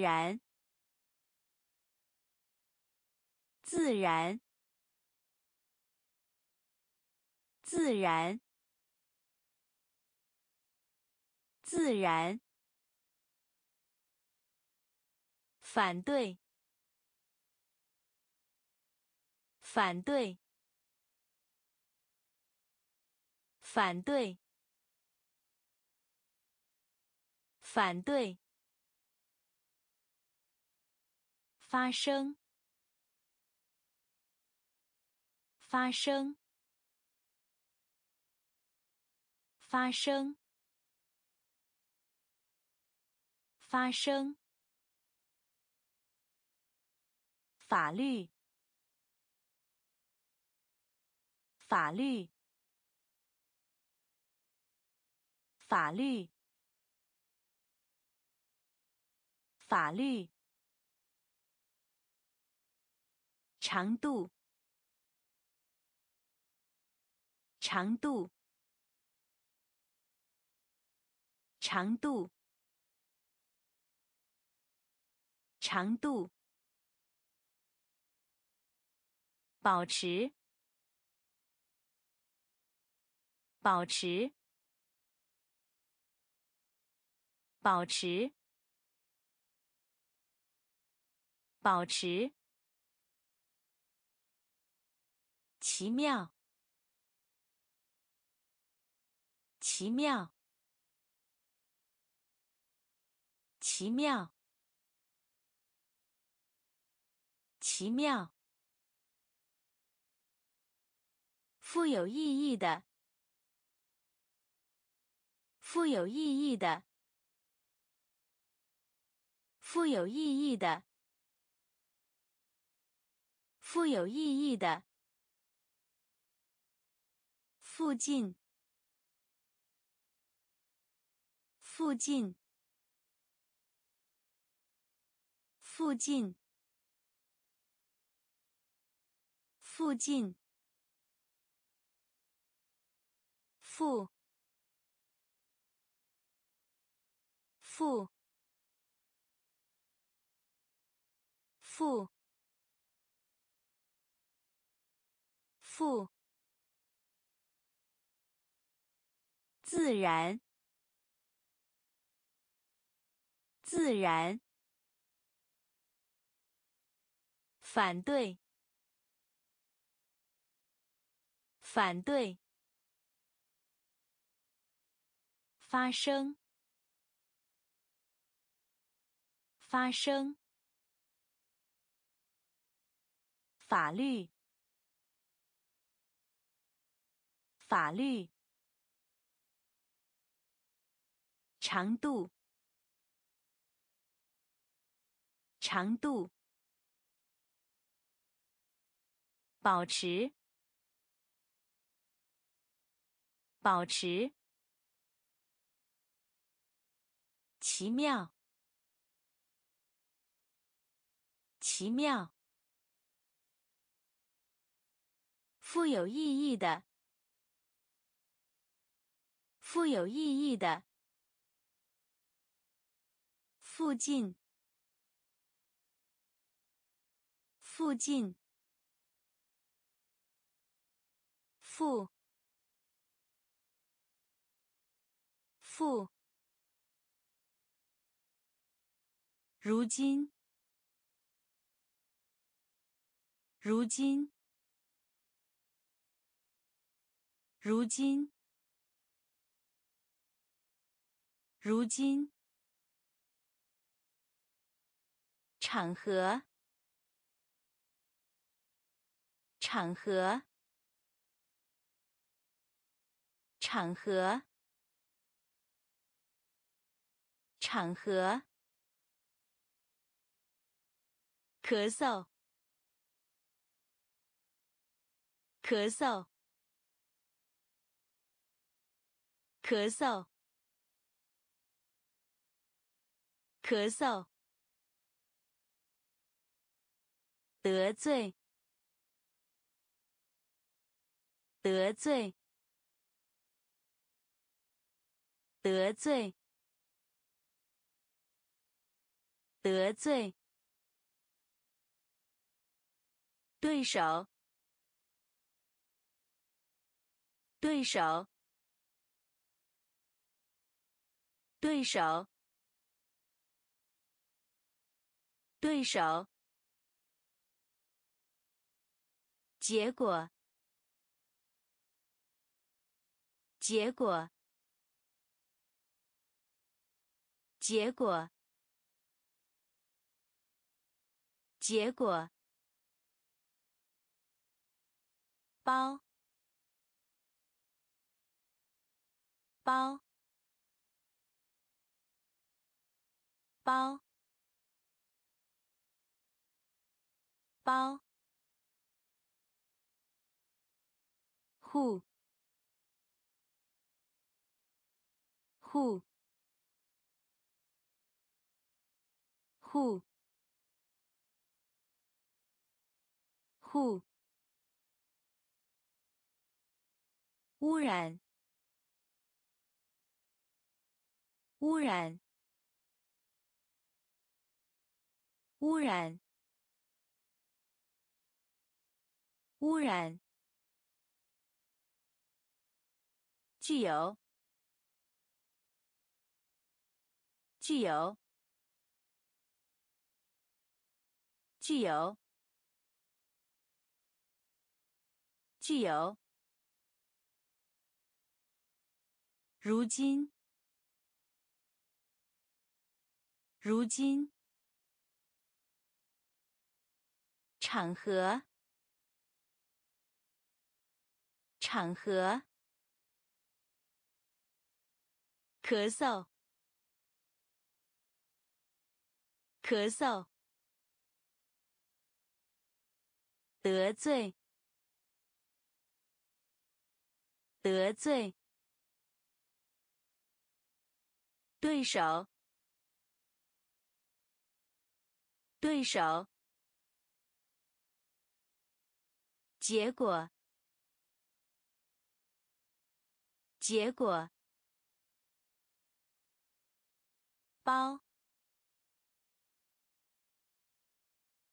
然，自然，自然，自然。反对，反对，反对，反对。发生，发生，发生，发生。法律，法律，法律，法律。长度，长度，长度，长度。保持，保持，保持，保持。奇妙，奇妙，奇妙，奇妙。富有意义的，富有意义的，富有意义的，富有意义的。附近，附近，附近，附近。附，附，附，附。自然，自然。反对，反对。发生，发生。法律，法律。长度，长度。保持，保持。奇妙，奇妙，富有意义的，富有意义的，附近，附近，附，附。如今，如今，如今，如今，场合，场合，场合，场合。咳嗽，咳嗽，咳嗽，咳嗽，得罪，得罪，得罪，得罪，对手，对手，对手，对手。结果，结果，结果，结果，包，包，包，包。Who? Who? Who? Who? 污染，污染，污染，污染。具有，具有，具有，具有。如今，如今，场合，场合。咳嗽，咳嗽，得罪，得罪，对手，对手，结果，结果。包，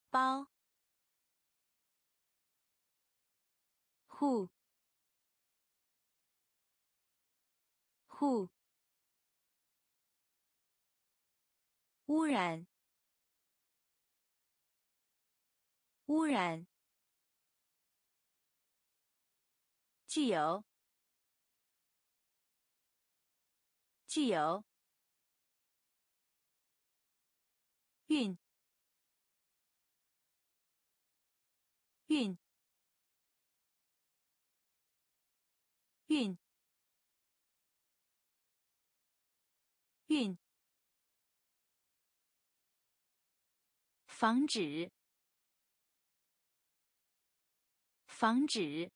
包，户，户，污染，污染，具有，具有。运，运，运，运，防止，防止，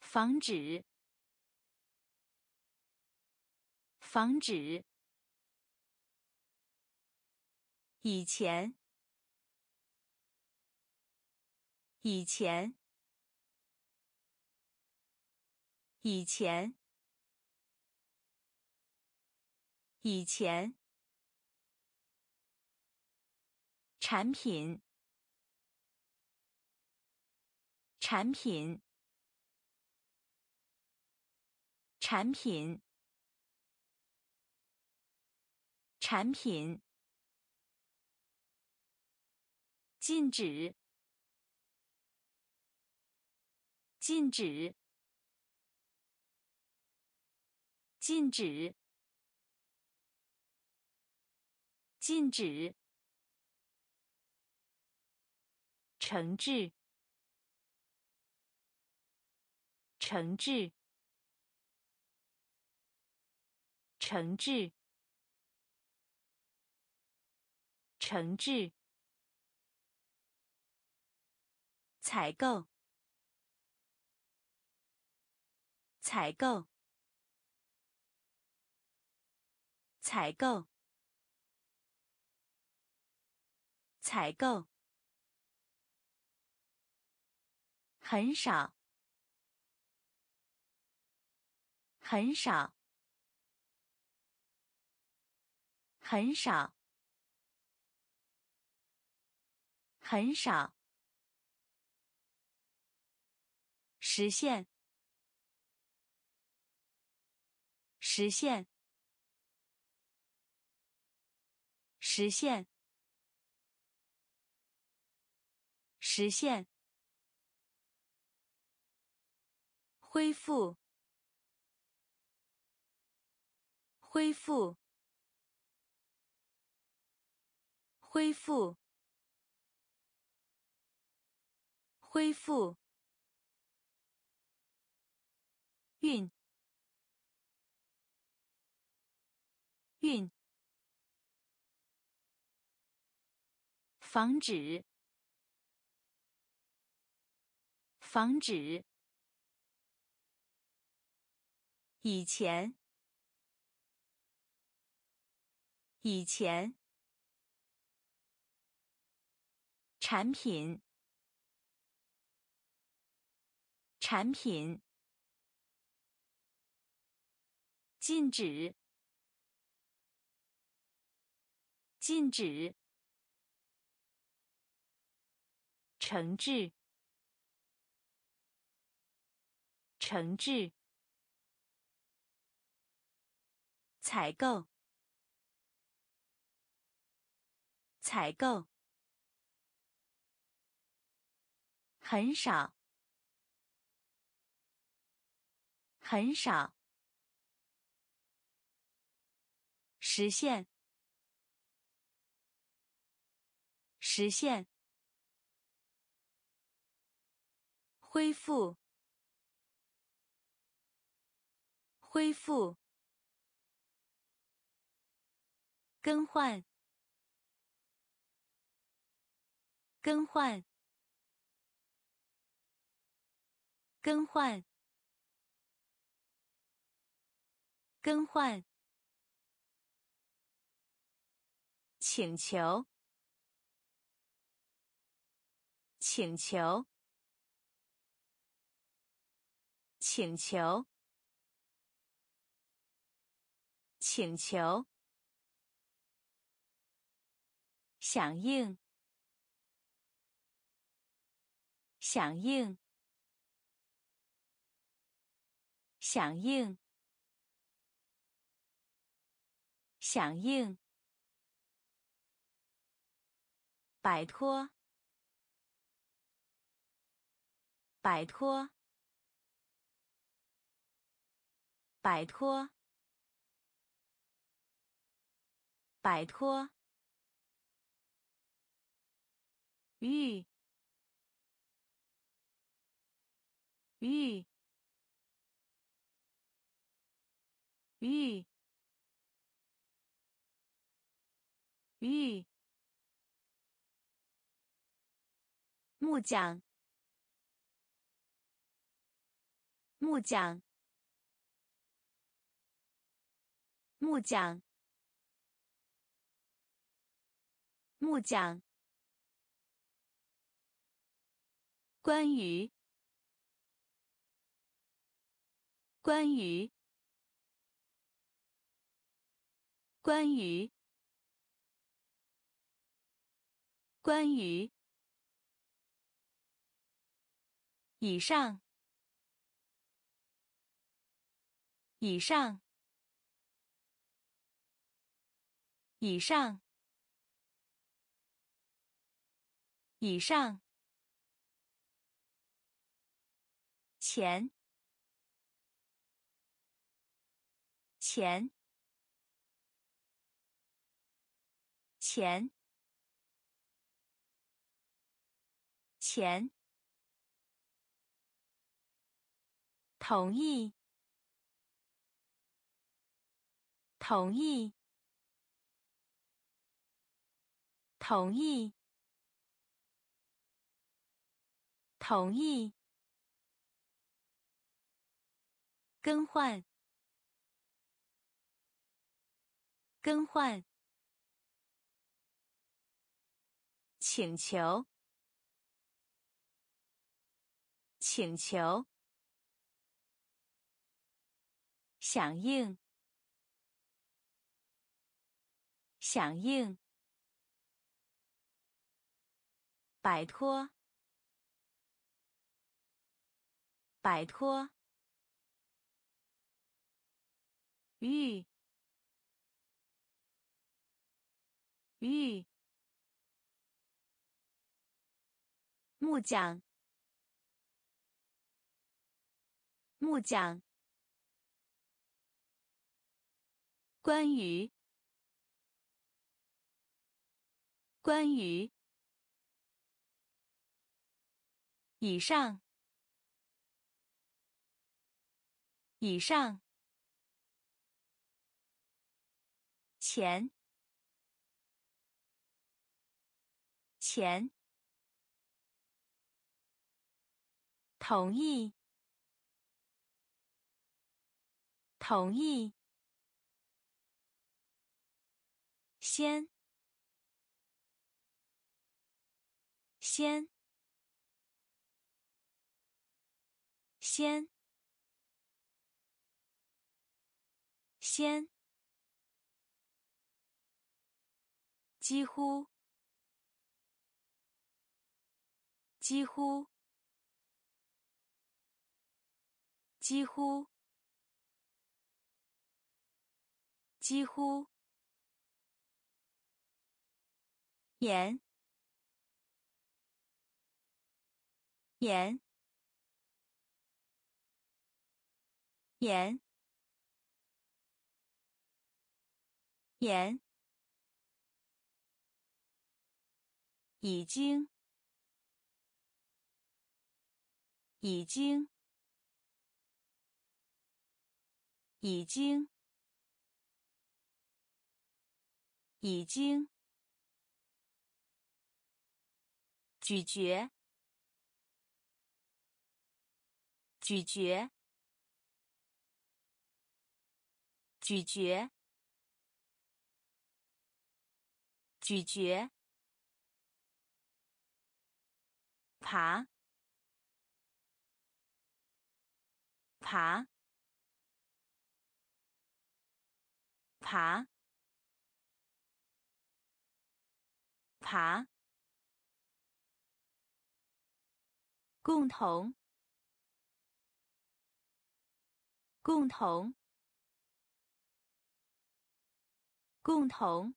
防止，防止。以前，以前，以前，以前，产品，产品，产品，产品。禁止，禁止，禁止，禁止，惩治，惩治，惩治，惩治。采购，采购，采购，采购，很少，很少，很少，很少，实现，实现，实现，实现，恢复，恢复。恢复，恢复，运，运，防止，防止，以前，以前。产品，产品，禁止，禁止，惩治，惩治，采购，采购。很少，很少，实现，实现，恢复，恢复，更换，更换。更换，更换，请求，请求，请求，请求，响应，响应。响应，响应，摆脱，摆脱，摆脱，摆脱，玉，玉。玉，玉，木匠，木匠，木匠，木匠，关于，关于。关于，关于，以上，以上，以上，以上，钱，钱。钱，钱，同意，同意，同意，同意，更换，更换。请求，请求，响应，响应，摆脱，摆脱，玉，玉，木匠，木匠。关于，关于，以上，以上，前，前，同意，同意。先，先，先，先，几乎，几乎，几乎，几乎。盐，盐，盐，盐，已经，已经，已经，已经。咀嚼，咀嚼，咀嚼，咀嚼。爬，爬，爬，爬。共同，共同，共同，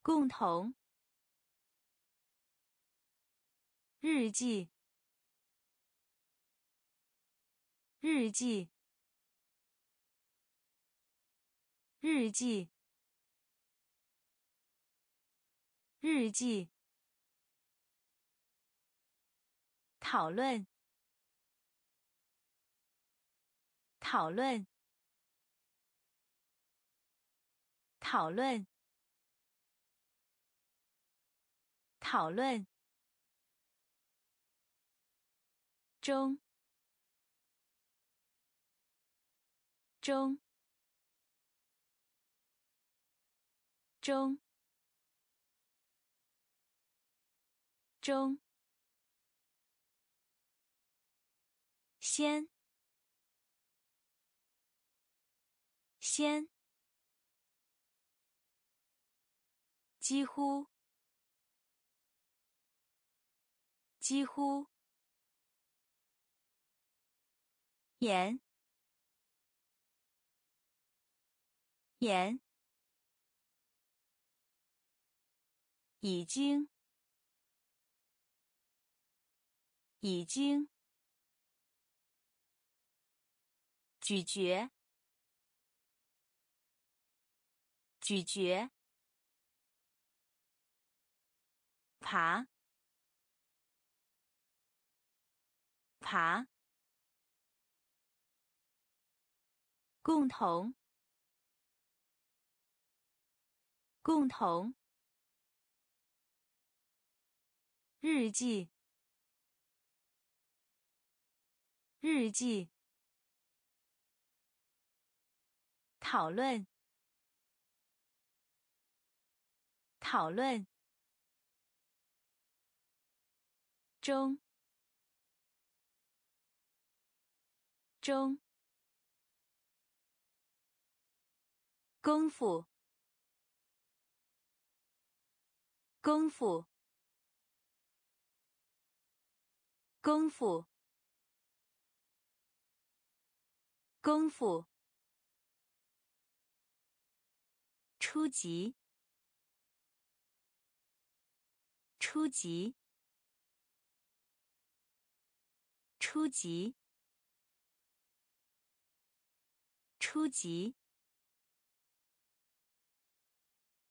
共同。日记，日记，日记，日记。讨论，讨论，讨论，讨论。中，中，中，中。先，先，几乎，几乎，盐，盐，已经，已经。咀嚼，咀嚼，爬，爬，共同，共同，日记，日记。讨论，讨论。中，中。功夫，功夫，功夫，功夫。初级，初级，初级，初级。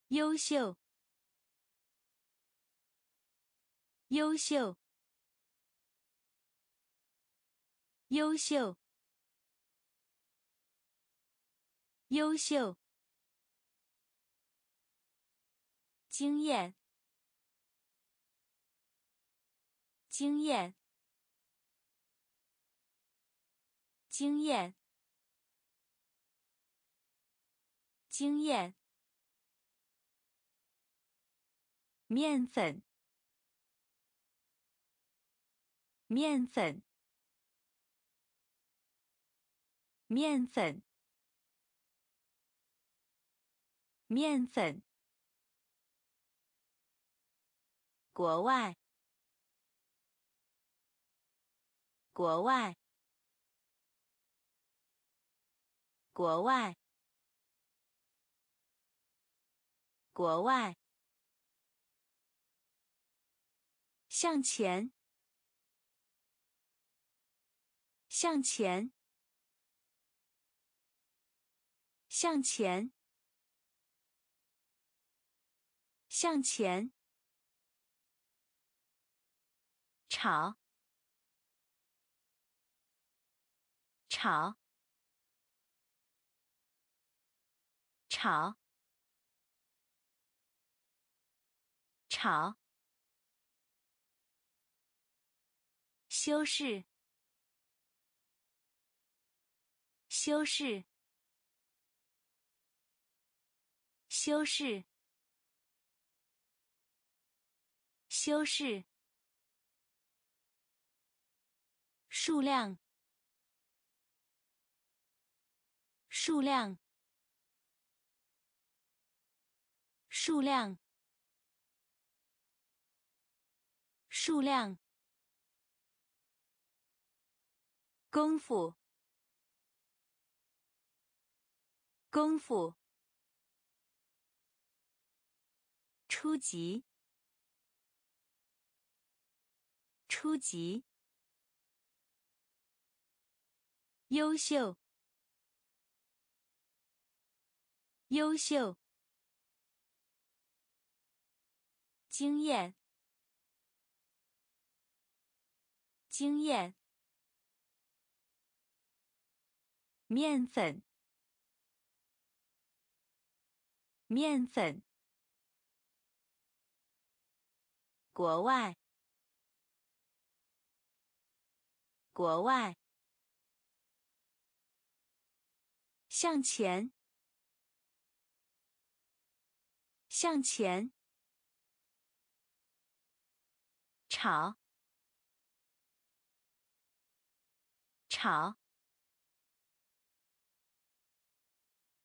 优秀，优秀，优秀，优秀。经验，经验，经验，经验。面粉，面粉，面粉，面粉。国外，国外，国外，国外。向前，向前，向前，向前。吵，吵，吵，吵。修饰，修饰，修饰，修饰。数量，数量，数量，数量。功夫，功夫。初级，初级。优秀，优秀。经验，经验。面粉，面粉。国外，国外。向前，向前。吵，吵。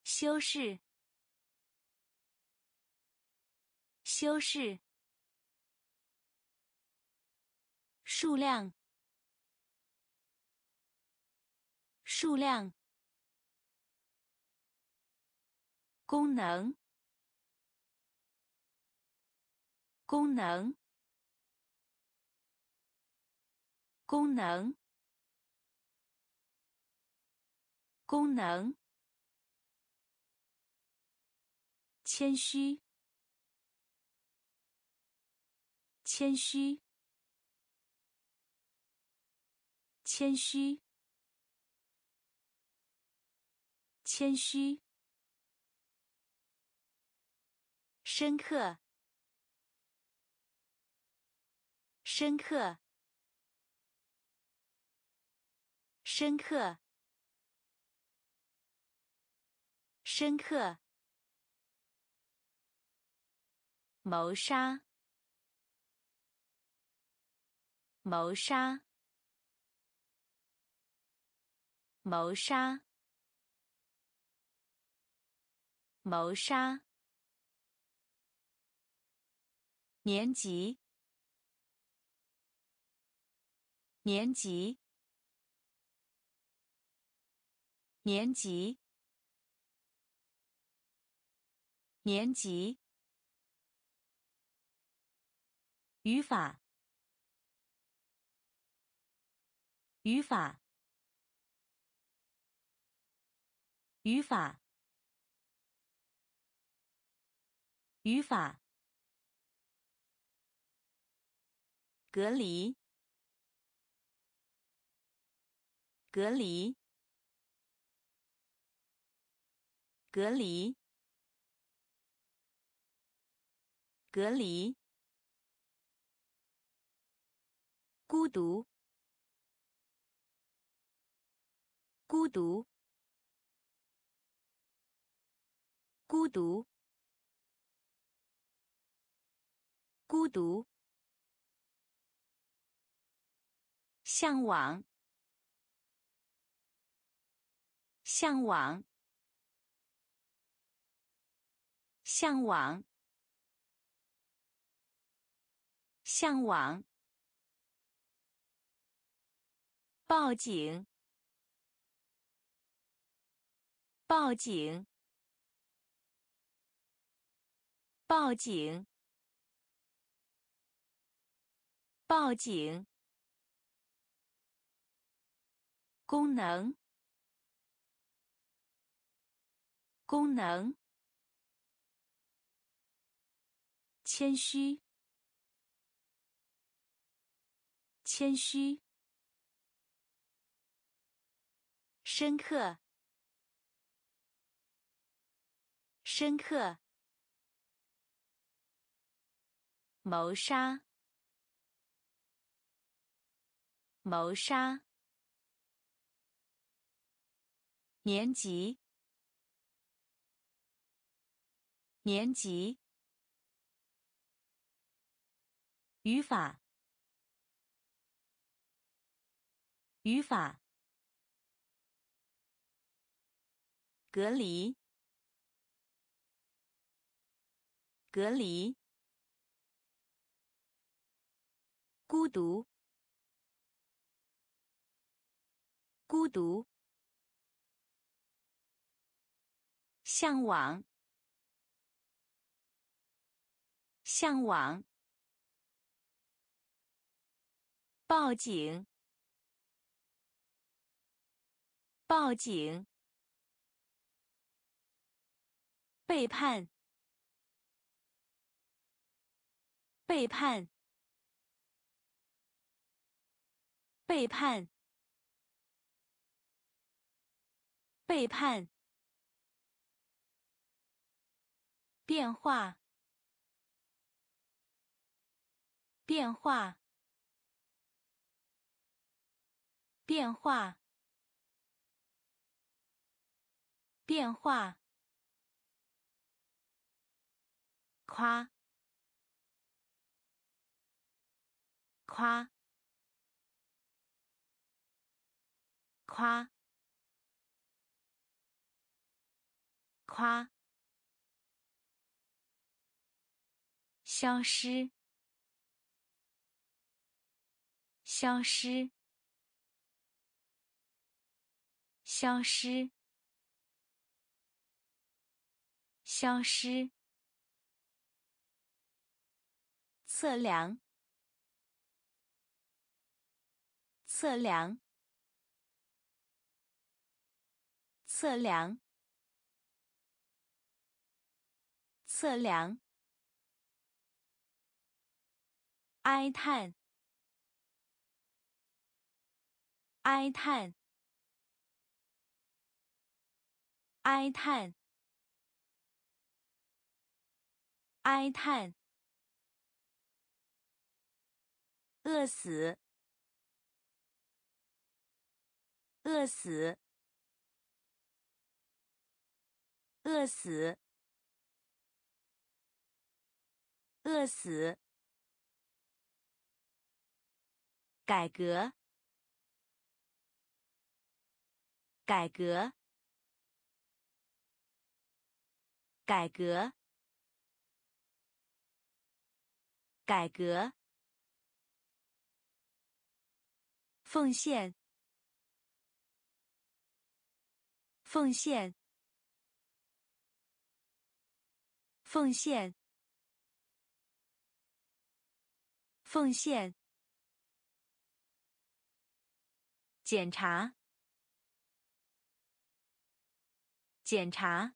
修饰，修饰。数量，数量。功能，功能，功能，功能。谦虚，谦虚，谦虚，谦虚。深刻，深刻，深刻，深刻。谋杀，谋杀，谋杀，谋杀。年级，年级，年级，年级。语法，语法，语法，语法。隔离，隔离，隔离，隔离。孤独，孤独，孤独，孤独。向往，向往，向往，向往。报警！报警！报警！报警！功能，功能，谦虚，谦虚，深刻，深刻，谋杀，谋杀。年级，年级，语法，语法，隔离，隔离，孤独，孤独。向往，向往。报警，报警。背叛，背叛，背叛，背叛。变化，变化，变化，变化。夸，夸，夸，夸。消失，消失，消失，消失。测量，测量，测量，测量。哀叹，哀叹，哀叹，哀叹。饿死，饿死，饿死，饿死。改革，改革，改革，改革，奉献，奉献，奉献，奉献。检查，检查，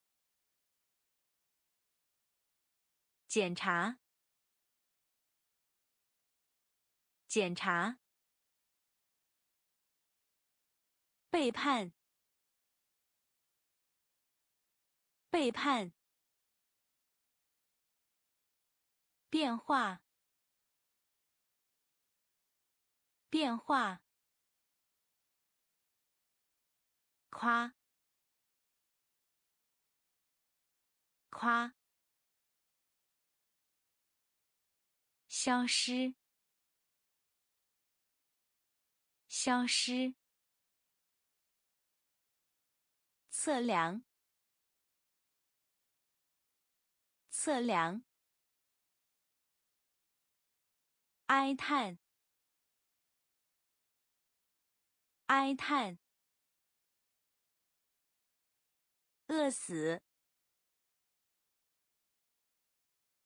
检查，检查。背叛，背叛。变化，变化。夸，夸，消失，消失，测量，测量，哀叹，哀叹。饿死，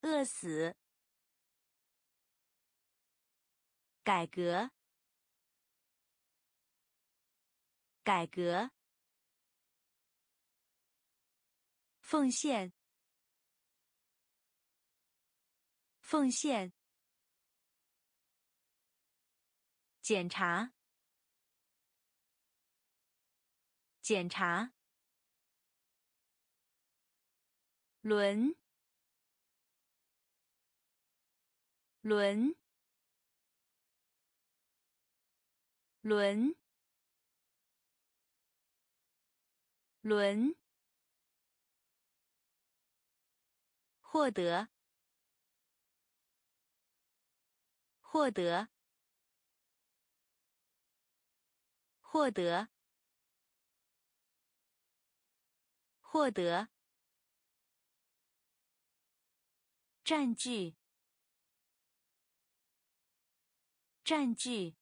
饿死。改革，改革。奉献，奉献。检查，检查。轮，轮，轮，轮，获得，获得，获得，获得。占据，占据，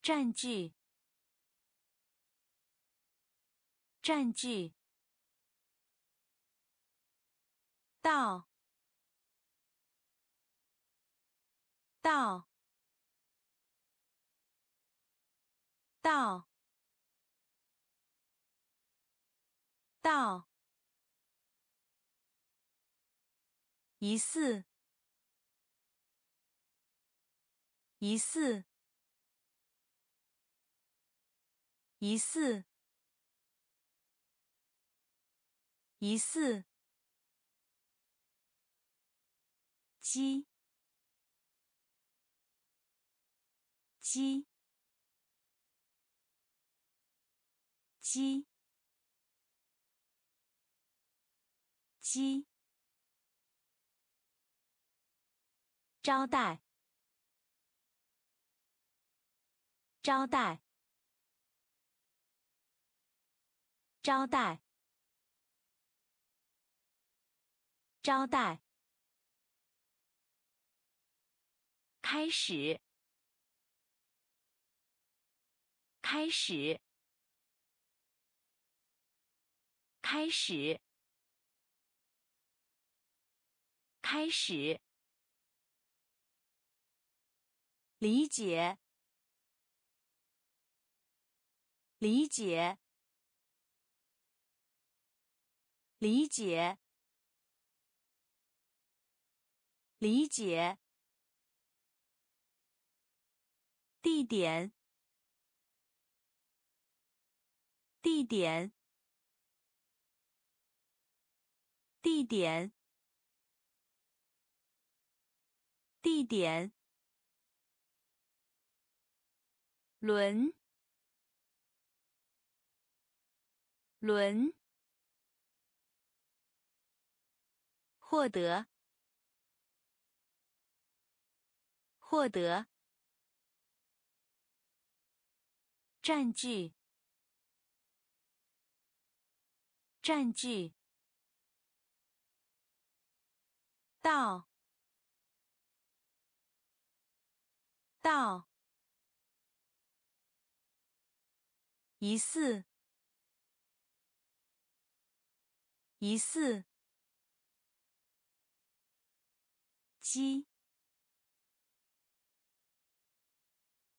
占据，占据。到，到，到，到。疑似，疑似，疑似，疑似，鸡，鸡，鸡，鸡。招待，招待，招待，招待。开始，开始，开始，开始。理解，理解，理解，理解。地点，地点，地点，地点。轮，轮，获得，获得，占据，占据，到，到，疑似，疑似，鸡，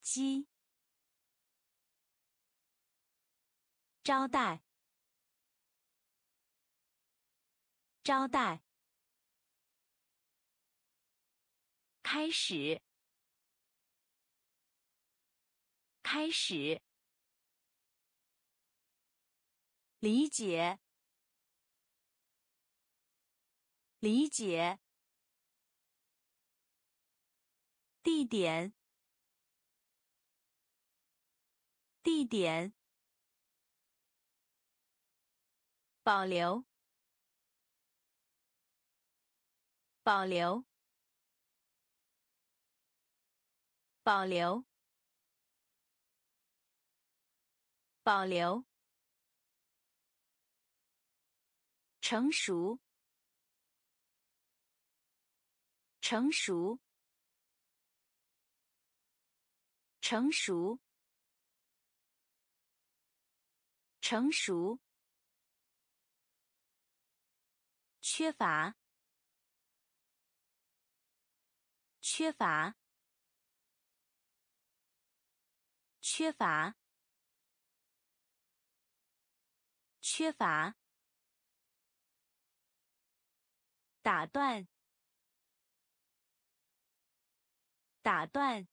鸡，招待。招待。开始。开始。理解。理解。地点。地点。保留。保留，保留，保留。成熟，成熟，成熟，成熟。缺乏。缺乏，缺乏，缺乏。打断，打断，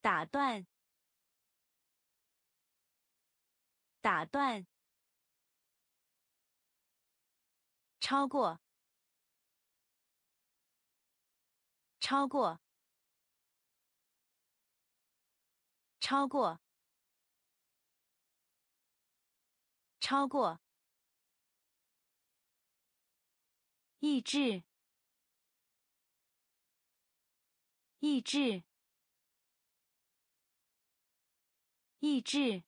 打断，打断。超过。超过，超过，超过，意志，意志，意志，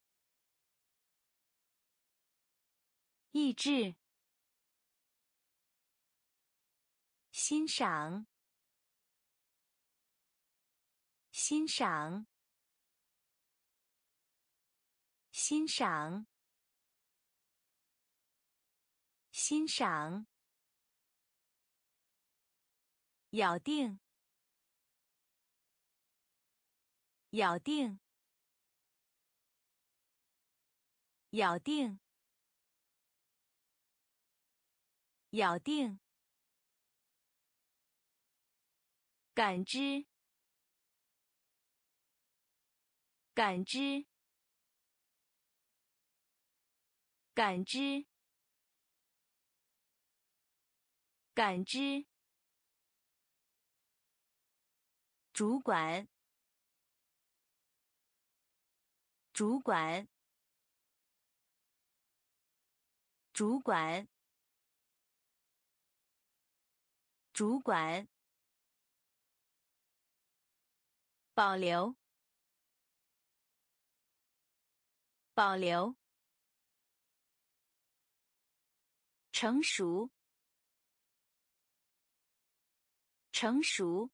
意志，欣赏。欣赏，欣赏，欣赏。咬定，咬定，咬定，咬定。感知。感知，感知，感知。主管，主管，主管，主管。保留。保留，成熟，成熟，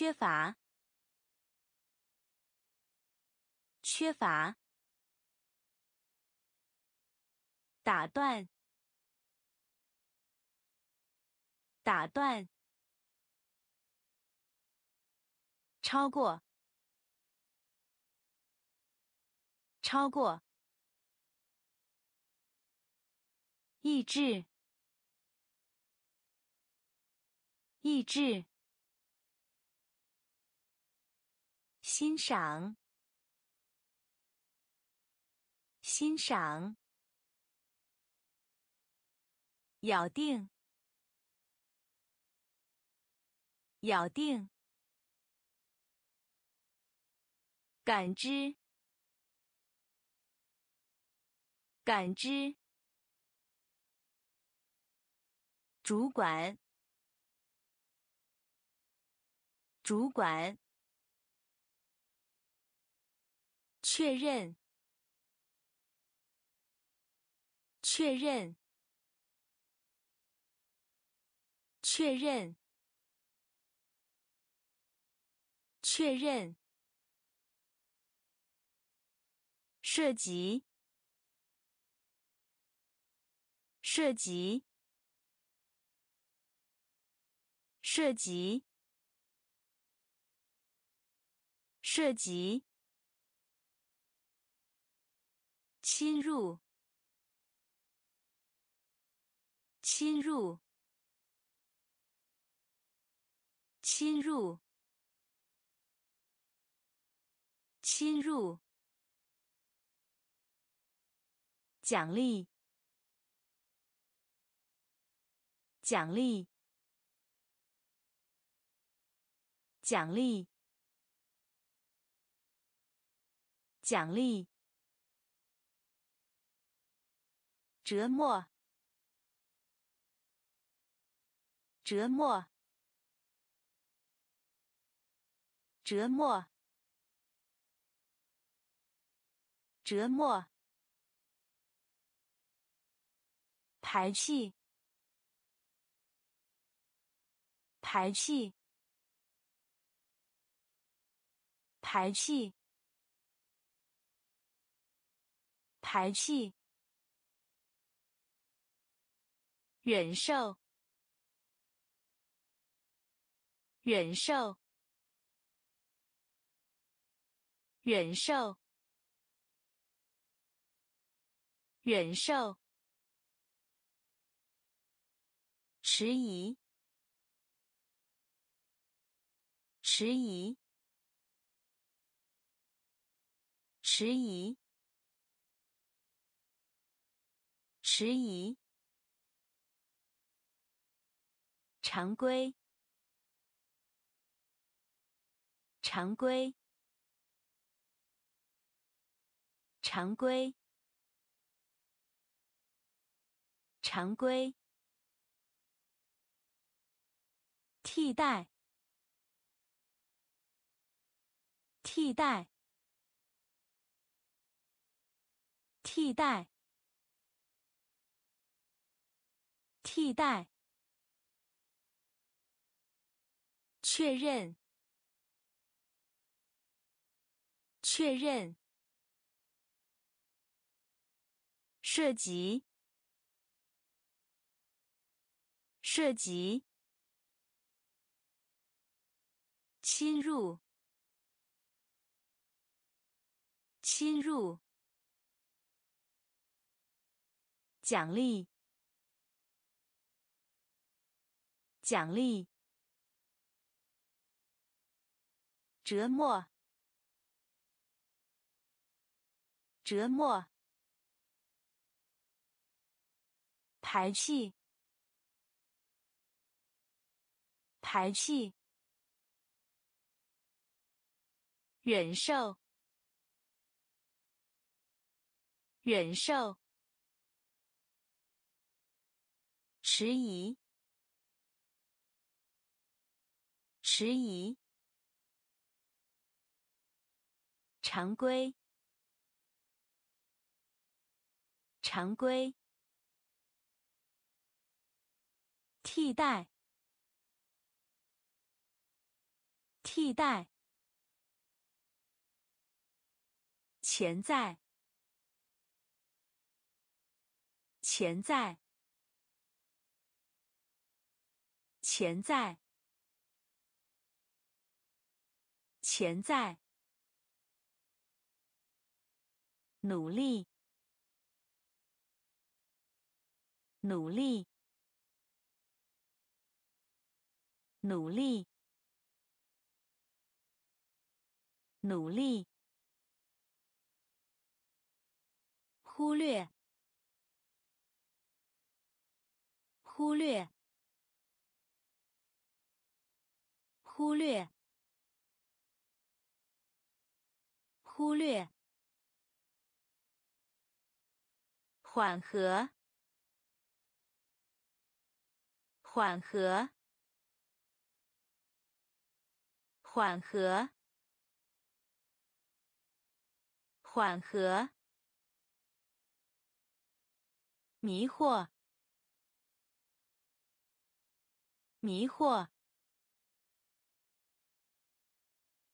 缺乏，缺乏，打断，打断，超过。超过，意志，意志，欣赏，欣赏，咬定，咬定，感知。感知，主管，主管，确认，确认，确认，确认。涉及，涉及，涉及，涉及。侵入，侵入，侵入，侵入。奖励，奖励，奖励，奖励。折磨，折磨，折磨，折磨。排气，排气，排气，排气。忍受，忍受，忍受，忍受。迟疑，迟疑，迟疑，迟疑。常规，常规，常规，常规。替代，替代，替代，替代。确认，确认。涉及，涉及。侵入，侵入。奖励，奖励。折磨，折磨。排气，排气。忍受，忍受。迟疑，迟疑。常规，常规。替代，替代。潜在，潜在，潜在，潜在。努力，努力，努力，努力。忽略，忽略，忽略，忽略。缓和，缓和，缓和，缓和，迷惑，迷惑，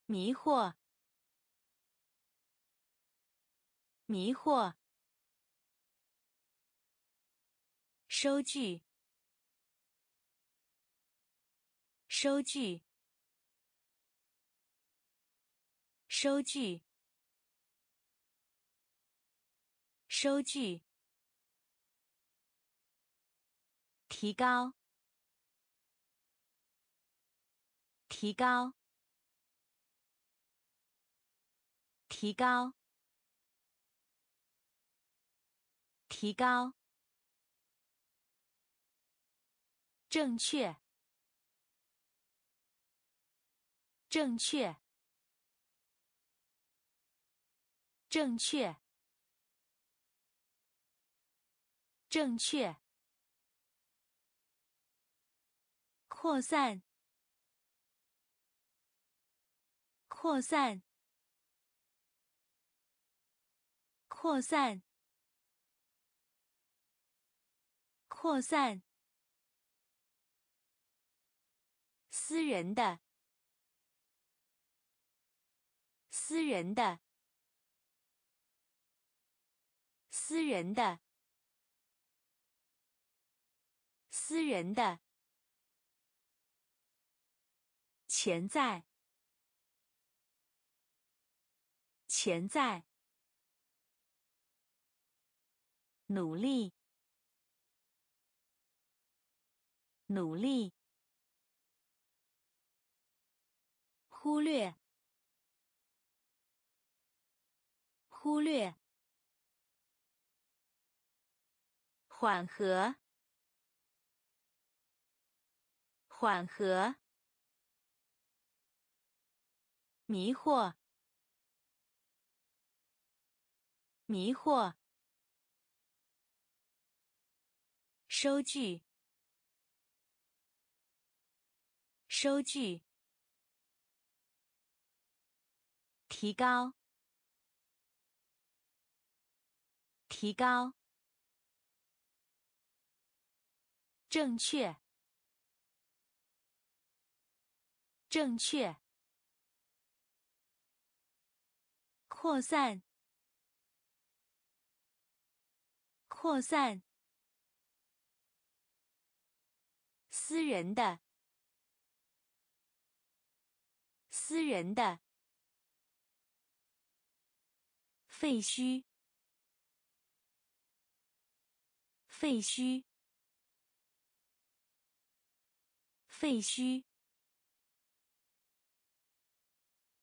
迷惑，迷惑。收据，收据，收据，收据。提高，提高，提高，提高。正确，正确，正确，正确。扩散，扩散，扩散，扩散。私人的，私人的，私人的，私人的，潜在，潜在，努力，努力。忽略，忽略，缓和，缓和，迷惑，迷惑，收据，收据。提高，提高，正确，正确，扩散，扩散，私人的，私人的。废墟，废墟，废墟，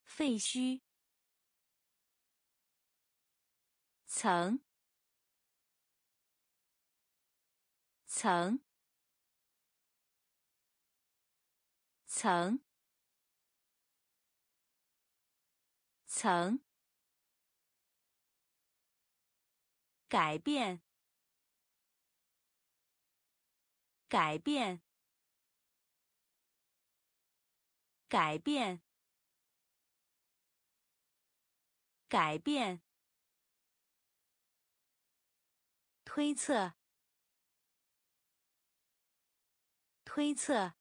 废墟。层，层，层，层。改变，改变，改变，改变。推测，推测，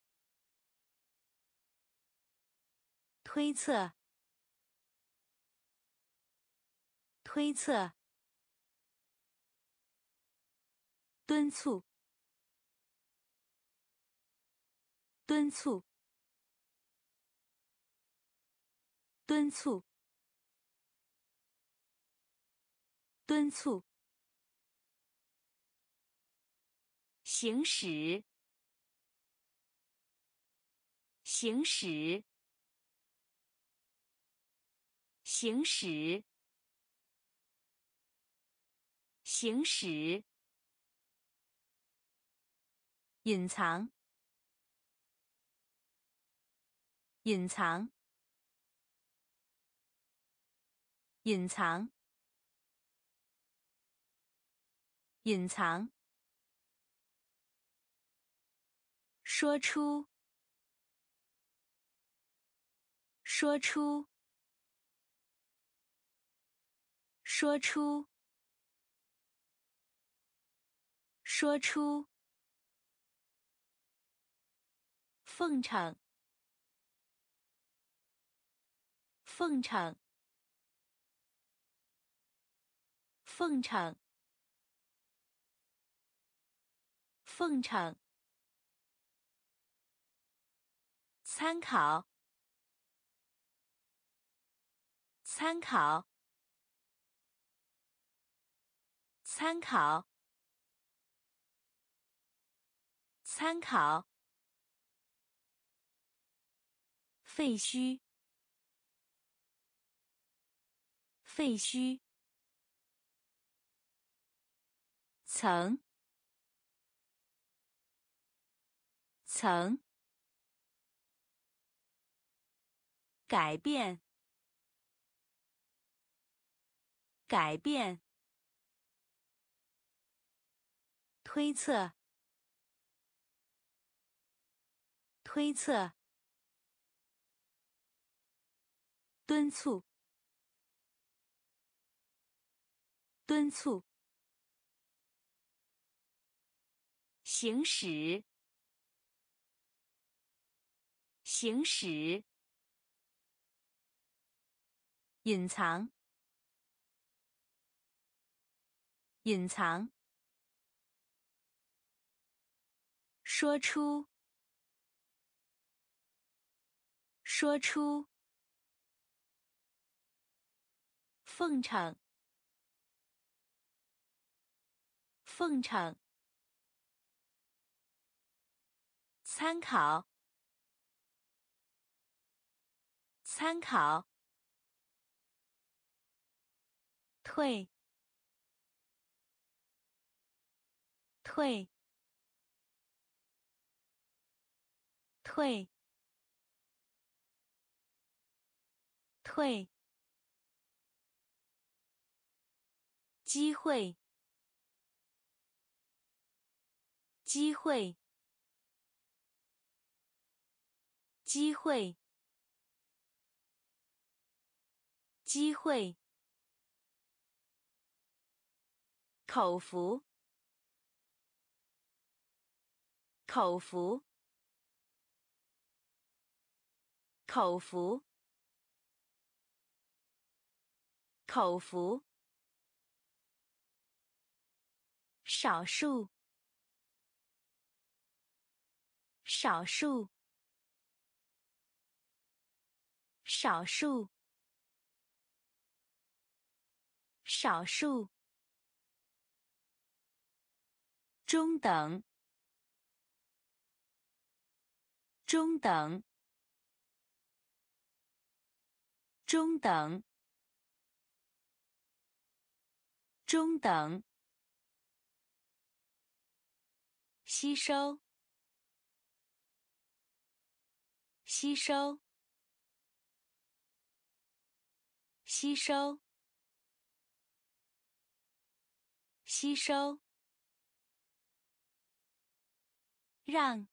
推测，推测。敦促，敦促，敦促，敦促。行驶，行驶，行驶，行驶。隐藏，隐藏，隐藏，隐藏。说出，说出，说出，说出，奉承，奉承，奉承，奉承。参考，参考，参考，参考。废墟，废墟。层，层。改变，改变，推测，推测，敦促，敦促，行驶，行驶。隐藏，隐藏。说出，说出。奉承，奉承。参考，参考。退，退，退，退。机会，机会，机会，机会。口服，口服，口服，口服。少数，少数，少数，少数。中等，中等，中等，中等。吸收，吸收，吸收，吸收。让，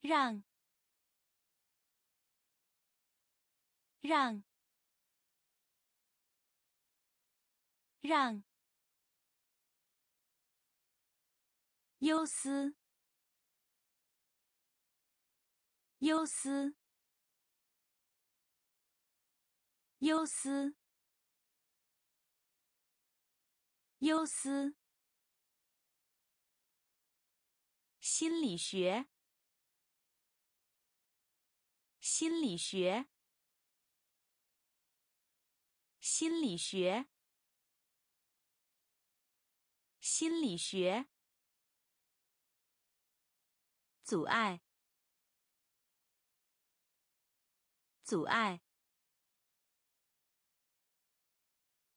让，让，让。忧思，忧思，忧思，忧思。心理学，心理学，心理学，心理学。阻碍，阻碍，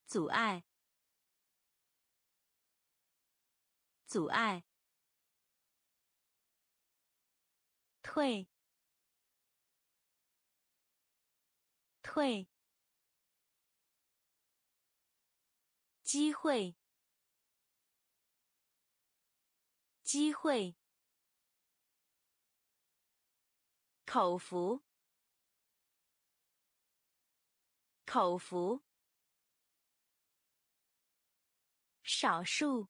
阻碍，阻碍。退，退。机会，机会。口服，口服，少数，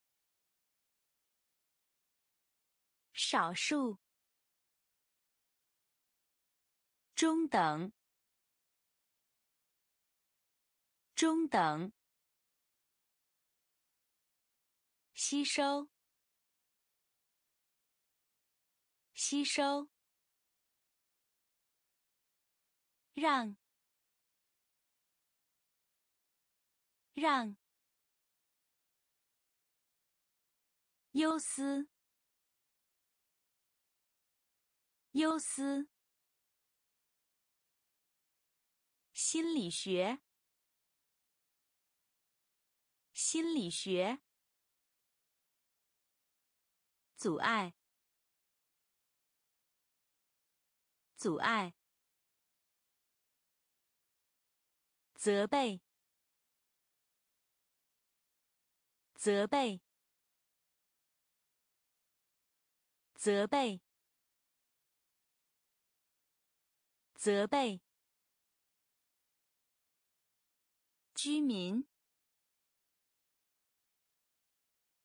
少数，中等，中等，吸收，吸收，让。让，忧思，忧思，心理学，心理学，阻碍，阻碍，责备。责备，责备，责备。居民，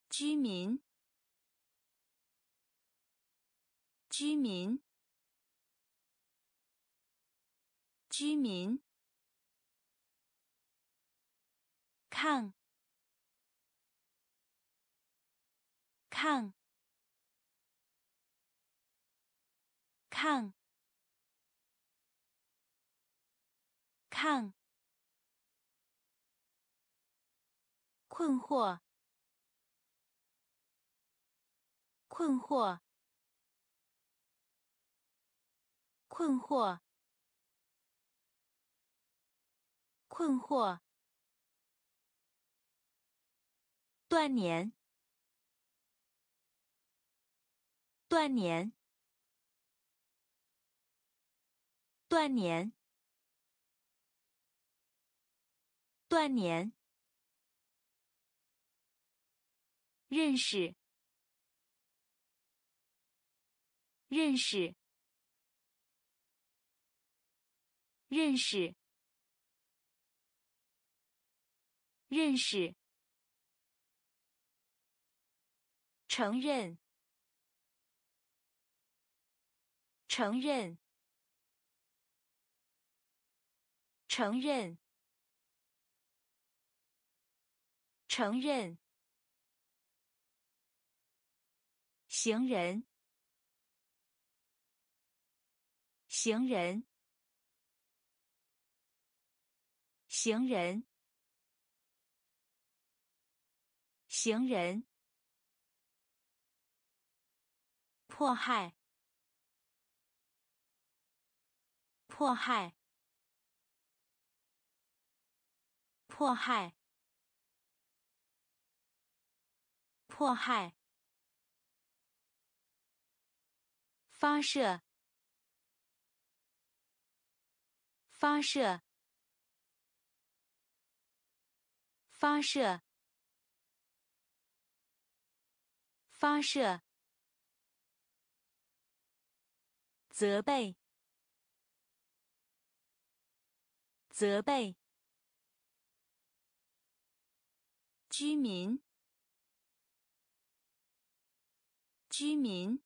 居民，居民，居民。看。看，看，看，困惑，困惑，困惑，困惑，断年。断年，断年，断年。认识，认识，认识，认识。承认。承认，承认，承认。行人，行人，行人，行人。迫害。迫害，迫害，迫害。发射，发射，发射，发射。责备。责备居民，居民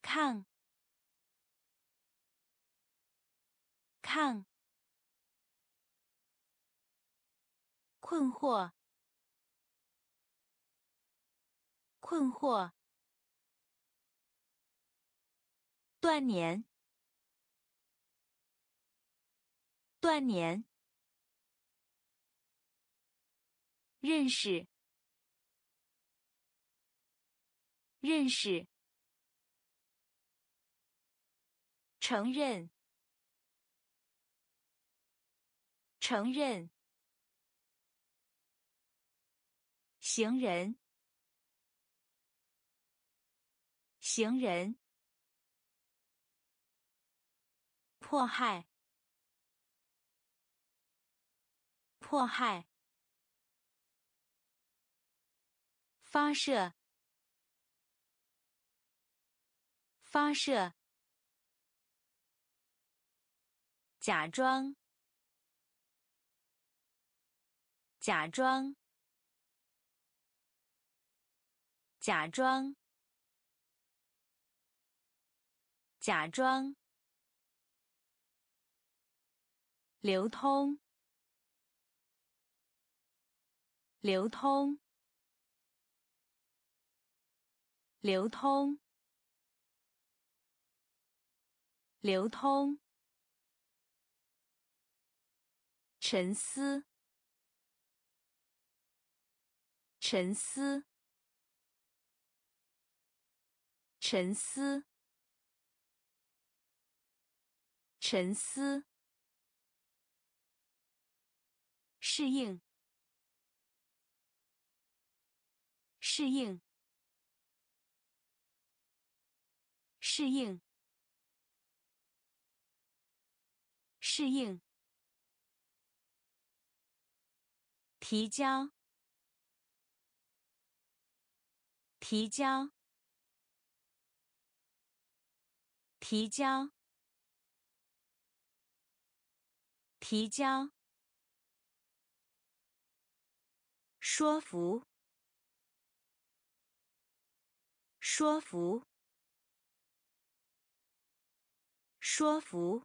看，看困惑，困惑断年。断年，认识，认识，承认，承认，行人，行人，迫害。迫害，发射，发射，假装，假装，假装，假装，流通，流通，流通，流通。沉思，沉思，沉思，沉思。适应，适应，适应，适应。提交，提交，提交，提交。说服，说服，说服，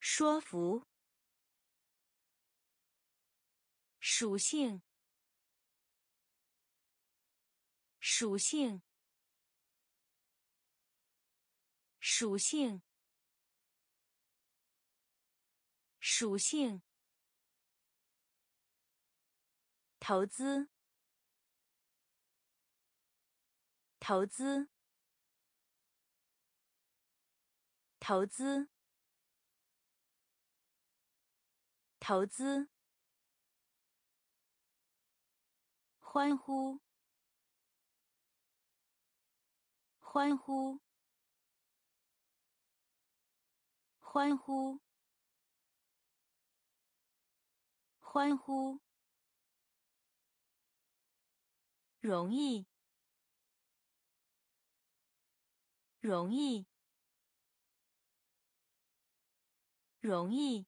说服。属性，属性，属性，属性。投资，投资，投资，投资。欢呼！欢呼！欢呼！欢呼！容易！容易！容易！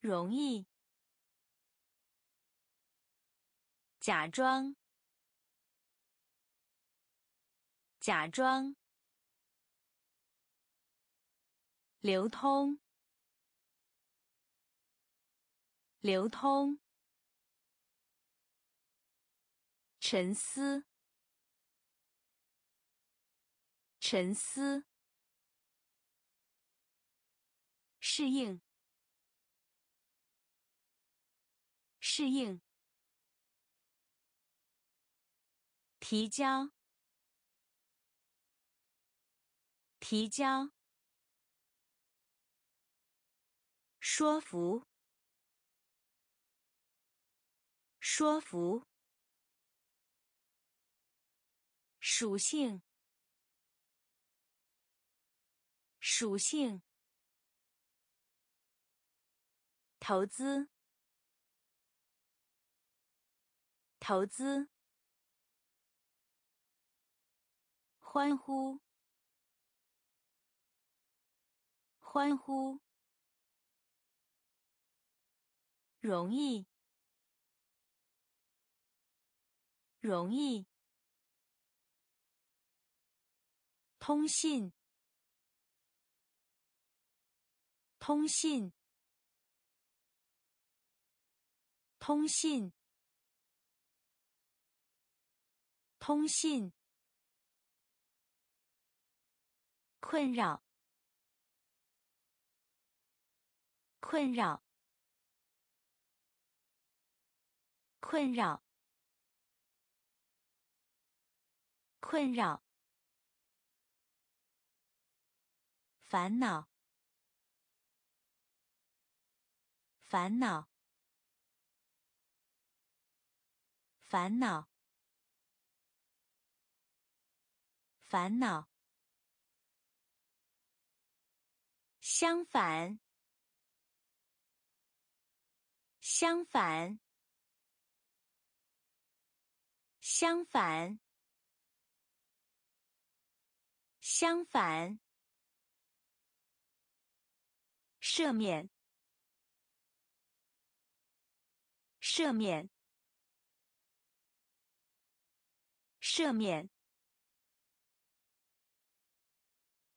容易！假装，假装，流通，流通，沉思，沉思，适应，适应。提交，提交。说服，说服。属性，属性。投资，投资。欢呼！欢呼！容易！容易！通信！通信！通信！通信！困扰，困扰，困扰，困扰，烦恼，烦恼，烦恼，烦恼。相反，相反，相反，相反，赦免，赦免，赦免，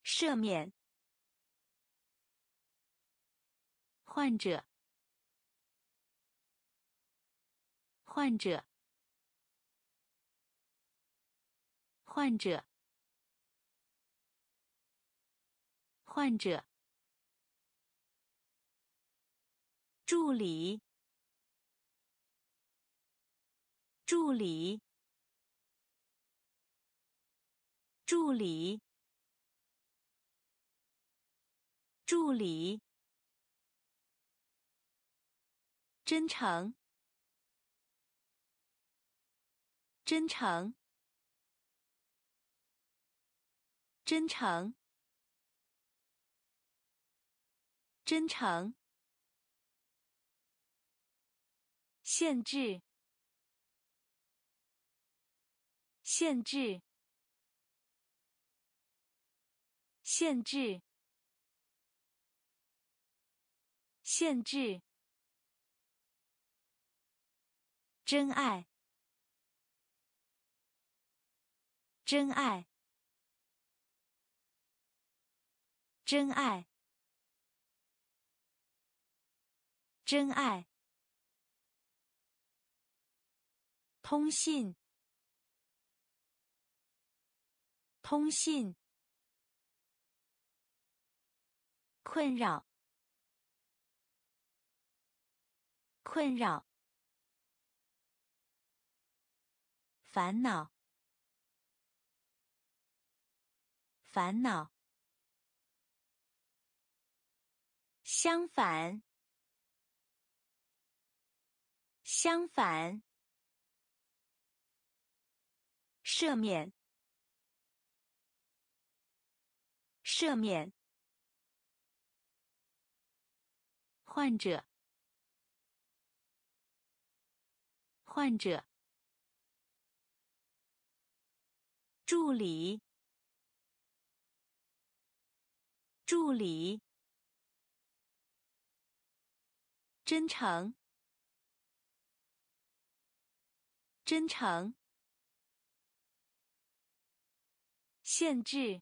赦免。患者，患者，患者，患者。助理，助理，助理，助理。真诚，真诚，真诚，真诚。限制，限制，限制，限制。真爱，真爱，真爱，真爱。通信，通信。困扰，困扰。烦恼，烦恼。相反，相反。赦免，赦免。患者，患者。助理，助理，真诚，真诚，限制，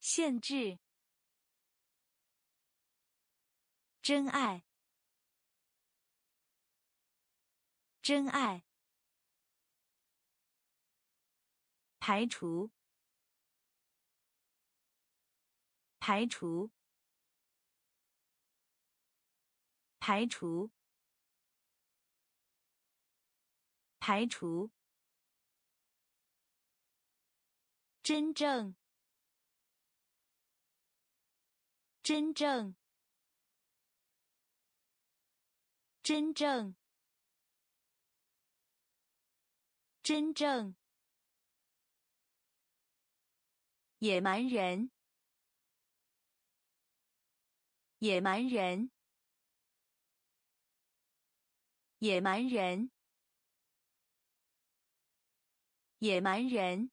限制，真爱，真爱。排除，排除，排除，排除。真正，真正，真正，真正。野蛮人，野蛮人，野蛮人，野蛮人。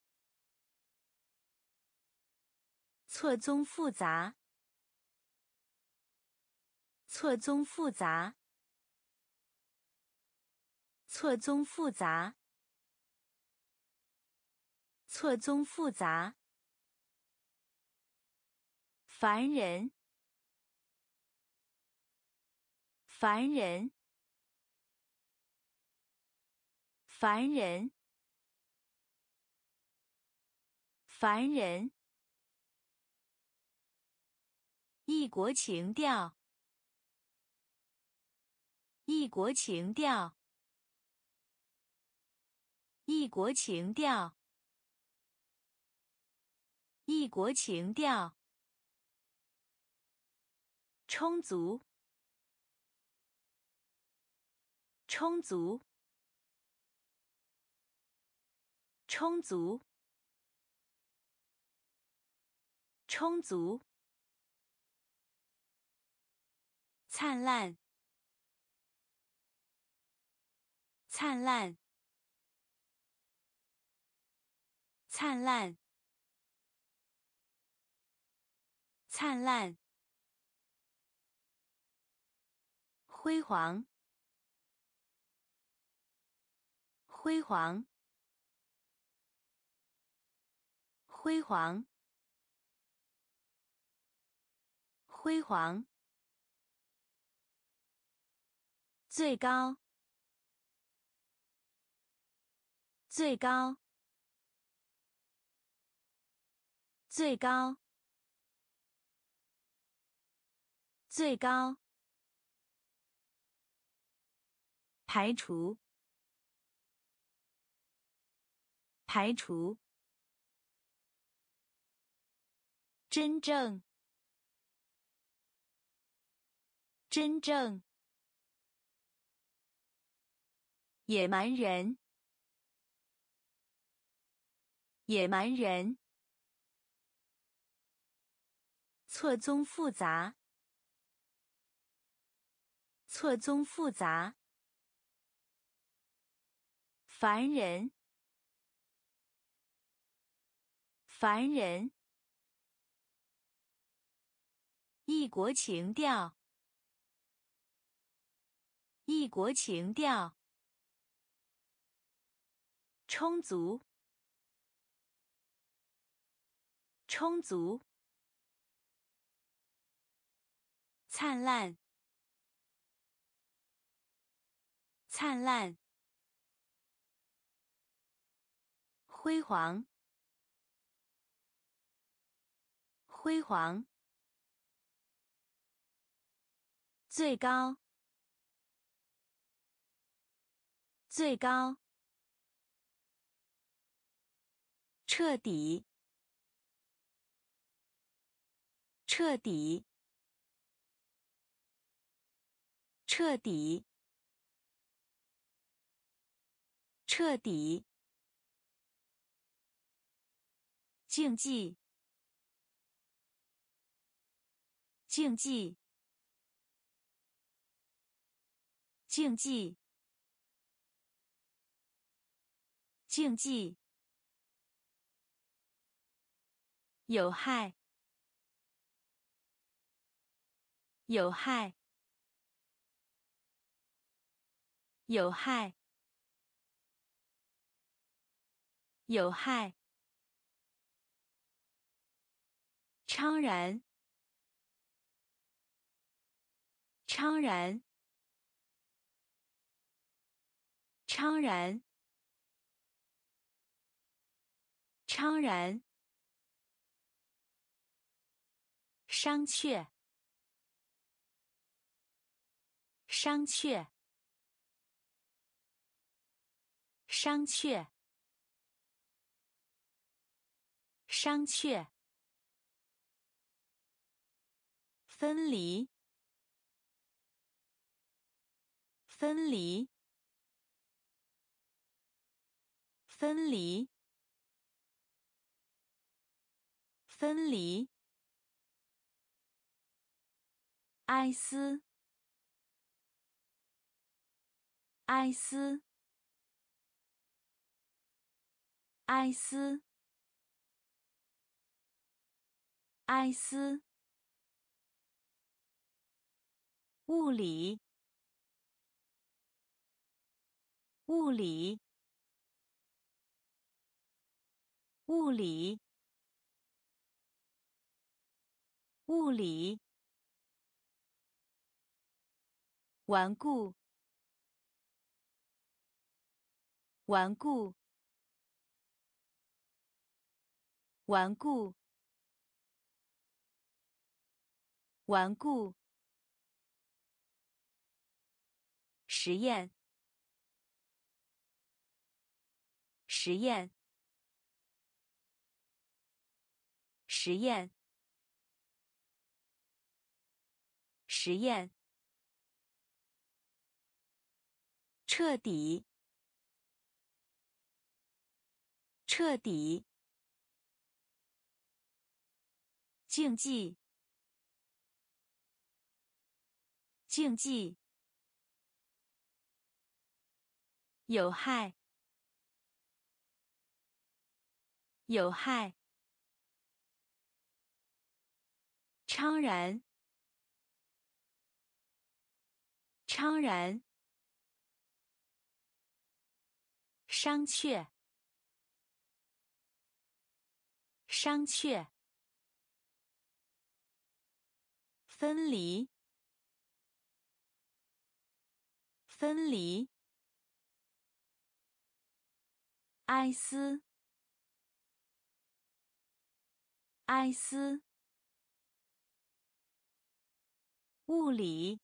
错综复杂，错综复杂，错综复杂，错综复杂。凡人，凡人，凡人，凡人。异国情调，异国情调，异国情调，异国情调。充足，充足，充足，充足。灿烂，灿烂，灿烂，灿烂，辉煌，辉煌，辉煌，辉煌，最高，最高。最高，最高，排除，排除，真正，真正，野蛮人，野蛮人。错综复杂，错综复杂，凡人，凡人，异国情调，异国情调，充足，充足。灿烂，灿烂，辉煌，辉煌，最高，最高，彻底，彻底。彻底，彻底，竞技，竞技，竞技，竞技，有害，有害。有害，有害，昌然，昌然，昌然，昌然，商榷，商榷。商榷，商榷，分离，分离，分离，分离，哀思，哀思。哀思，哀思，物理，物理，物理，物理，顽固，顽固。顽固，顽固。实验，实验，实验，实验。彻底，彻底。竞技，竞技，有害，有害，昌然，昌然，商榷，商榷，分离，分离。哀思，哀思，物理，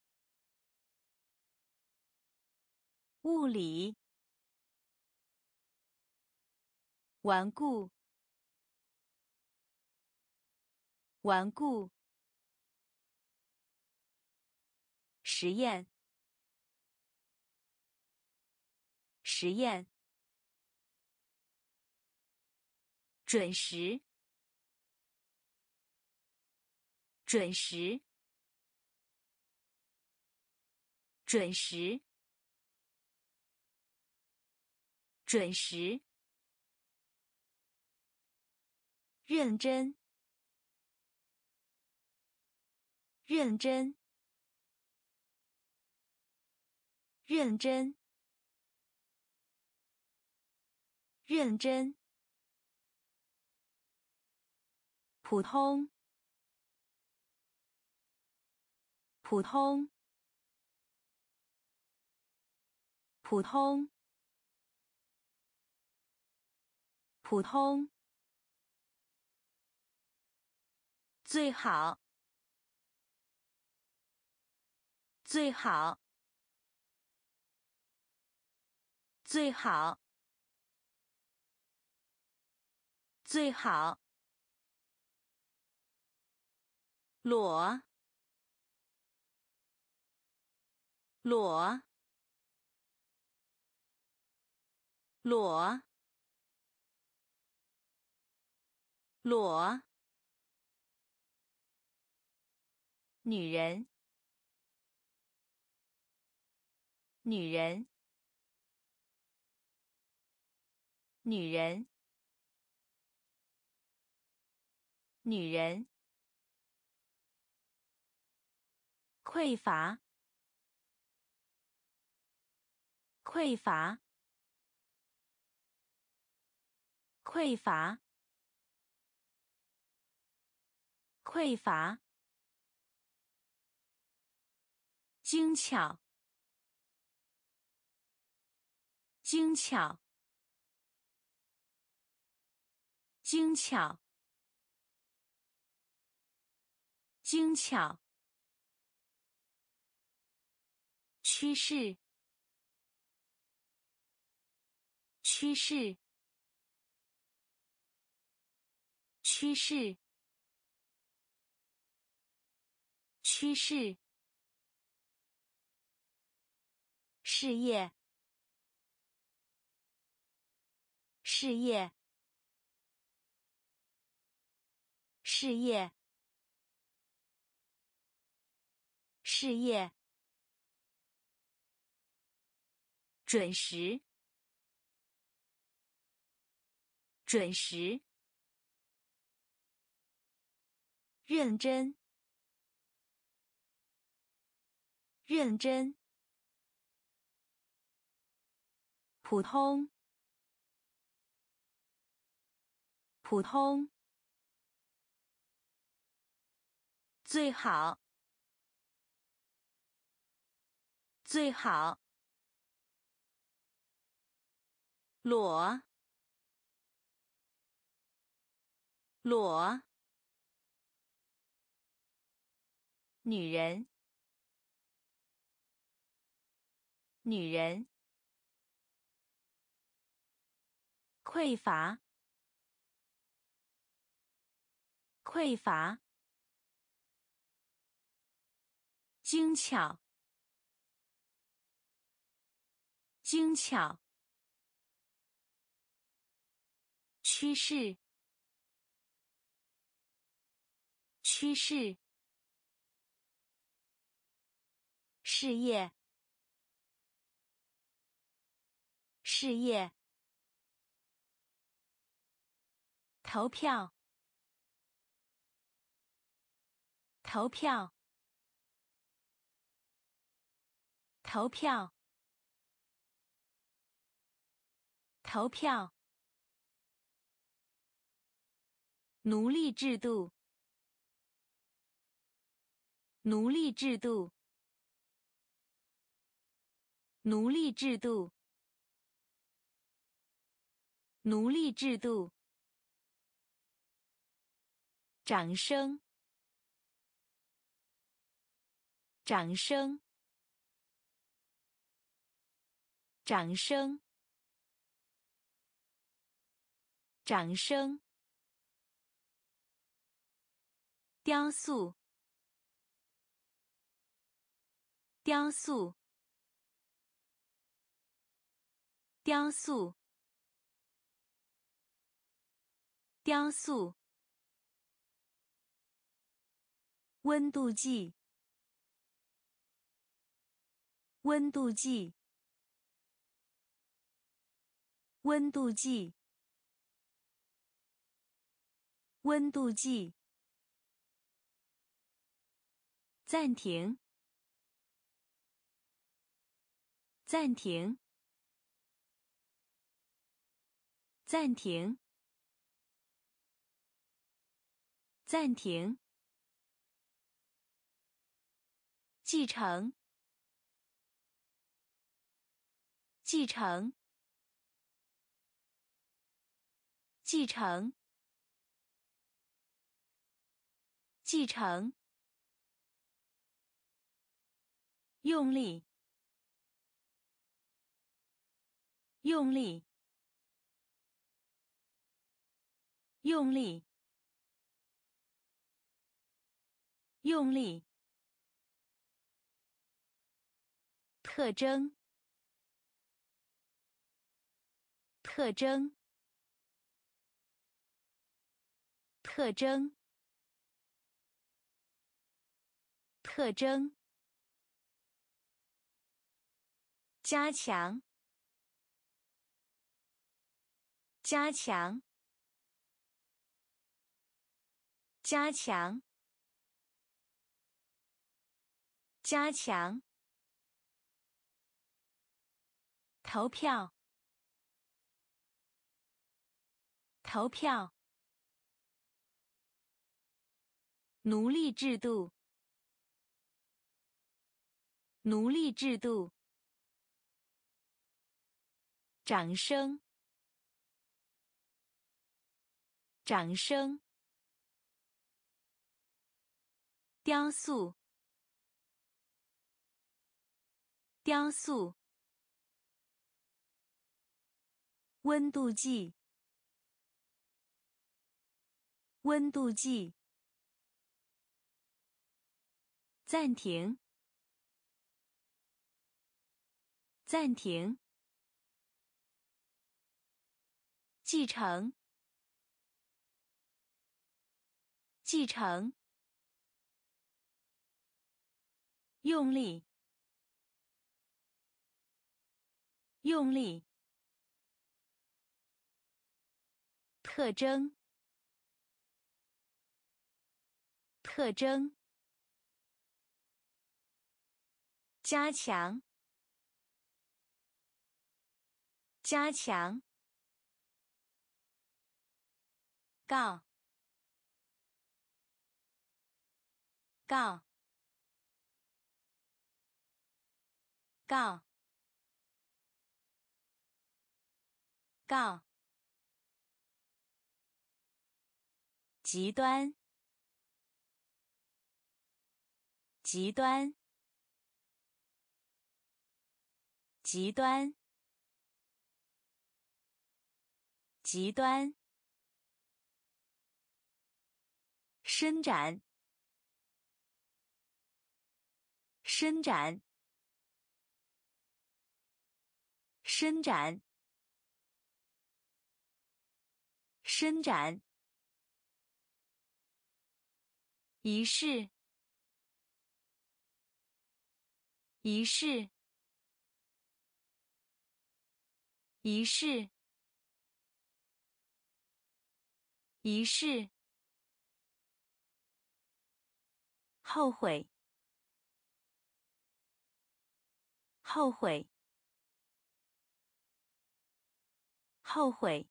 物理，顽固，顽固，实验，实验。准时，准时，准时，准时。认真，认真，认真，认真。普通，普通，普通，普通，最好，最好，最好，最好。裸，裸，裸，裸。女人，女人，女人，女人。匮乏，匮乏，匮乏，匮乏。精巧，精巧，精巧，精巧。趋势，趋势，趋势，趋势。事业，事业，事业，事业。准时，准时，认真，认真，普通，普通，最好，最好。裸，裸，女人，女人，匮乏，匮乏，精巧，精巧。趋势，趋势，事业，事业，投票，投票，投票，投票。奴隶制度，奴隶制度，奴隶制度，奴隶制度。掌声，掌声，掌声，掌声。雕塑，雕塑，雕塑，雕塑。温度计，温度计，温度计，温度计。暂停，暂停，暂停，暂停。继承，继承，继承，继承。用力，用力，用力，用力。特征，特征，特征，特征。加强，加强，加强，加强。投票，投票。奴隶制度，奴隶制度。掌声！掌声！雕塑！雕塑！温度计！温度计！暂停！暂停！继承，继承，用力，用力，特征，特征，加强，加强。告，告，告，告，极端，极端，极端，极端。伸展，伸展，伸展，伸展。仪式，仪式，仪式，仪式，后悔，后悔，后悔，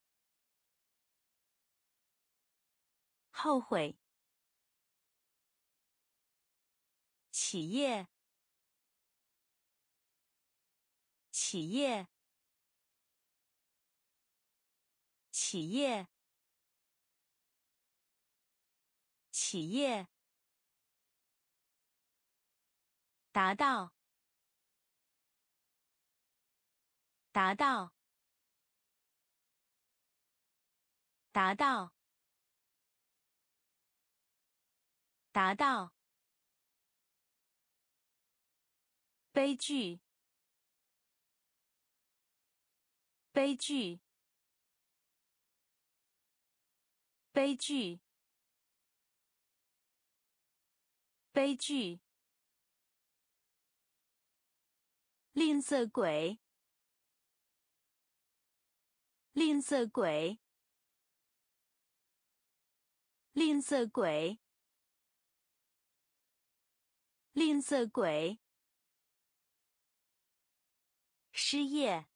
后悔。企业，企业，企业，企业，达到，达到，达到，达到。悲剧，悲剧，悲剧，悲剧。吝啬鬼，吝啬鬼，吝啬鬼，吝啬鬼。失业，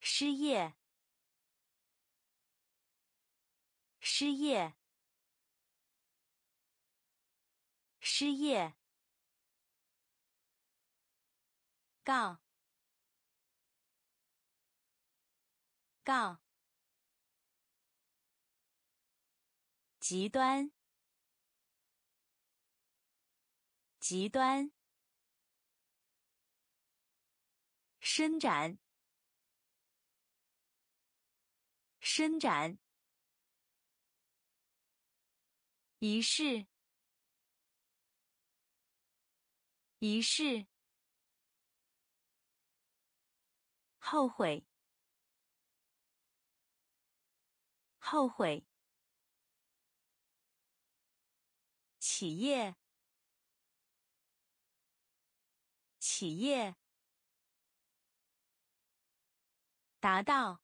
失业，失业，失业。杠，杠，极端，极端。伸展，伸展。仪式，仪式。后悔，后悔。企业，企业。达到，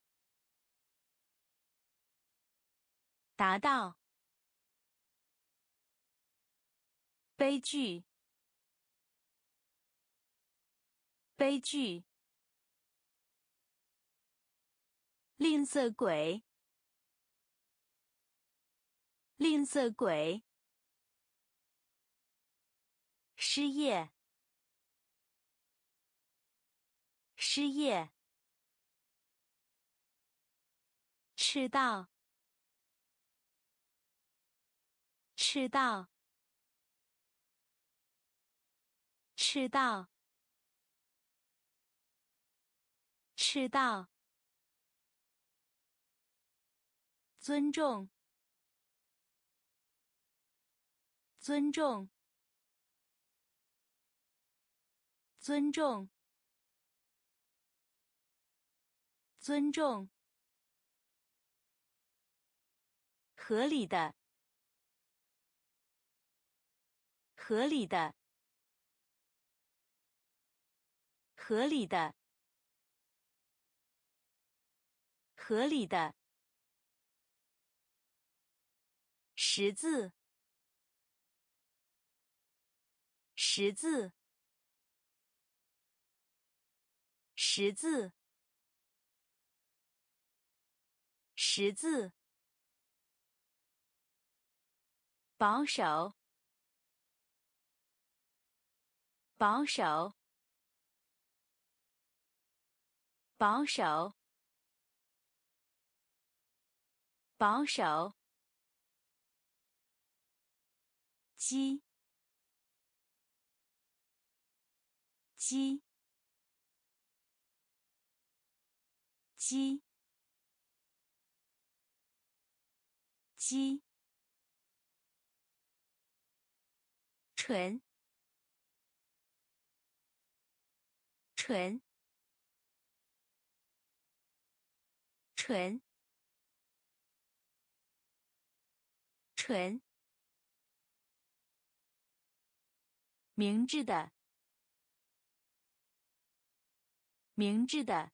达到。悲剧，悲剧。吝啬鬼，吝啬鬼。失业，失业。赤道，赤道，赤道，赤道。尊重，尊重，尊重，尊重。合理的，合理的，合理的，合理的。十字，十字，十字，十字。保守，保守，保守，保守。鸡，鸡，鸡，鸡。纯，纯，纯，纯。明智的，明智的，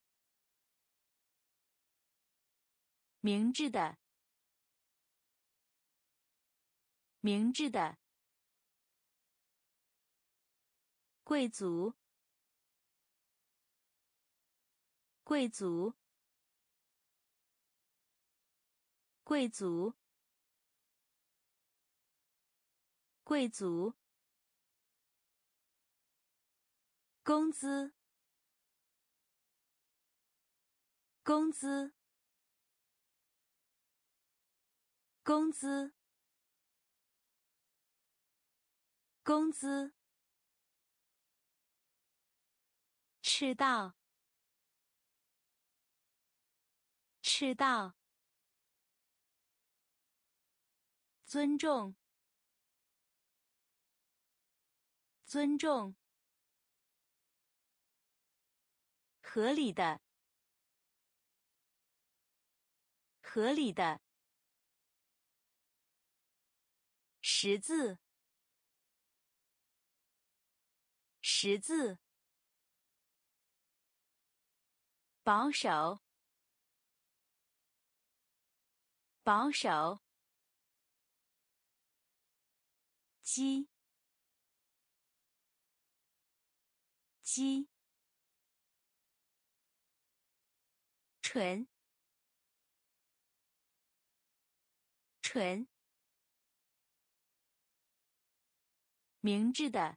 明智的，明智的，贵族，贵族，贵族，贵族，工资，工资。工资，工资，赤道，赤道，尊重，尊重，合理的，合理的。十字，十字，保守，保守，鸡，鸡，纯，纯。明智的，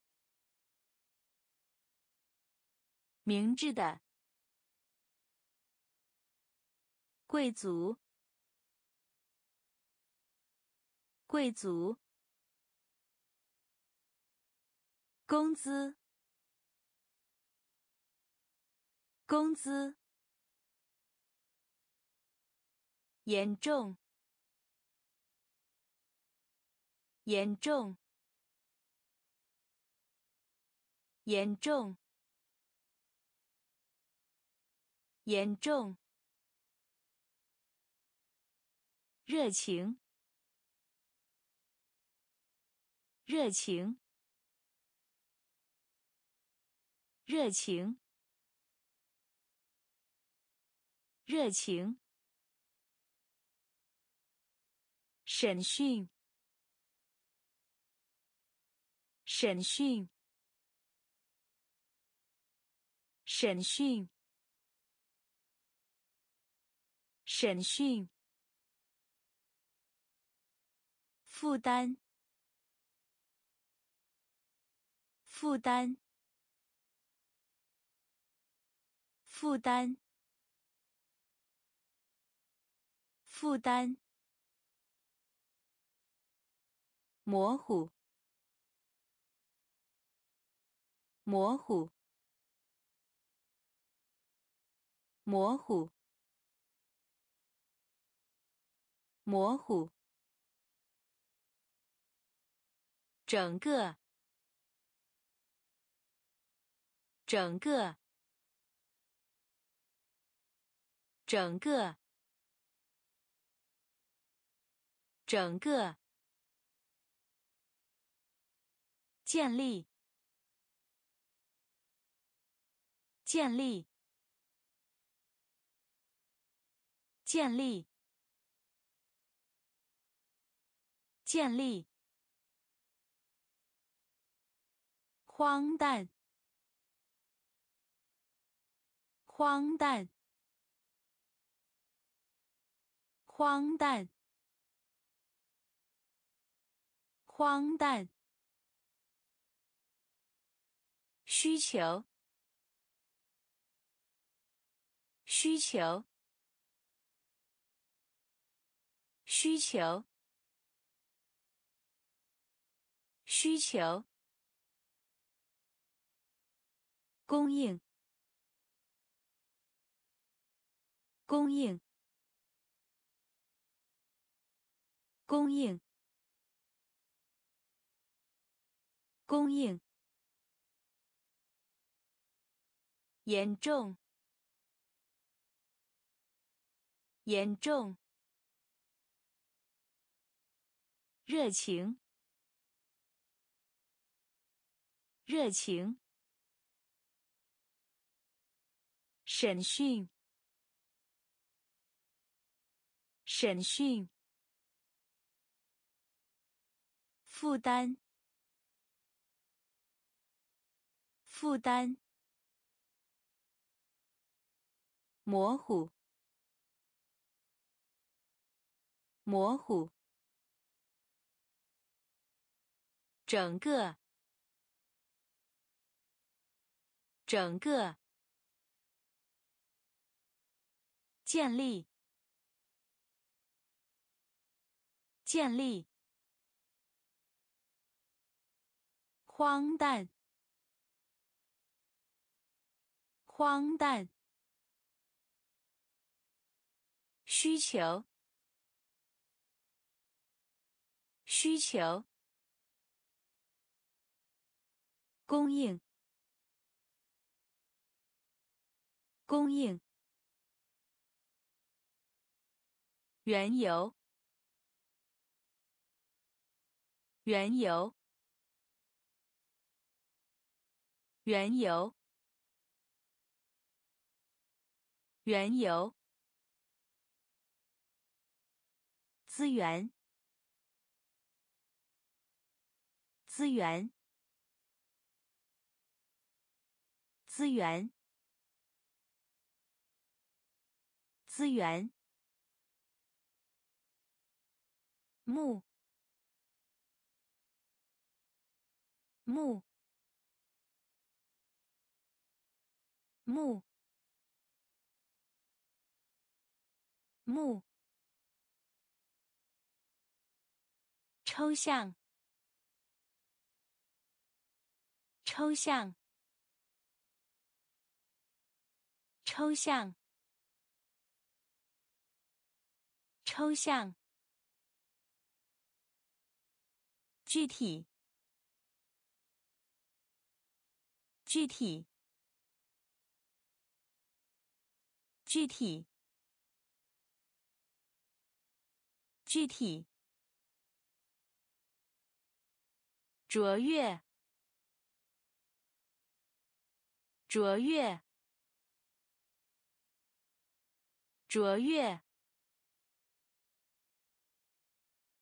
明智的，贵族，贵族，工资，工资，严重，严重。严重，严重，热情，热情，热情，热情，审讯，审讯。审讯，审讯，负担，负担，负担，负担，模糊，模糊。模糊，模糊，整个，整个，整个，整个，建立，建立。建立，建立，荒诞，荒诞，荒诞，荒诞，需求，需求。需求，需求，供应，供应，供应，供应，严重，严重。热情，热情。审讯，审讯，负担，负担，模糊，模糊，整个，整个。建立，建立，荒诞，荒诞，需求，需求，供应，供应。原油，原油，原油，原油，资源，资源，资源，资源。木木木木抽象抽象抽象抽象具体，具体，具体，具体，卓越，卓越，卓越，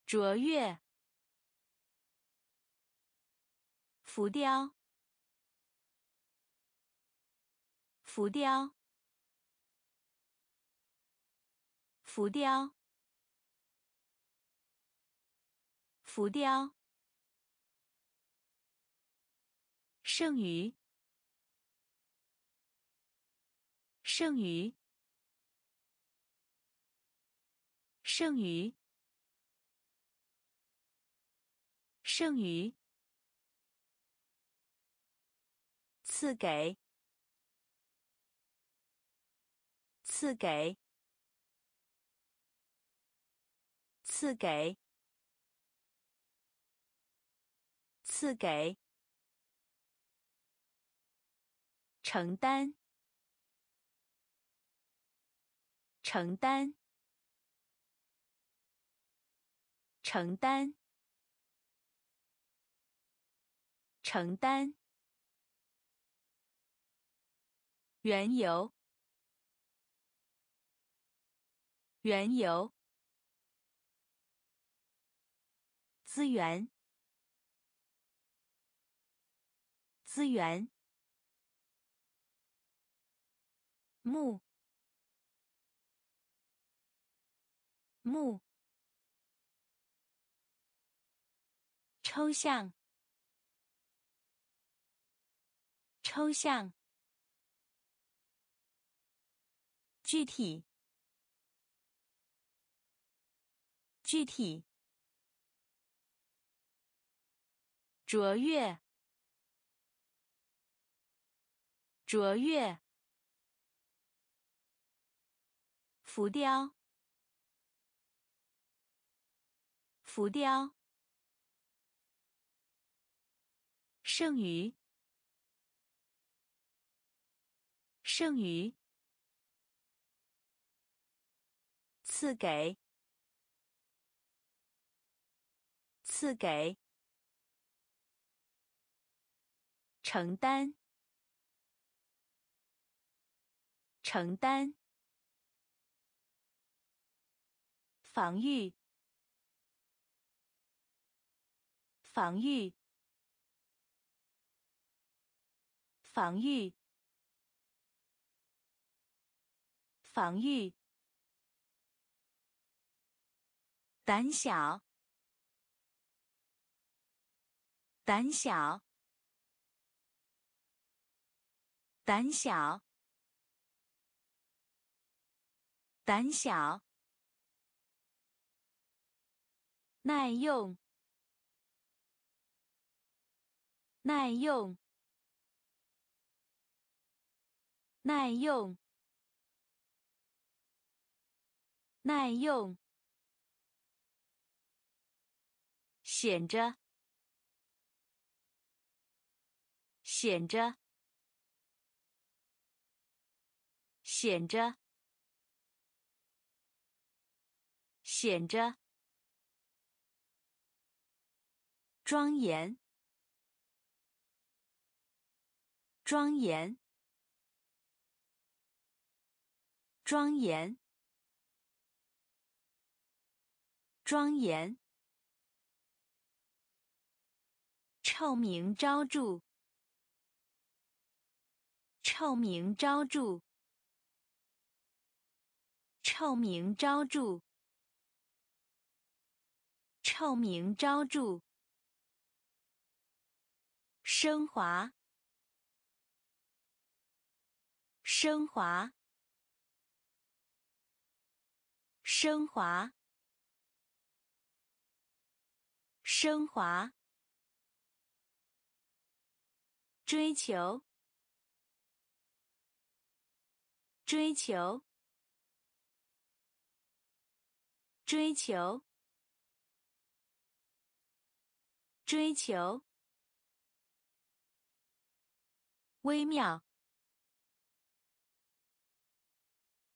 卓越。浮雕，浮雕，浮雕，浮雕。剩余，剩余，剩余，剩余。赐给，赐给，赐给，赐给，承担，承担，承担，承担。原油，原油，资源，资源，木，木，抽象，抽象。具体，具体，卓越，卓越，浮雕，浮雕，剩余，剩余。赐给，赐给，承担，承担，防御，防御，防御，防御。胆小，胆小，胆小，胆小。耐用，耐用，耐用，耐用。显着，显着，显着，显着，庄严，庄严，庄严，庄严。臭名昭著，臭名昭著，臭名昭著，臭名昭著。升华，升华，升华，升华。追求，追求，追求，追求。微妙，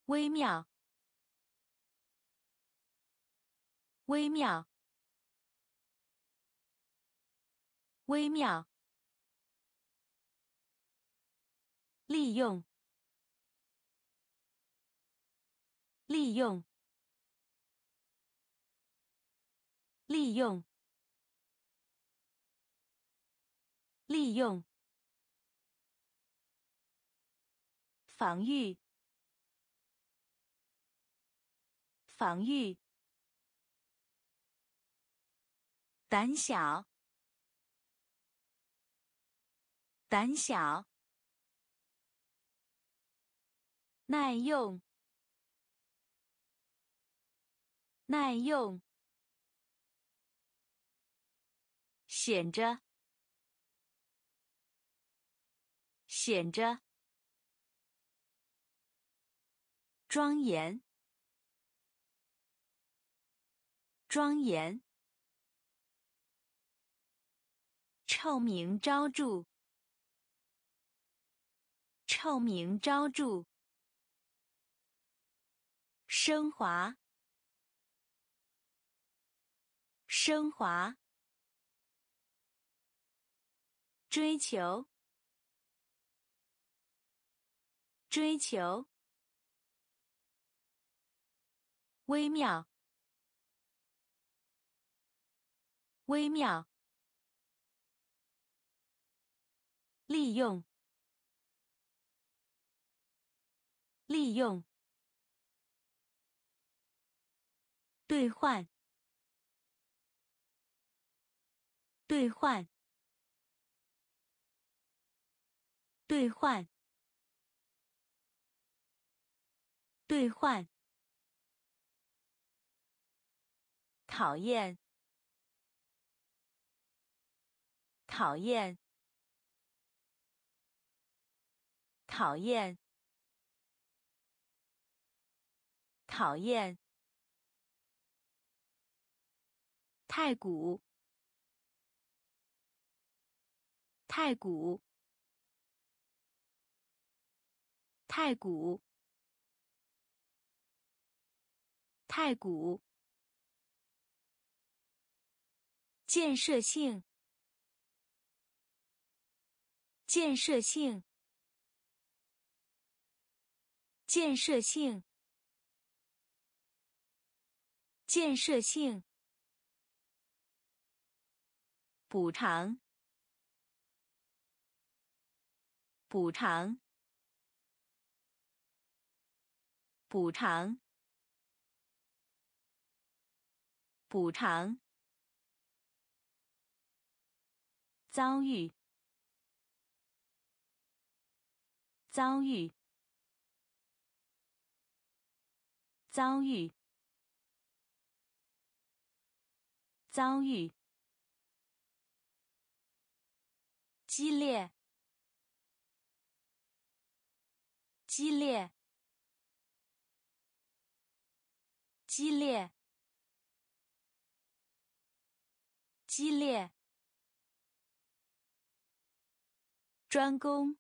微妙，微妙，微妙。利用，利用，利用，利用。防御，防御。胆小，胆小。耐用，耐用，显着，显着，庄严，庄严，臭名昭著，臭名昭著。升华，升华，追求，追求，微妙，微妙，利用，利用。兑换，兑换，兑换，兑换。讨厌，讨厌，讨厌，讨厌。太古，太古，太古，太古。建设性，建设性，建设性，建设性。补偿。补偿。补偿。补偿。遭遇。遭遇。遭遇。遭遇。激烈。激烈。激烈。激烈。专攻。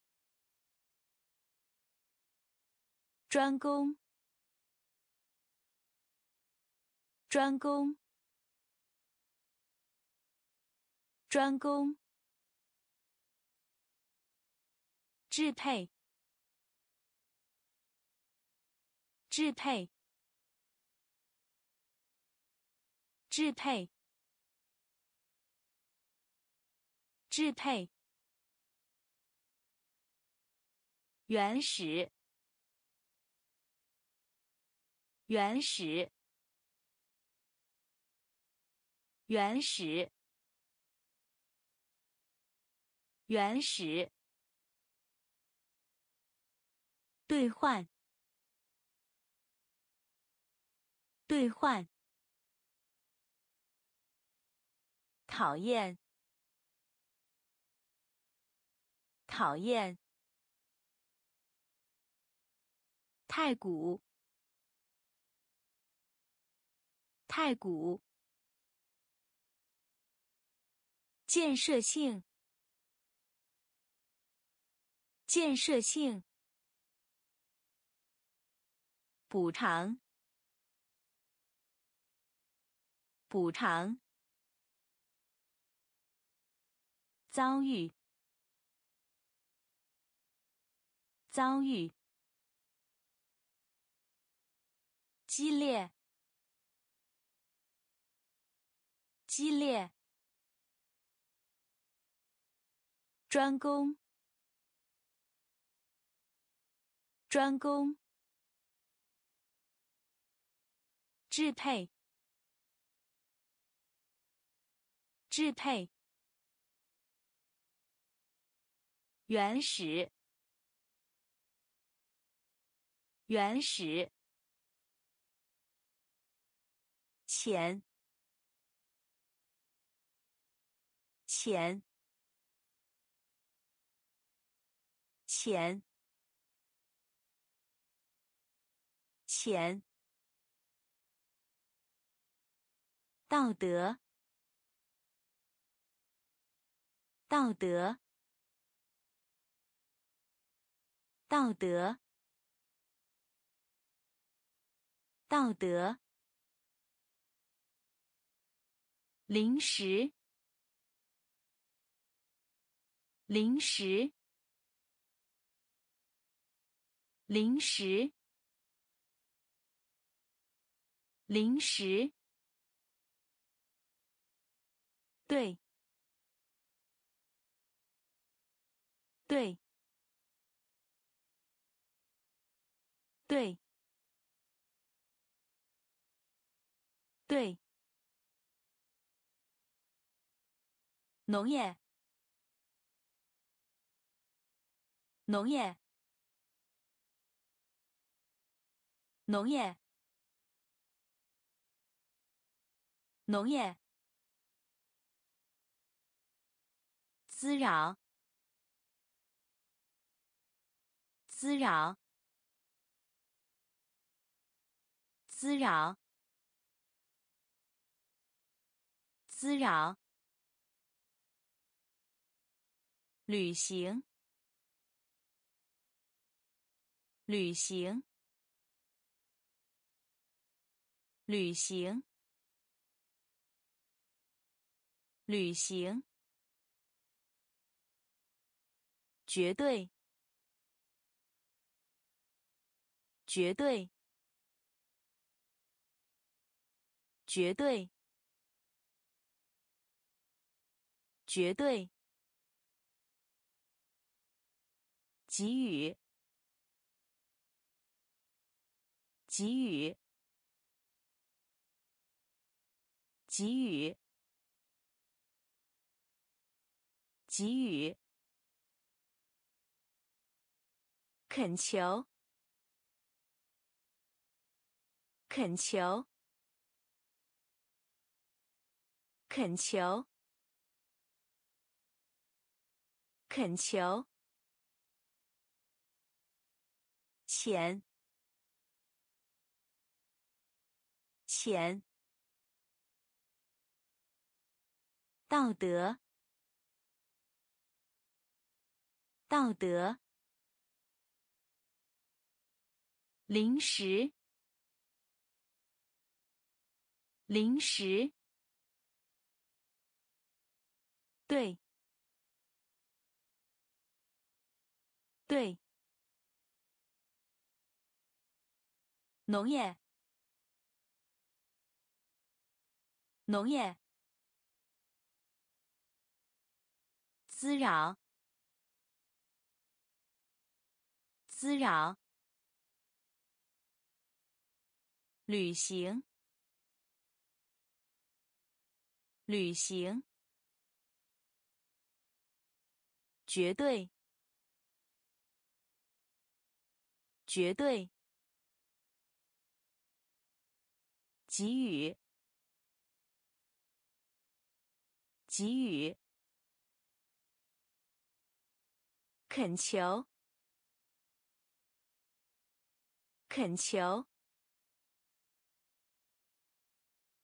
专攻。专攻。专攻。支配。支配。支配。支配。原始。原始。原始。原始。兑换。兑换。讨厌。讨厌。太古。太古。建设性。建设性。补偿。补偿。遭遇。遭遇。激烈。激烈。专攻。专攻。支配。支配。原始。原始。钱。钱。钱。钱。道德。道德。道德。道德。零食。零食。零食。零食。对。对。对。对。农业。农业。农业。农业。滋扰。滋扰。滋扰。滋扰。旅行。旅行。旅行。旅行。绝对。绝对。绝对，绝对，给予，给予，给予，给予。恳求，恳求，恳求，恳求，钱，钱，道德，道德。零食，零食，对，对，农业，农业，滋扰，滋扰。旅行，旅行，绝对，绝对，给予，给予，恳求，恳求。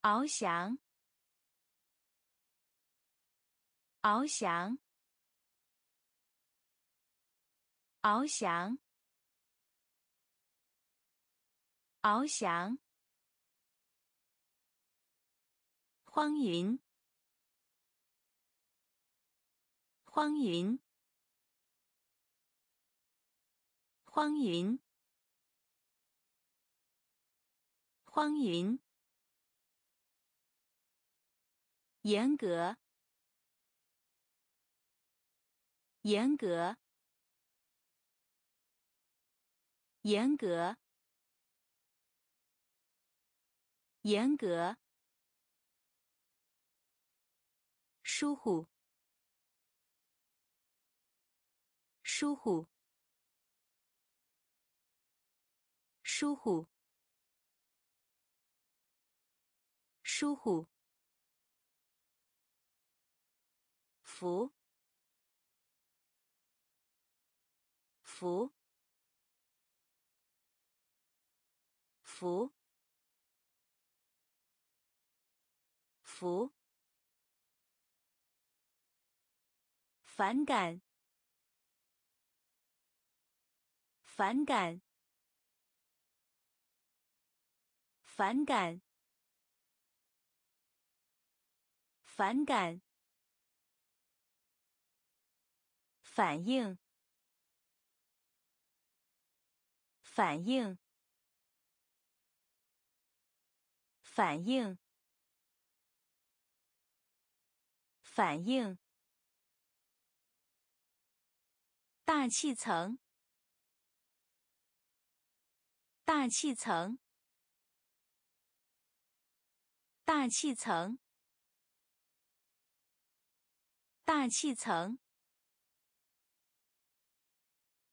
翱翔，翱翔，翱翔，翱翔。荒淫，荒淫，荒淫，荒淫。严格，严格，严格，严格。疏忽，疏忽，疏忽，疏忽。福，福，福，福，反感，反感，反感，反感。反应，反应，反应，反应。大气层，大气层，大气层，大气层。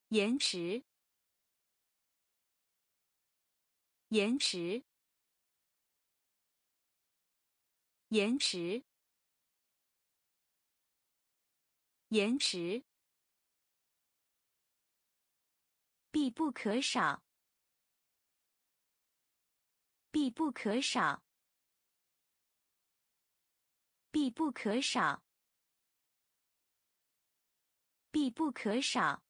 延迟，延迟，延迟，延迟，必不可少，必不可少，必不可少，必不可少。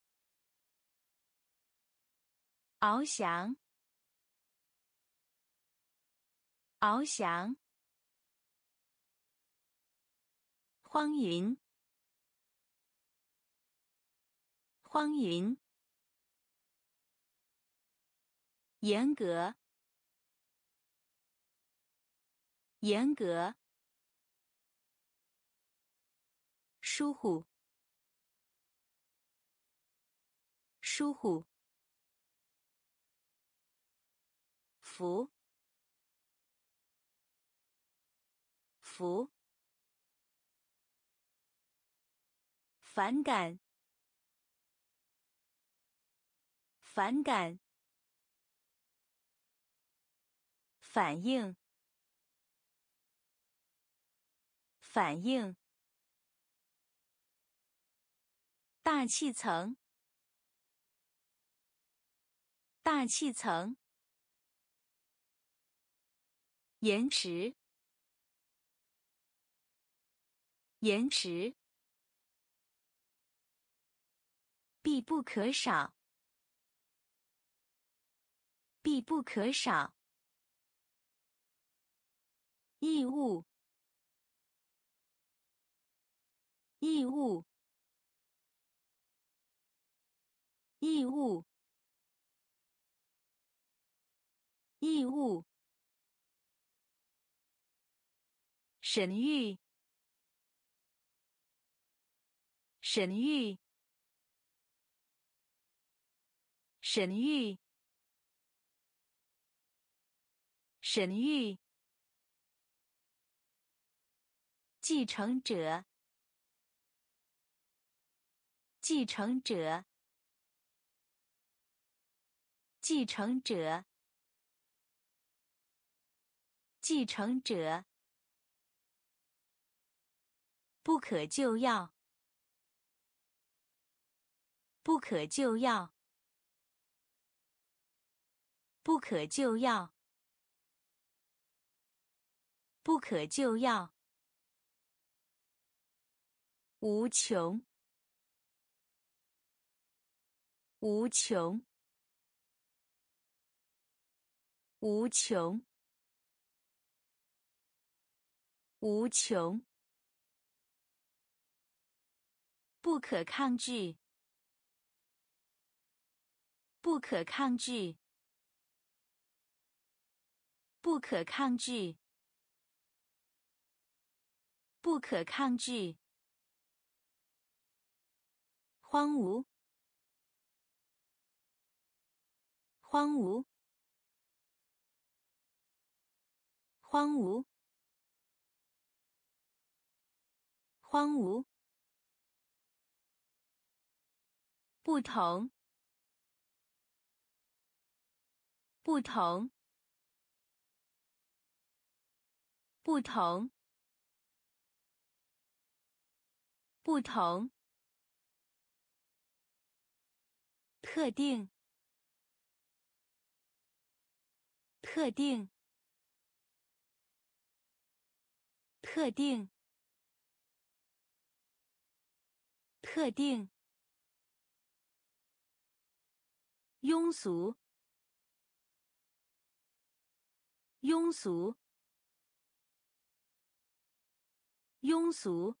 翱翔，翱翔，荒淫，荒淫，严格，严格，疏忽，疏忽，福，福，反感，反感。反应，反应，大气层，大气层，延迟，延迟，必不可少，必不可少。义务，义务，义务，义务。神谕，神谕，神谕，神谕。继承者，继承者，继承者，继承者，不可救药，不可救药，不可救药，不可救药。无穷，无穷，无穷，无穷，不可抗拒，不可抗拒，不可抗拒，不可抗拒。荒芜，荒芜，荒芜，荒芜。不同，不同，不同，不同。特定，特定，特定，特定，庸俗，庸俗，庸俗，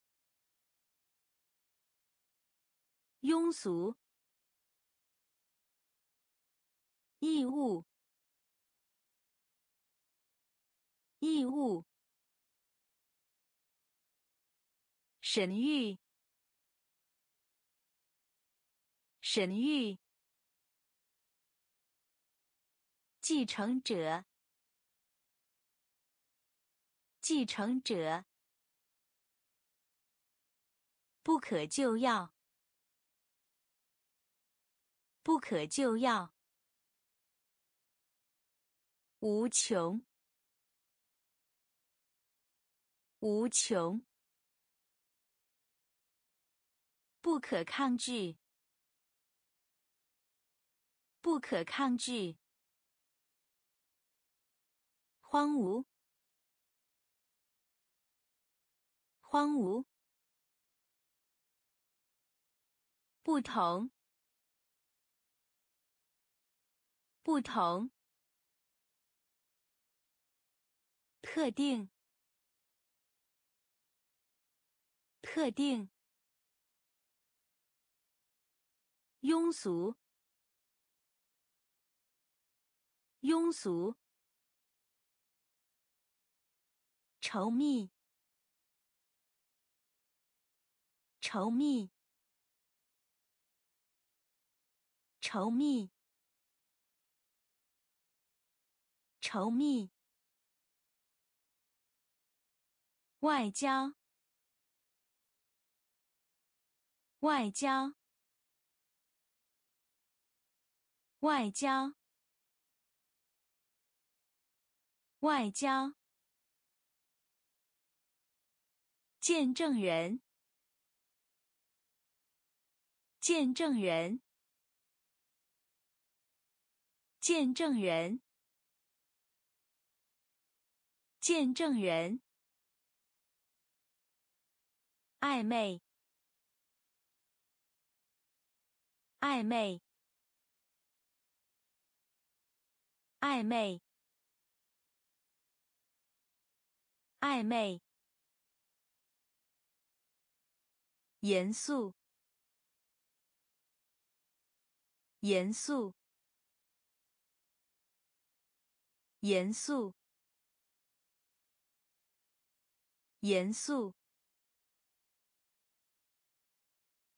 庸俗。义务，义务。神谕，神谕。继承者，继承者。不可救药，不可救药。无穷，无穷，不可抗拒，不可抗拒。荒芜，荒芜。不同，不同。特定，特定，庸俗，庸俗，稠密，稠密，稠密，稠密。外交，外交，外交，外交。见证人，见证人，见证人，见证人。暧昧，暧昧，暧昧，暧昧。严肃，严肃，严肃，严肃。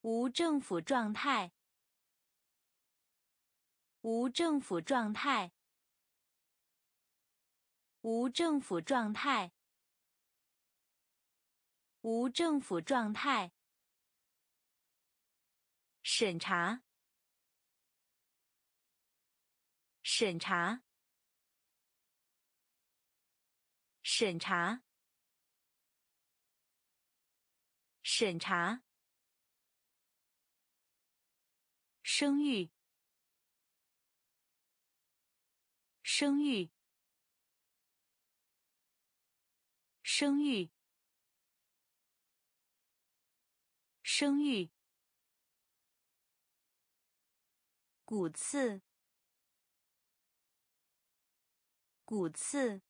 无政府状态，无政府状态，无政府状态，无政府状态。审查审查审查审查生育生育生育生育骨刺，骨刺，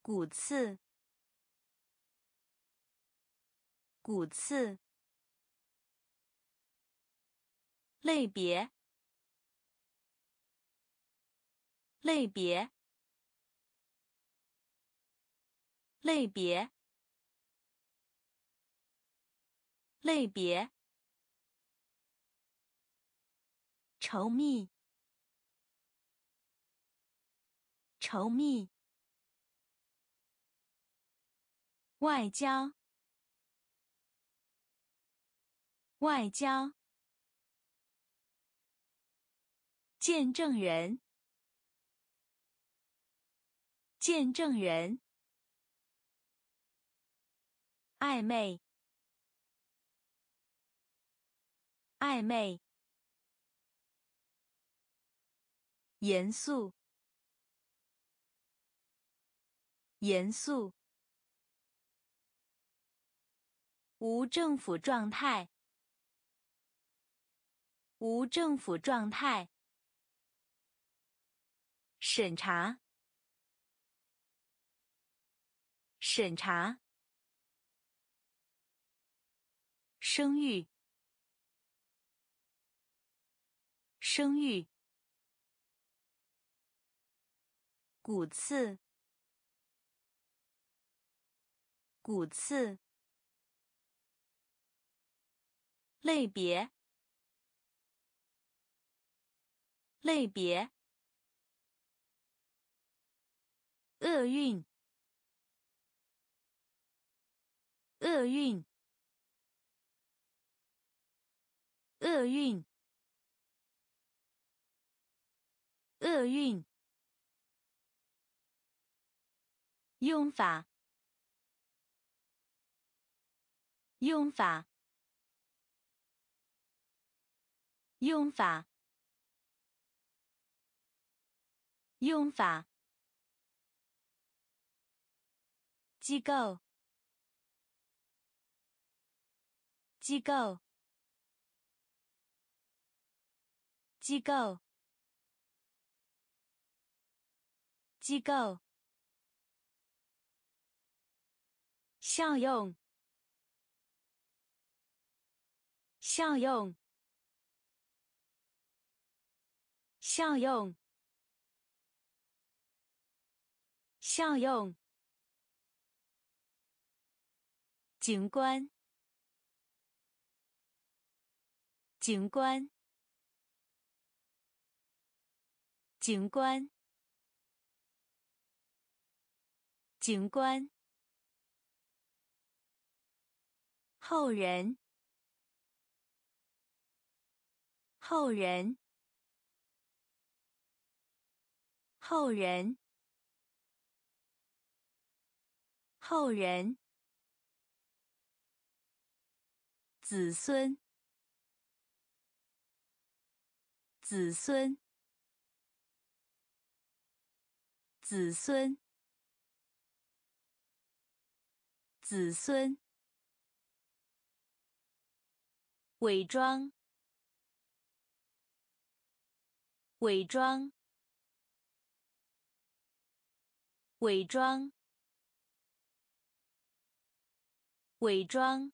骨刺，骨刺。类别，类别，类别，类别。稠密，稠密。外交，外交。见证人，见证人。暧昧，暧昧。严肃，严肃。无政府状态，无政府状态。审查，审查。声誉，声誉。骨刺，骨刺。类别，类别。厄运，厄运，厄运，厄运。用法，用法，用法，用法。机构，机构，机构，机构。效用，效用，效用，效用。景观，景观，景观，景观。后人，后人，后人，后人。子孙，子孙，子孙，子孙。伪装，伪装，伪装，伪装。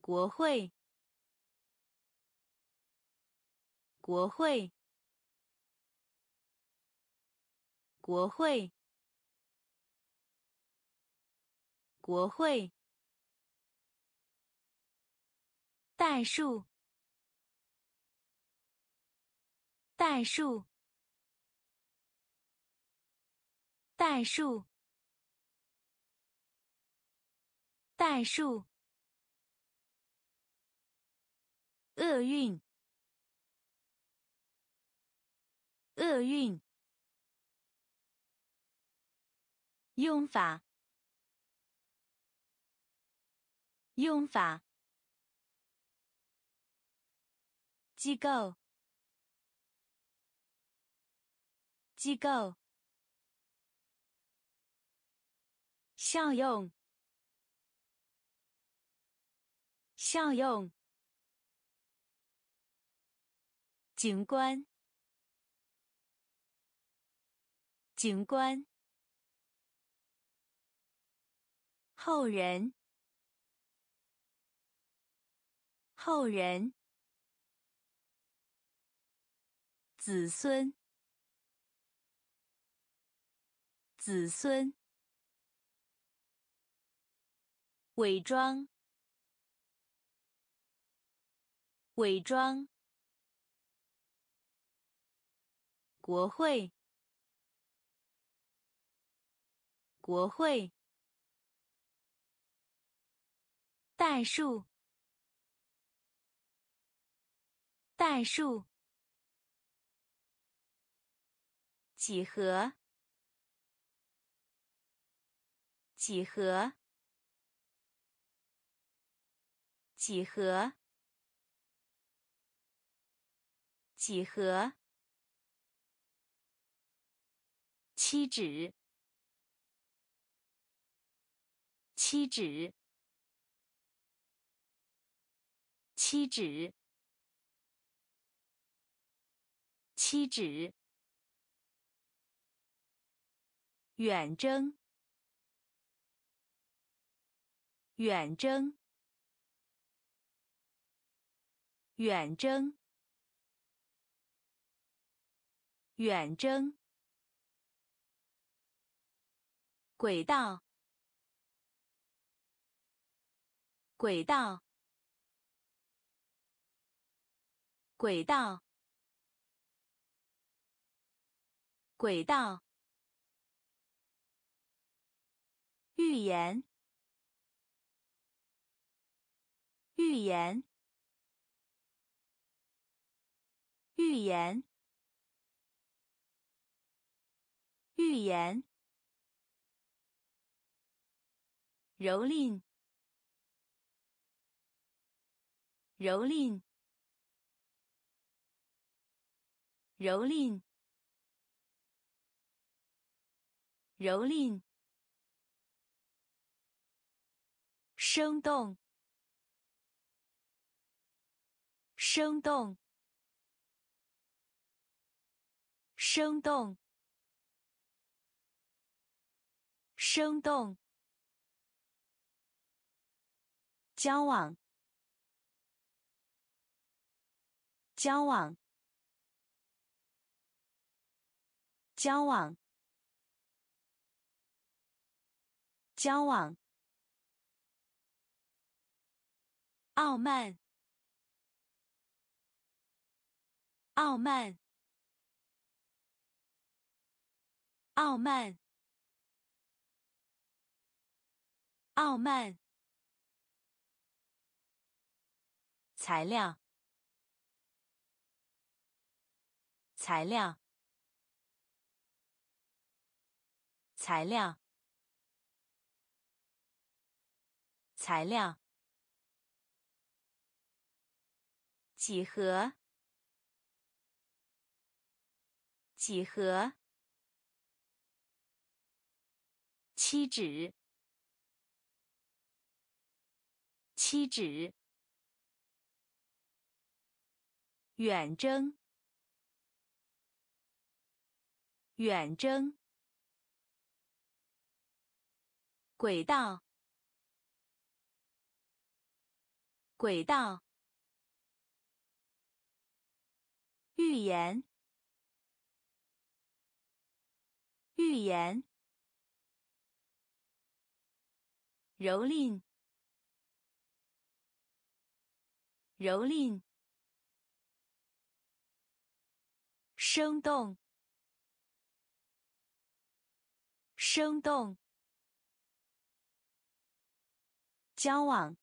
国会，国会，国会，国会。代数，代数，代数，代数。厄运，厄运。用法，用法。机构，机构。效用，效用。景观，景观。后人，后人。子孙，子孙。伪装，伪装。国会，国会。代数，代数。几何，几何，几何，几何。七指，七指，七指，七指。远征，远征，远征，远征。轨道，轨道，轨道，轨道。预言，预言，预言，预言。蹂躏，蹂躏，蹂躏，蹂躏。生动，生动，生动，生动。交往，交往，交往，交往，傲慢，傲慢，傲慢，傲慢。材料，材料，材料，材料。几何，几何。七指，七指。远征，远征。轨道，轨道。预言，预言。蹂躏，蹂躏。生动，生动。交往，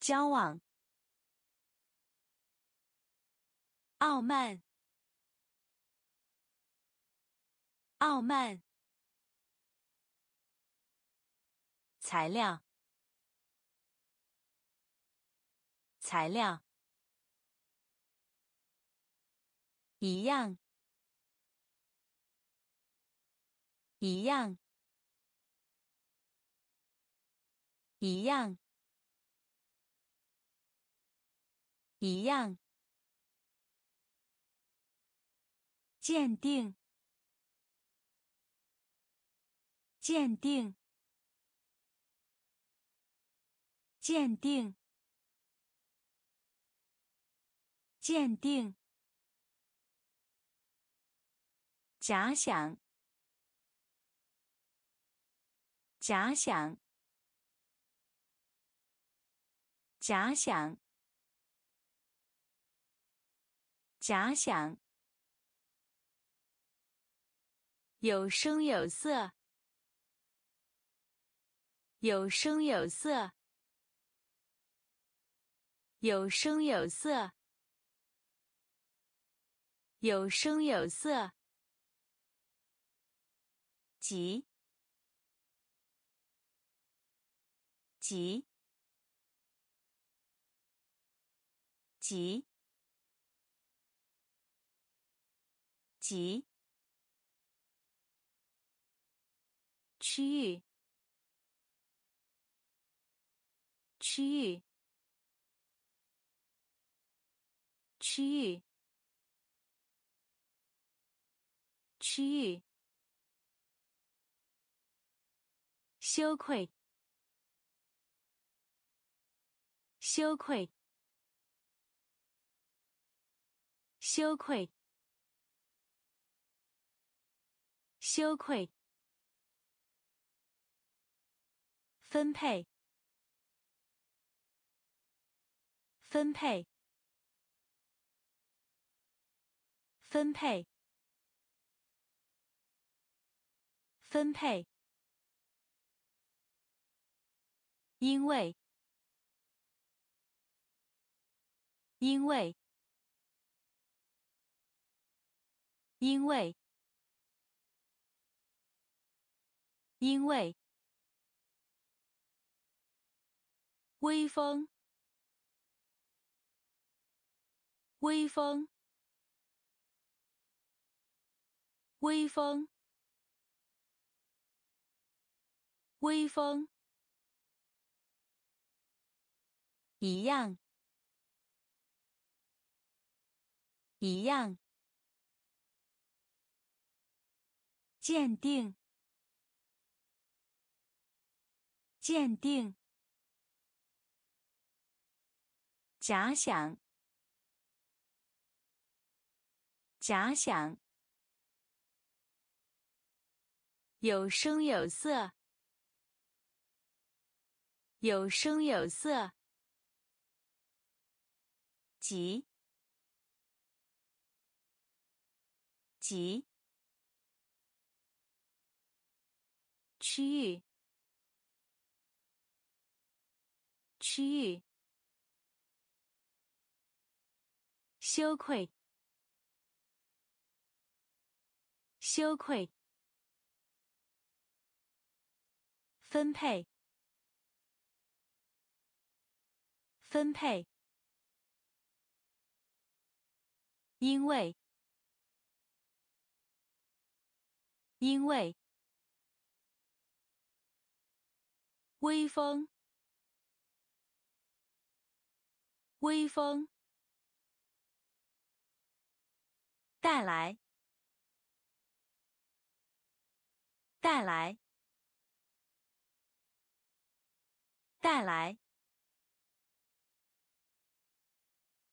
交往。傲慢，傲慢。材料，材料。一样，一样，一样，一样。鉴定，鉴定，鉴定，鉴定。假想，假想，假想，假想。有声有色，有声有色，有声有色，有声有色。急，急，急，急。区域，区域，区域，区域。羞愧，羞愧，羞愧，羞愧。分配，分配，分配，分配。因为，因为，因为，因为，微风，微风，微风，微风。一样，一样。鉴定，鉴定。假想，假想，有声有色，有声有色，急，急，区域，区域。羞愧，羞愧。分配，分配。因为，因为。微风，微风。带来，带来，带来，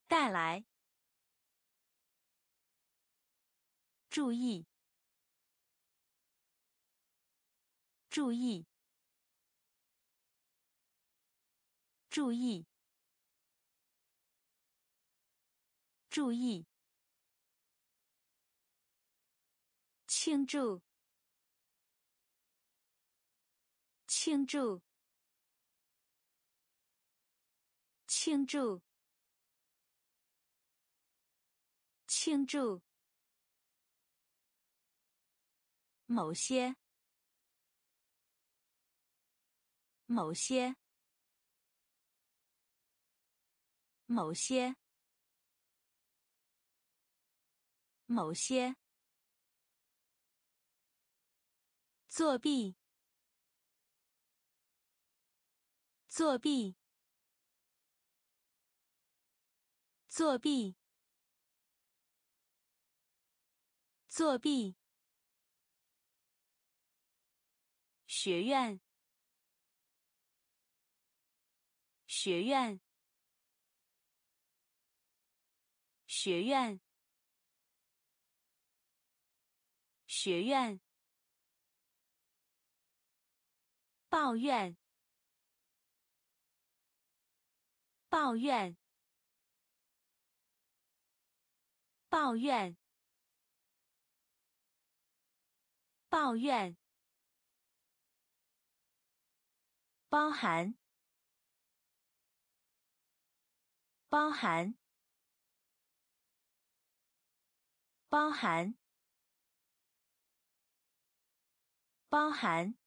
带来。注意，注意，注意，注意。庆祝！庆祝！庆祝！庆祝！某些，某些，某些，某些。作弊！作弊！作弊！作弊！学院！学院！学院！学院！抱怨，抱怨，抱怨，抱怨，包含，包含，包含，包含。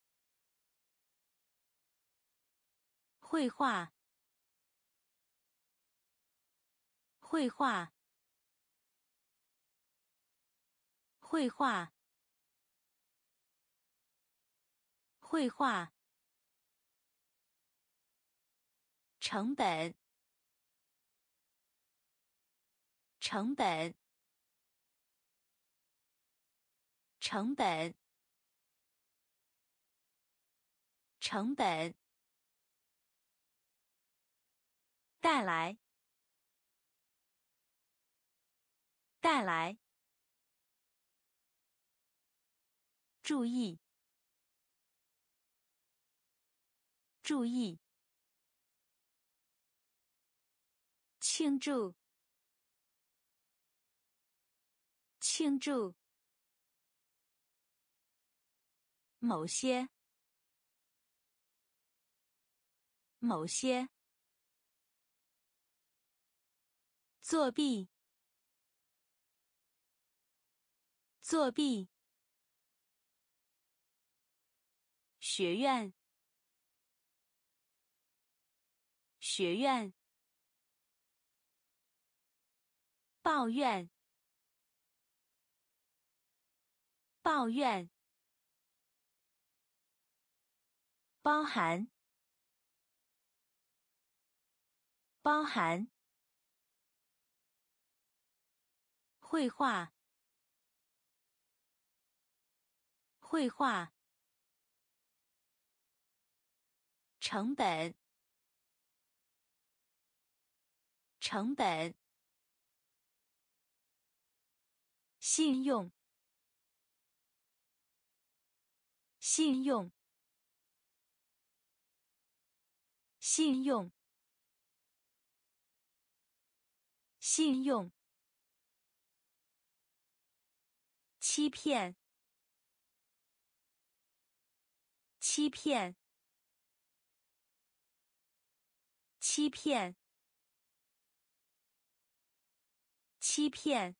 绘画，绘画，绘画，绘画。成本，成本，成本，成本。带来，带来。注意，注意。庆祝，庆祝。某些，某些。作弊！作弊！学院！学院！抱怨！抱怨！包含！包含！绘画，绘画。成本，成本。信用，信用，信用，信用，欺骗，欺骗，欺骗，欺骗。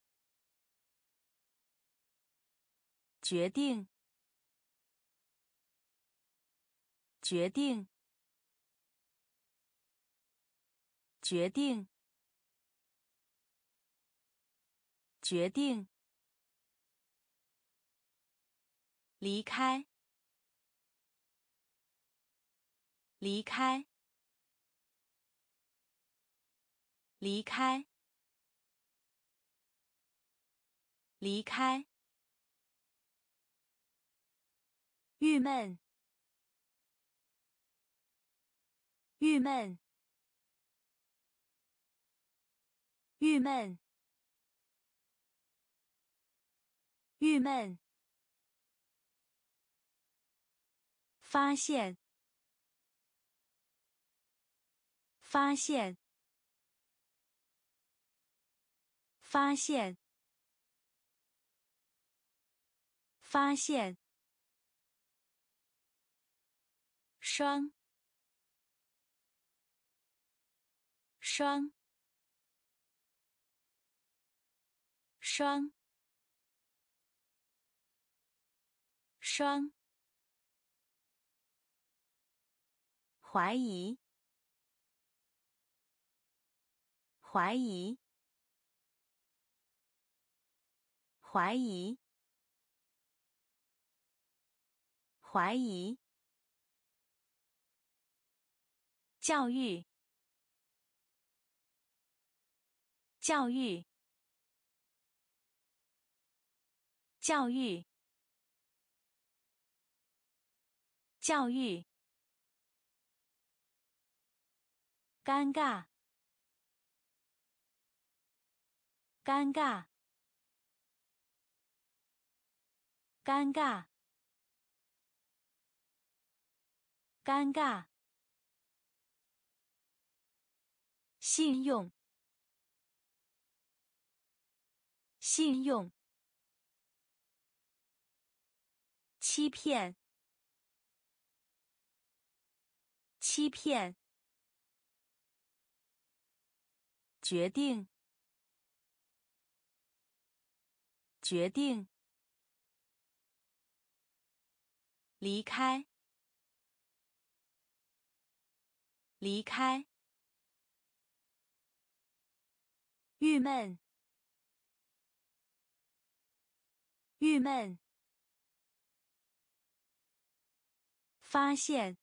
决定，决定，决定，决定，离开，离开，离开，离开。郁闷，郁闷，郁闷，郁闷。发现，发现，发现，发现。双，双，双，双，怀疑，怀疑，怀疑，怀疑。教育，教育，教育，教育。尴尬，尴尬，尴尬，尴尬。信用，信用，欺骗，欺骗，决定，决定，离开，离开。郁闷，郁闷。发现，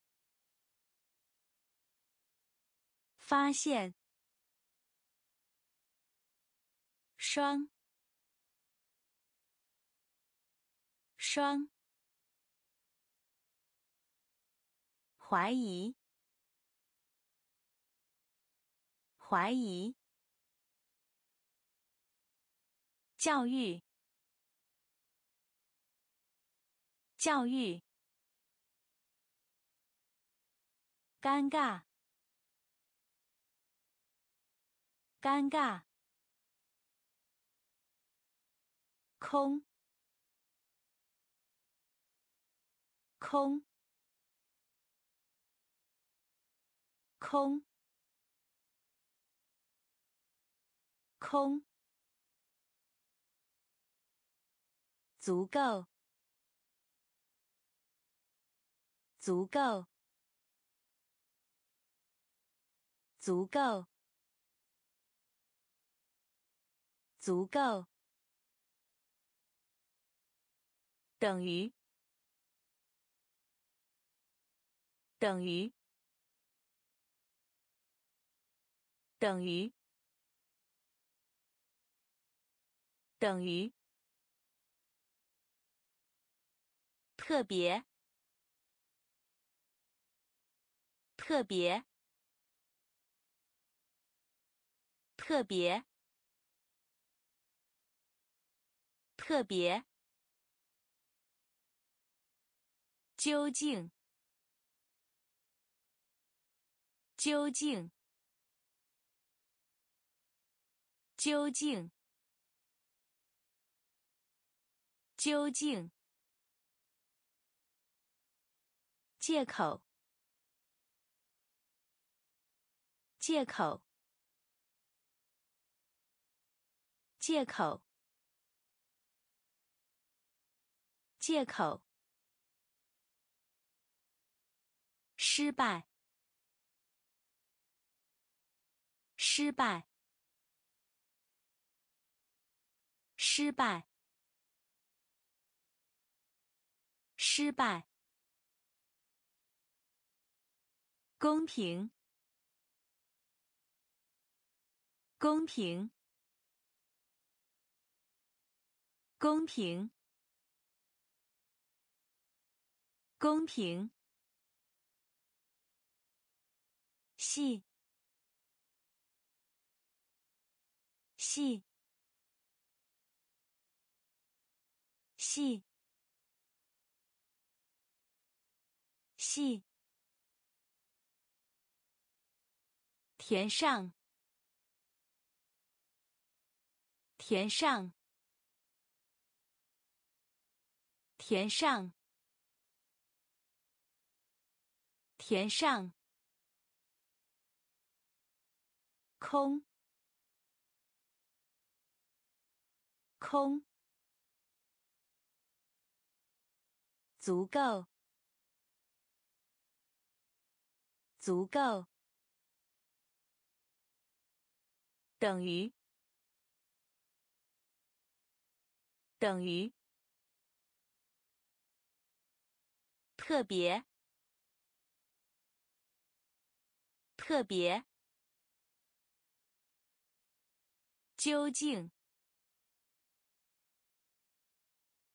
发现。双，双。怀疑，怀疑。教育，教育，尴尬，尴尬，空，空，空，空。足够，足够，足够，足够，等于，等于，等于，等于。特别，特别，特别，特别，究竟，究竟，究竟，究竟，借口，借口，借口。借口，失败，失败，失败，失败，公平，公平，公平。公平，细，细，细，细，填上，填上，填上。填上，空，空，足够，足够，等于，等于，特别。特别，究竟，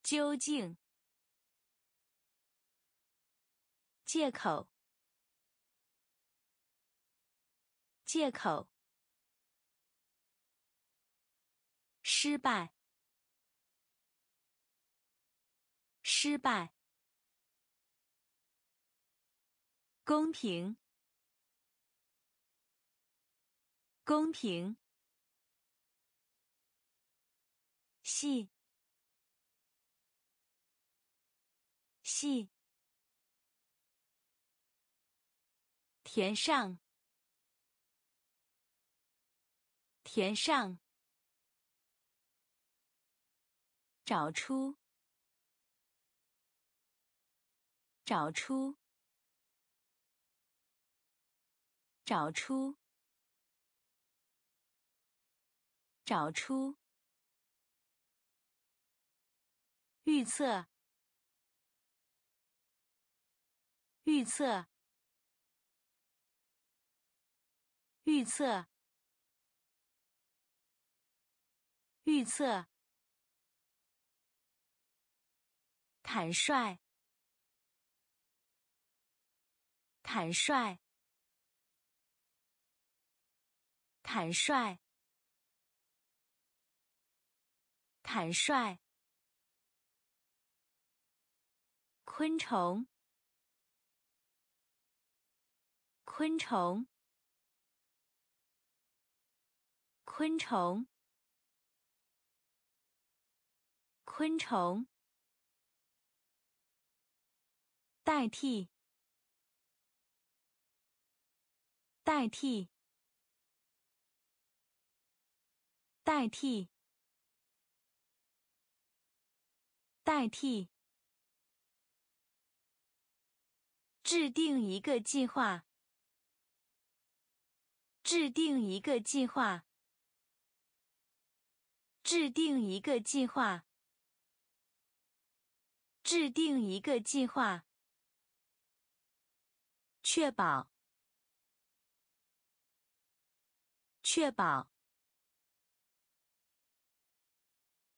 究竟，借口，借口，失败，失败，公平。公平，细，细，填上，填上，找出，找出，找出。找出，预测，预测，预测，预测，坦率，坦率，坦率。坦率，昆虫，昆虫，昆虫，昆虫，代替，代替，代替。代替，制定一个计划，制定一个计划，制定一个计划，制定一个计划，确保，确保，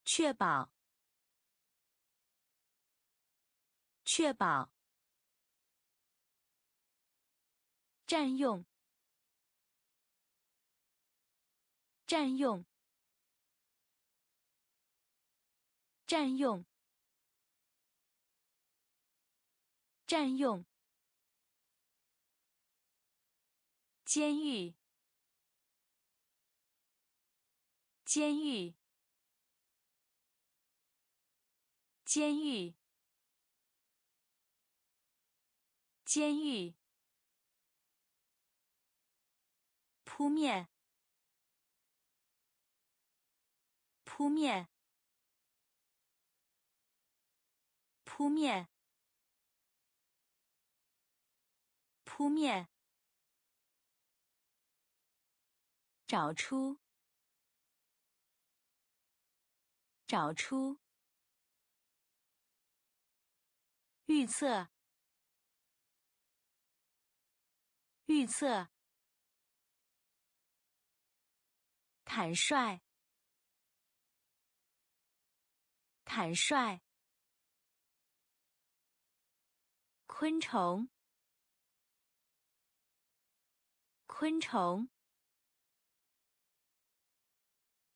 确保。确保，占用，占用，占用，占用。监狱，监狱，监狱，监狱。扑面，扑面，扑面，扑面。找出，找出，预测，预测，坦率，坦率，昆虫，昆虫。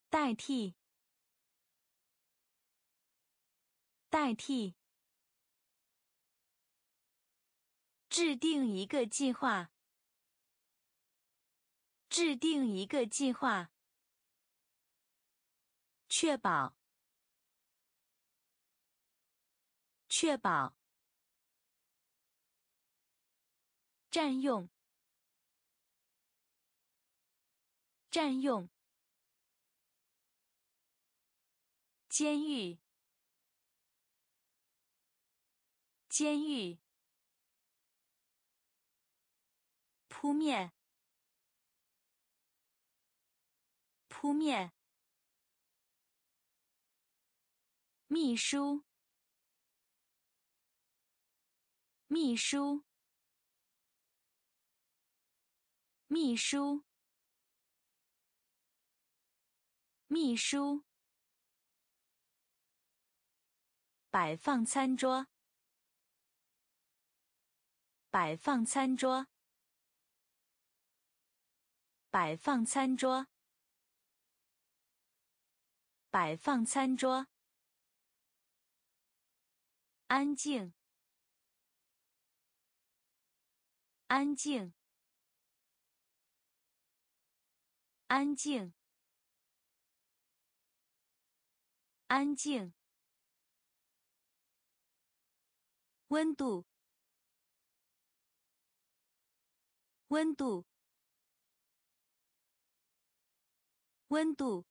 代替，代替，制定一个计划，制定一个计划，确保，确保，占用，占用。监狱，监狱，扑面，扑面，秘书，秘书，秘书，秘书。摆放餐桌，摆放餐桌，摆放餐桌，摆放餐桌。安静，安静，安静，安静。温度，温度，温度，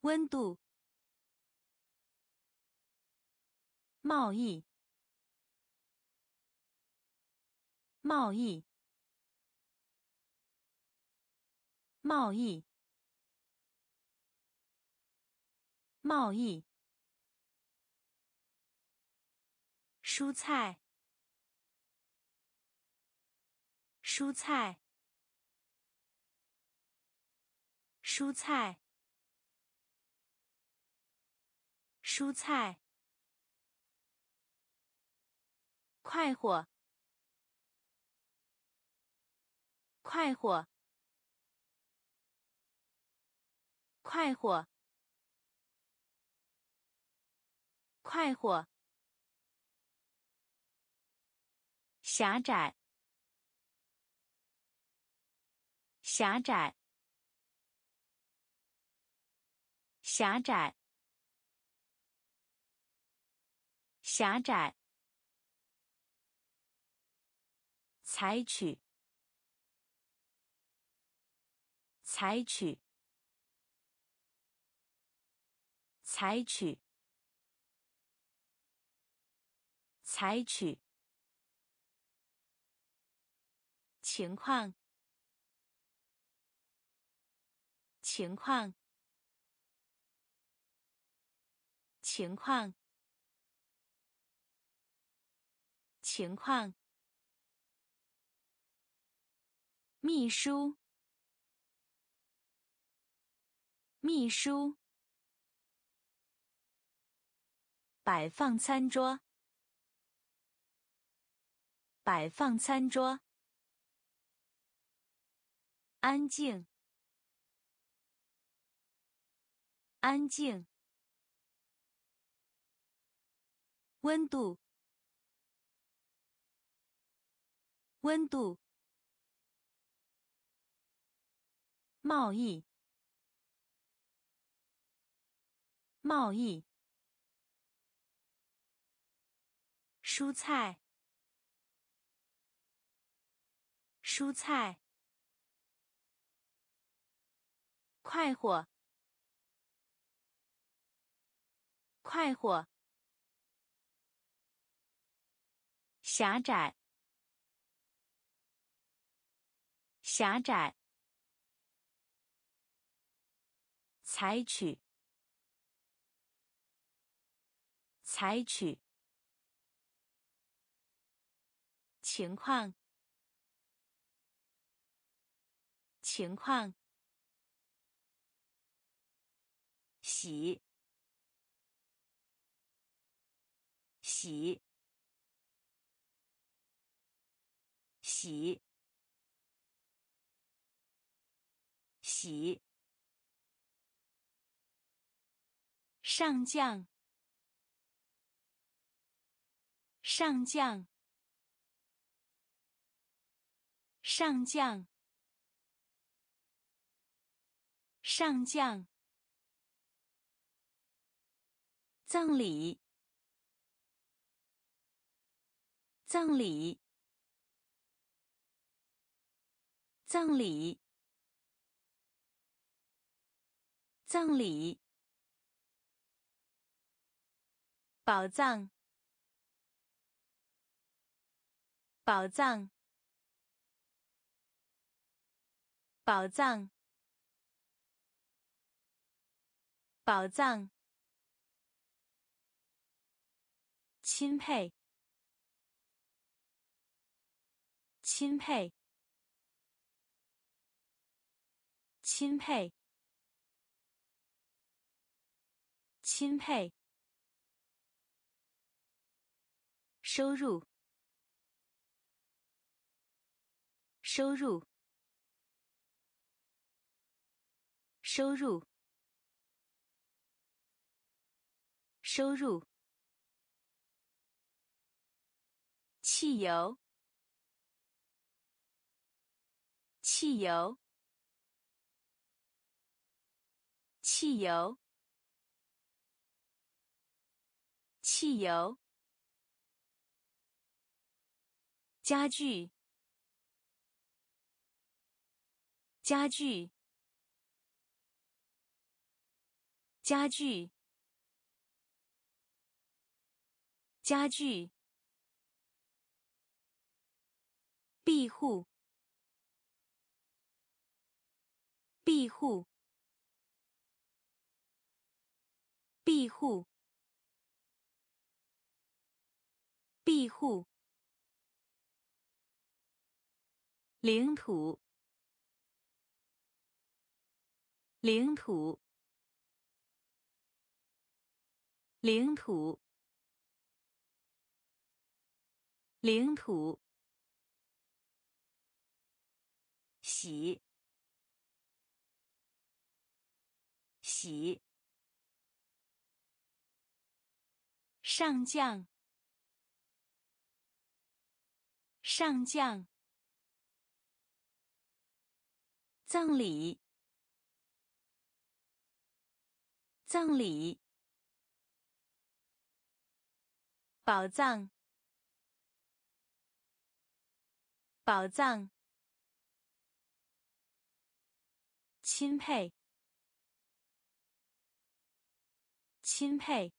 温度。贸易，贸易，贸易，贸易。蔬菜，蔬菜，蔬菜，蔬菜，快活，快活，快活，快活。狭窄，狭窄，狭窄，狭窄。采取，采取，采取，采取。情况，情况，情况，情况。秘书，秘书。摆放餐桌，摆放餐桌。安静，安静。温度，温度。贸易，贸易。蔬菜，蔬菜。快活，快活。狭窄，狭窄。采取，采取。情况，情况。洗，洗，洗，洗。上将，上将，上将，上将。葬礼，葬礼，葬礼，葬礼。宝藏，宝藏，宝藏，宝藏。钦佩，钦佩，钦佩，钦佩。收入，收入，收入，收入。汽油，汽油，汽油，汽油。家具，家具，家具，家具。庇护，庇护，庇护，庇护。领土，领土，领土，领土。洗，洗。上将，上将。葬礼，葬礼。宝藏，宝藏。钦佩，钦佩。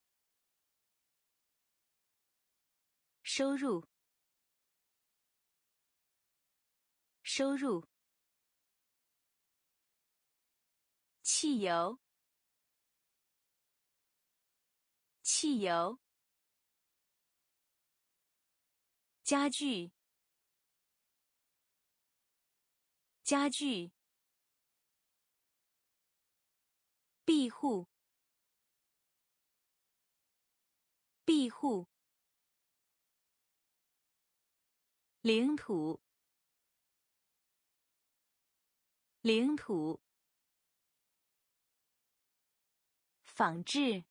收入，收入。汽油，汽油。家具，家具。庇护，庇护。领土，领土。仿制，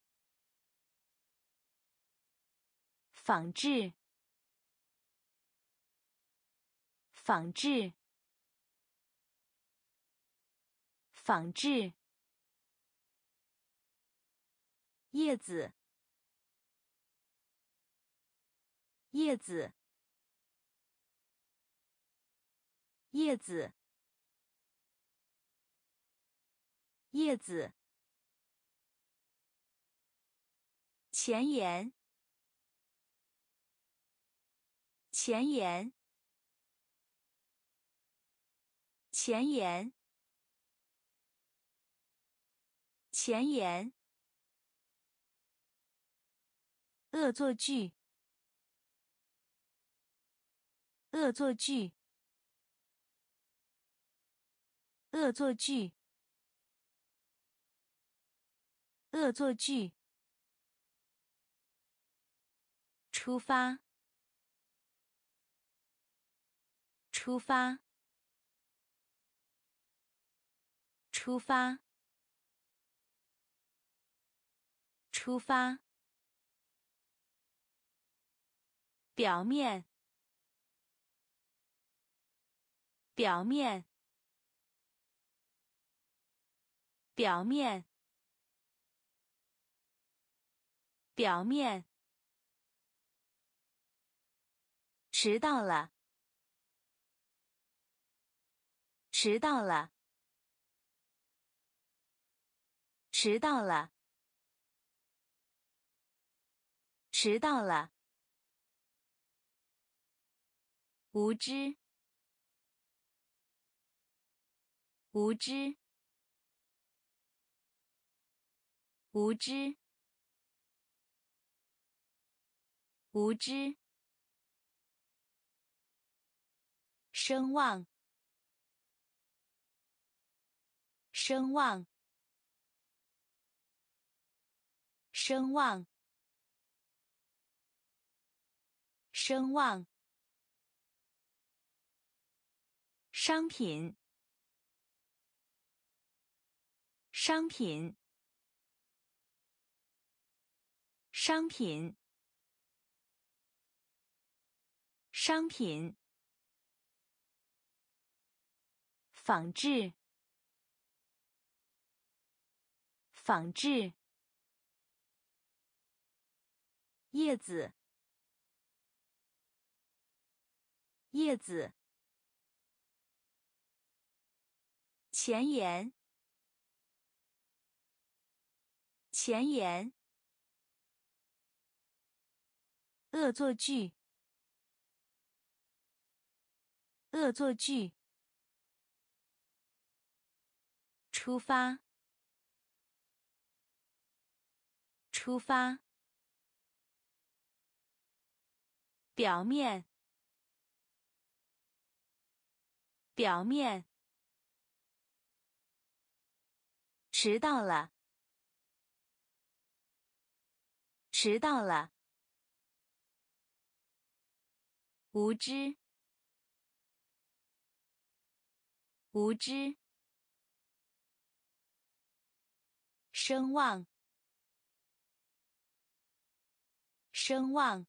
仿制，仿制，仿制。叶子，叶子，叶子，叶子。前沿，前沿，前沿，前沿。恶作剧，恶作剧，恶作剧，恶作剧。出发，出发，出发，出发。表面，表面，表面，表面。迟到了，迟到了，迟到了，迟到了。无知，无知，无知，无知。声望，声望，声望，声望。商品，商品，商品，商品。仿制，仿制。叶子，叶子。前沿，前沿。恶作剧，恶作剧。出发，出发。表面，表面。迟到了，迟到了。无知，无知。声望，声望。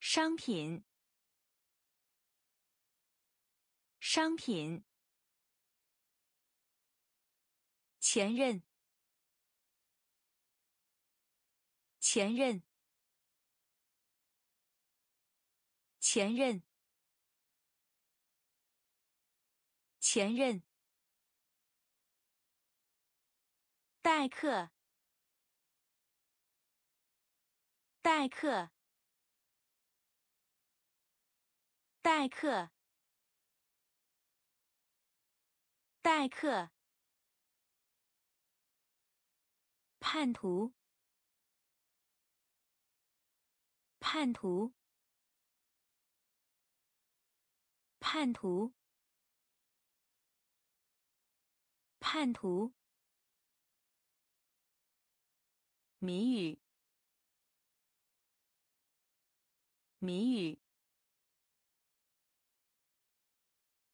商品，商品。前任，前任，前任，前任。代课，代课，代课，代课。叛徒，叛徒，叛徒，叛徒。谜语，谜语，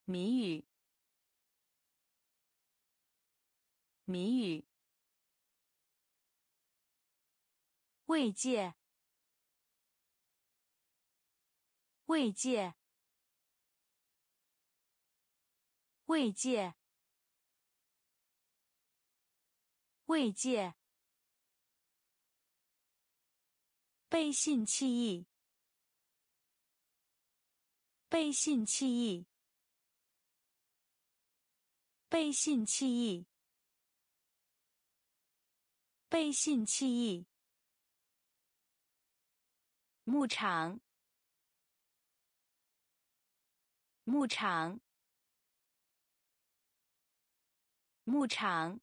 谜语。谜语，慰藉，慰藉，慰藉，慰藉。背信弃义，背信弃义，背信弃义，背信弃义。牧场，牧场，牧场，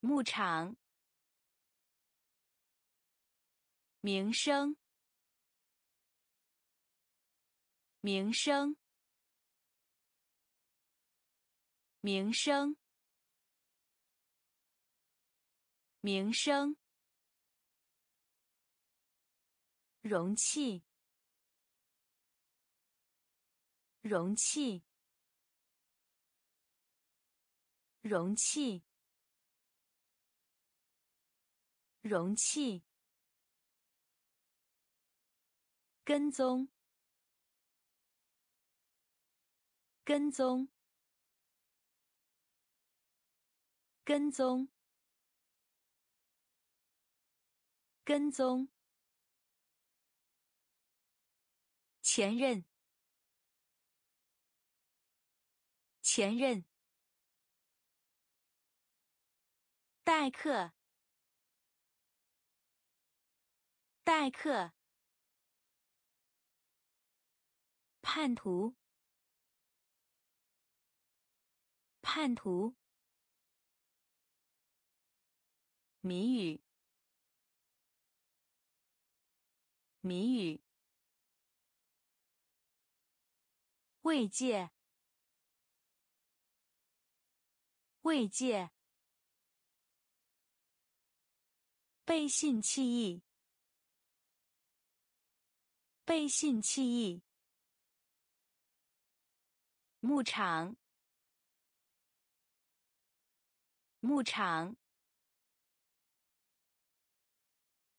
牧场。名声，名声，名声，名声。容器，容器，容器，容器。跟踪，跟踪，跟踪，跟踪。前任，前任。代课，代课。叛徒，叛徒。谜语，谜语。慰藉，慰藉。背信弃义，背信弃义。牧场，牧场，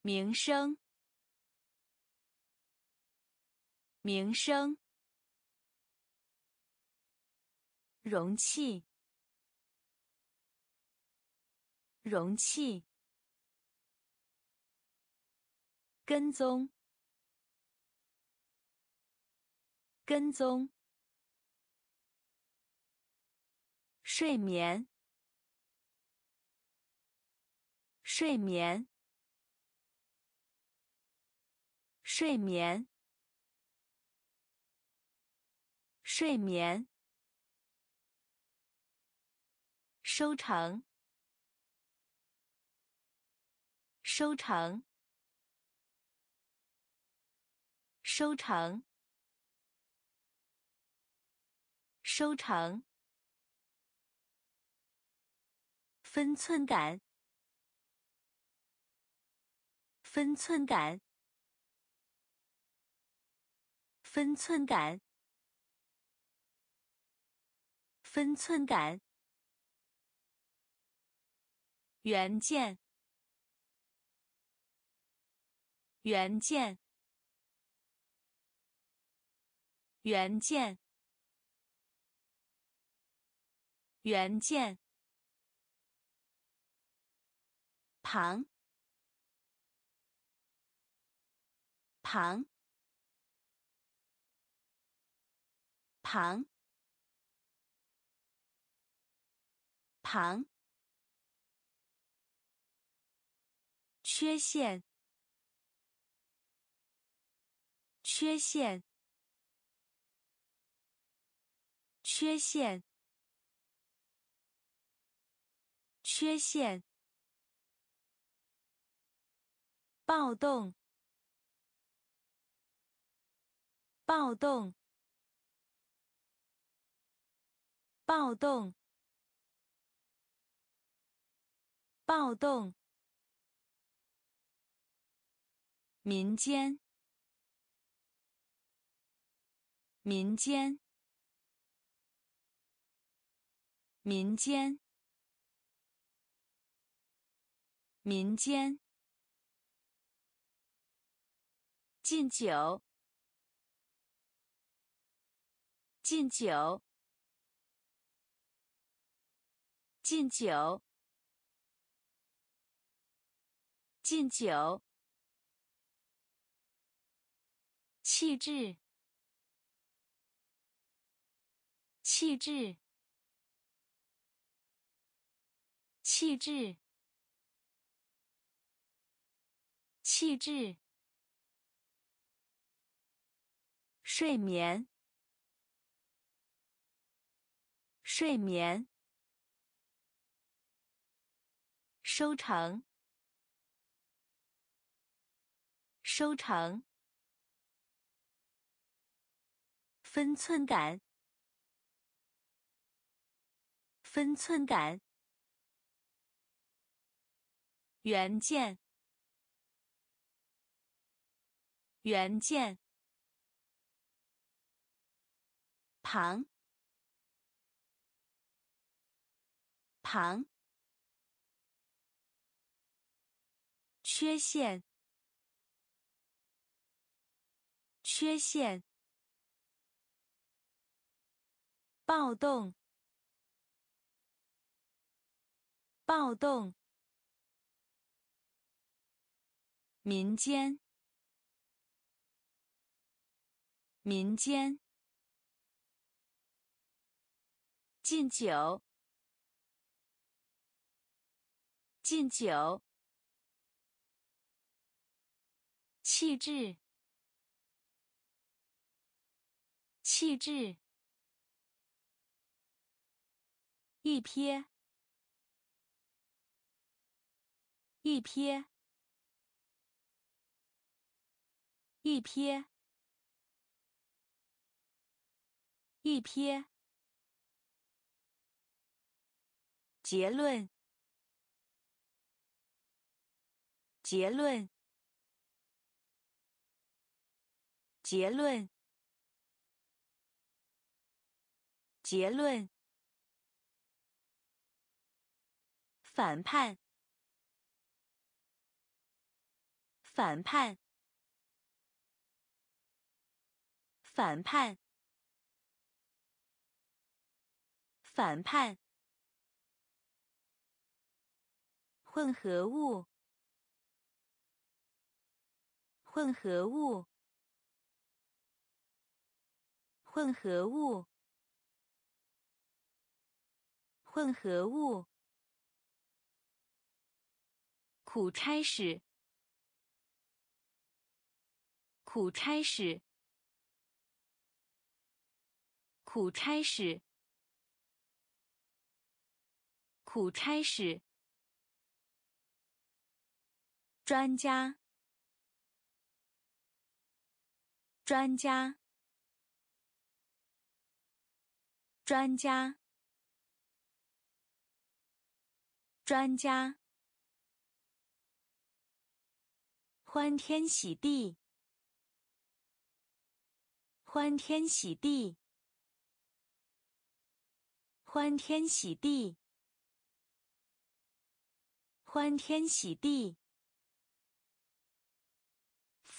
名声，名声，容器，容器，跟踪，跟踪。睡眠，睡眠，睡眠，睡眠。收成，收成，收成，收成。分寸感，分寸感，分寸感，分寸感。原件，原件，原件，原件。旁，旁，旁，旁。缺陷，缺陷，缺陷，缺陷。暴动！暴动！暴动！暴动！民间！民间！民间，民间，敬酒，敬酒，敬酒，敬酒，气质，气质。气质，气质。睡眠，睡眠。收成，收成。分寸感，分寸感。原件，原件，旁，旁，缺陷，缺陷，暴动，暴动。民间，民间，敬酒，敬酒，气质，气质，一瞥，一瞥。一瞥，一瞥。结论，结论，结论，结论。反叛，反叛。反叛，反叛，混合物，混合物，混合物，混合物，苦差事，苦差事。苦差事，苦差事。专家，专家，专家，专家。欢天喜地，欢天喜地。欢天喜地，欢天喜地。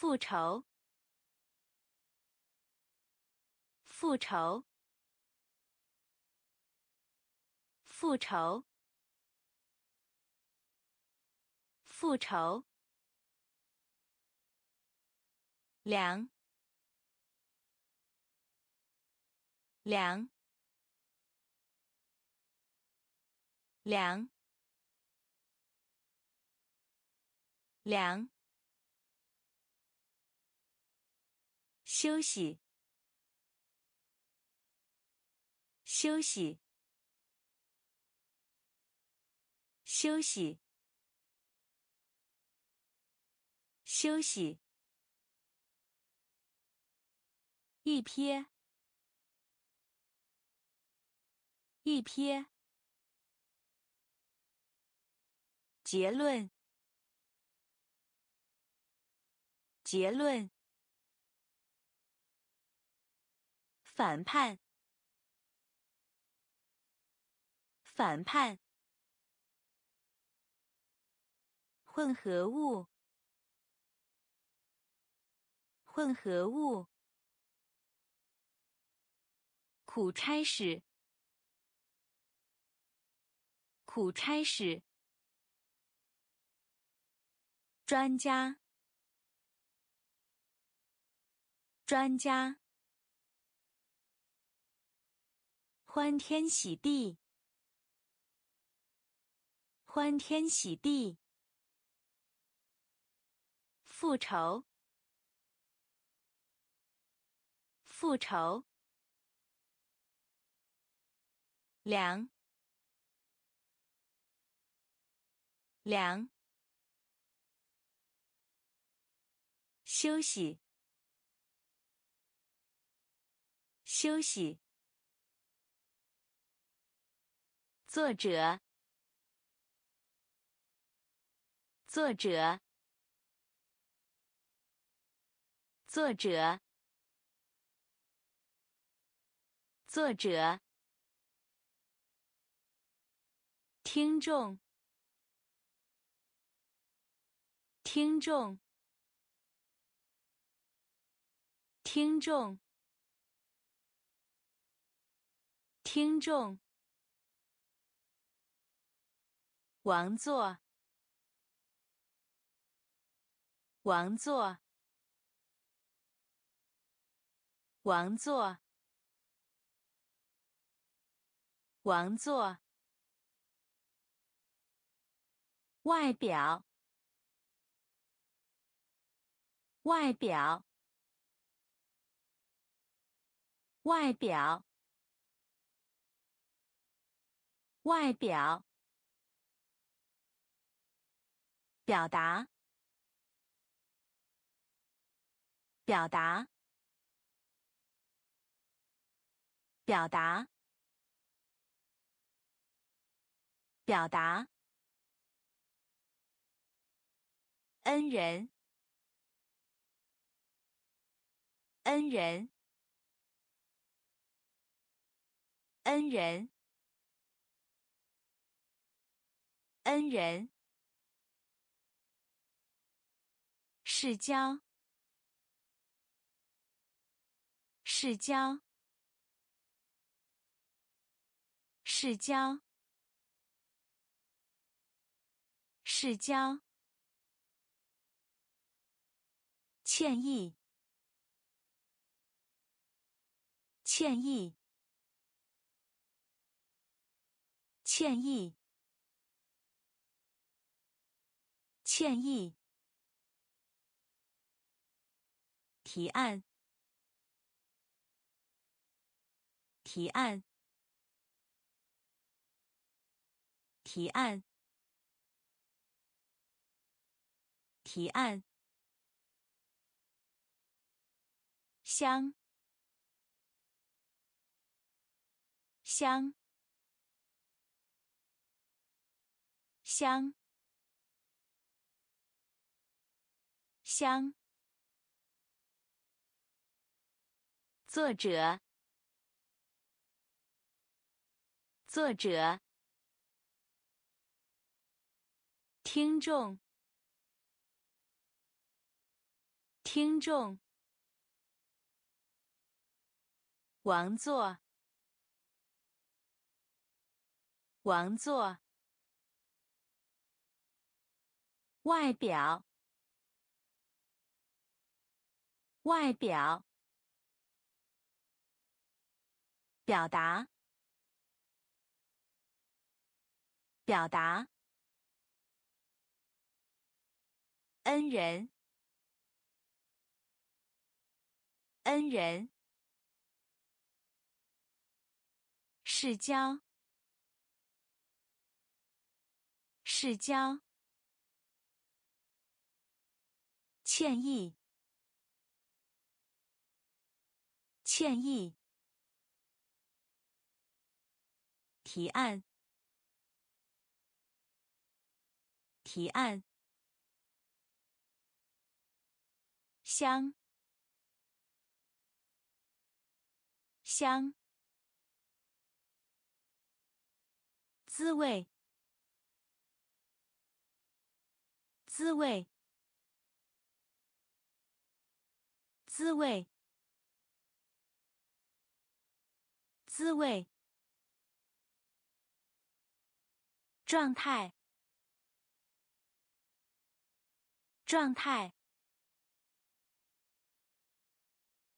复仇，复仇，复仇，复仇。凉，凉。凉，凉，休息，休息，休息，休息，一瞥，一瞥。结论，结论。反叛，反叛。混合物。混合物。苦差事。苦差事。专家。专家。欢天喜地。欢天喜地。复仇。复仇。凉。凉。休息。休息。作者。作者。作者。作者。听众。听众。听众。听众。王座。王座。王座。王座。外表。外表。外表。外表。表达。表达。表达。表达。恩人。恩人。恩人。恩人。世交。世交。世交。世交。歉意。歉意。歉意。歉意。提案。提案。提案。提案。香。香。香。香。作者。作者。听众。听众。王座。王座。外表。外表。表达，表达。恩人，恩人。世交，世交。歉意，歉意。提案，提案。香，香。滋味，滋味，滋味，滋味，状态，状态，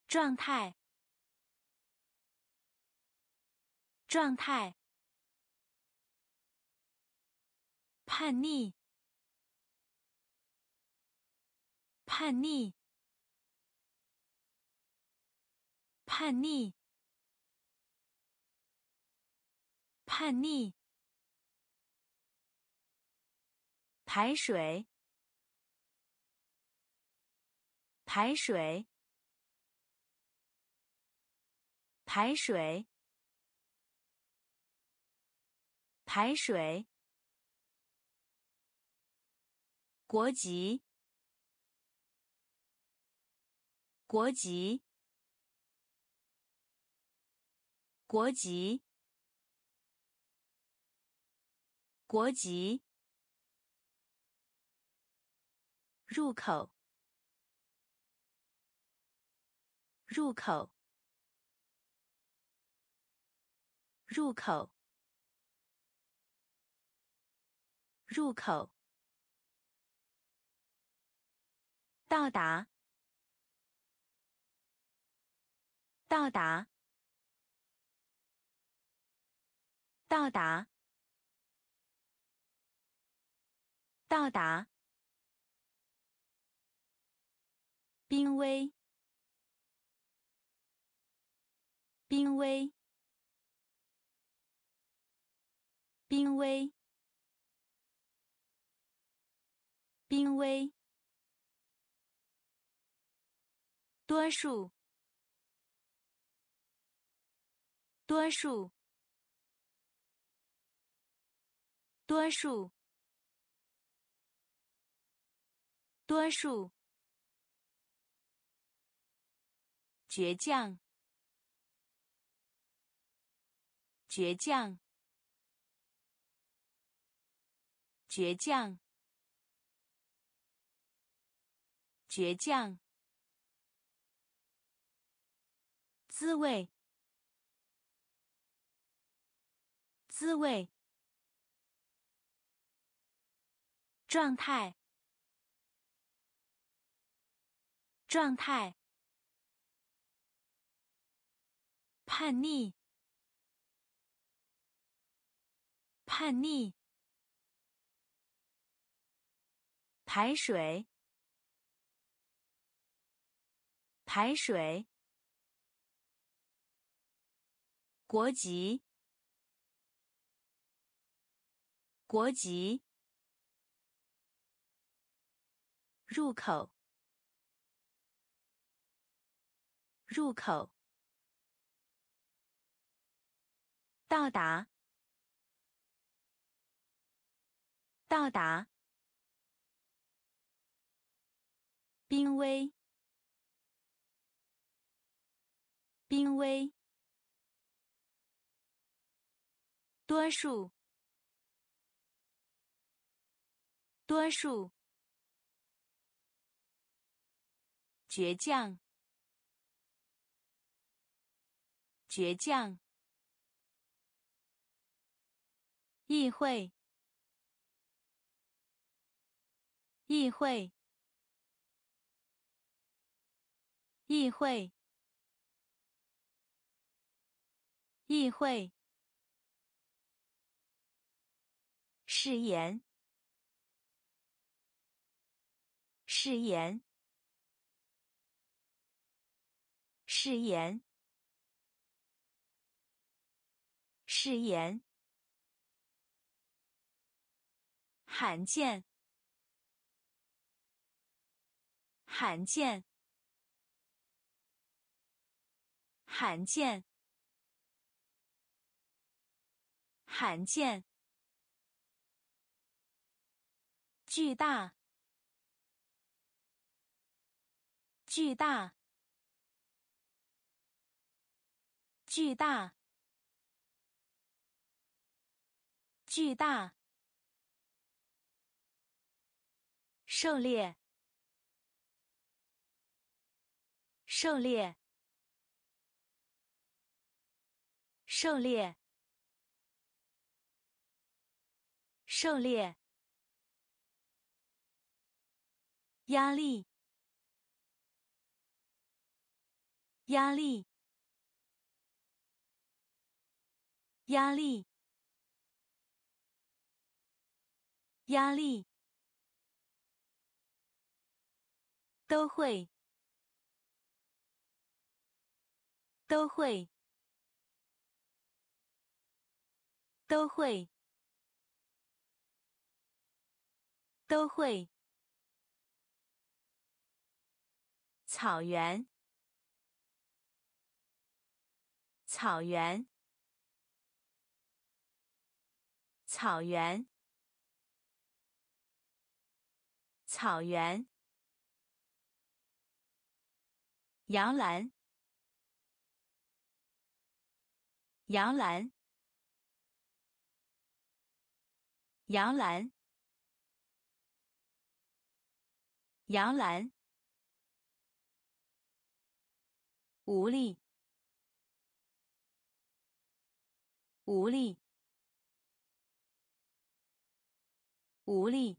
状态。状态，叛逆，叛逆，叛逆，叛逆，排水，排水，排水。排水，国籍，国籍，国籍，国籍，入口，入口，入口。入口，到达，到达，到达，到达，濒危，濒危，濒危。濒危，多数，多数，多数，多数，倔强，倔强，倔强。倔强，滋味，滋味，状态，状态，叛逆，叛逆，排水。排水，国籍，国籍，入口，入口，到达，到达，濒危。濒危，多数，多数，倔强，倔强，议会，议会，议会。议会，誓言，誓言，誓言，誓言，罕见，罕见，罕见。罕见，巨大，巨大，巨大，巨大，狩猎，狩猎，狩猎，狩猎。压力，压力，压力，压力，都会，都会，都会，都会。草原，草原，草原，草原。杨澜，杨澜，杨澜，杨澜。无力，无力，无力，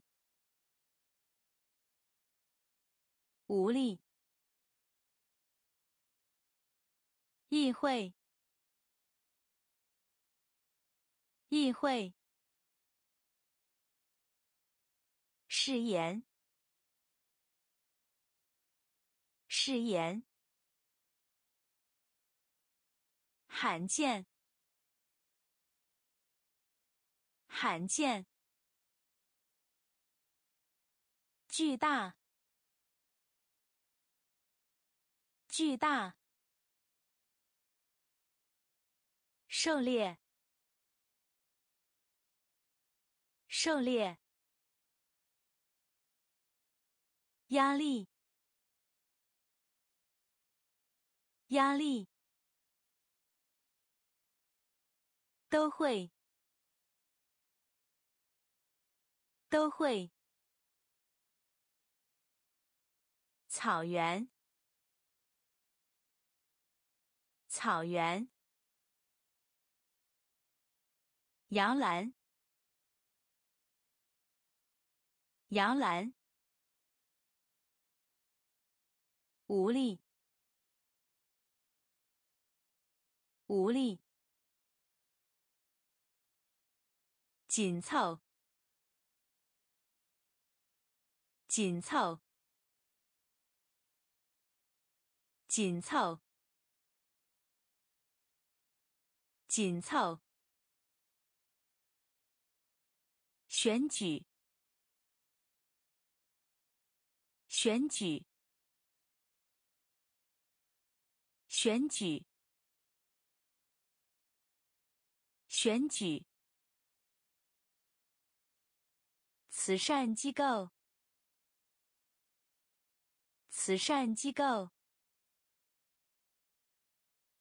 无力。议会，议会。誓言，誓言。罕见，罕见，巨大，巨大，狩猎，狩猎，压力，压力。都会，都会。草原，草原。杨澜，杨澜。无力，无力。紧凑，紧凑，紧凑，紧凑。选举，选举，选举，选举。慈善机构，慈善机构，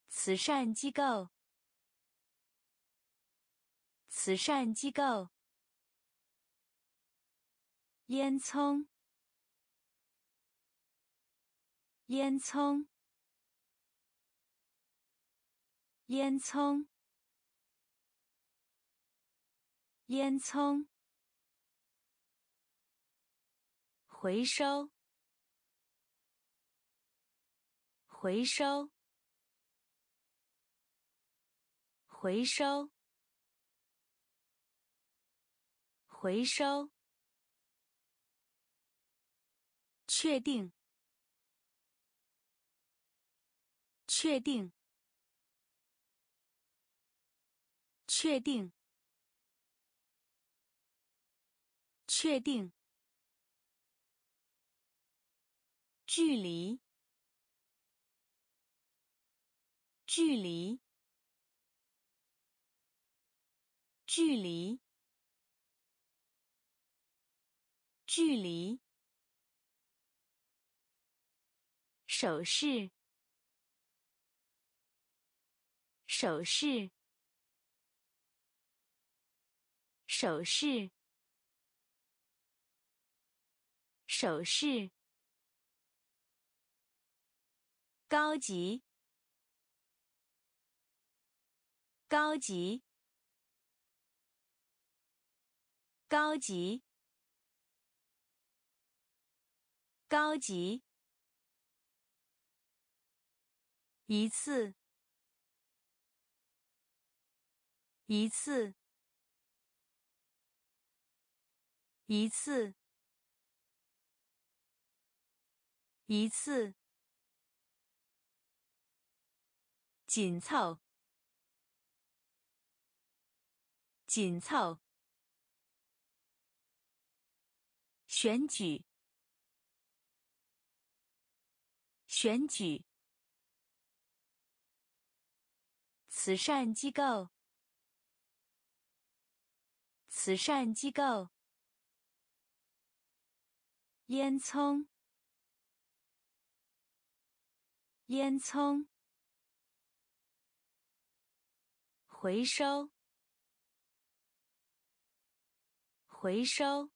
慈善机构，慈善机构。烟囱，烟囱，烟囱，烟囱。回收，回收，回收，回收。确定，确定，确定，确定。距离，距离，距离，距离。首饰。首饰。首饰。首饰。高级。高级。高级。高级。一次，一次。一次，一次，紧凑，紧凑，选举，选举，慈善机构，慈善机构。烟囱，烟囱，回收，回收，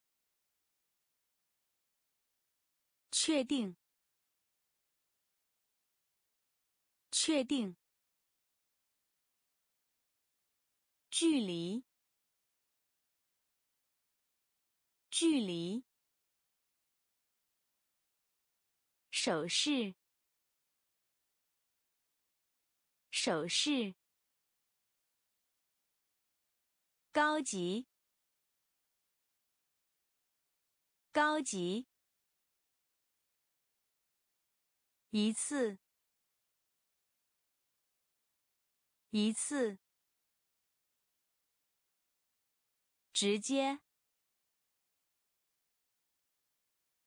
确定，确定，距离，距离。手势，手势，高级，高级，一次，一次，直接，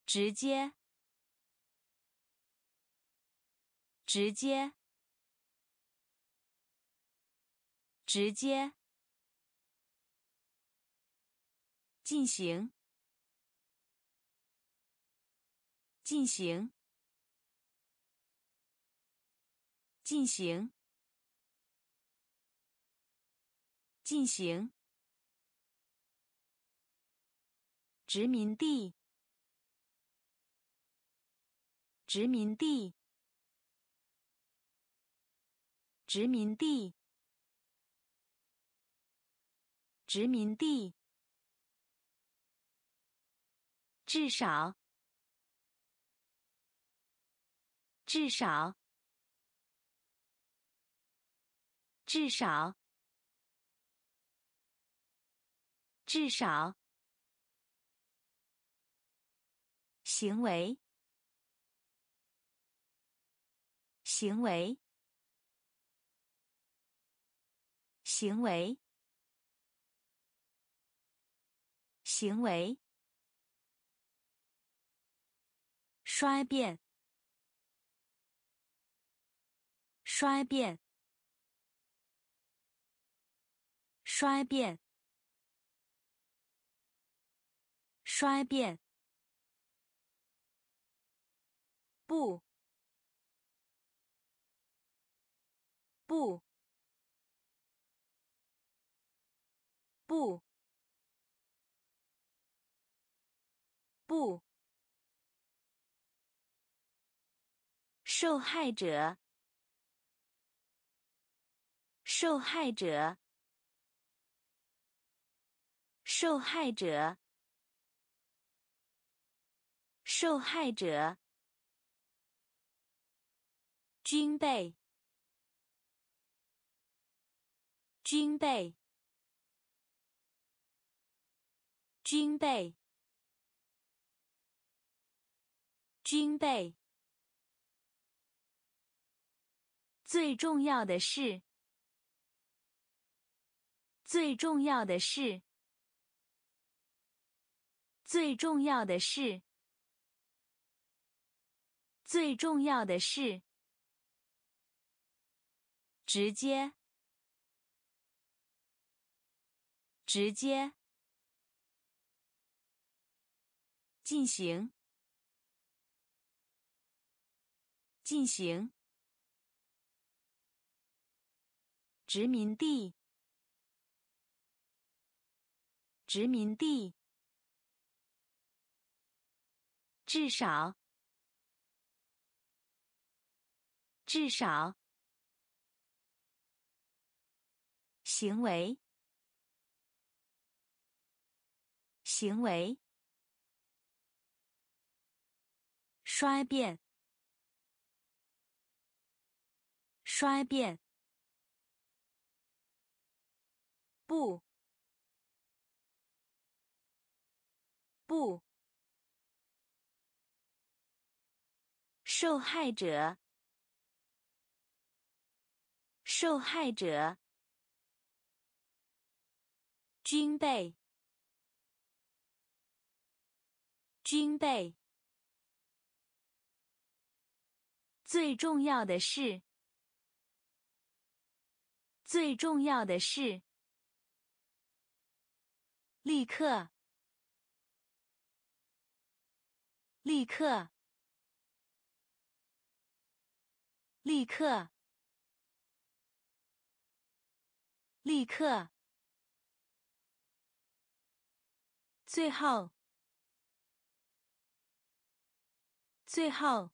直接。直接，直接。进行，进行，进行，进行，殖民地，殖民地。殖民地，殖民地，至少，至少，至少，至少，行为，行为。行为，行为，衰变，衰变，衰变，衰变，不，不。不，不，受害者，受害者，受害者，受害者，军备，军备。军备，军备。最重要的是，最重要的是，最重要的是，最重要的是，直接，直接。进行，进行，殖民地，殖民地，至少，至少，行为，行为，衰变，衰变，不。不，受害者，受害者，军备，军备，最重要的是，最重要的是，立刻。立刻！立刻！立刻！最后！最后！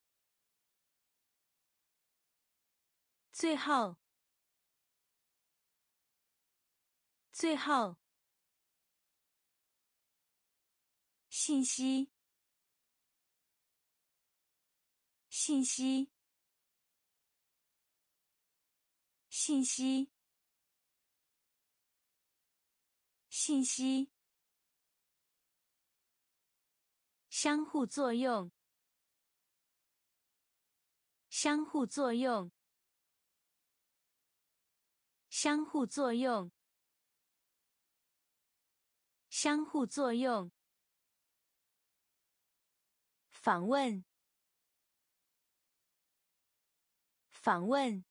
最后！最后！信息。信息，信息，信息，相互作用，相互作用，相互作用，相互作用，访问。访问，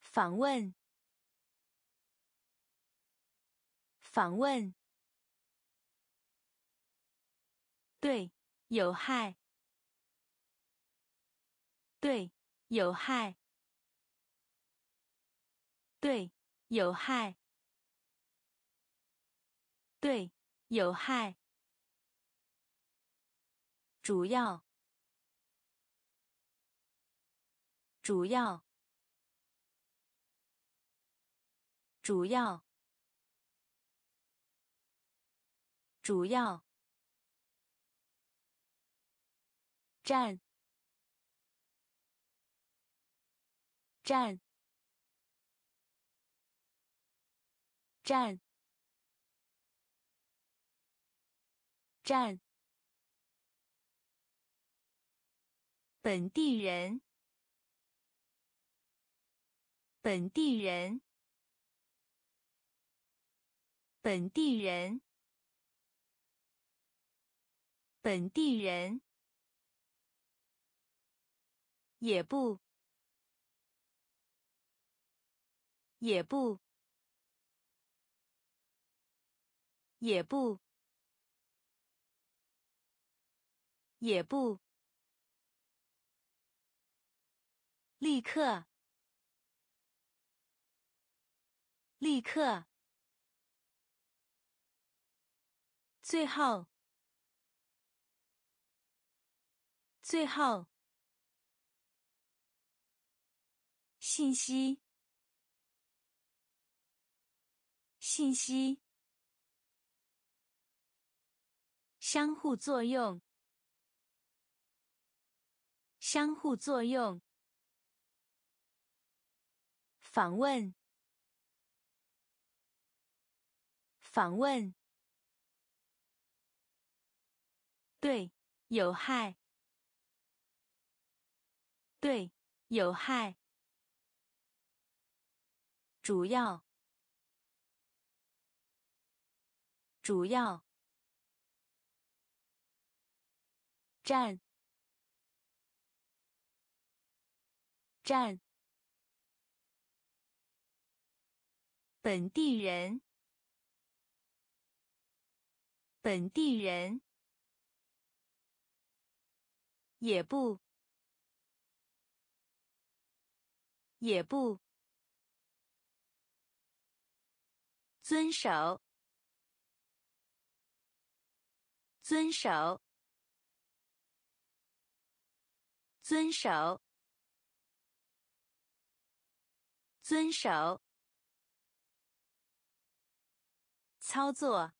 访问，访问，对，有害，对，有害，对，有害，对，有害，主要。主要，主要，主要，站，站，站，站，本地人。本地人，本地人，本地人，也不，也不，也不，也不，立刻。立刻！最后！最后！信息！信息！相互作用！相互作用！访问！访问，对，有害，对，有害，主要，主要，站，站，本地人。本地人也不也不遵守，遵守，遵守，遵守。操作，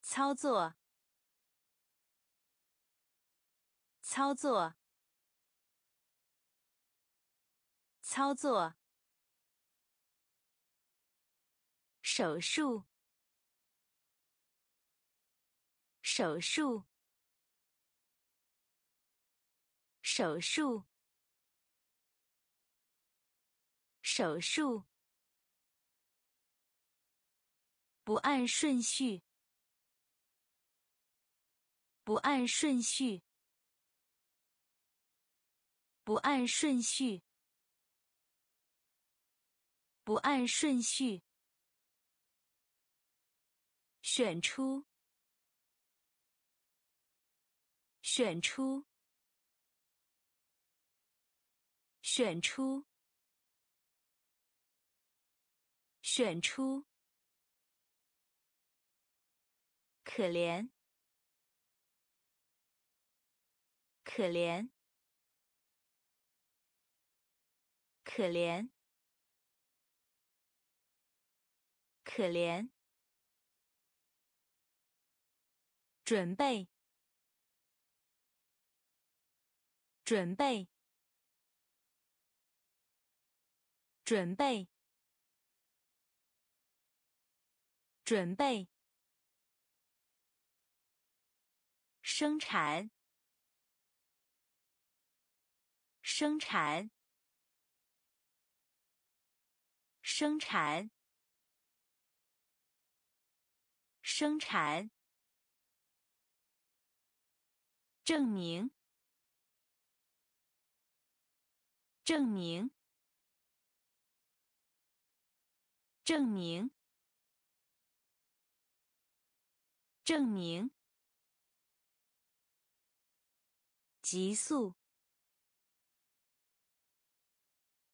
操作，操作，操作。手术，手术，手术，手术。不按顺序，不按顺序，不按顺序，不按顺序。选出，选出，选出，选出。可怜，可怜，可怜，可怜。准备，准备，准备，准备。生产，生产，生产，生产。证明，证明，证明，证明。急速，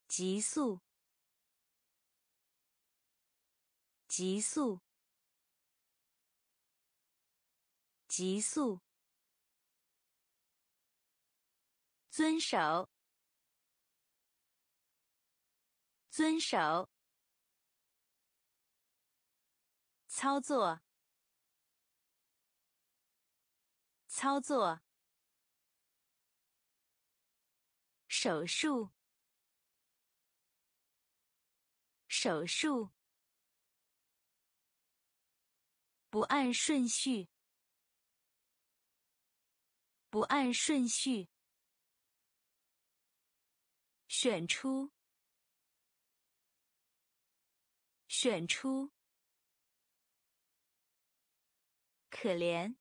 急速，急速，急速。遵守，遵守。操作，操作。手术，手术。不按顺序，不按顺序。选出，选出。可怜，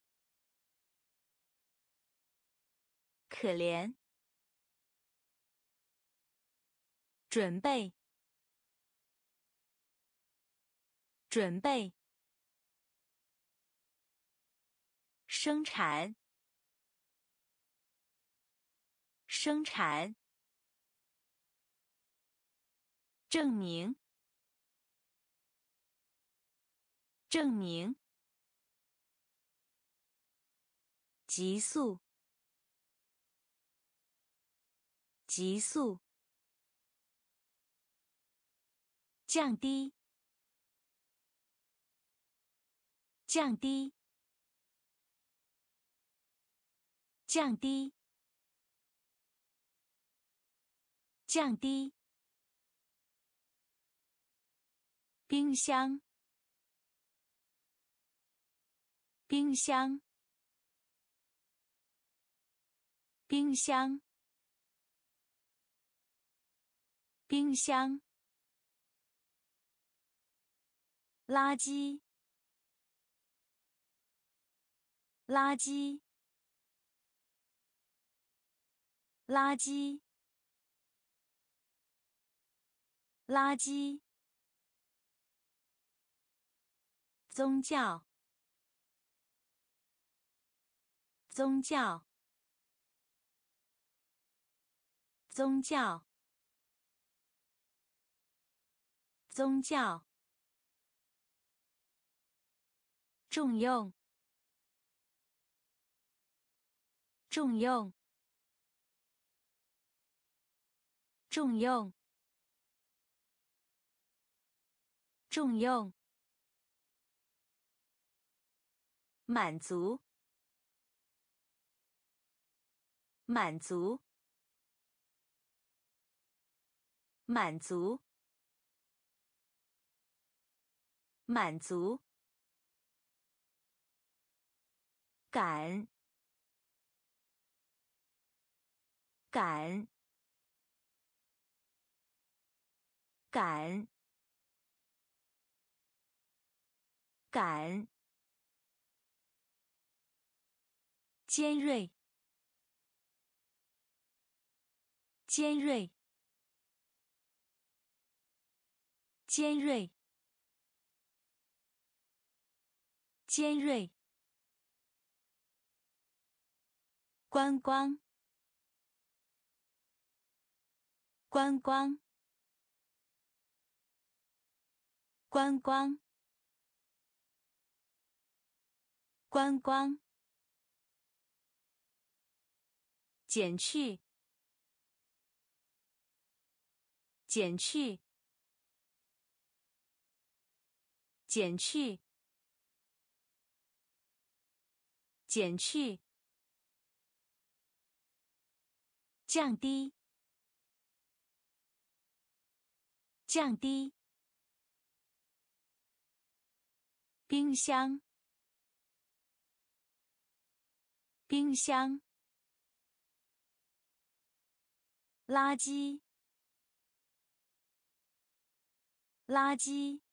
可怜。准备，准备，生产，生产，证明，证明，急速，急速。降低，降低，降低，降低。冰箱，冰箱，冰箱，冰箱。垃圾，垃圾，垃圾，垃圾。宗教，宗教，宗教，宗教，重用，重用，重用，重用，满足，满足。满足，满足，感，感，感，感，尖锐，尖锐。尖锐，尖锐。观光，观光，观光，观光。减去，减去。减去，减去，降低，降低，冰箱，冰箱，垃圾，垃圾。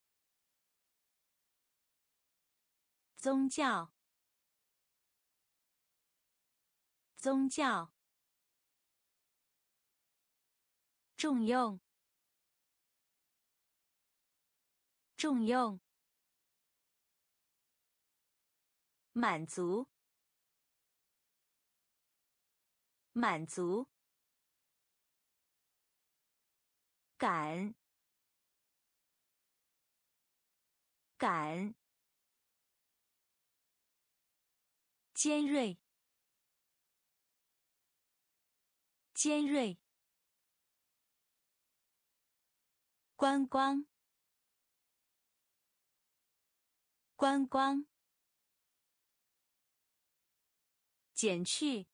宗教，宗教，重用，重用，满足，满足，感，感。尖锐，尖锐。观光，观光。减去，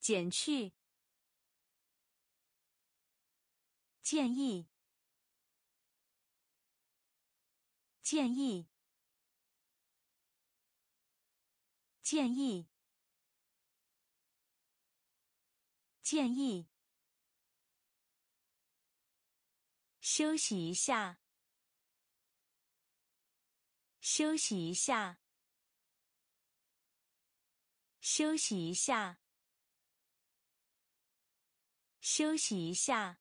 减去。建议，建议。建议，建议，休息一下，休息一下，休息一下，休息一下，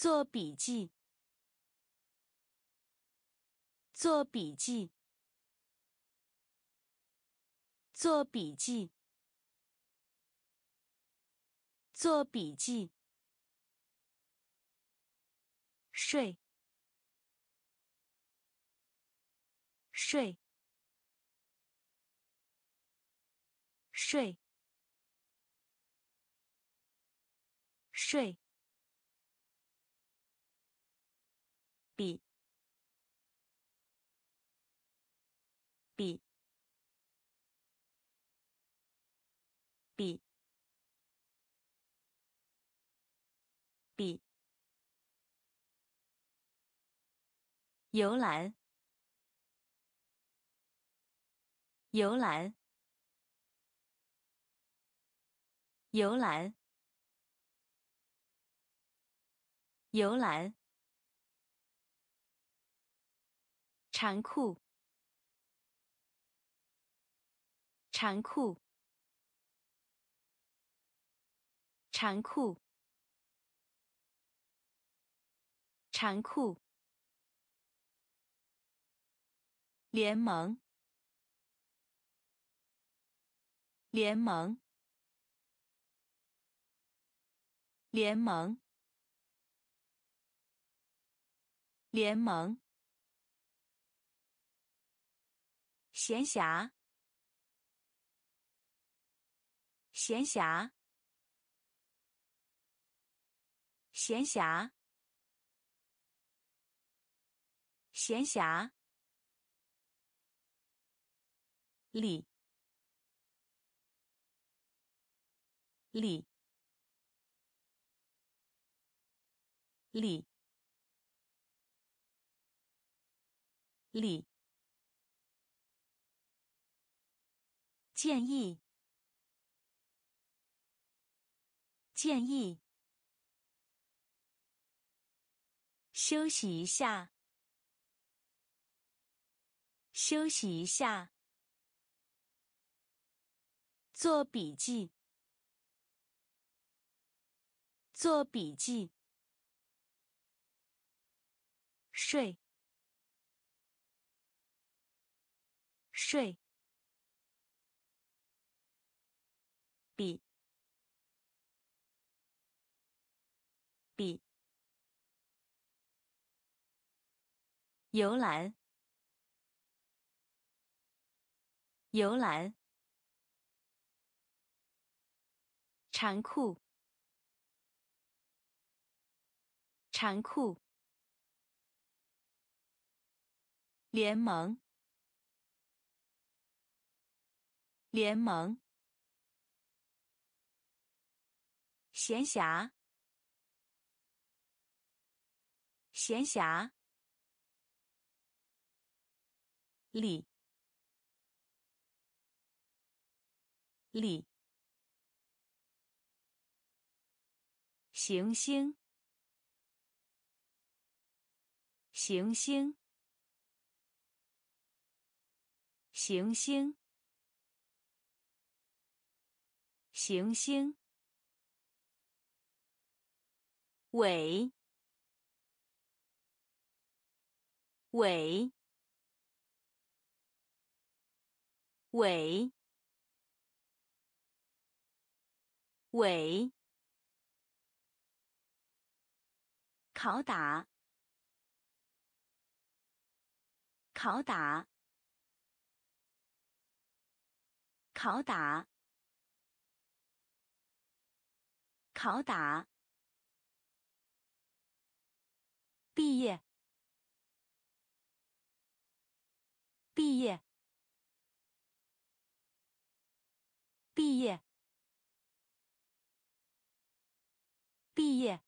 做笔记，做笔记。做笔记，做笔记。睡，睡，睡，睡。游览，游览，游览，游览，残酷，残酷。残酷，残酷。联盟，联盟，联盟，联盟，闲暇，闲暇，闲暇，闲暇。里，里，里，里。建议，建议，休息一下，休息一下。做笔记，做笔记。睡，睡。笔，笔。游览，游览。残酷，残酷。联盟，联盟。闲暇，闲暇。里，里。行星，行星，行星，行星。尾，尾，尾，尾。拷打，拷打，拷打，拷打。毕业，毕业，毕业，毕业。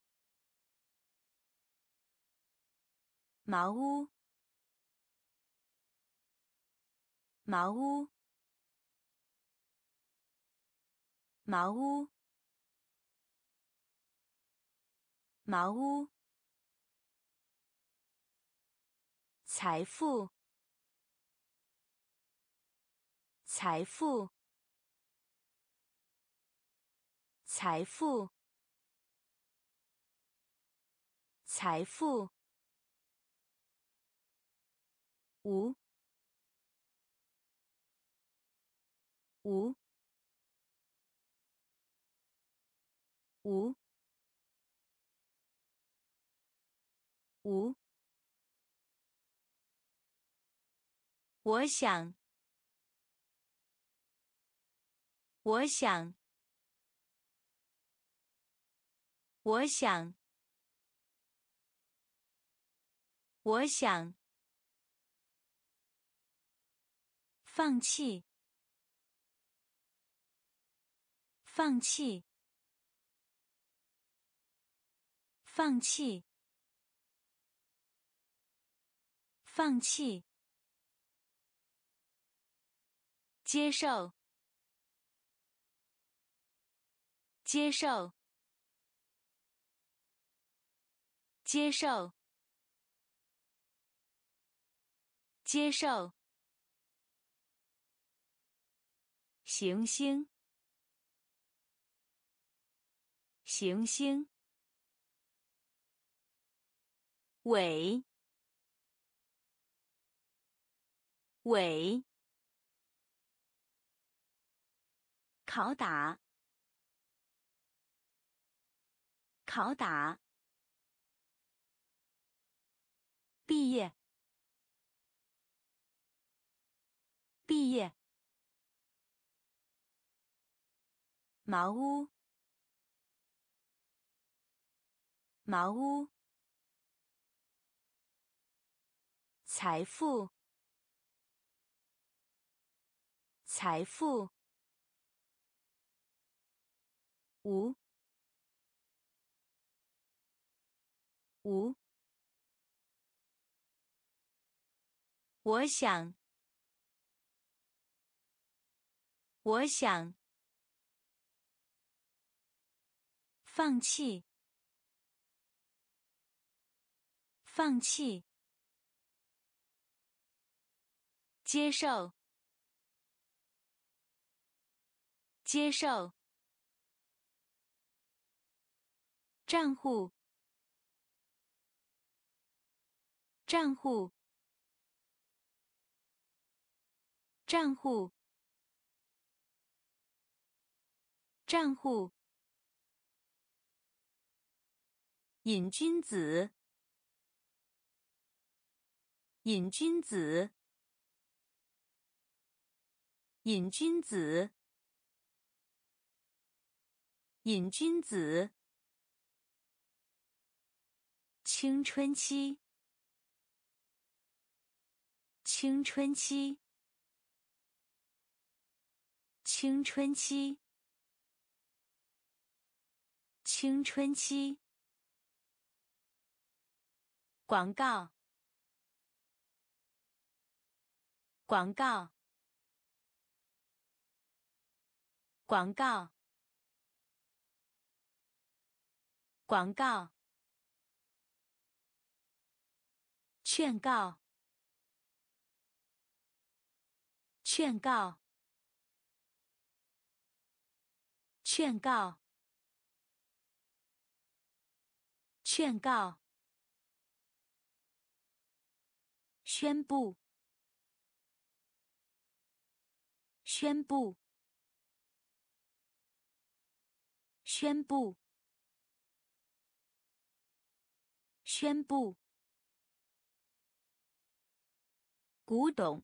茅屋，茅屋，茅屋，茅屋。财富，财富，财富，财富。无，无，无，无。我想，我想，我想，我想。放弃，放弃，放弃，放弃。接受，接受，接受，接受。行星，行星，尾，尾，拷打，拷打。毕业。毕业。茅屋。茅屋。财富。财富。五，五。我想，我想放弃，放弃，接受，接受，账户，账户。账户，账户。瘾君子，瘾君子，瘾君子，瘾君子。青春期，青春期。青春期，青春期。广告，广告，广告，广告。劝告，劝告。劝告，劝告，宣布，宣布，宣布，宣布，古董，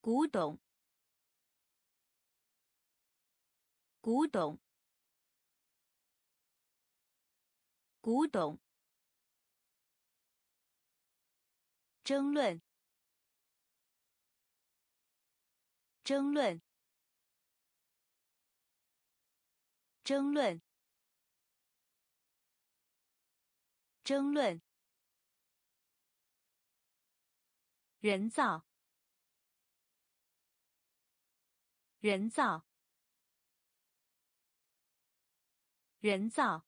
古董。古董，古董，争论，争论，争论，争论，人造，人造。人造，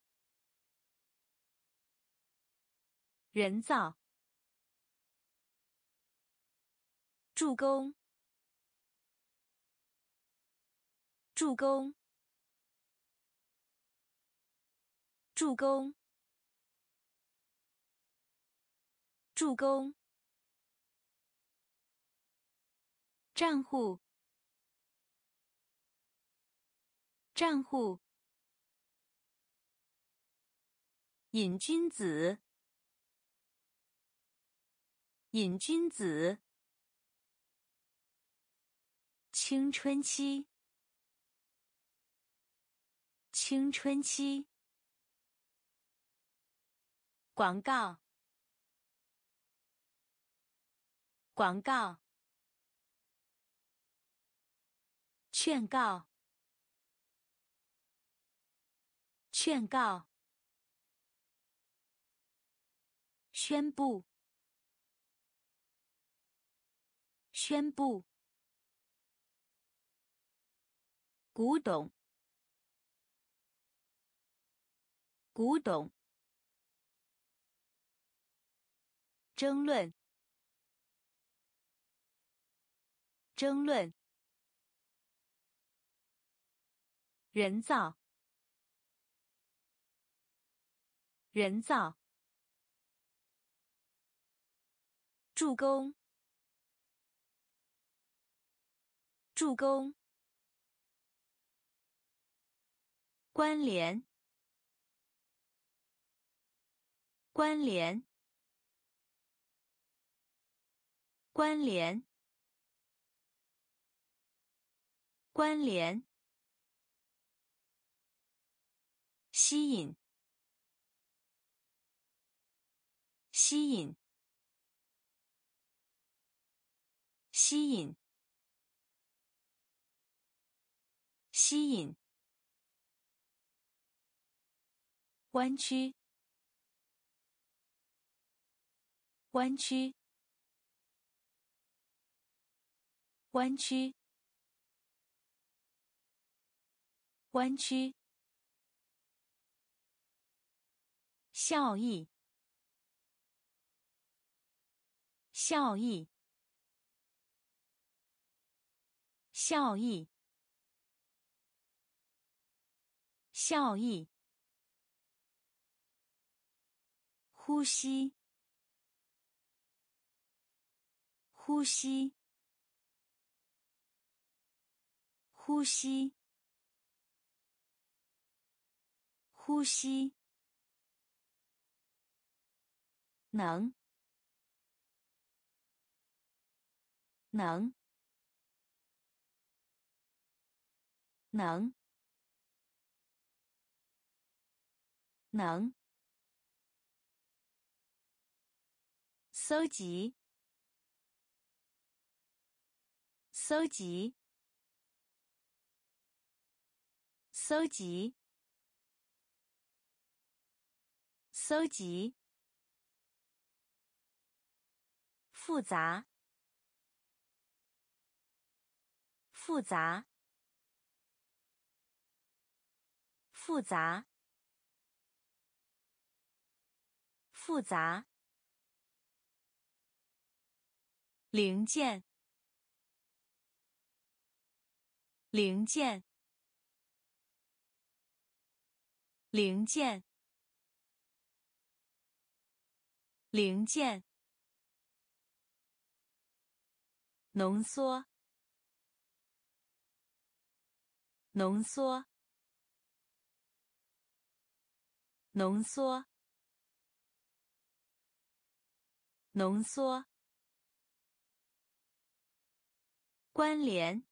人造，助攻，助攻，助攻，助攻，账户，账户。瘾君子，瘾君子。青春期，青春期。广告，广告。劝告，劝告。宣布，宣布，古董，古董，争论，争论，人造，人造。助攻，助攻，关联，关联，关联，关联，吸引，吸引，吸引，吸引。弯曲，弯曲，弯曲，弯曲。效益，效益，效益，效益。呼吸，呼吸，呼吸，呼吸，能，能，能，能。搜集，搜集，搜集，搜集。复杂，复杂，复杂，复杂。零件，零件，零件，零件，浓缩，浓缩，浓缩，浓缩。关联，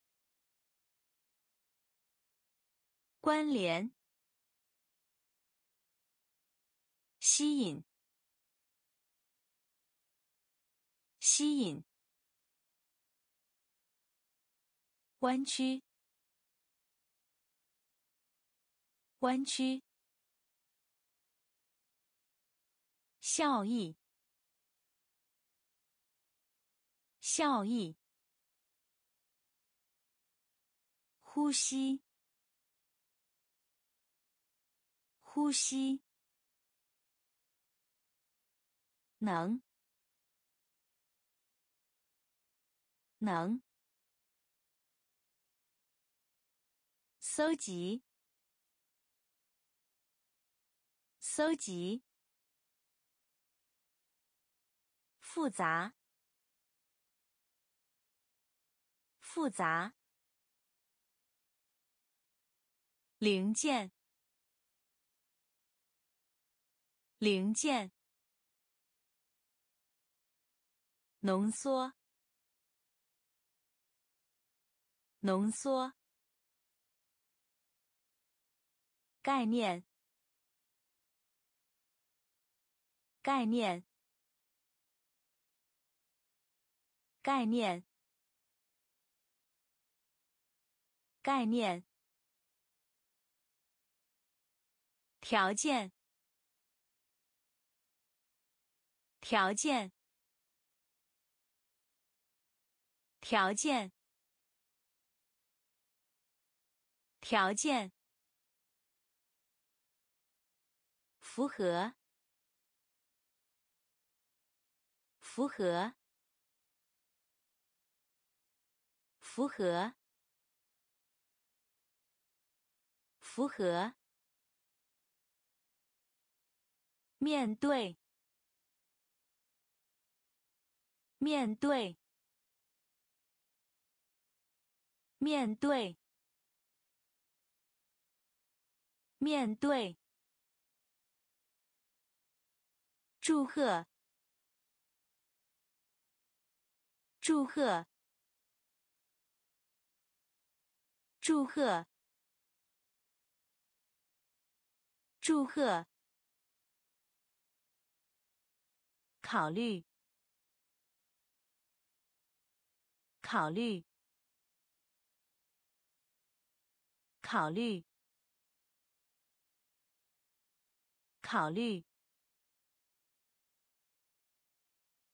关联，吸引，吸引，弯曲，弯曲，效益，效益。呼吸，呼吸，能，能，搜集，搜集，复杂，复杂。零件，零件，浓缩，浓缩，概念，概念，概念，概念。条件，条件，条件，条件，符合，符合，符合，符合。面对，面对，面对，面对，祝贺，祝贺，祝贺，祝贺，考虑，考虑，考虑。考虑，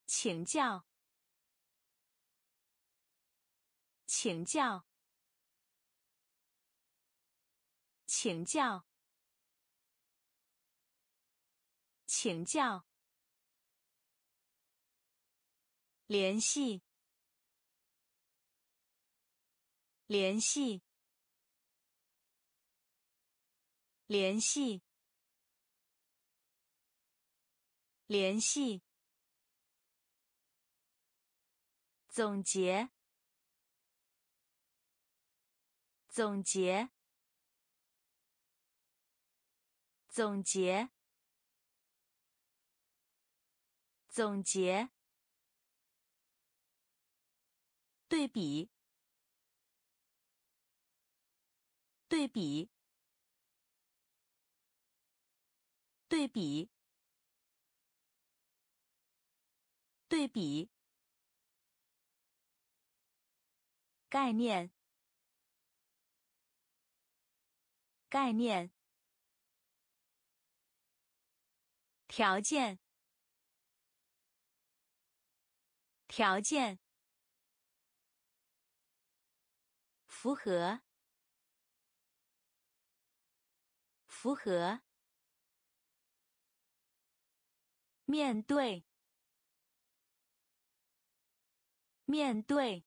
请教，请教，请教，请教，联系，联系，联系。联系，总结，总结，总结，总结，对比，对比，对比。对比概念，概念条件，条件符合，符合面对。面对，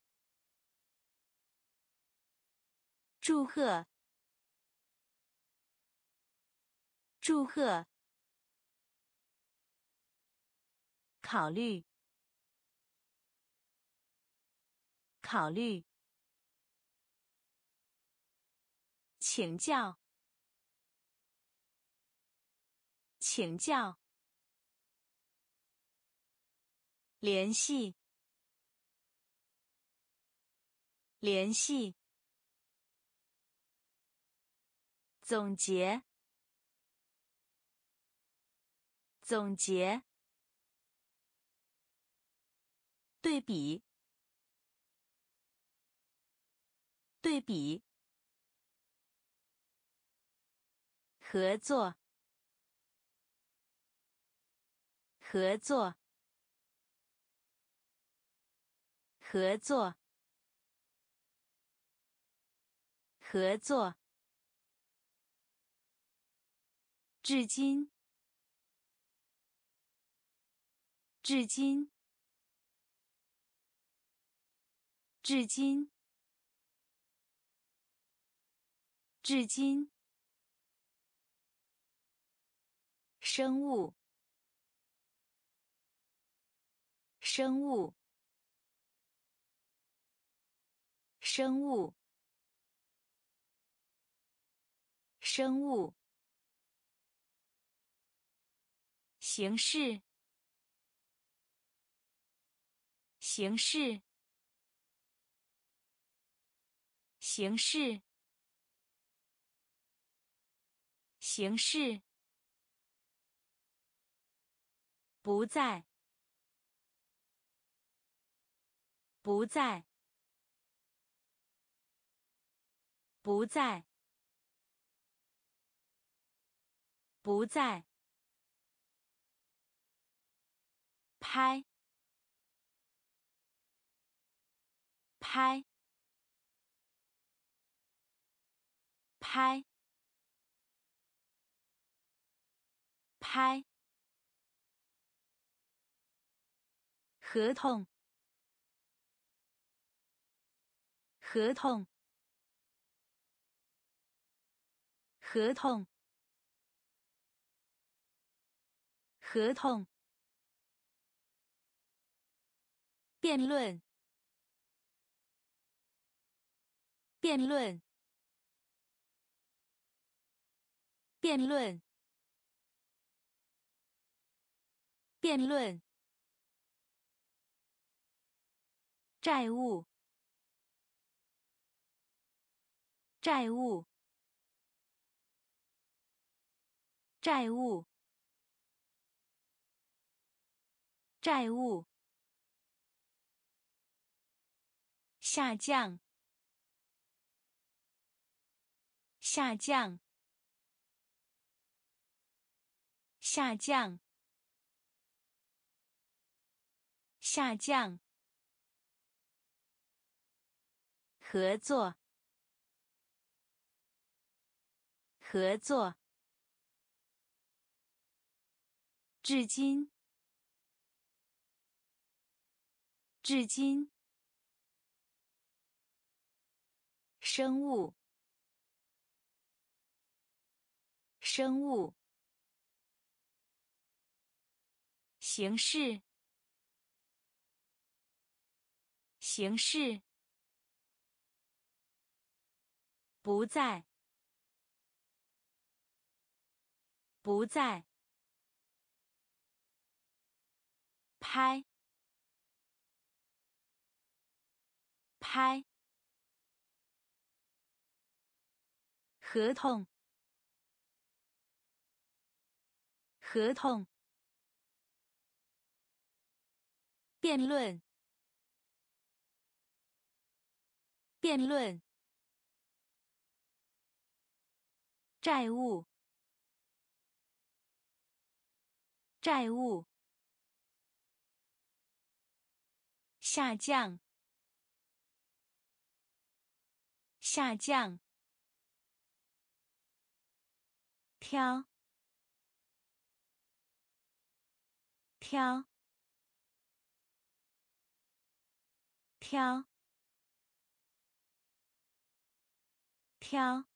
祝贺，祝贺，考虑，考虑，请教，请教，联系。联系，总结，总结，对比，对比，合作，合作，合作。合作，至今，至今，至今，至今，生物，生物，生物。生物形式，形式，形式，形式，不在，不在，不在。不在。拍，拍，拍，拍。合同，合同，合同。合同。辩论。辩论。辩论，辩论，债务，债务，债务，债务。下降，下降，下降，下降。合作，合作。至今，至今。生物，生物，形式，形式，不在，不在，拍，拍。合同，合同。辩论，辩论。债务，债务。下降，下降。挑，挑，挑，挑，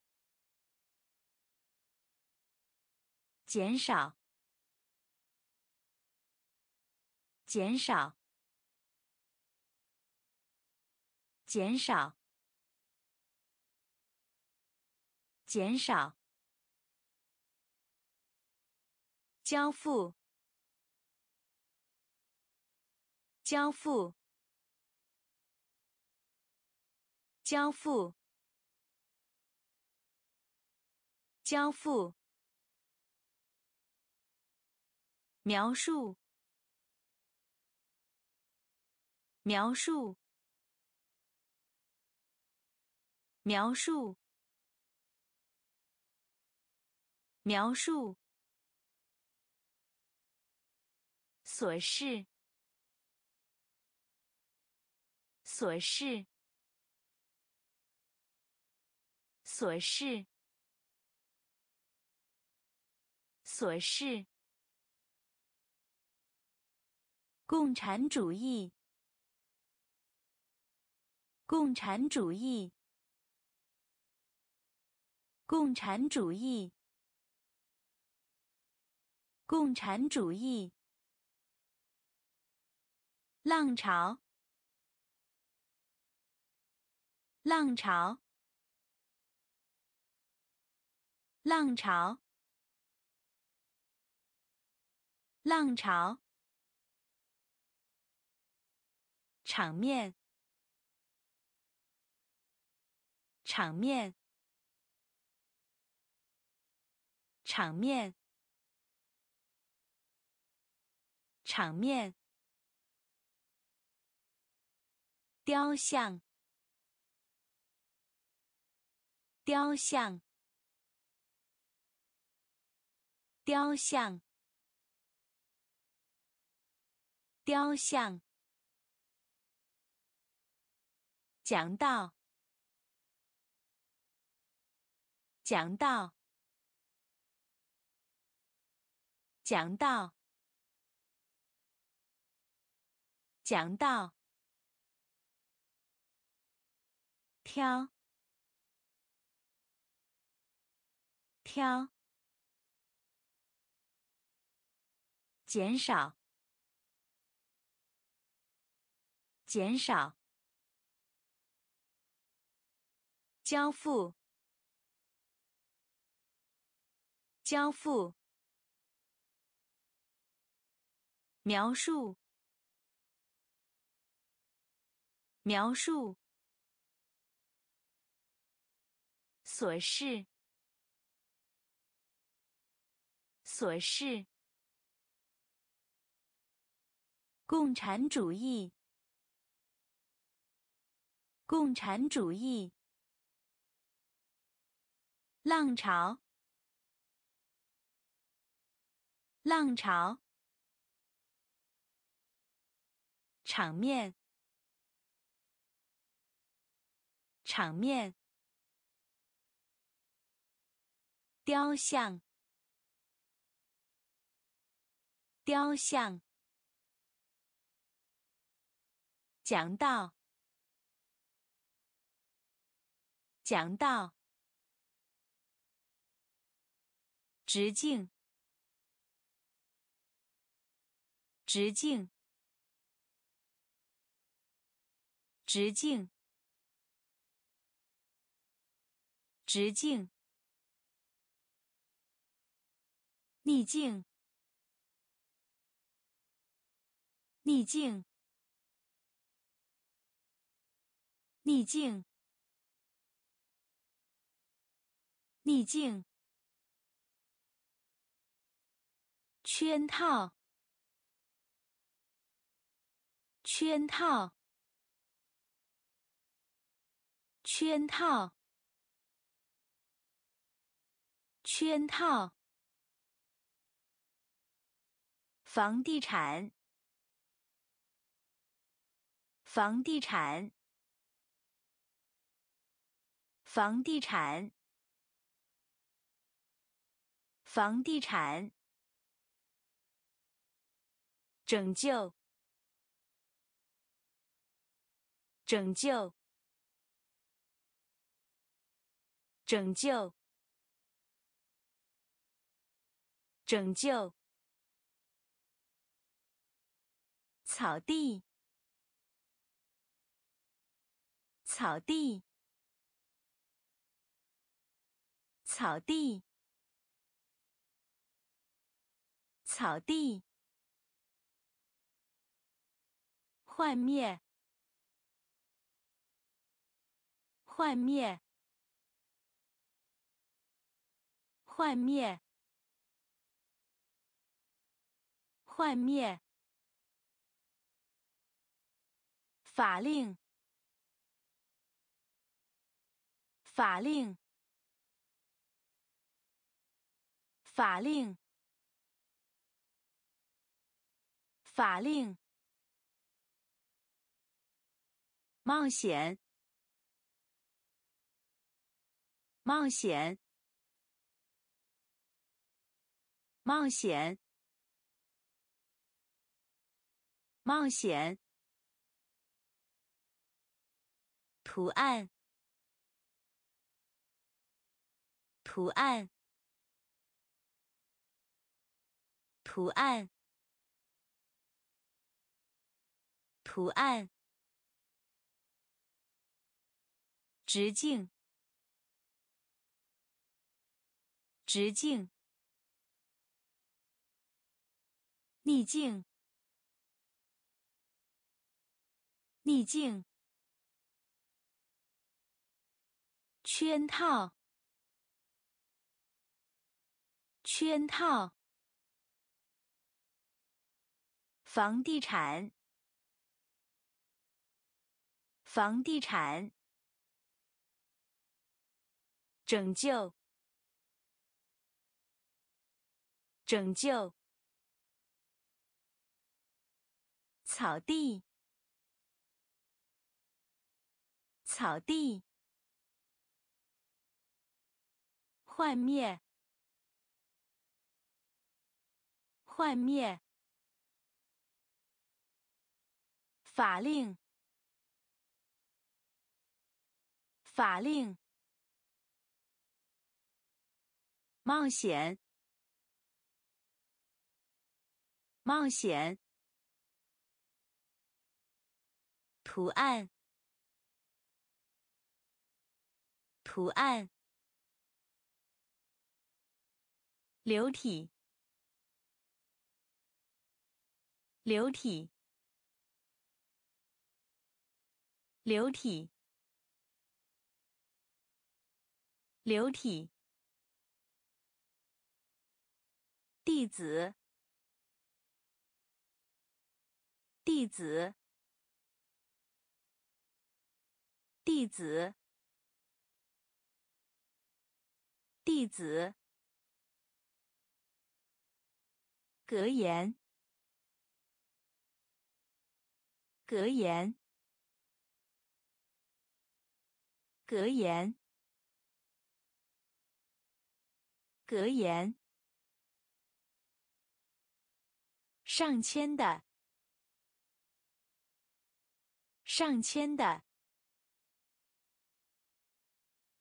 减少，减少，减少，减少。交付，交付，交付，交付。描述，描述，描述，描述。琐事，琐事，琐事，琐事。共产主义，共产主义，共产主义，共产主义。浪潮，浪潮，浪潮，浪潮，场面，场面，场面，场面。雕像，雕像，雕像，雕像。讲道，讲道，讲道，讲道。挑，挑，减少，减少，交付，交付。描述。描述。琐事。琐事。共产主义。共产主义。浪潮。浪潮。场面。场面。雕像。雕像。讲道，讲道，直径，直径，直径，直径，逆境，逆境。逆境，逆境，圈套，圈套，圈套，圈套，房地产，房地产。房地产，房地产，拯救，拯救，拯救，拯救，草地，草地。草地，草地，幻灭，幻灭，幻灭，幻灭，法令，法令。法令，法令，冒险，冒险，冒险，冒险，图案，图案。图案，图案，直径，直径，逆境，逆境，圈套，圈套。房地产，房地产，拯救，拯救，草地，草地，幻灭，幻灭。法令，法令，冒险，冒险，图案，图案，流体，流体，流体，流体。弟子，弟子，弟子，弟子。格言，格言，格言，格言。上千的，上千的，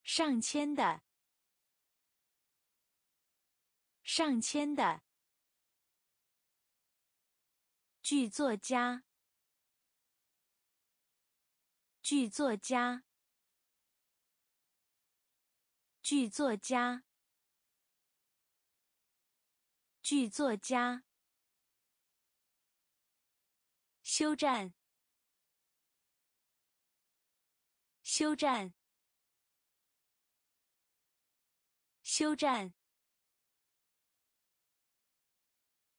上千的，上千的。剧作家，剧作家，剧作家，剧作家。休战，休战，休战，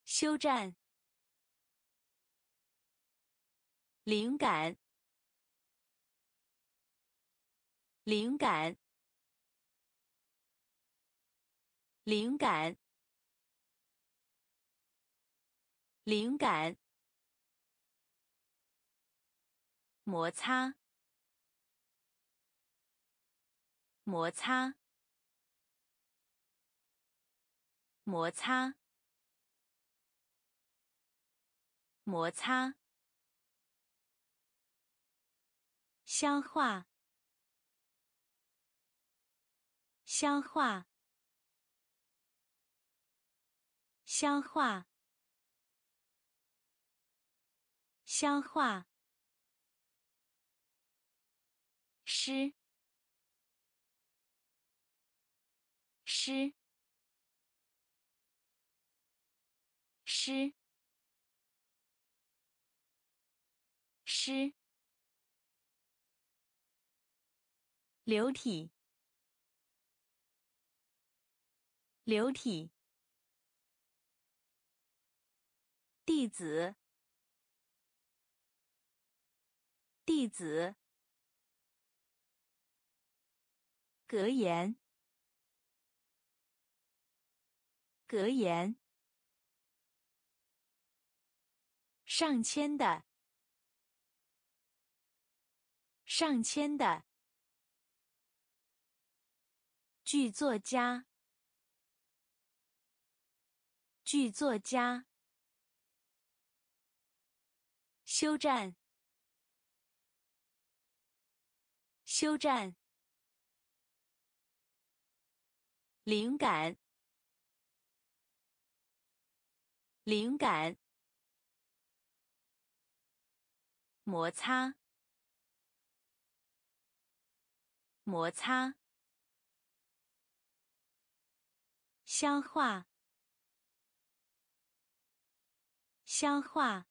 休战。灵感，灵感，灵感，灵感。摩擦，摩擦，摩擦，摩擦。消化，消化，消化，消化。诗，诗，诗，诗。流体，流体。弟子，弟子。格言，格言。上千的，上千的。剧作家，剧作家。休战，休战。灵感，灵感。摩擦，摩擦。消化，消化。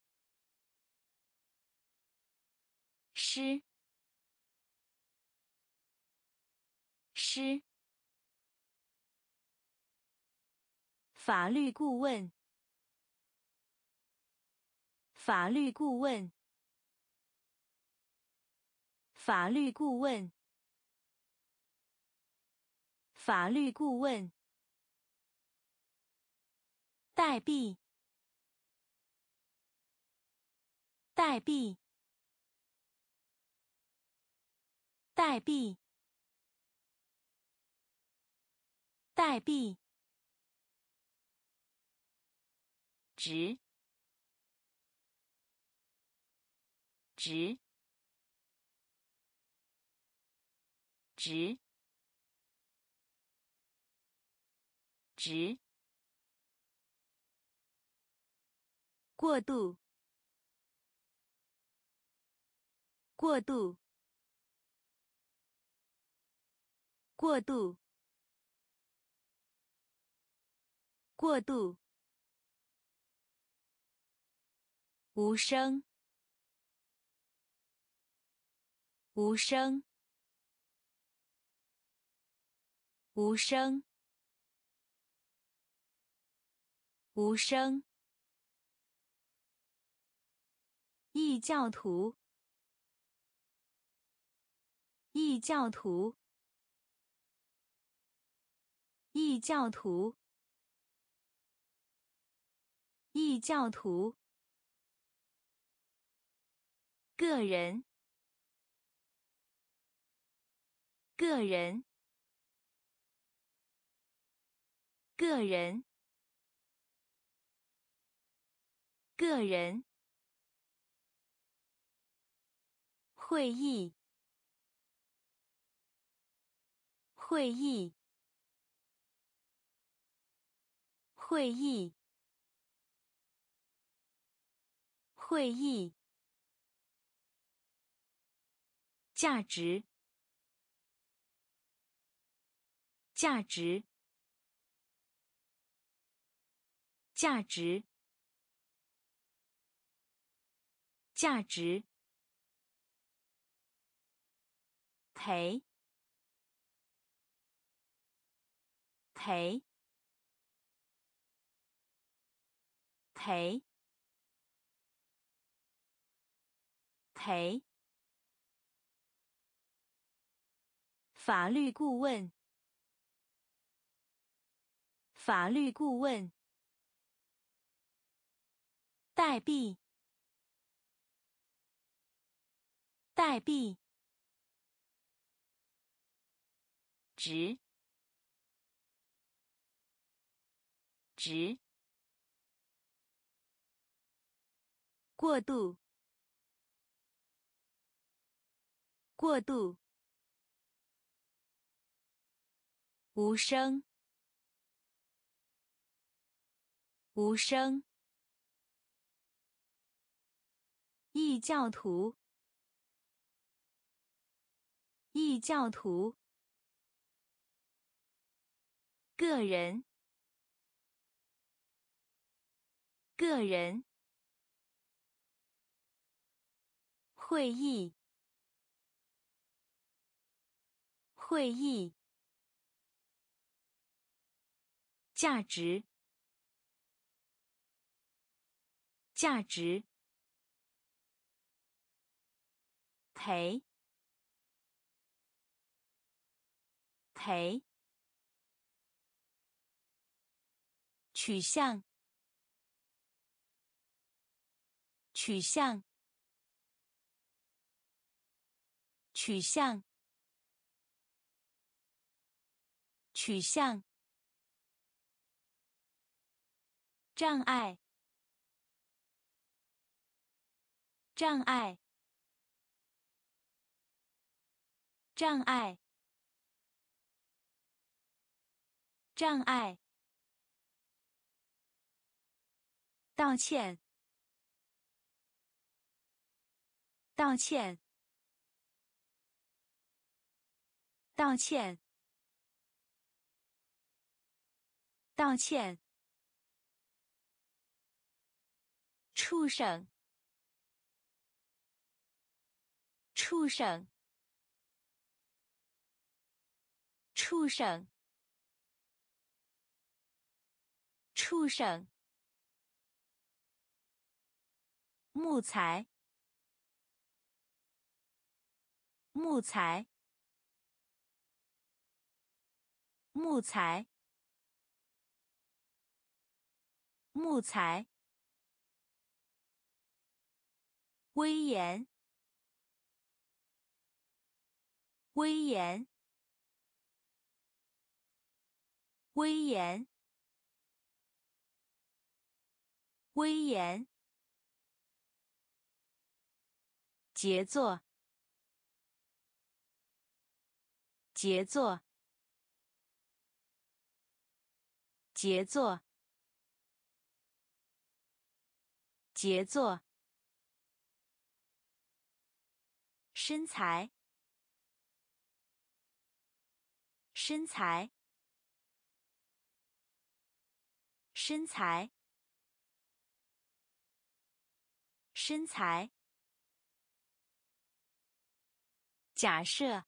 诗，诗。法律顾问，法律顾问，法律顾问，法律顾问。代币，代币，代币，代币，值，值，值，值。过度，过度，过度，过度，无声，无声，无声，无声。异教徒，异教徒，异教徒，异教徒。个人，个人，个人，个人。会议，会议，会议，会议。价值，价值，价值，价值。赔，赔，赔，赔。法律顾问，法律顾问。代币，代币。值，值，过度，过度，无声，无声，异教徒，异教徒。个人，个人，会议，会议，价值，价值，赔，赔。取向，取向，取向，取向。障碍，障碍，障碍，障碍。道歉，道歉，道歉，道歉。畜生，畜生，畜生，畜生。木材，木材，木材，木材。威严，威严，威严，威严。杰作，杰作，杰作，杰作。身材，身材，身材，身材。假设，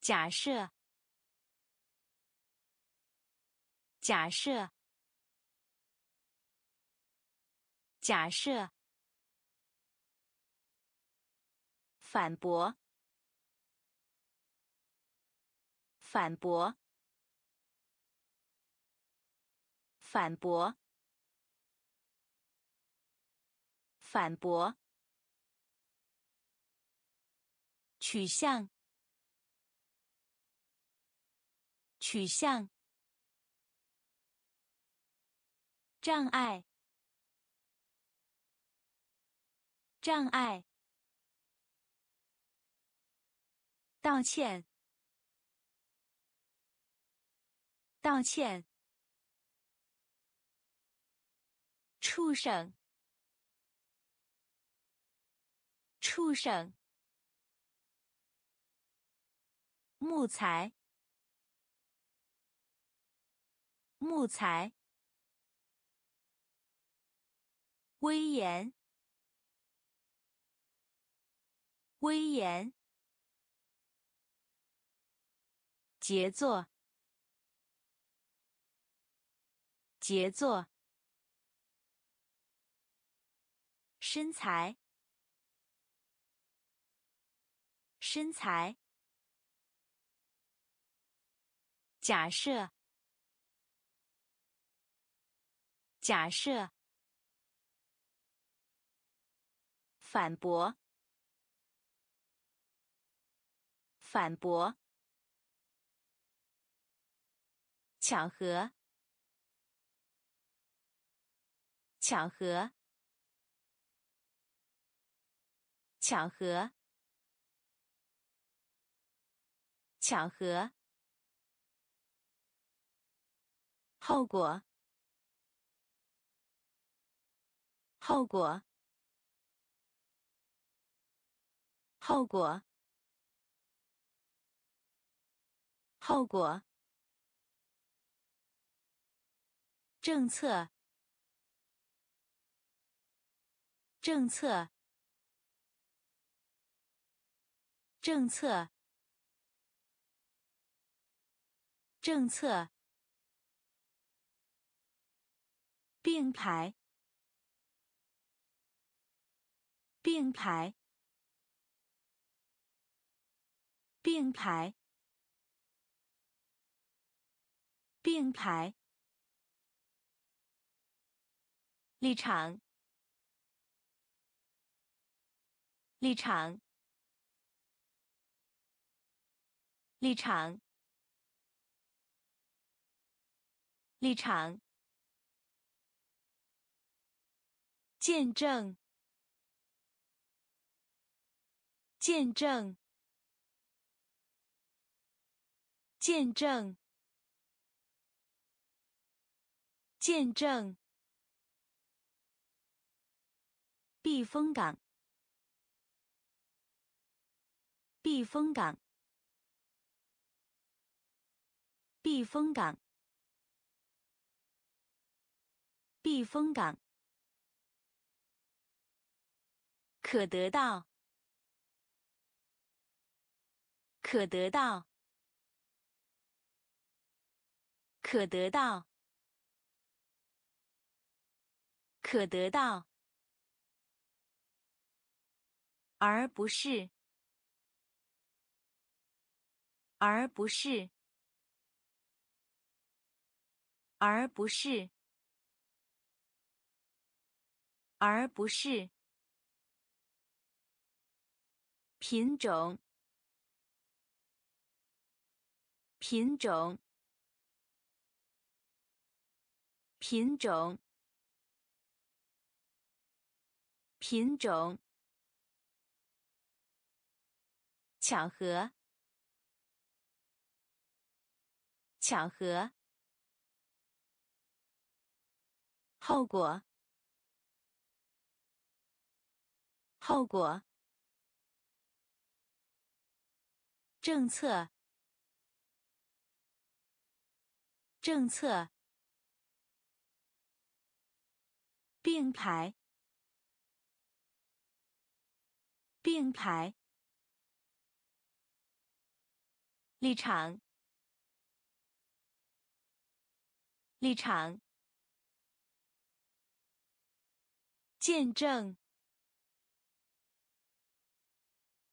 假设，假设，假设。反驳，反驳，反驳，反驳。取向，取向。障碍，障碍。道歉，道歉。畜生，畜生。木材，木材。威严，威严。杰作，杰作。身材，身材。假设，假设。反驳，反驳。巧合，巧合，巧合，巧合。后果，后果，后果，后果。政策，政策，政策，政策。并排，并排，并排，并排。立场，立场，立场，立场。见证，见证，见证，见证。避风港，避风港，避风港，避风港。可得到，可得到，可得到，可得到，而不是，而不是，而不是，而不是。品种，品种，品种，品种。巧合，巧合。后果，后果。政策，政策，并排，并排，立场，立场，见证，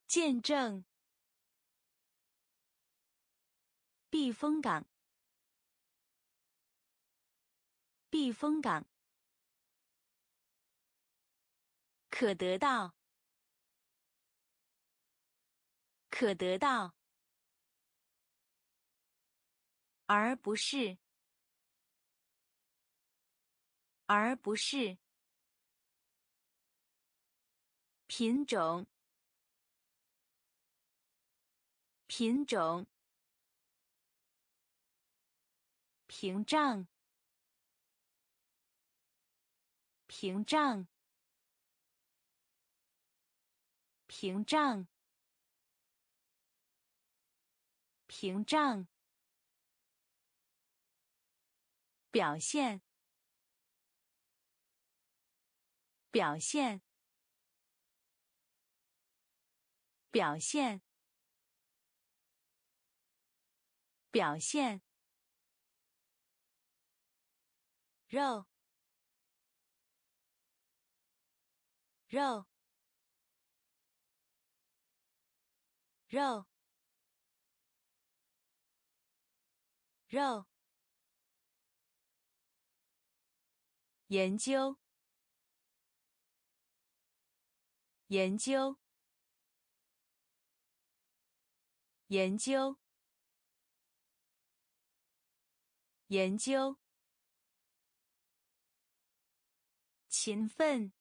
见证。避风港，避风港，可得到，可得到，而不是，而不是，品种，品种。屏障，屏障，屏障，屏障。表现，表现，表现，表现。肉，肉，肉，肉。研究，研究，研究，研究。勤奋，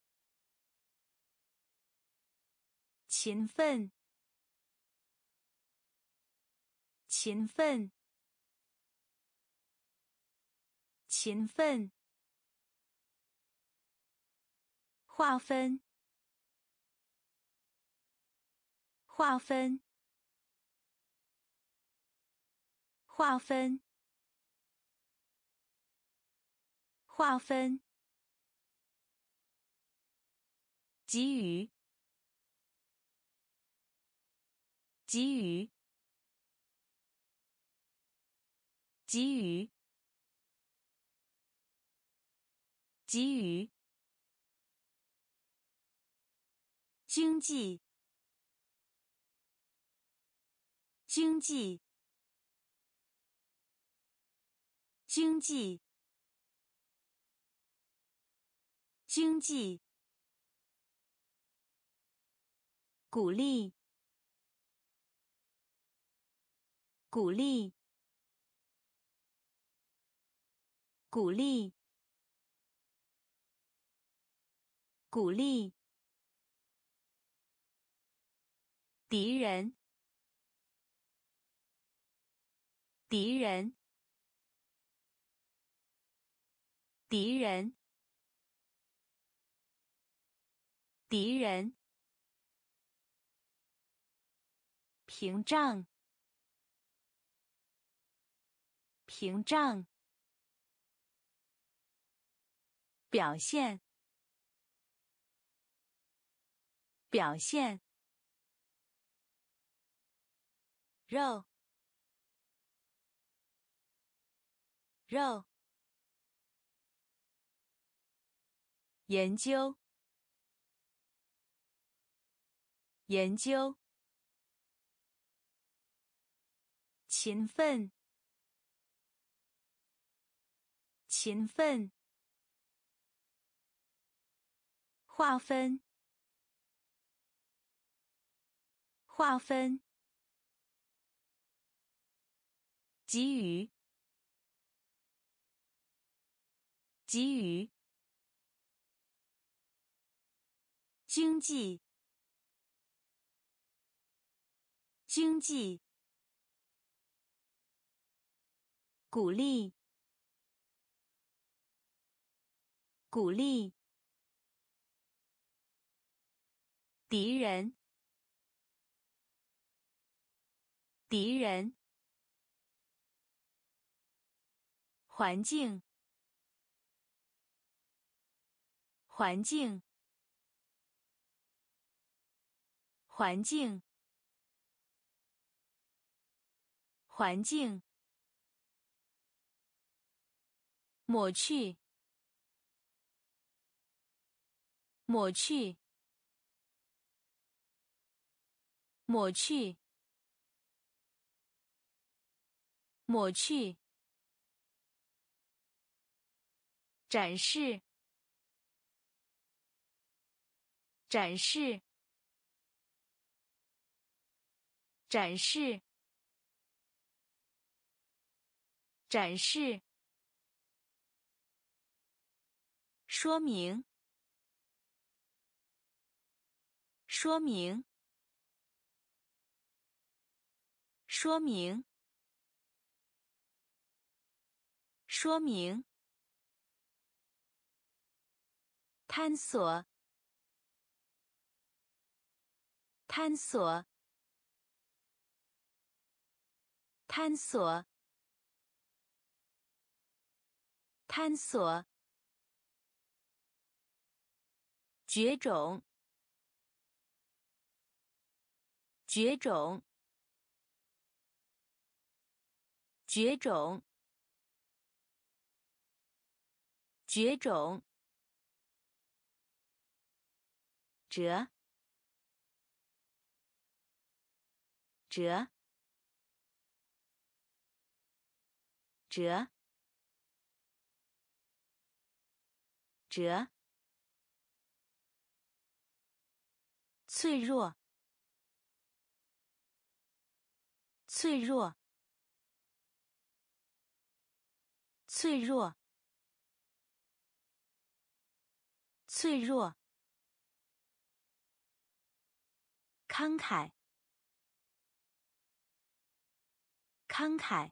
勤奋，勤奋，勤奋。划分，划分，划分，划分。给予，给予，给予，给予。经济，经济，经济，经济。鼓励，鼓励，鼓励，鼓励。敌人，敌人，敌人，敌人。屏障，屏障。表现，表现。肉，肉。研究，研究。勤奋，勤奋。划分，划分。给予，给予。经济，经济。鼓励，鼓励。敌人，敌人。环境，环境，环境，环境。抹去，抹去，抹去，抹去。展示，展示，展示，展示。说明，说明，说明，说明。探索，探索，探索，探索。绝种，绝种，绝种，绝种。折，折，折，折。脆弱，脆弱，脆弱，脆弱。慷慨，慷慨，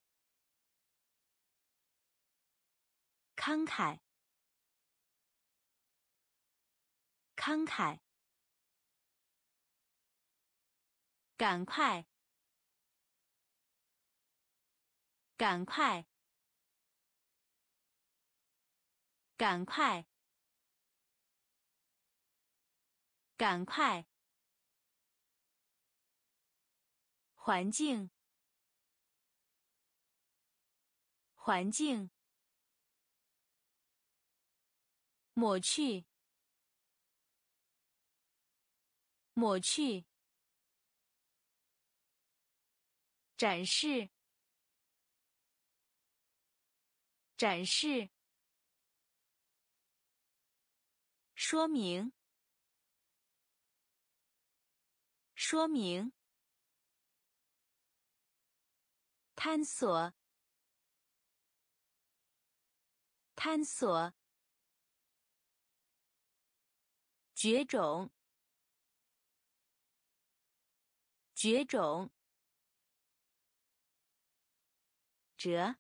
慷慨，慷慨。赶快，赶快，赶快，赶快。环境，环境。抹去，抹去。展示，展示。说明，说明。探索，探索。绝种，绝种。折，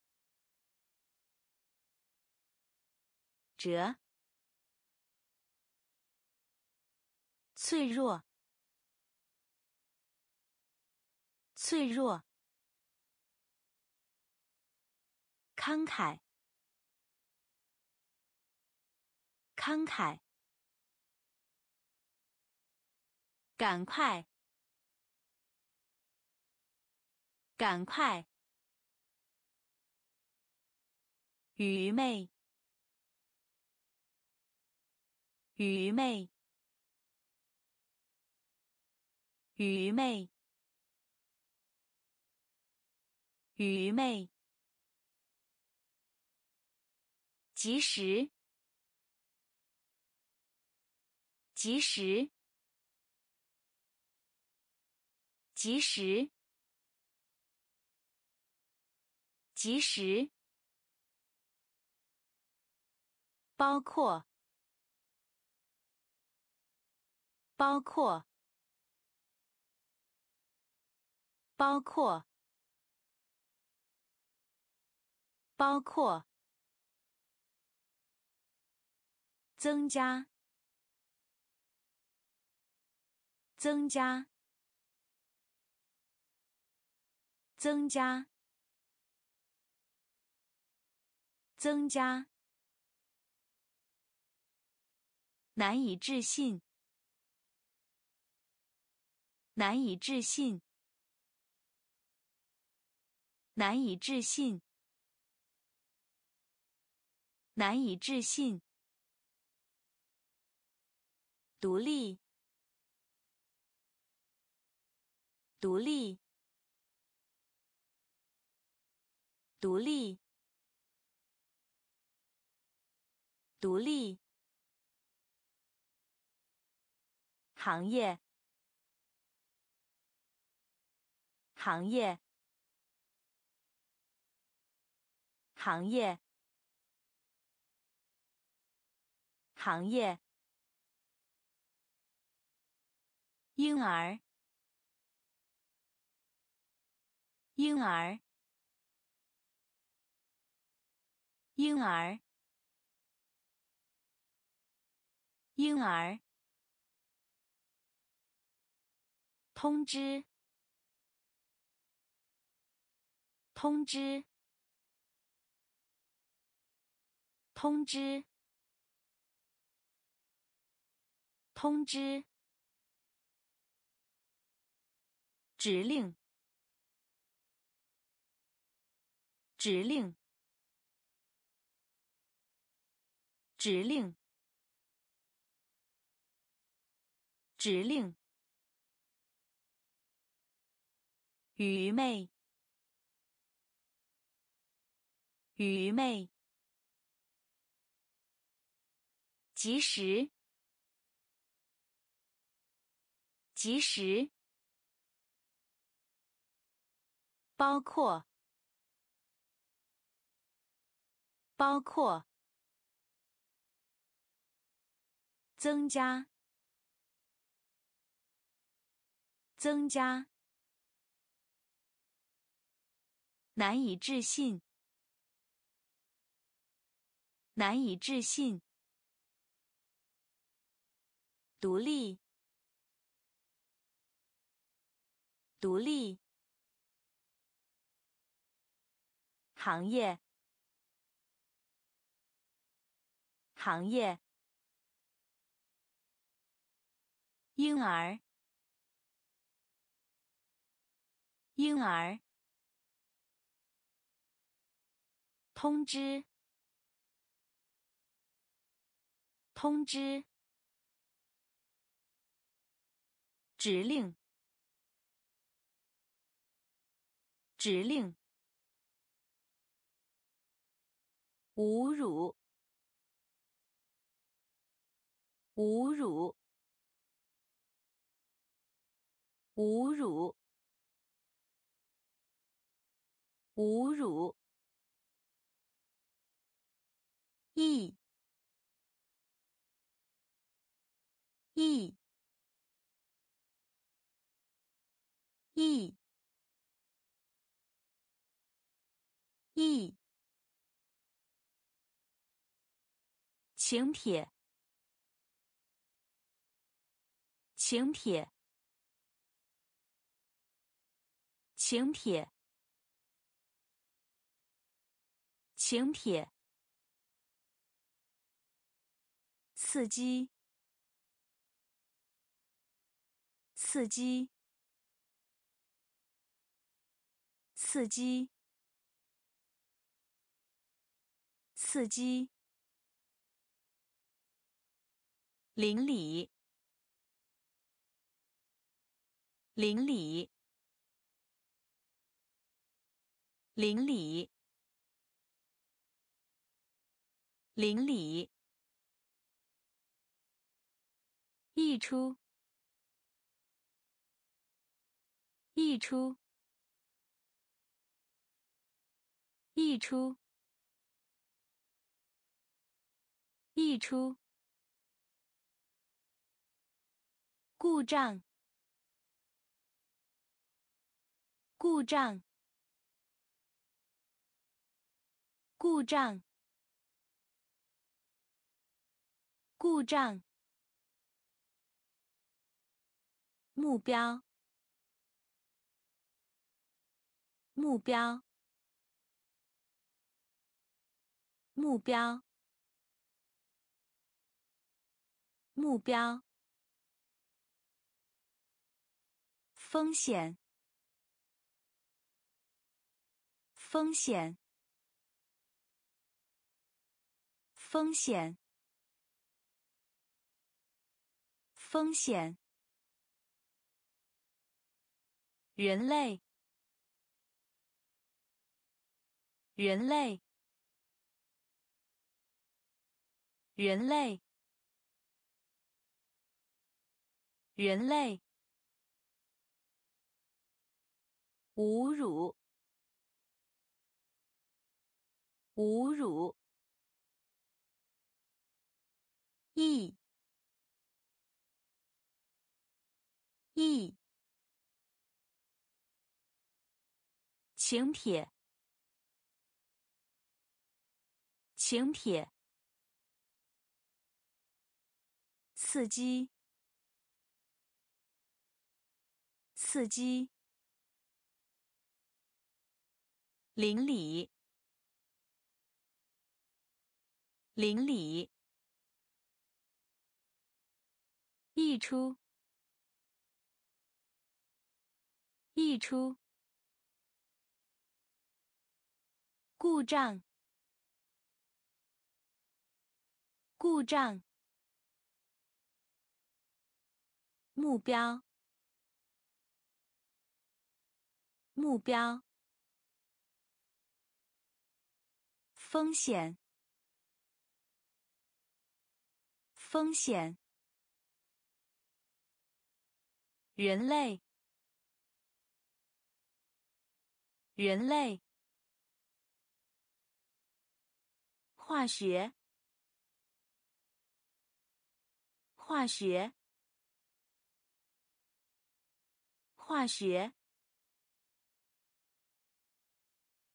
折。脆弱，脆弱。慷慨，慷慨，赶快，赶快，愚昧，愚昧，愚昧，愚昧。及时，及时，及时，及时，包括，包括，包括，包括。增加，增加，增加，增加，难以置信，难以置信，难以置信，难以置信，独立，独立，独立。独立。行业，行业，行业，行业。婴儿，婴儿，婴儿。婴儿，通知，通知，通知，通知，指令，指令，指令。指令。愚昧。愚昧。及时。及时。包括。包括。增加。增加，难以置信，难以置信，独立，独立，行业，行业，婴儿。婴儿，通知，通知，指令，指令，侮辱，侮辱，侮辱。侮辱，意，意，意，意，请帖，请帖，请帖。请帖，刺激，刺激，刺激，刺激，邻里，邻里，邻里。邻里，溢出，溢出，溢出，溢出，故障，故障，故障。故障。目标。目标。目标，目标，风险，风险，风险，风险。人类，人类，人类，人类，侮辱，侮辱，义，义。请帖，请帖，刺激，刺激，邻里，邻里，溢出，溢出。故障，故障。目标，目标。风险，风险。人类，人类。化学，化学，化学，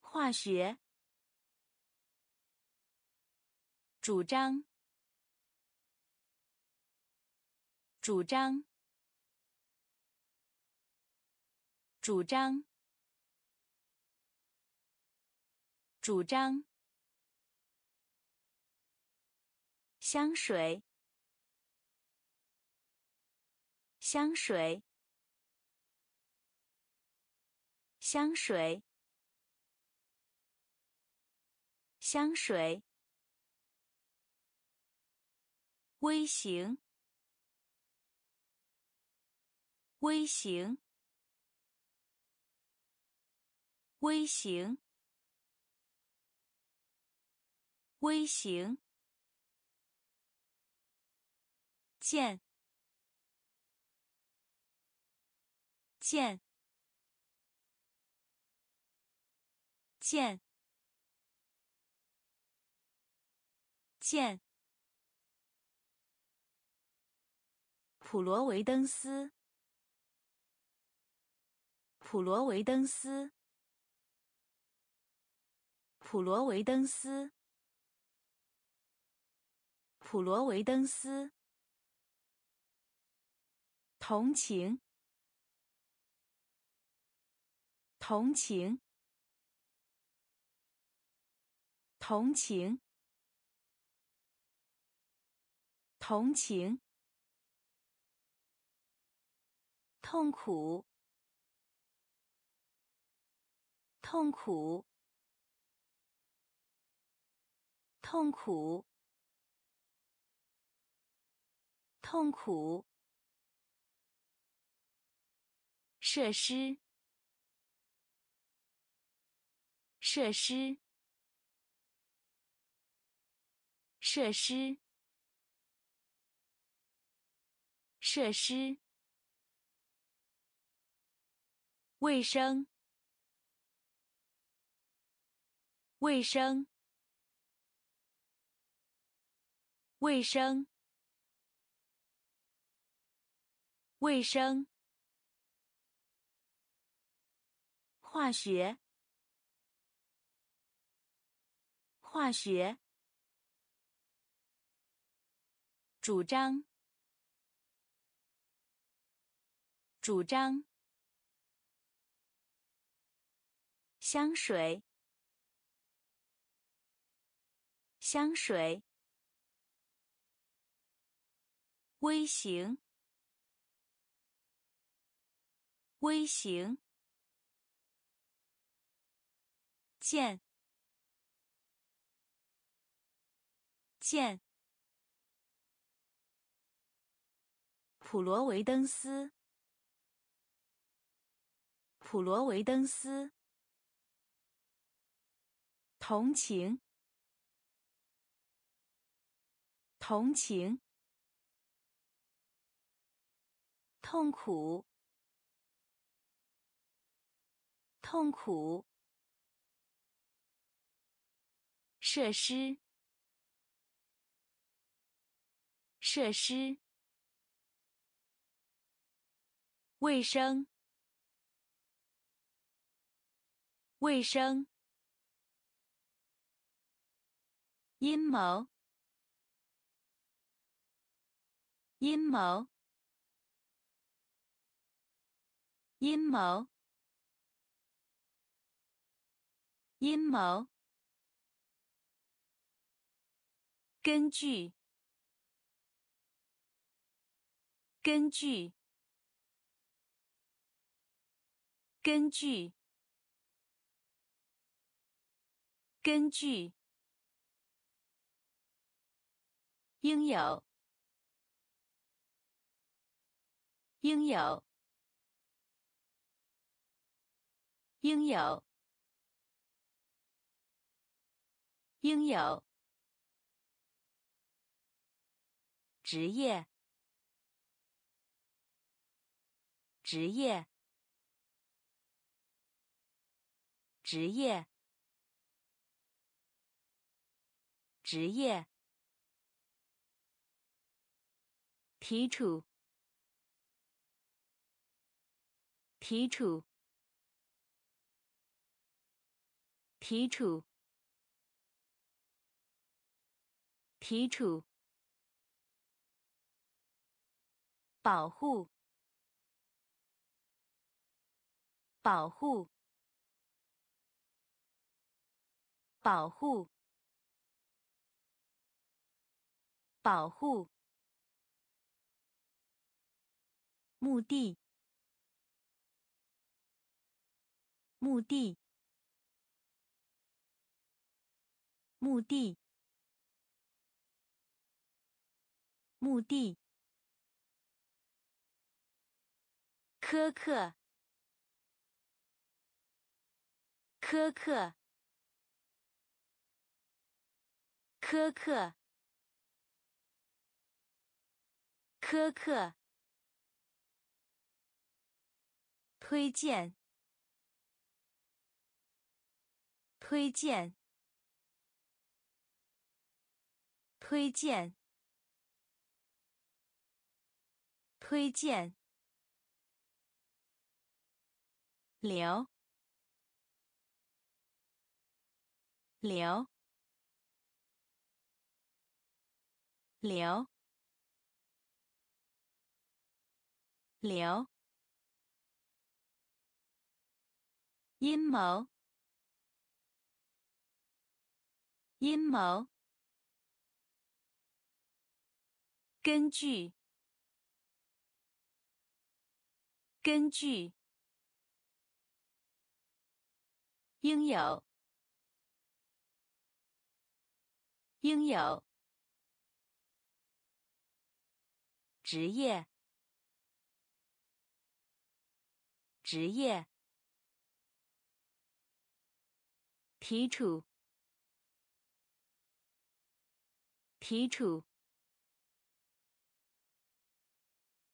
化学。主张，主张，主张，主张。香水，香水，香水，香水。微型，微型，微型，微型。见，见，见，见。普罗维登斯，普罗维登斯，普罗维登斯，普罗维登斯。同情，同情，同情，同情，痛苦，痛苦，痛苦，痛苦。设施，设施，设施，设施。卫生，卫生，卫生，卫生。化学，化学。主张，主张。香水，香水。微型。微型。剑。剑。普罗维登斯。普罗维登斯。同情。同情。痛苦。痛苦。设施。设施。卫生。卫生。阴谋。阴谋。阴谋。阴谋。根据。根据。根据。根据。应有。应有。应有。应有。职业。职业。职业。职业。提出。提出。提出。提出。保护。保护。保护。保护。目的。目的。目的。目的。苛刻。苛刻。苛刻。苛刻。推荐。推荐。推荐。推荐。流。流。流。流。阴谋。阴谋。根据。根据。应有。应有。职业。职业。提出。提出。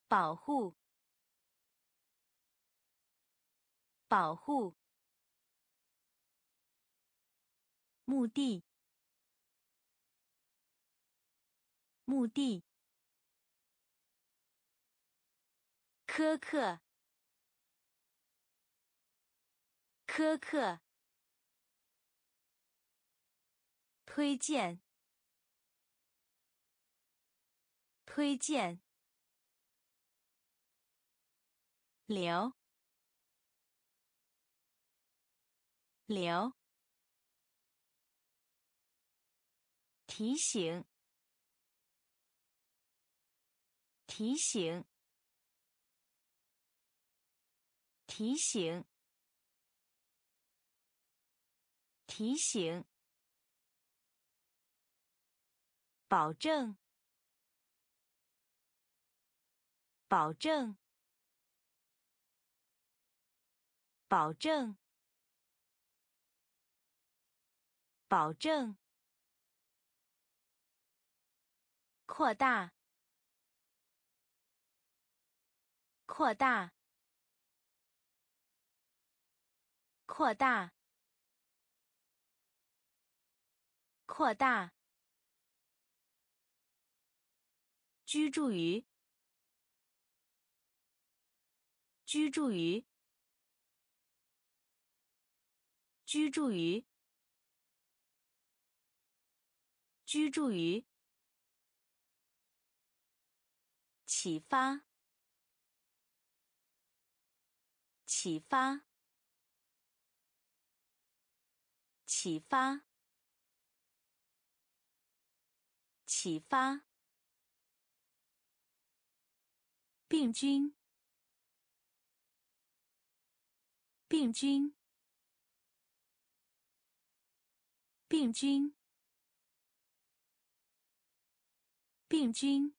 保护。保护。目的。目的。苛刻。苛刻。推荐。推荐。流。流。提醒，提醒，提醒，提醒，保证，保证，保证。保证。扩大。扩大。扩大。扩大。居住于。居住于。居住于。居住于，启发，启发，启发，启发，病菌，病菌，病菌。病菌，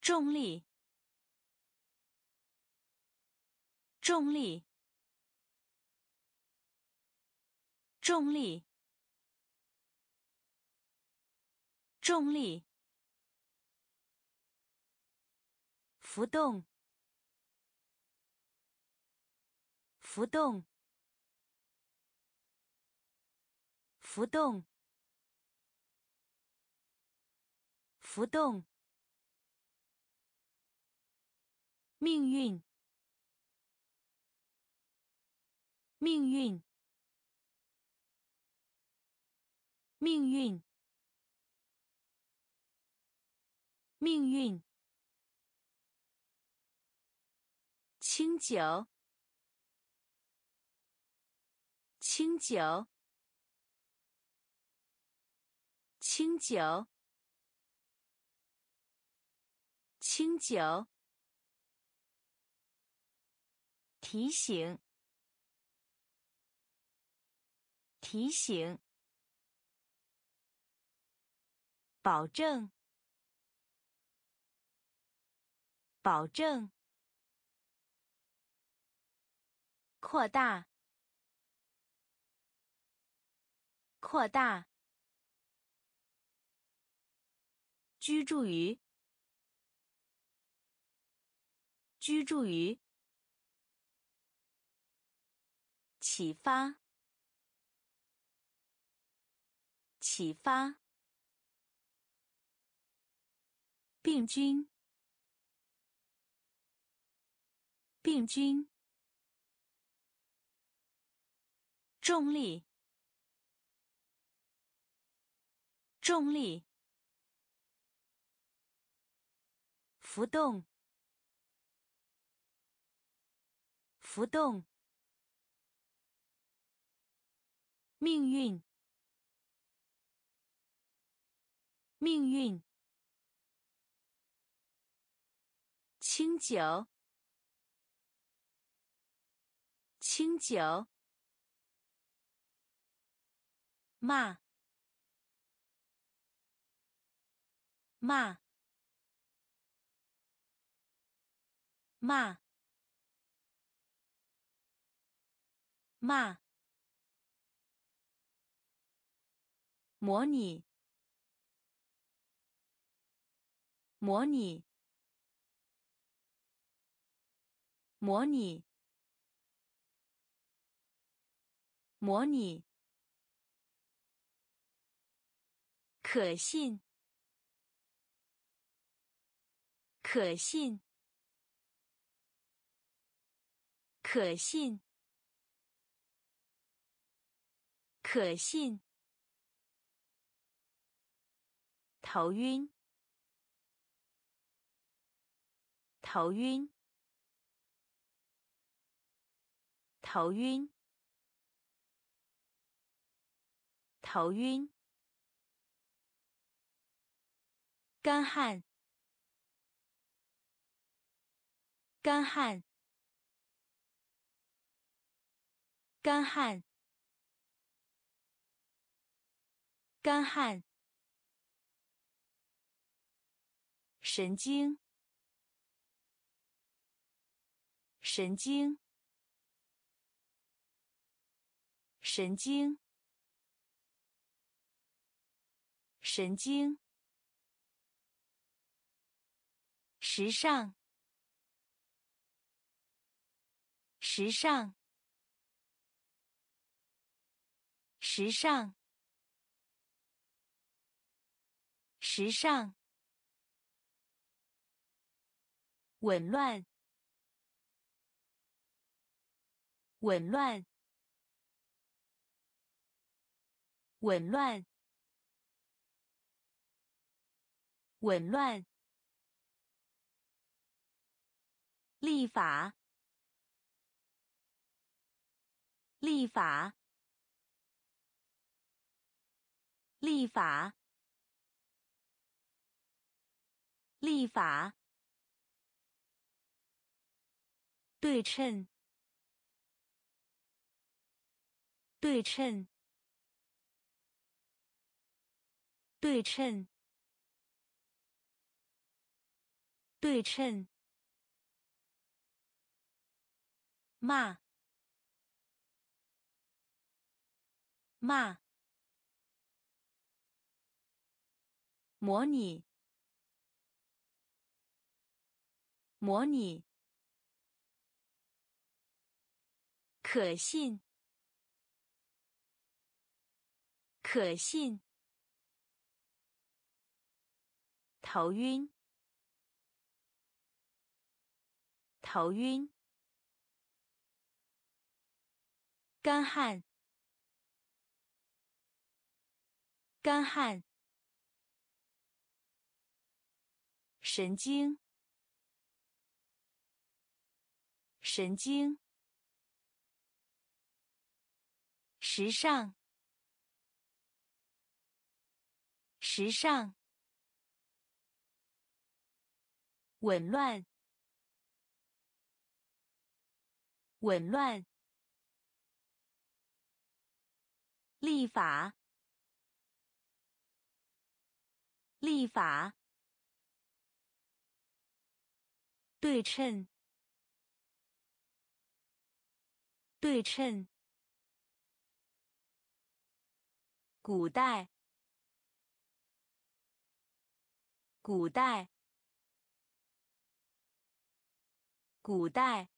重力，重力，重力，重力，浮动，浮动，浮动。浮动，命运，命运，命运，命运，清酒，清酒，清酒。清酒，提醒，提醒，保证，保证，扩大，扩大，居住于。居住于，启发，启发，病菌，病菌，重力，重力，浮动。浮动，命运，命运，清酒，清酒，骂，骂，骂。骂，模拟，模拟，模拟，模拟，可信，可信，可信。可信。头晕。头晕。头晕。头晕，干旱，干旱，干旱，干旱。神经，神经，神经，神经。时尚，时尚，时尚，时尚。紊乱，紊乱，紊乱，紊乱。立法，立法，立法，立法。对称，对称，对称，对称。骂，骂，模拟，模拟。可信，可信。头晕，头晕。干旱，干旱。神经，神经。时尚，时尚，紊乱，紊乱，立法，立法，对称，对称。古代，古代，古代，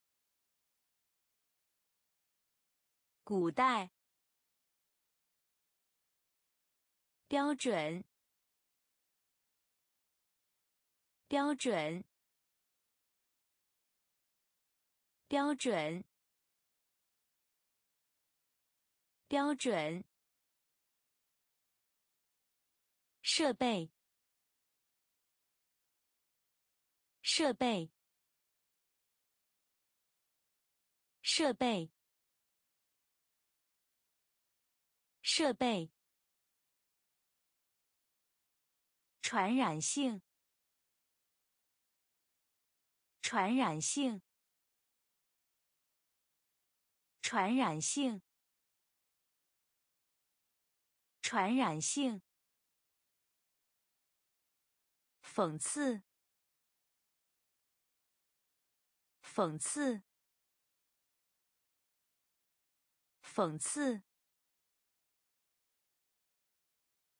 古代，标准，标准，标准，标准。设备，设备，设备，设备。传染性，传染性，传染性，传染性。讽刺，讽刺，讽刺，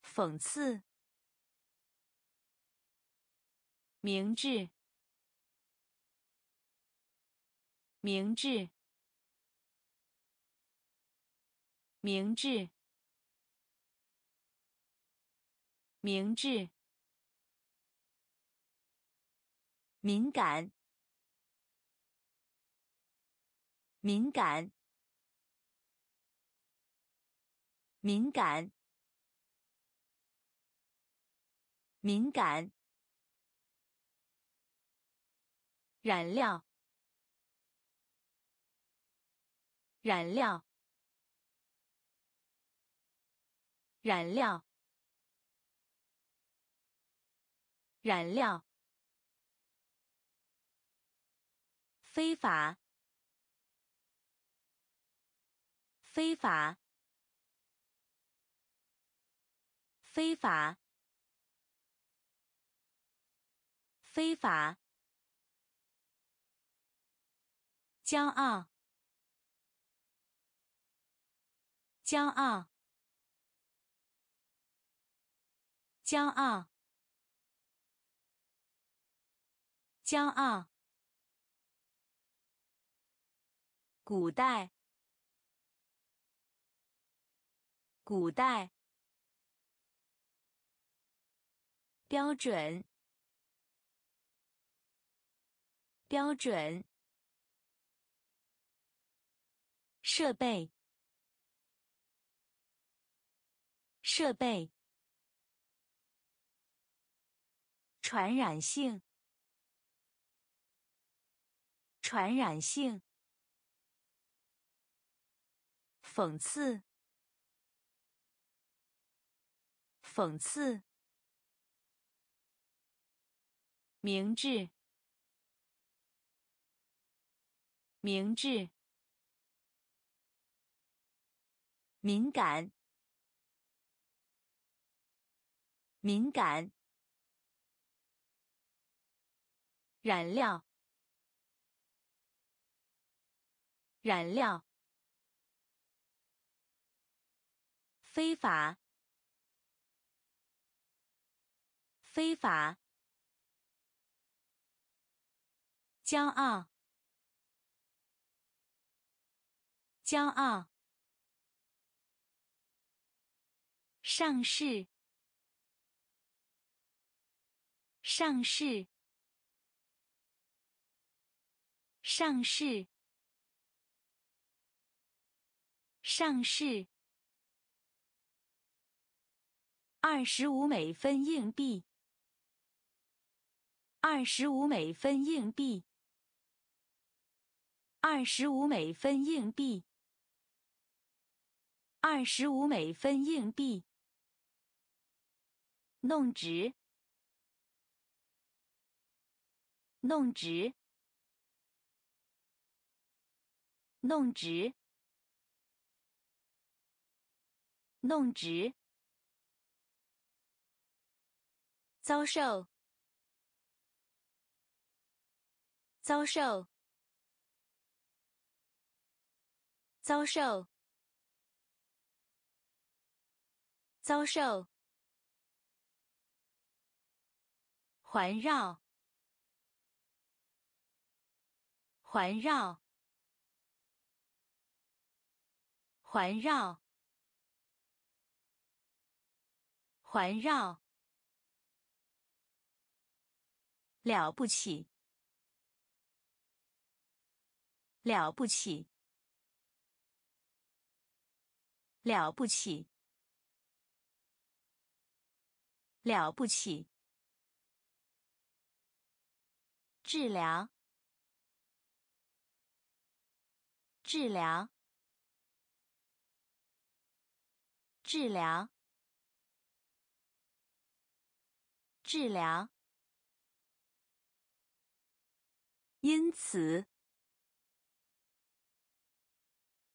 讽刺。明智，明智，明智，明智。敏感，敏感，敏感，敏感。燃料，燃料，燃料，燃料，非法，非法，非法，非法，骄傲，骄傲。骄傲，骄傲。古代，古代。标准，标准。设备，设备。传染性，传染性，讽刺，讽刺，明智，明智，敏感，敏感。燃料，燃料，非法，非法，骄傲，骄傲，上市，上市。上市，上市。二十五美分硬币，二十五美分硬币，二十五美分硬币，二十五美分硬币。弄直，弄直。弄直，弄直，遭受，遭受，遭受，遭受，环绕，环绕。环绕，环绕，了不起，了不起，了不起，了不起，治疗，治疗。治疗，治疗。因此，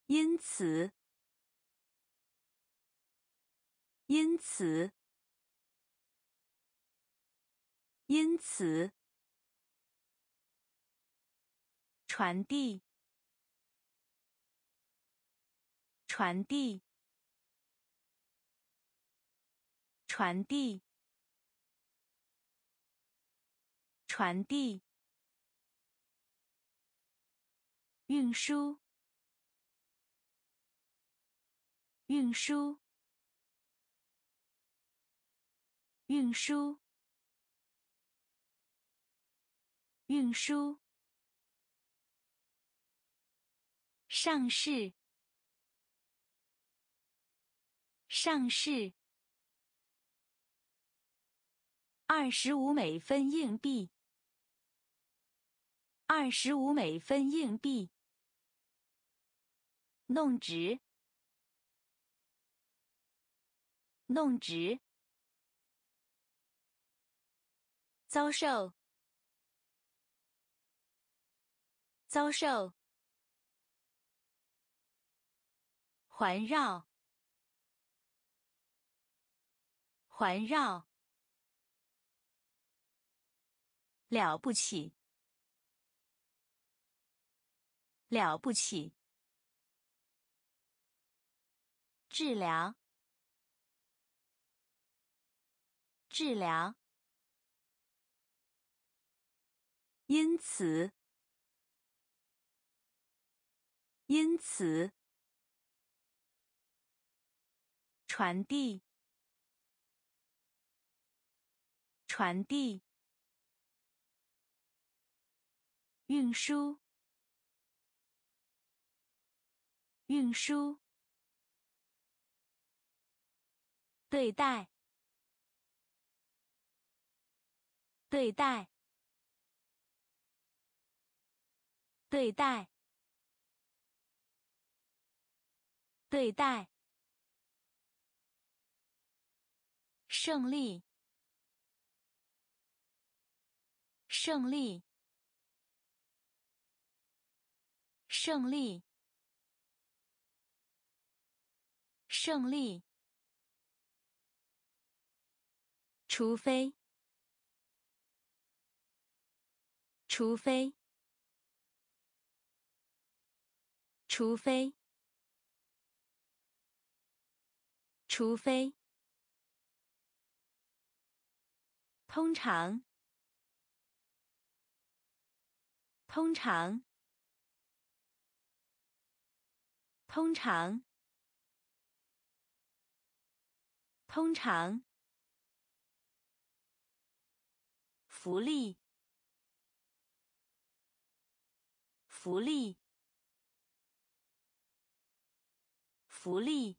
因此，因此，因此，传递，传递。传递，传递，运输，运输，运输，运输，上市，上市。二十五美分硬币，二十五美分硬币，弄直，弄直，遭受，遭受，环绕，环绕，了不起，了不起。治疗，治疗。因此，因此，传递，传递，运输，运输。对待，对待，对待，对待，胜利，胜利，胜利，胜利。除非，除非，除非，除非，通常，通常，通常，通常。福利，福利，福利，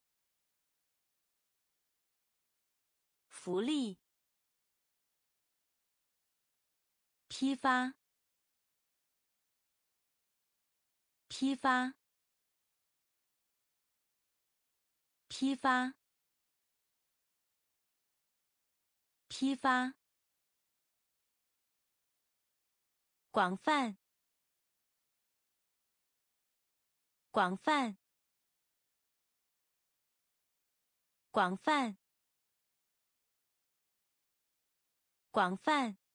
福利。批发，批发，批发，批发。广泛，广泛，广泛，广泛。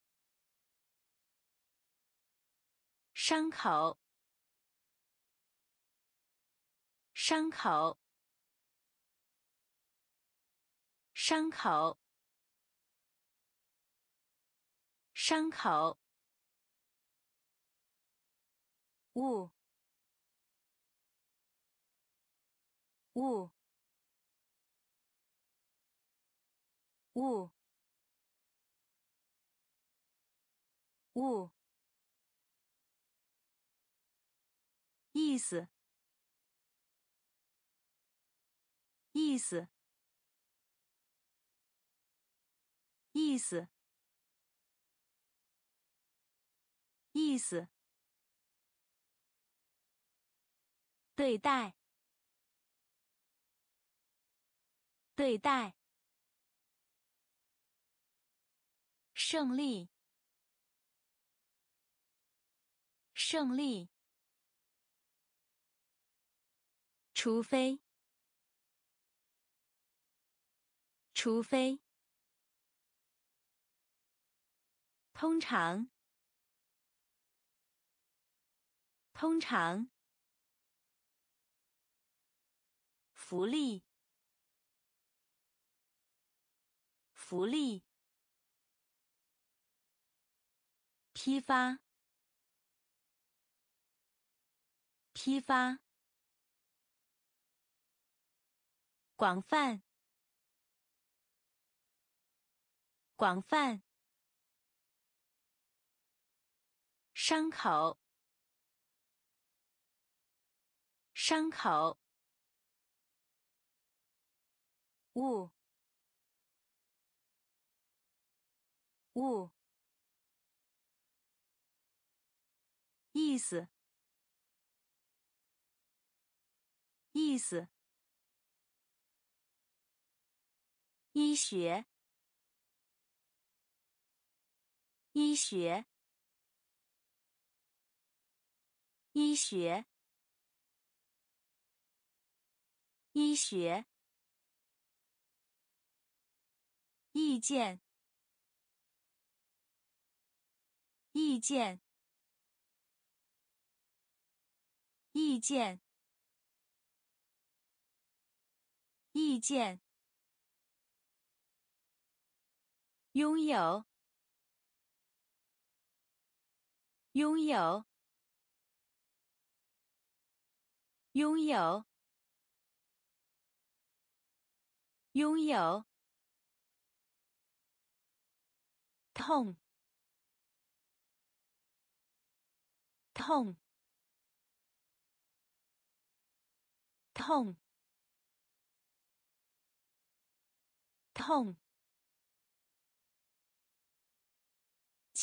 伤口，伤口，伤口，伤口。物，物，物，物，意思，意思，意思，意思。对待，对待，胜利，胜利，除非，除非，通常，通常。福利，福利，批发，批发，广泛，广泛，伤口，伤口。物，物，意思，意思，医学，医学，医学，医学，意见，意见，意见，意见。拥有，拥有，拥有，拥有，痛，痛，痛，痛。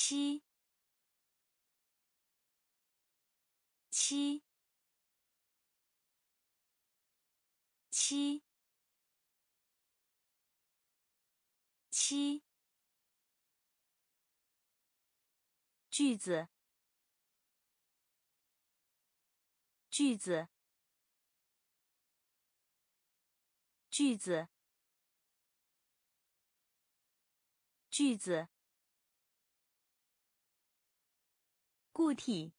七，七，七，七，句子，句子，句子，句子。固体，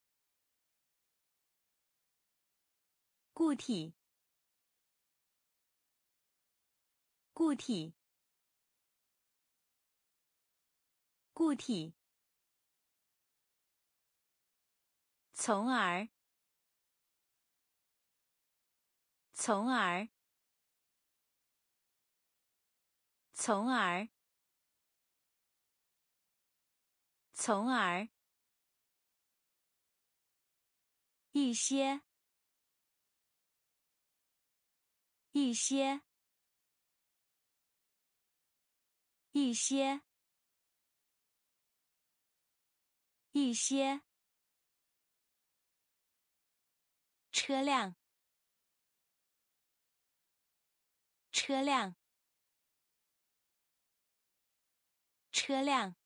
固体，固体，固体。从而，从而，从而，从而。一些，一些，一些，一些。车辆，车辆，车辆，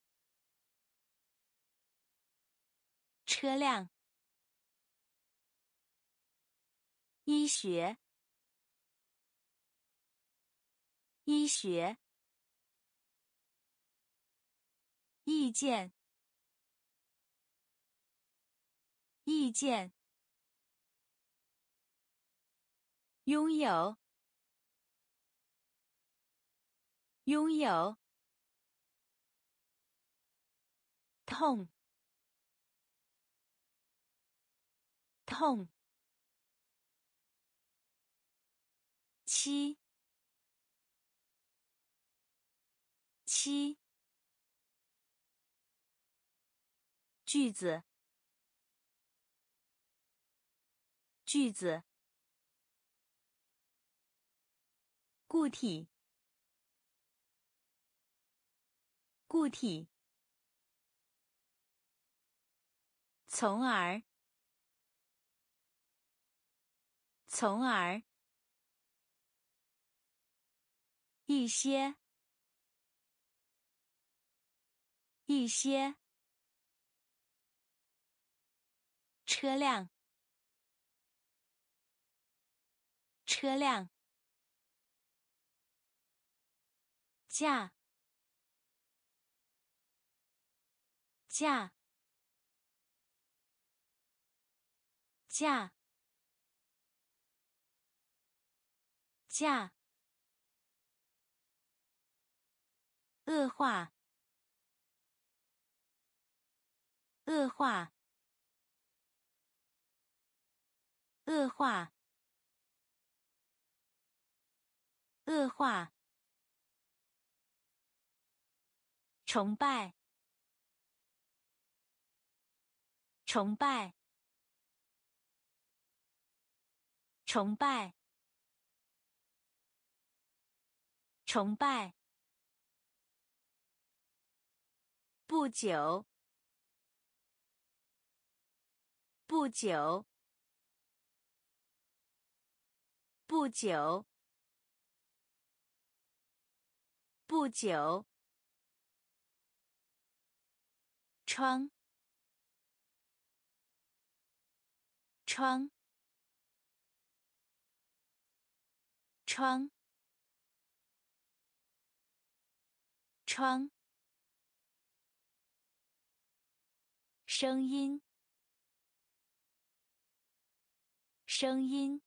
车辆。医学，医学，意见，意见，拥有，拥有，痛，痛。七，七，句子，句子，固体，固体，从而，从而。一些，一些车辆，车辆驾驾驾驾。恶化，恶化，恶化，恶化。崇拜，崇拜，崇拜，崇拜。不久，不久，不久，不久，窗，窗，窗，窗，声音，声音，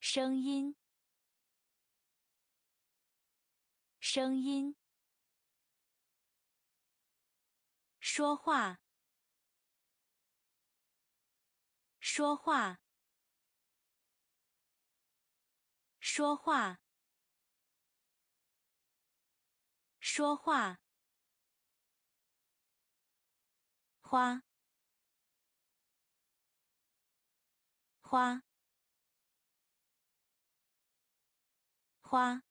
声音。声音，说话，说话，说话，说话，花，花，花。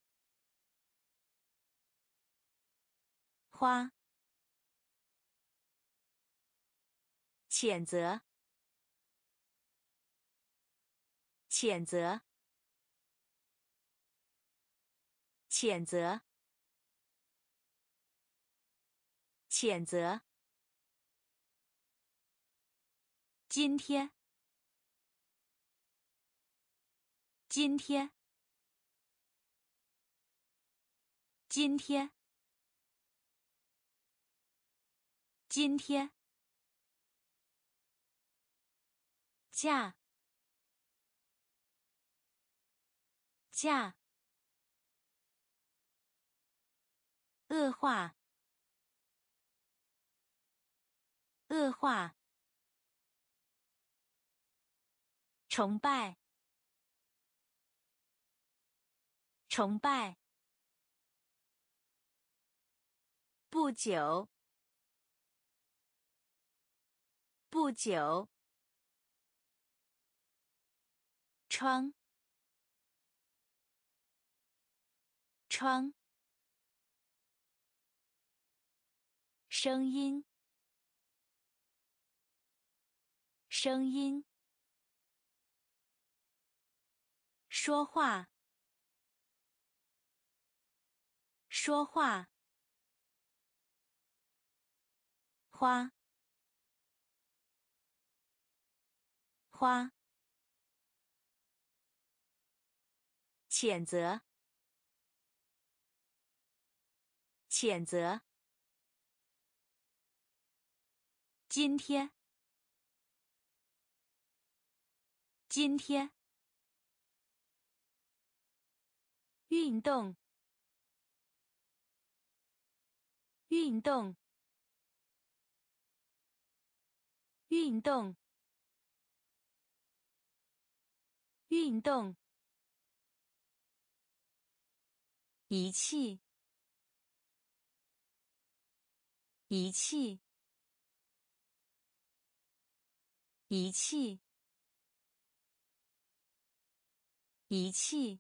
花，谴责，谴责，谴责，谴责。今天，今天，今天。今天，价，价，恶化，恶化，崇拜，崇拜，不久。不久，窗，窗，声音，声音，说话，说话，花。花，谴责，谴责。今天，今天，运动，运动，运动。运动，仪器，仪器，仪器，仪器，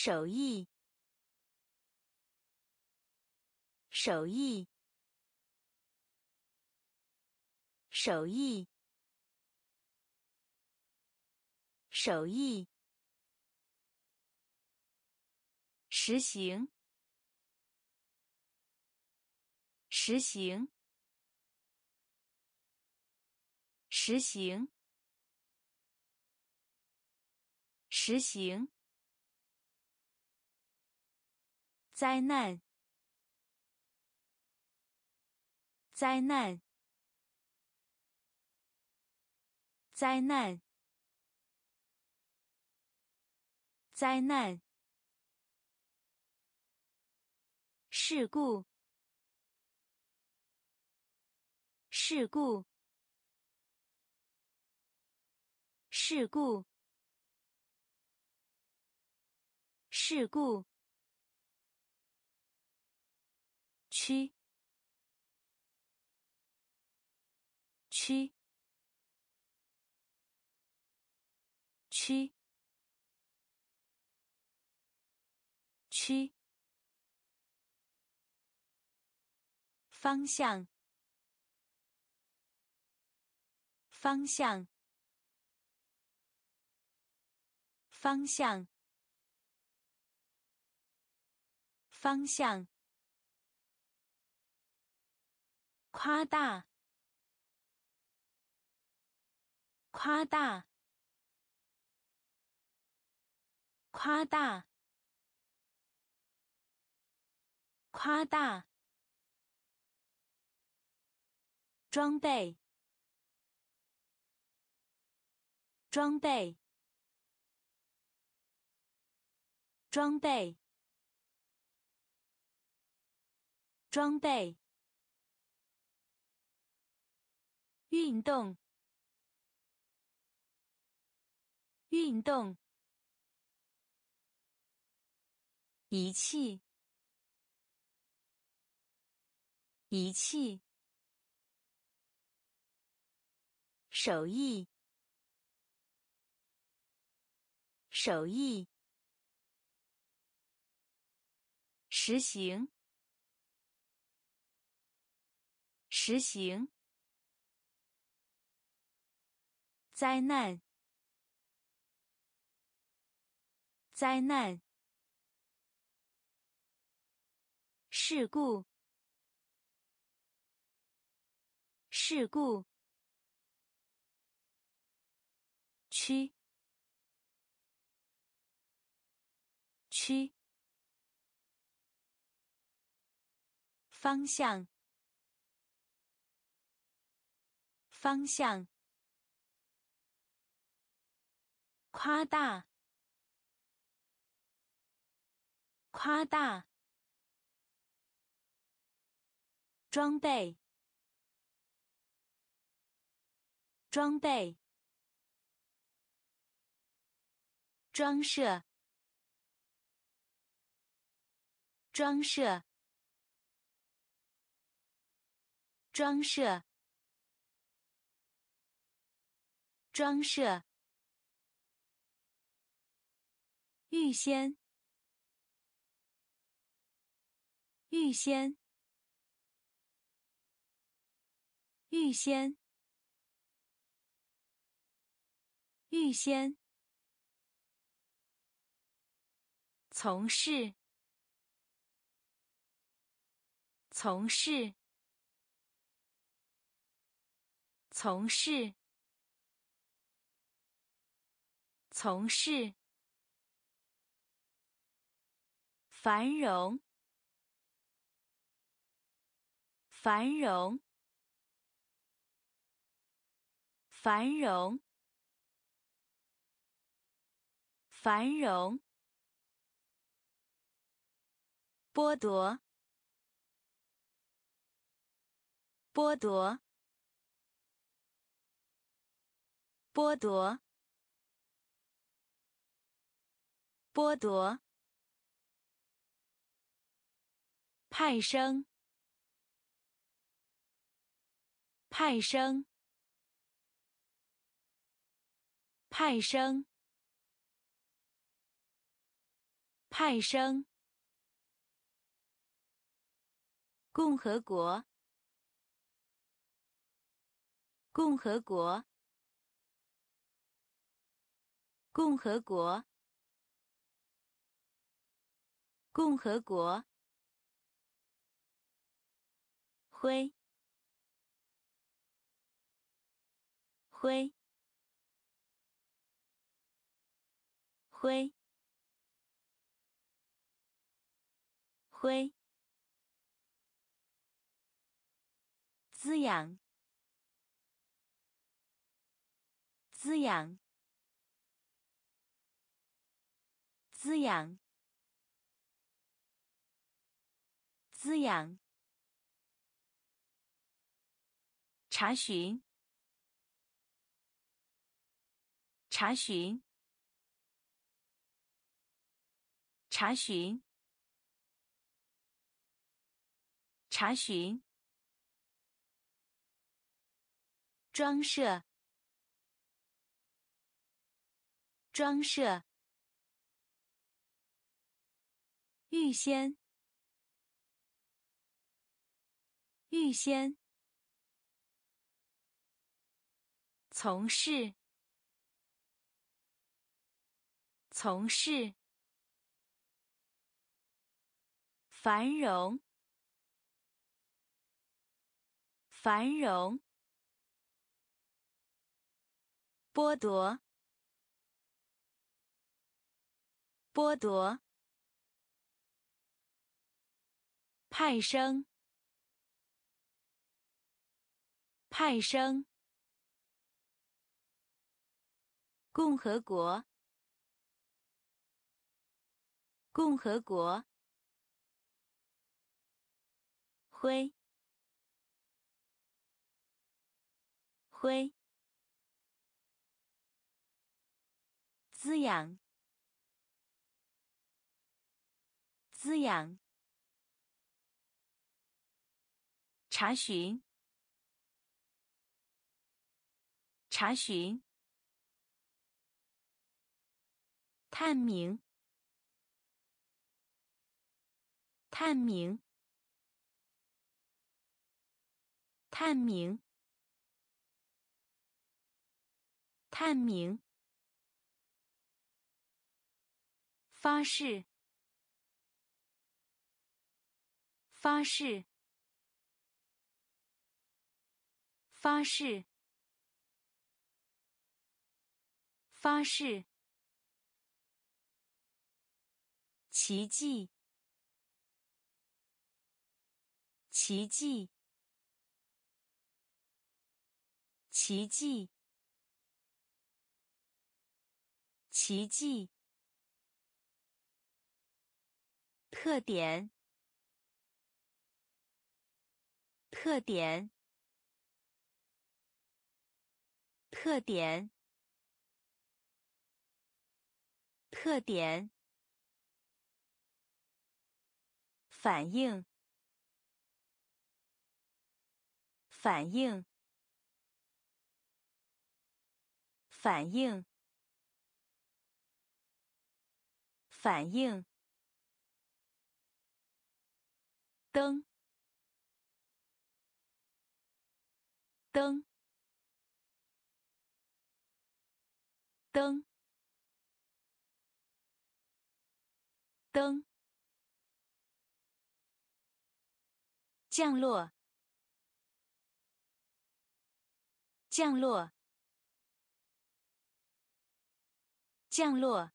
手艺，手艺，手艺。手艺，实行，实行，实行，实行，灾难，灾难，灾难。灾难，事故，事故，事故，事故，七。七。七。七。方向，方向，方向，方向，夸大，夸大，夸大，夸大。装备，装备，装备，装备。运动，运动。仪器，仪器。手艺，手艺，实行，实行，灾难，灾难，事故，事故。区，区，方向，方向，夸大，夸大，装备，装备。装设，装设，装设，装设。预先，预先，预先，预先。从事，从事，从事，从事。繁荣，繁荣，繁荣，繁荣。剥夺，剥夺，剥夺，剥夺。派生，派生，派生，派生。共和国，共和国，共和国，共和国。灰，灰，灰，灰。滋养，滋养，滋养，滋养。查询，查询，查询，查询。装设，装设。预先，预先。从事，从事。繁荣，繁荣。剥夺，剥夺。派生，派生。共和国，共和国。灰，灰。滋养，滋养。查询，查询。探明，探明。探明，探明。发誓，发誓，发誓，发誓。奇迹，奇迹。奇迹，奇迹。特点，特点，特点，特点。反应，反应。反应，反应。灯，灯，灯，灯。降落，降落。降落，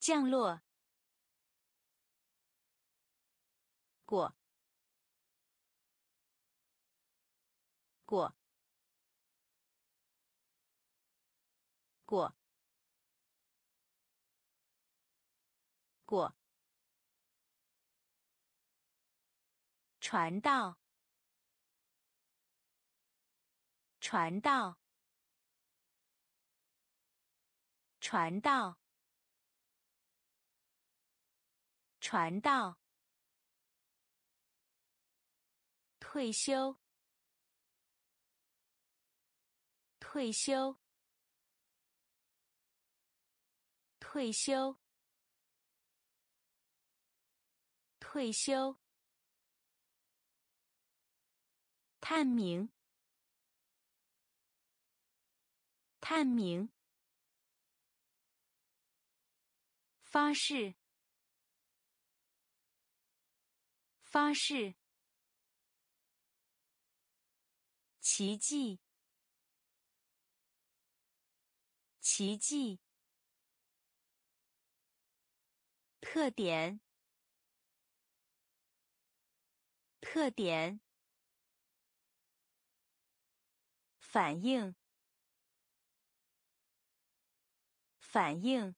降落。过，过，过，过。传道，传道。传道，传道。退休，退休，退休，退休。探明，探明。发誓，发誓。奇迹，奇迹。特点，特点。反应，反应。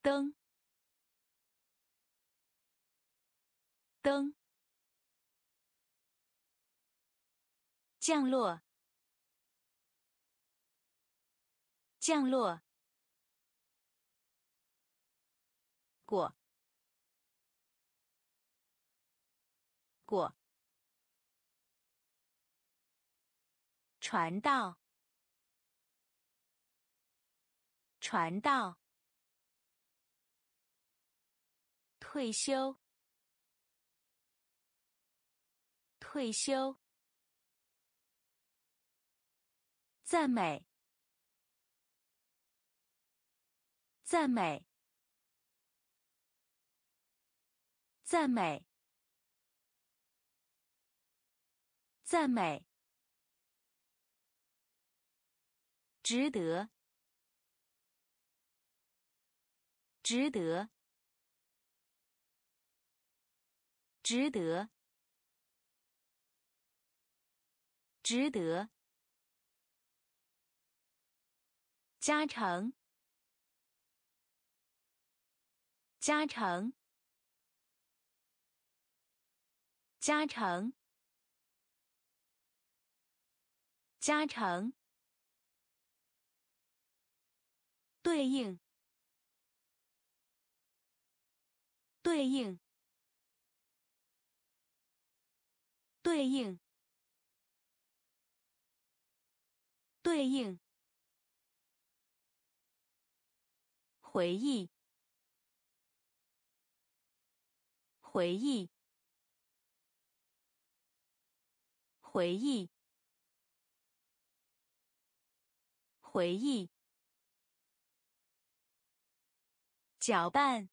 灯，灯，降落，降落，过，过，传道，传道。退休，退休。赞美，赞美，赞美，赞美，值得，值得，值得，值得。加成，加成，加成，加成，对应，对应，对应，对应。回忆，回忆，回忆，回忆。搅拌，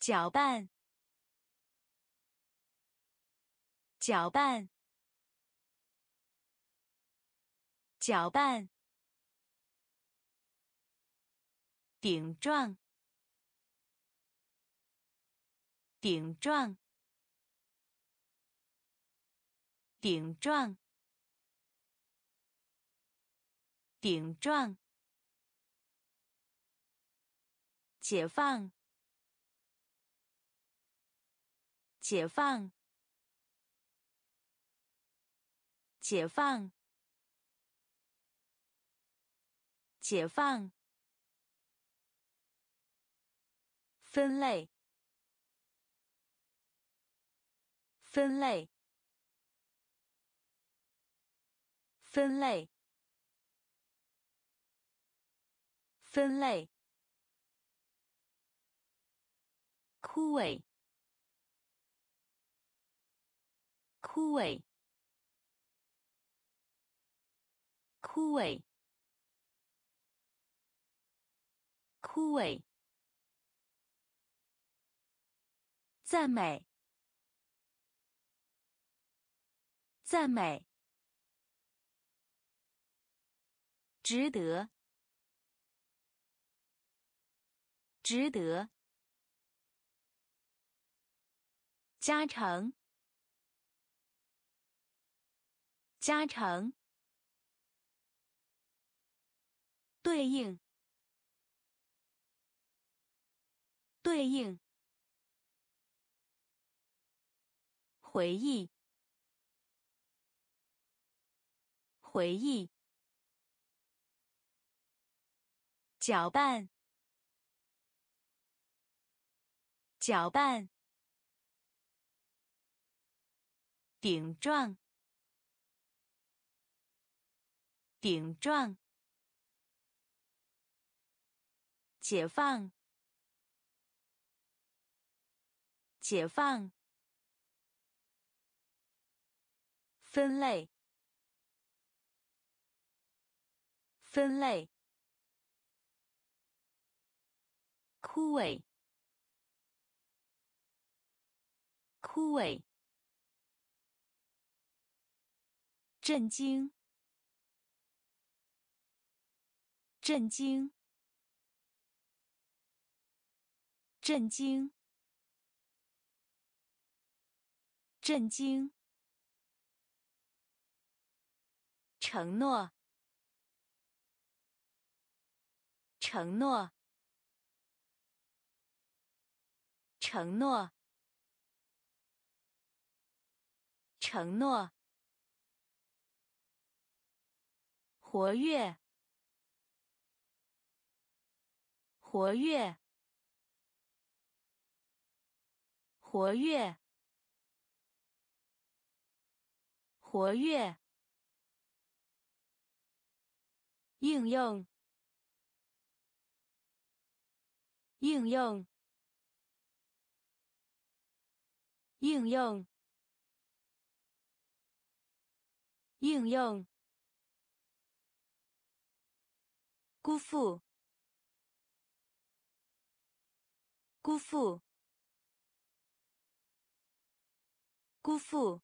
搅拌，搅拌，搅拌。顶状，顶状，顶状，顶状。解放，解放，解放，解放。分类，分类，分类，分类。枯萎，枯萎，枯萎，枯萎。赞美，赞美，值得，值得，加成，加成，对应，对应。回忆，回忆，搅拌，搅拌，顶撞，顶撞，解放，解放。分类，分类，枯萎，枯萎，震惊，震惊，震惊，震惊。承诺，承诺，承诺，承诺。活跃，活跃，活跃，活跃。应用，应用，应用，应用，辜负，辜负，辜负，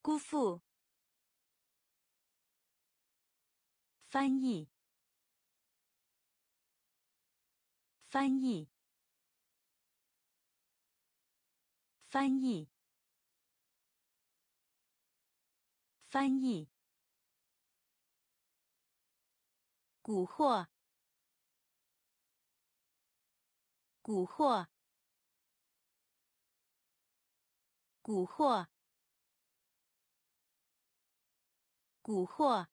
辜负，翻译，翻译，翻译。翻译，蛊惑，蛊惑，蛊惑，蛊惑，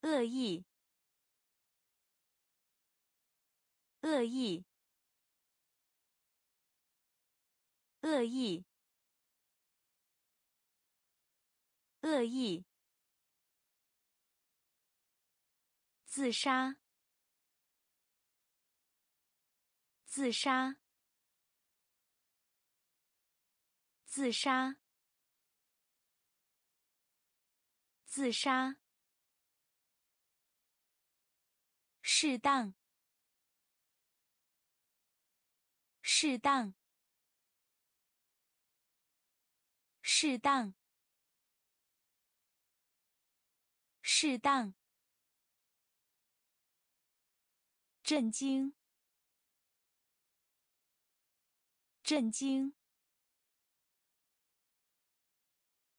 恶意，恶意，恶意。恶意，自杀，自杀，自杀，自杀，适当，适当，适当。适当，震惊，震惊，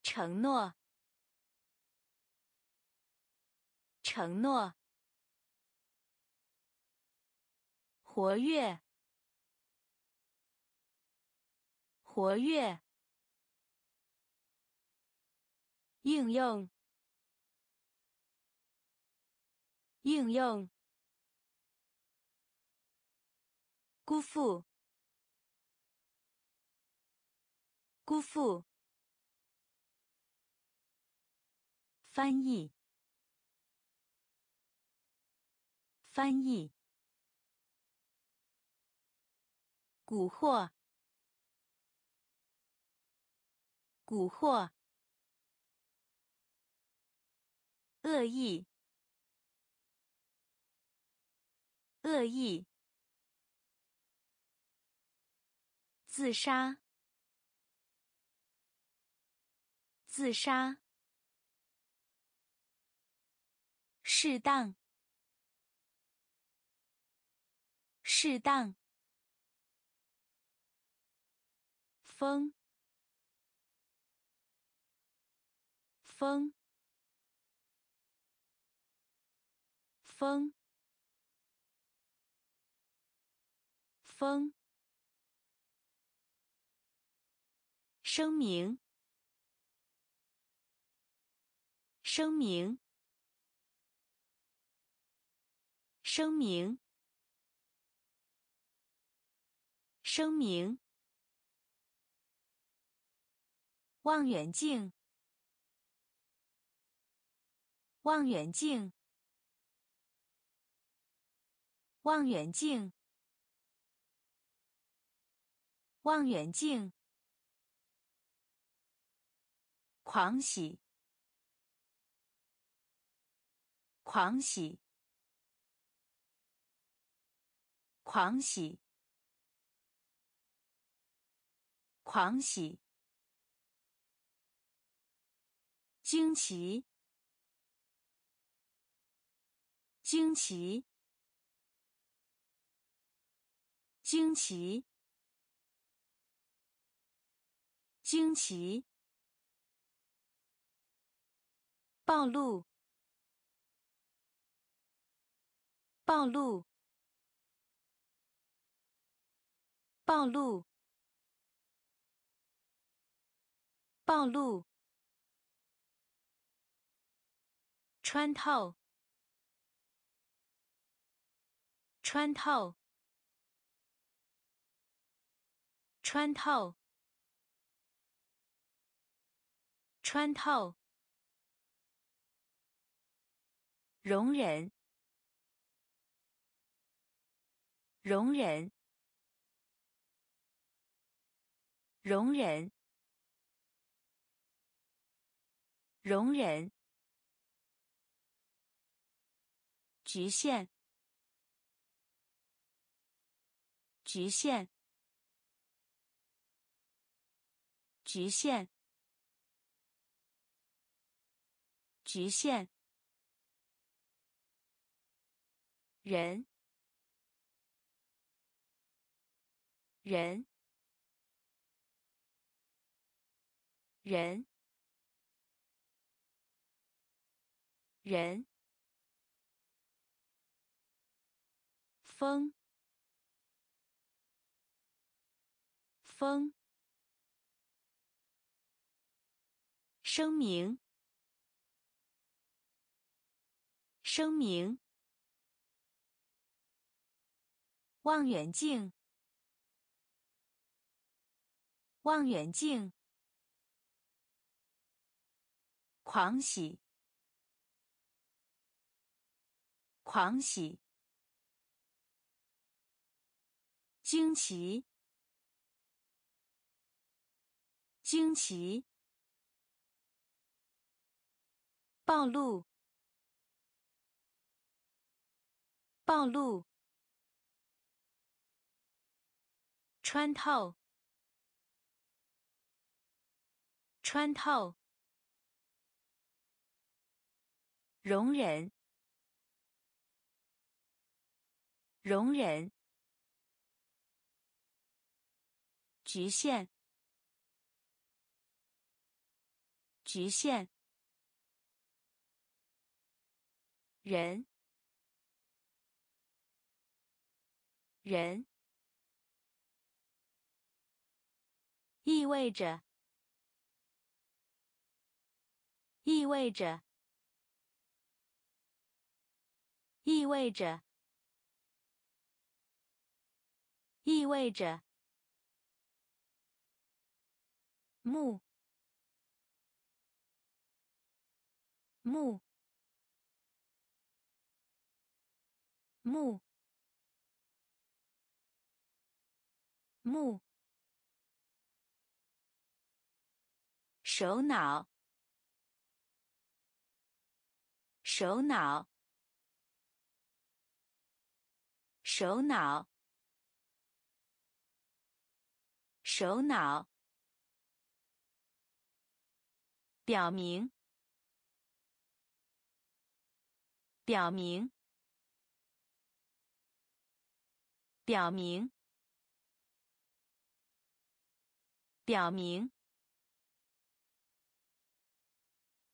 承诺，承诺，活跃，活跃，应用。应用，辜负，辜负，翻译，翻译，蛊惑，蛊惑，恶意。恶意，自杀，自杀，适当，适当，风，风，风。风，声明，声明，声明，声明，望远镜，望远镜，望远镜。望远镜，狂喜，狂喜，狂喜，狂喜，惊奇，惊奇，惊奇。惊奇！暴露！暴露！暴露！暴露！穿透！穿透！穿透！穿透，容忍，容忍，容忍，容忍，局限，局限，局限，局限，人，人。人，人，风，风，声明，声明，望远镜，望远镜。狂喜，狂喜，惊奇，惊奇，暴露，暴露，穿透，穿透。容忍，容忍，局限，局限，人，人，意味着，意味着。意味着，意味着，木，木，木，木，首脑，首脑。首脑，首脑，表明，表明，表明，表明，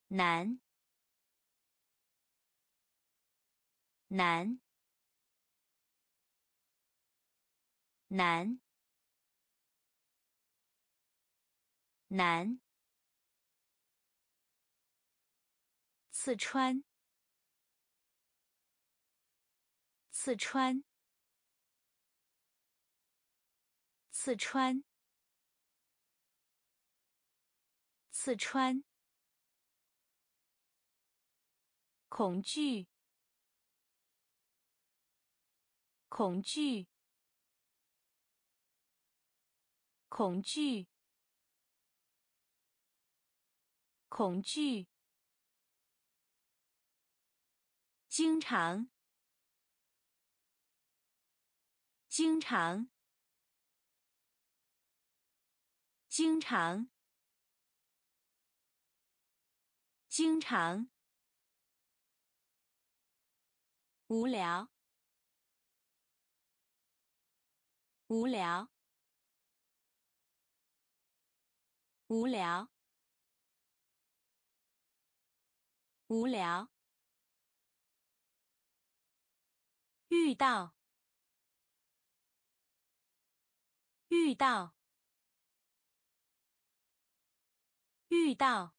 难，难。难，难。刺穿，刺穿，刺穿，刺穿。恐惧，恐惧。恐惧，恐惧。经常，经常，经常，经常。无聊，无聊。无聊，无聊。遇到，遇到，遇到，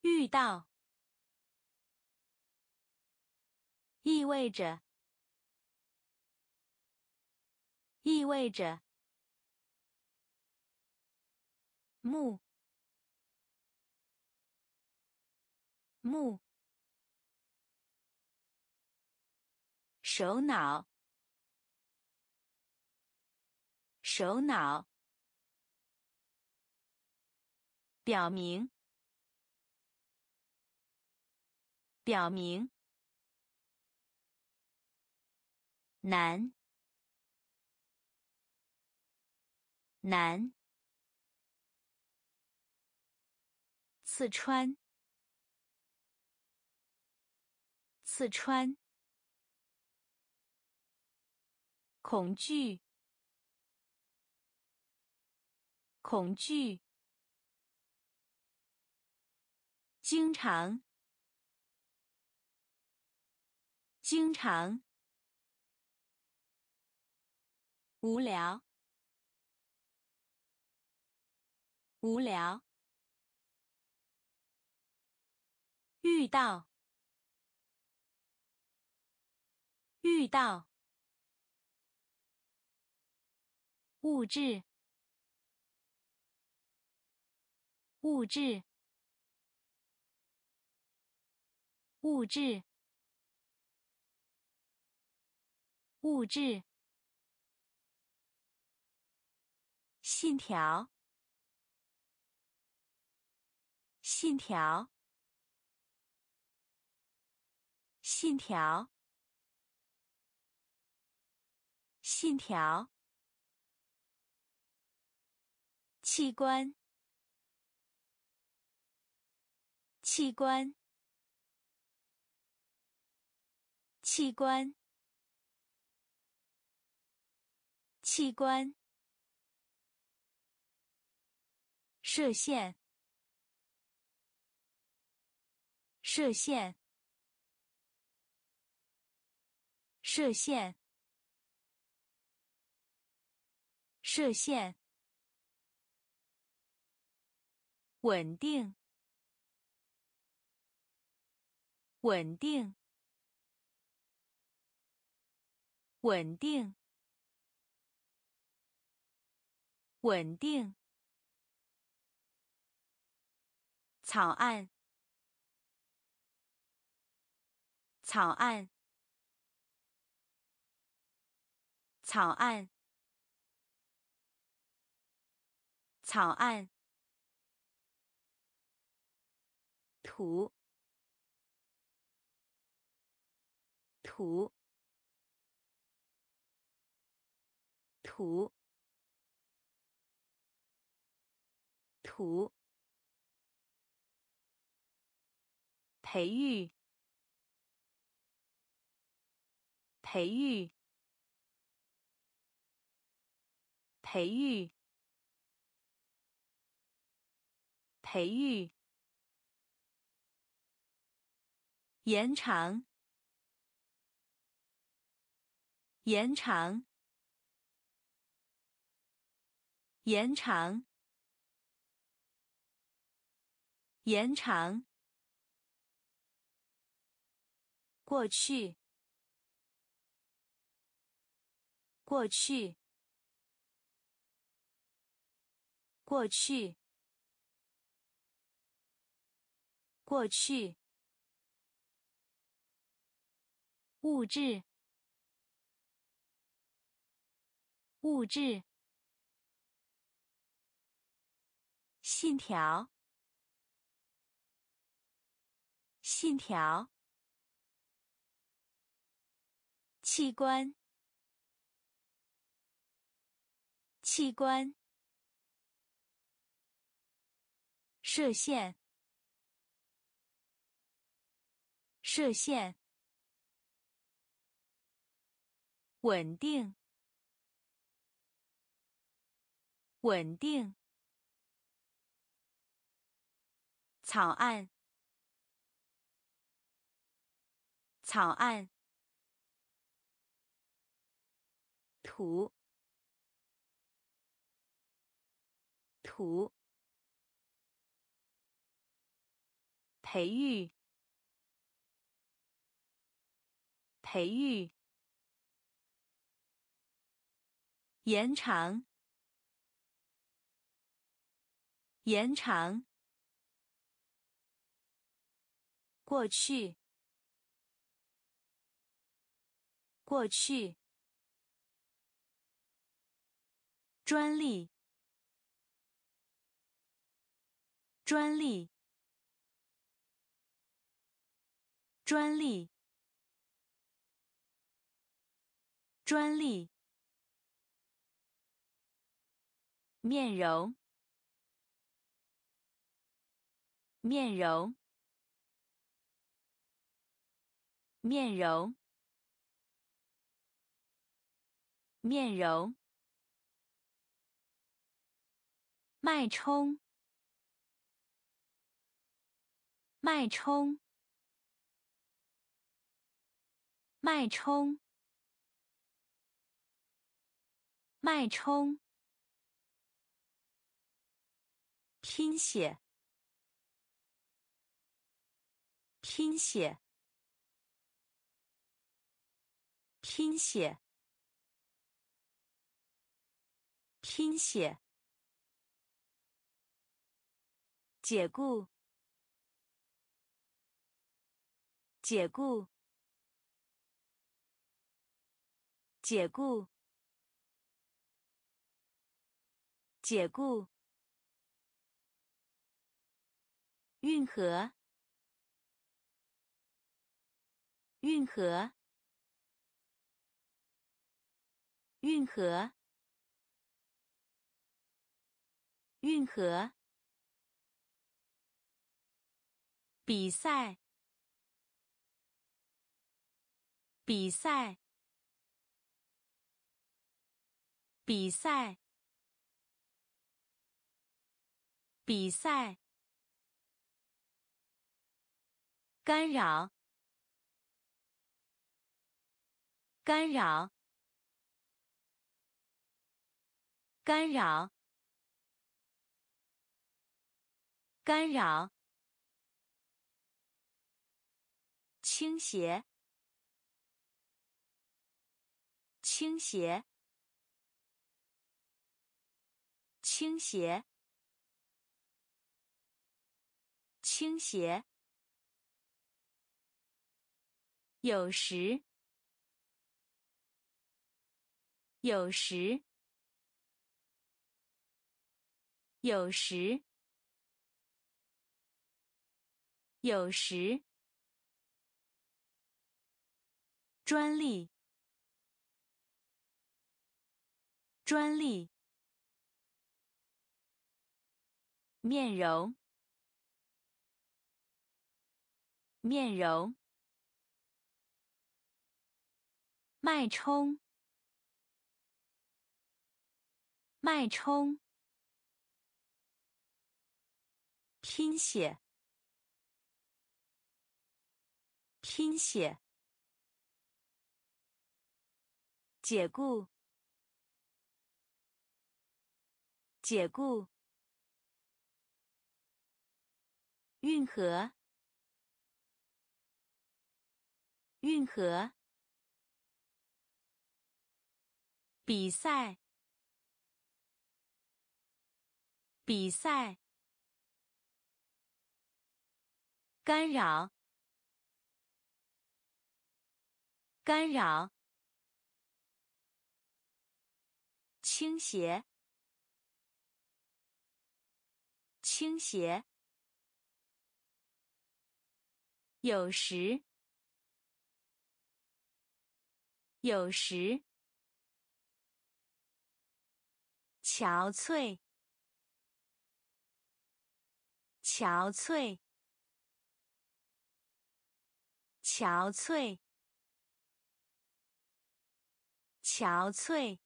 遇到。意味着，意味着。木，木，首脑，首脑，表明，表明，难，难，刺穿，刺穿。恐惧，恐惧。经常，经常。无聊，无聊。遇到，遇到。物质，物质，物质，物质。信条，信条，信条，信条。器官，器官，器官，器官。射线，射线，射线，射线。稳定，稳定，稳定，稳定。草案，草案，草案，草案。图。图。图。图。培育，培育，培育，培育。延长，延长，延长，延长。过去，过去，过去，过去。物质，物质，信条，信条，器官，器官，射线，射线。稳定，稳定。草案，草案。土，土。培育，培育。延长，延长。过去，过去。专利，专利，专利，专利。面容，面容，面容，面容。脉冲，脉冲，脉冲，脉冲。拼写，拼写，拼写，拼写。解雇，解雇，解雇，解雇。运河，运河，运河，运河。比赛，比赛，比赛，比赛。干扰，干扰，干扰，干扰。倾斜，倾斜，倾斜，倾斜。有时，有时，有时，有时。专利，专利。面容，面容。脉冲，脉冲，拼写，拼写，解雇，解雇，运河，运河。比赛，比赛，干扰，干扰，倾斜，倾斜，有时，有时。憔悴，憔悴，憔悴，憔悴。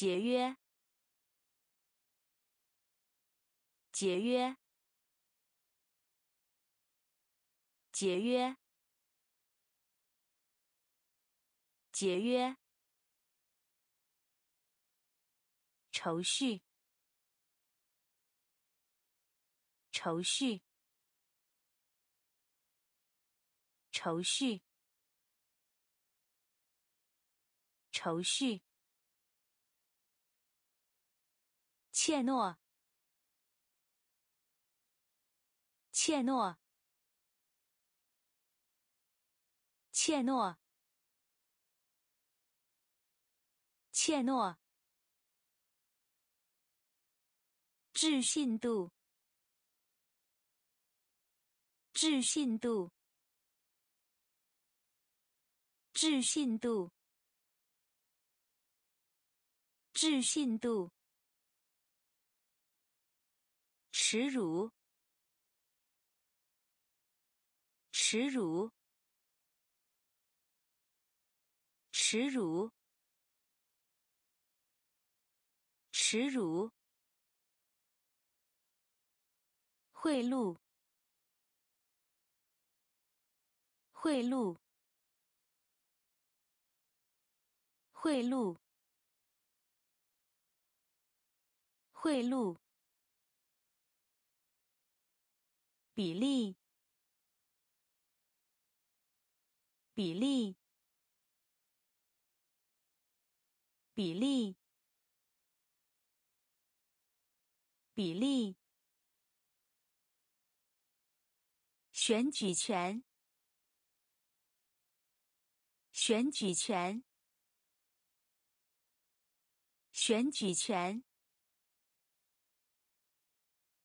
节约节约节约节约愁绪愁绪愁绪愁绪怯懦，怯懦，怯懦，怯懦，置信度，置信度，置信度，置信度，耻辱，耻辱。耻辱，耻辱，贿赂，贿赂，贿赂，贿赂，比例，比例。比例，比例，选举权，选举权，选举权，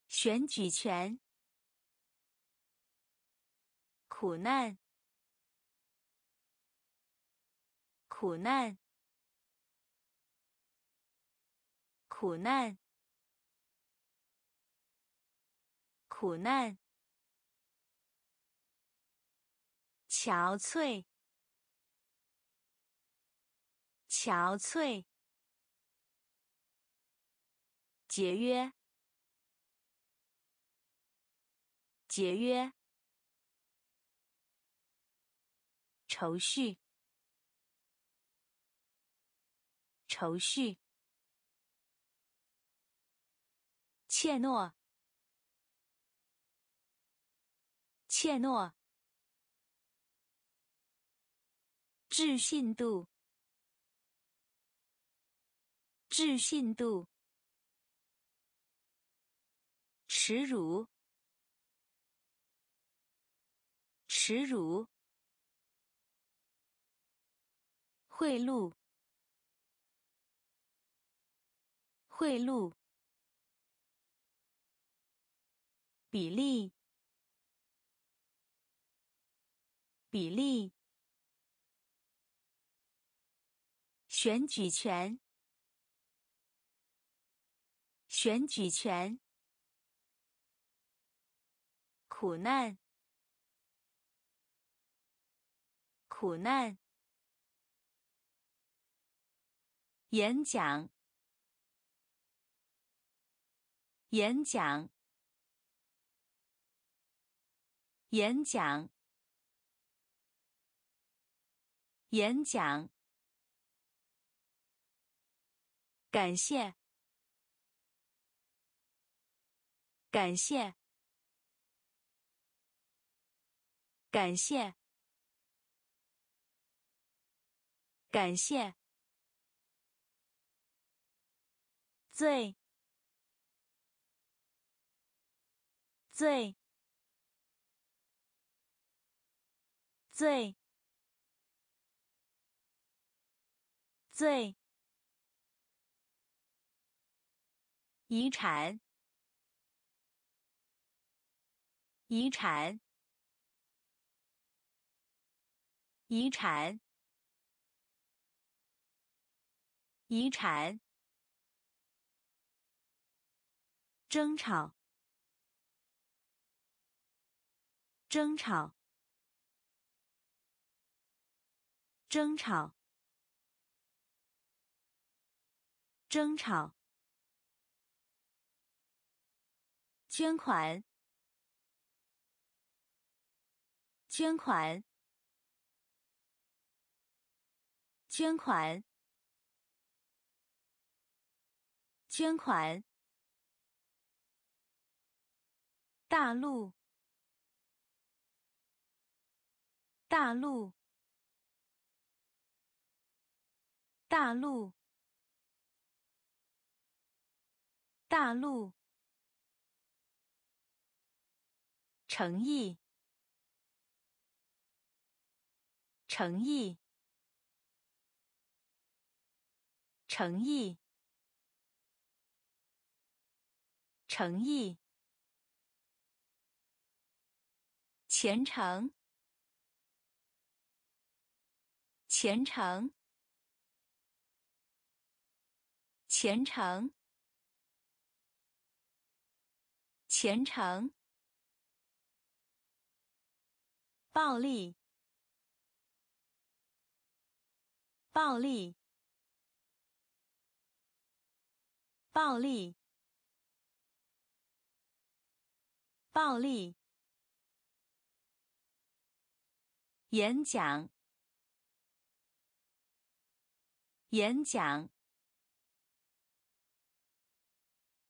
选举权，苦难，苦难。苦难，苦难，憔悴，憔悴，节约，节约，愁绪，愁绪。怯懦，怯懦，置信度，置信度，耻辱，耻辱，贿赂，贿赂。比例，比例，选举权，选举权，苦难，苦难，演讲，演讲。演讲，演讲，感谢，感谢，感谢，感谢，最，最。最最遗产遗产遗产遗产争吵。争吵。争吵，争吵，捐款，捐款，捐款，捐款，大陆，大陆。大陆，大陆，诚意，诚意，诚意，诚意，虔诚，虔诚，虔诚，虔诚，暴力，暴力。暴力，暴力。演讲，演讲。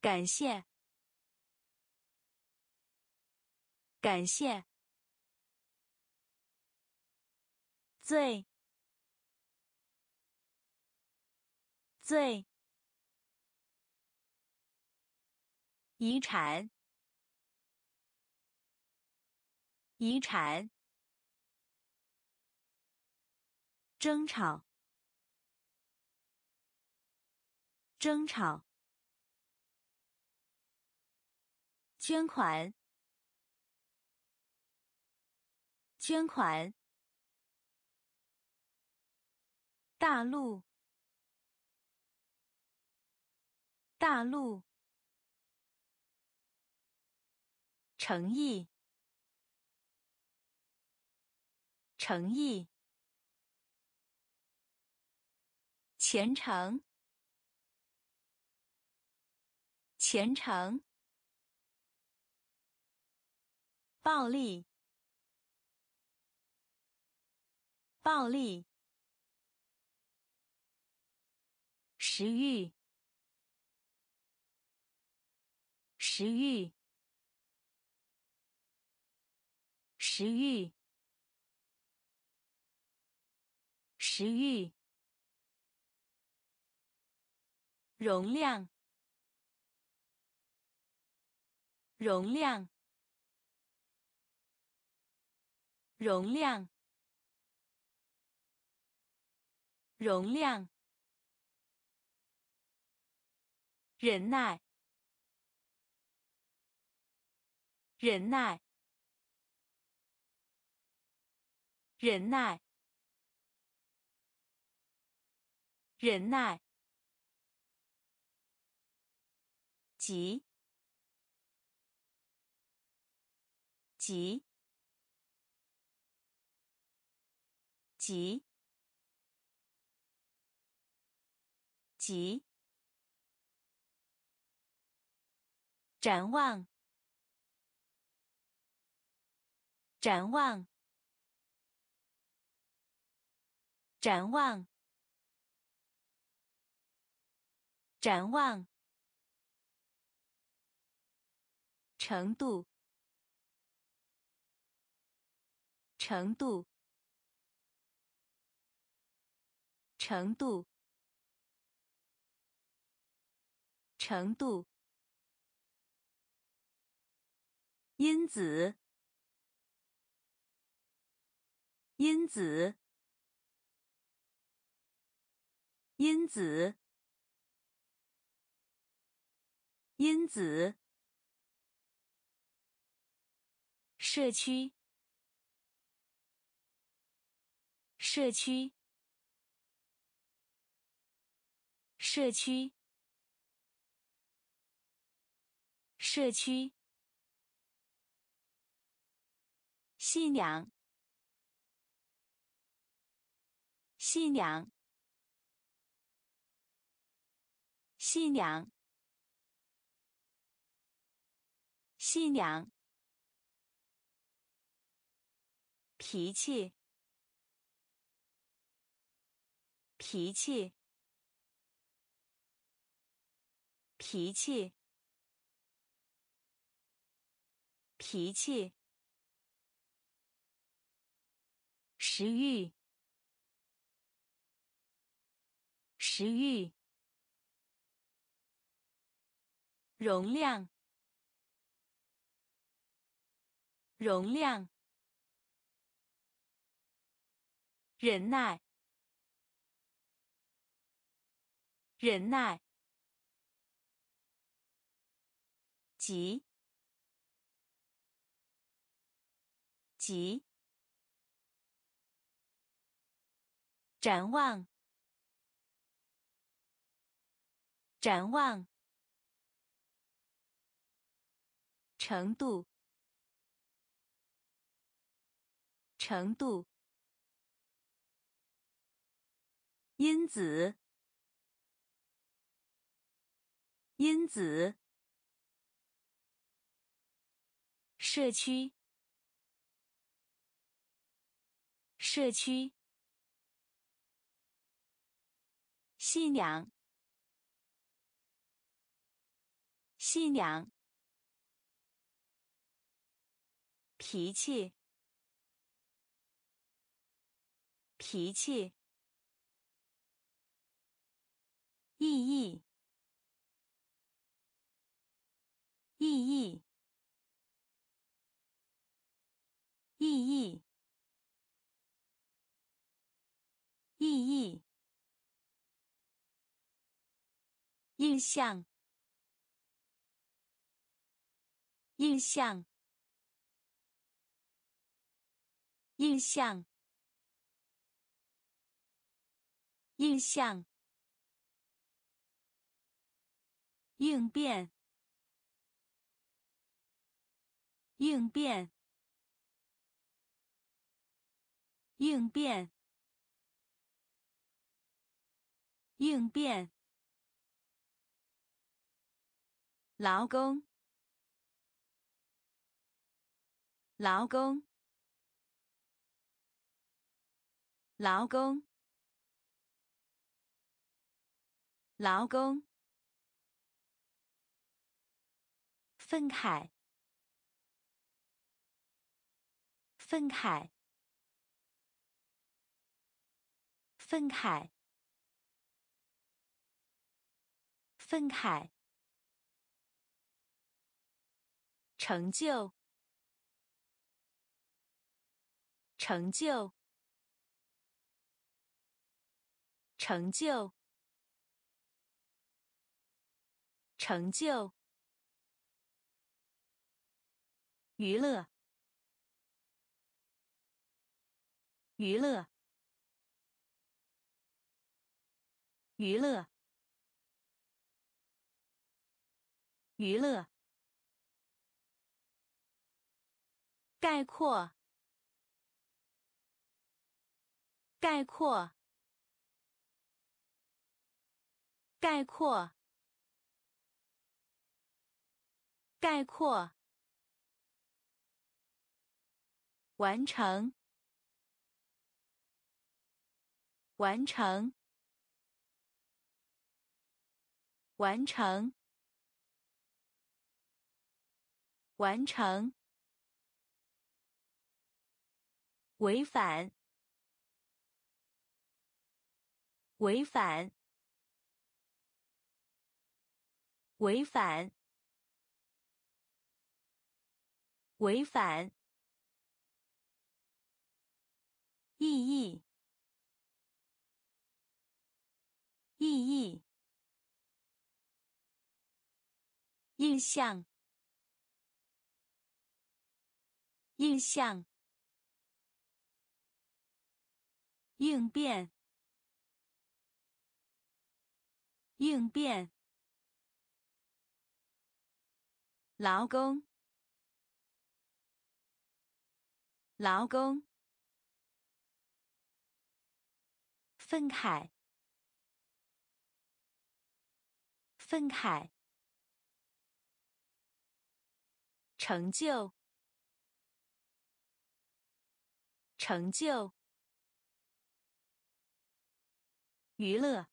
感谢，感谢。最，最。遗产，遗产，争吵，争吵，捐款，捐款，大陆，大陆。诚意，诚意，虔诚，虔诚，暴力，暴力，食欲，食欲。食欲，食欲，容量，容量，容量，容量，忍耐，忍耐。忍耐，忍耐，急，急，急，急，展望，展望。展望，展望，程度，程度，程度，程度，因子，因子。因子，因子，社区，社区，社区，社区，信仰，信仰。信仰，信仰，脾气，脾气，脾气，脾气，食欲，食欲。容量，容量，忍耐，忍耐，急，急，展望，展望，程度，程度。因子，因子，社区，社区，信仰，信仰，脾气，脾气。意义，意义，意义，意义，印象，印象，印象，印象。应变，应变，应变，应变。劳工，劳工，劳工，劳工。愤慨，愤慨，愤慨，愤慨。成就，成就，成就，成就。娱乐，娱乐，娱乐，娱乐。概括，概括，概括，概括。完成，完成，完成，完成。违反，违反，违反，违反。意义，意义，印象，印象，应变，应变，劳工，劳工。愤慨，愤慨，成就，成就，娱乐，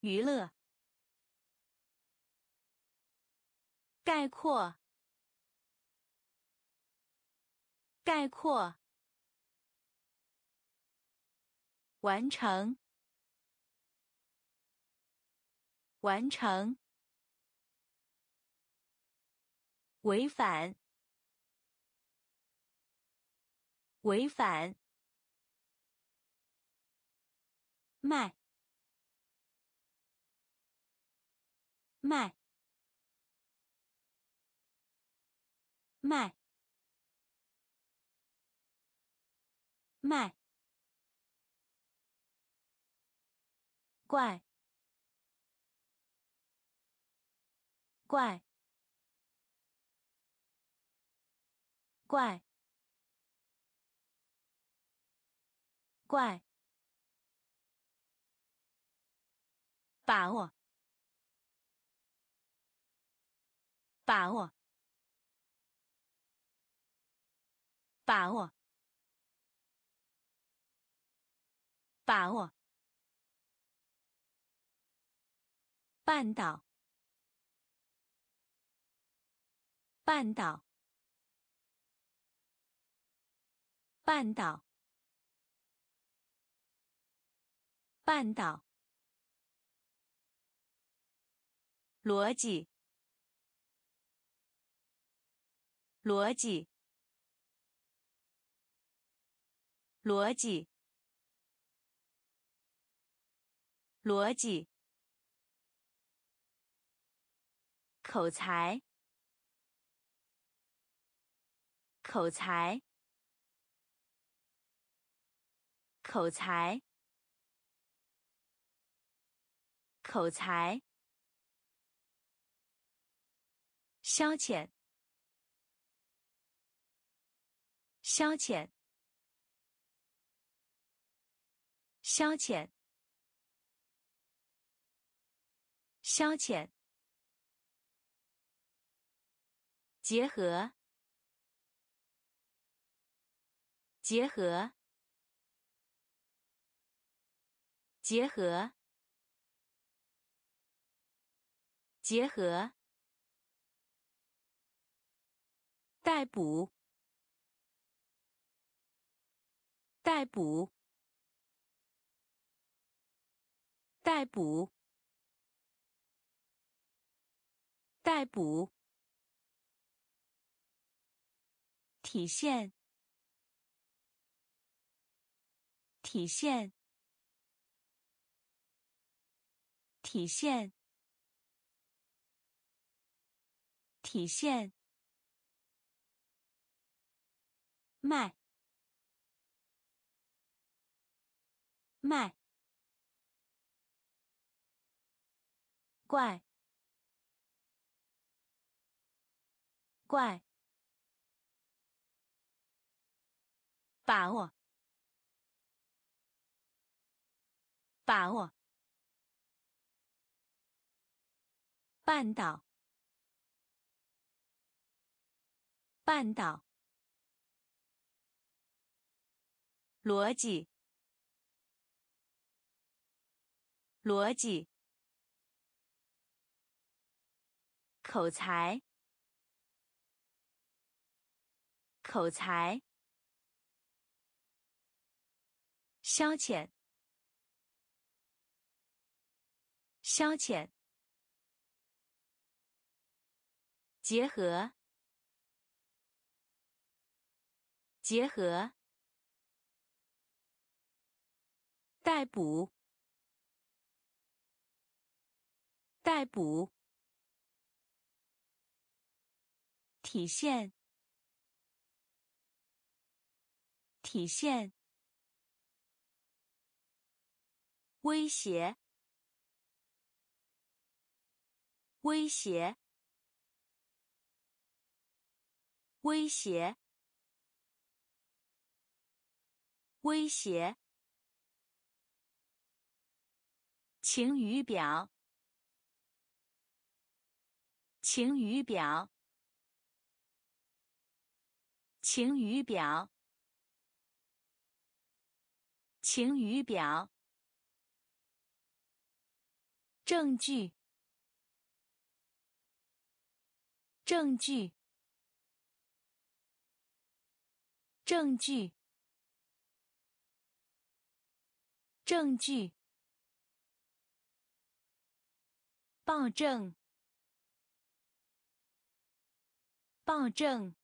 娱乐，概括，概括。完成，完成。违反，违反。卖卖卖卖怪怪怪怪，把握，把握，把握，把握。半岛，半岛，半岛，半岛。逻辑，逻辑，逻辑，逻辑。口才，口才，口才，口才。消遣，消遣，消遣，消遣。结合，结合，结合，结合。逮捕，逮捕，逮捕，逮捕。体现，体现，体现，体现。卖，卖，怪，怪。把握，把握。半岛，半岛。逻辑，逻辑。口才，口才。消遣，消遣。结合，结合。逮捕，逮捕。体现，体现。威胁，威胁，威胁，威胁。晴雨表，晴雨表，晴雨表，晴雨表。证据，证据，证据，证据。暴政，暴政，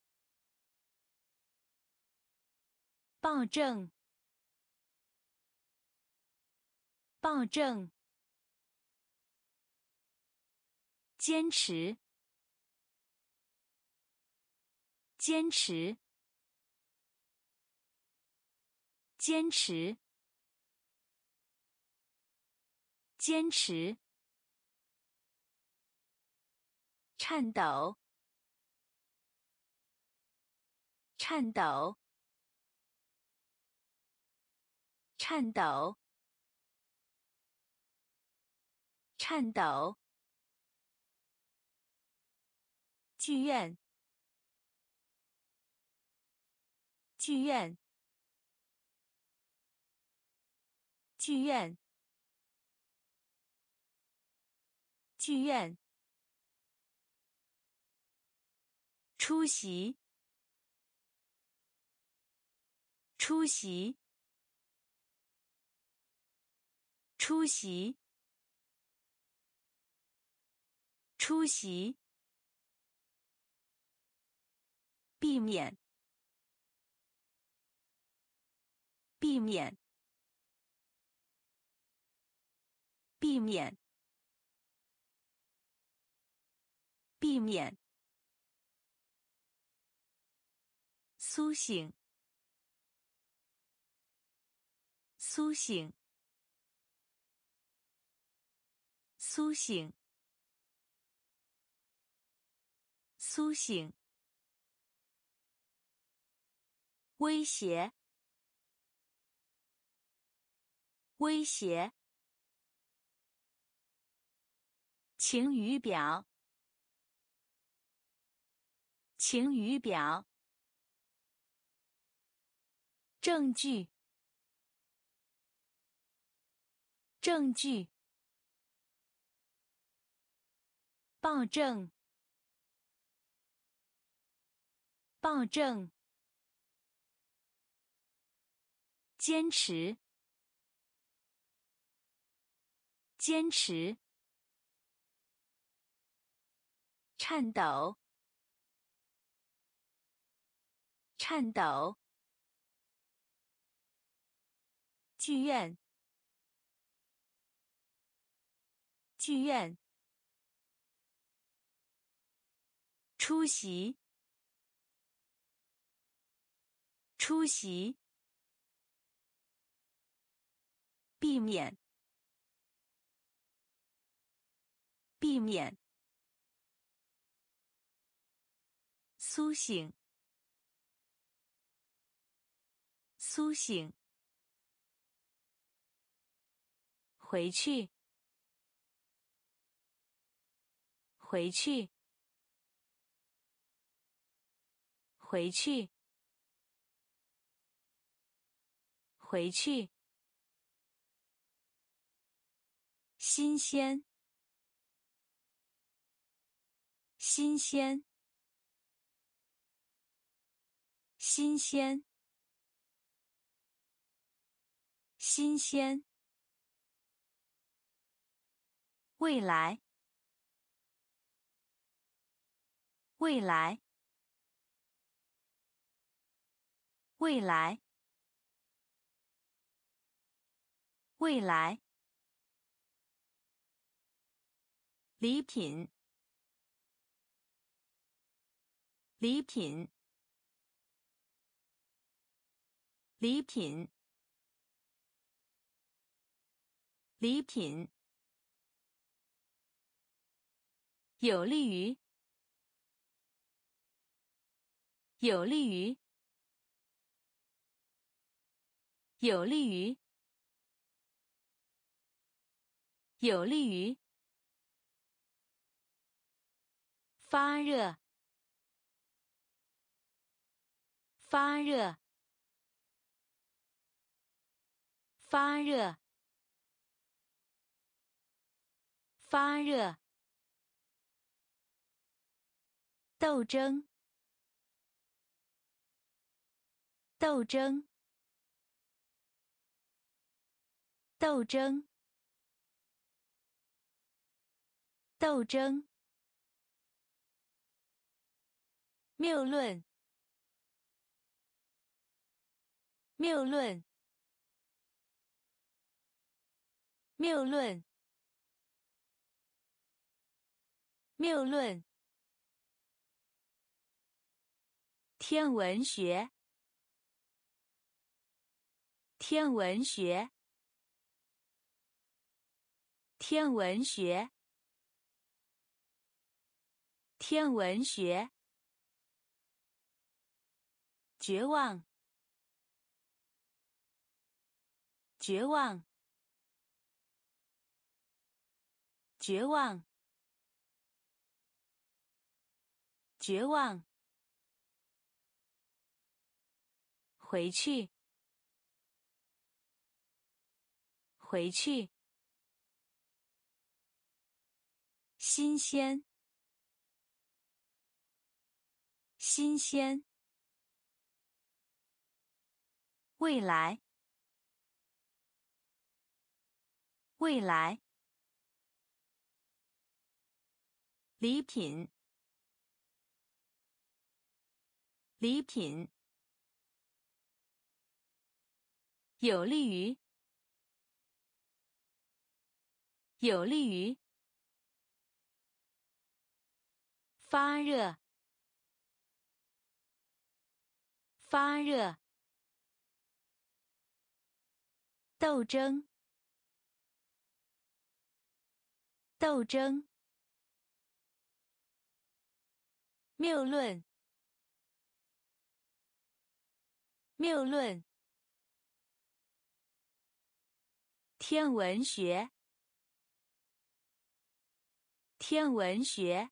暴政。暴政，坚持，坚持，坚持，坚持，颤抖，颤抖。颤抖，颤抖。剧院，剧院，剧院，剧院。出席，出席。出席，出席，避免，避免，避免，避免，苏醒，苏醒。苏醒，苏醒。威胁，威胁。晴雨表，晴雨表。证据，证据。暴政，暴政，坚持，坚持，颤抖，颤抖，剧院，剧院。出席，出席，避免，避免，苏醒，苏醒，回去，回去。回去，回去。新鲜，新鲜，新鲜，新鲜。未来，未来。未来，未来，礼品，礼品，礼品，礼品，有利于，有利于。有利于，有利于。发热，发热，发热，发热，斗争，斗争。斗争，斗争，谬论，谬论，谬论，谬论。天文学，天文学，天文学，天文学。绝望，绝望，绝望，绝望。回去，回去。新鲜，新鲜。未来，未来。礼品，礼品。有利于，有利于发热，发热。斗争，斗争。谬论，谬论。天文学，天文学。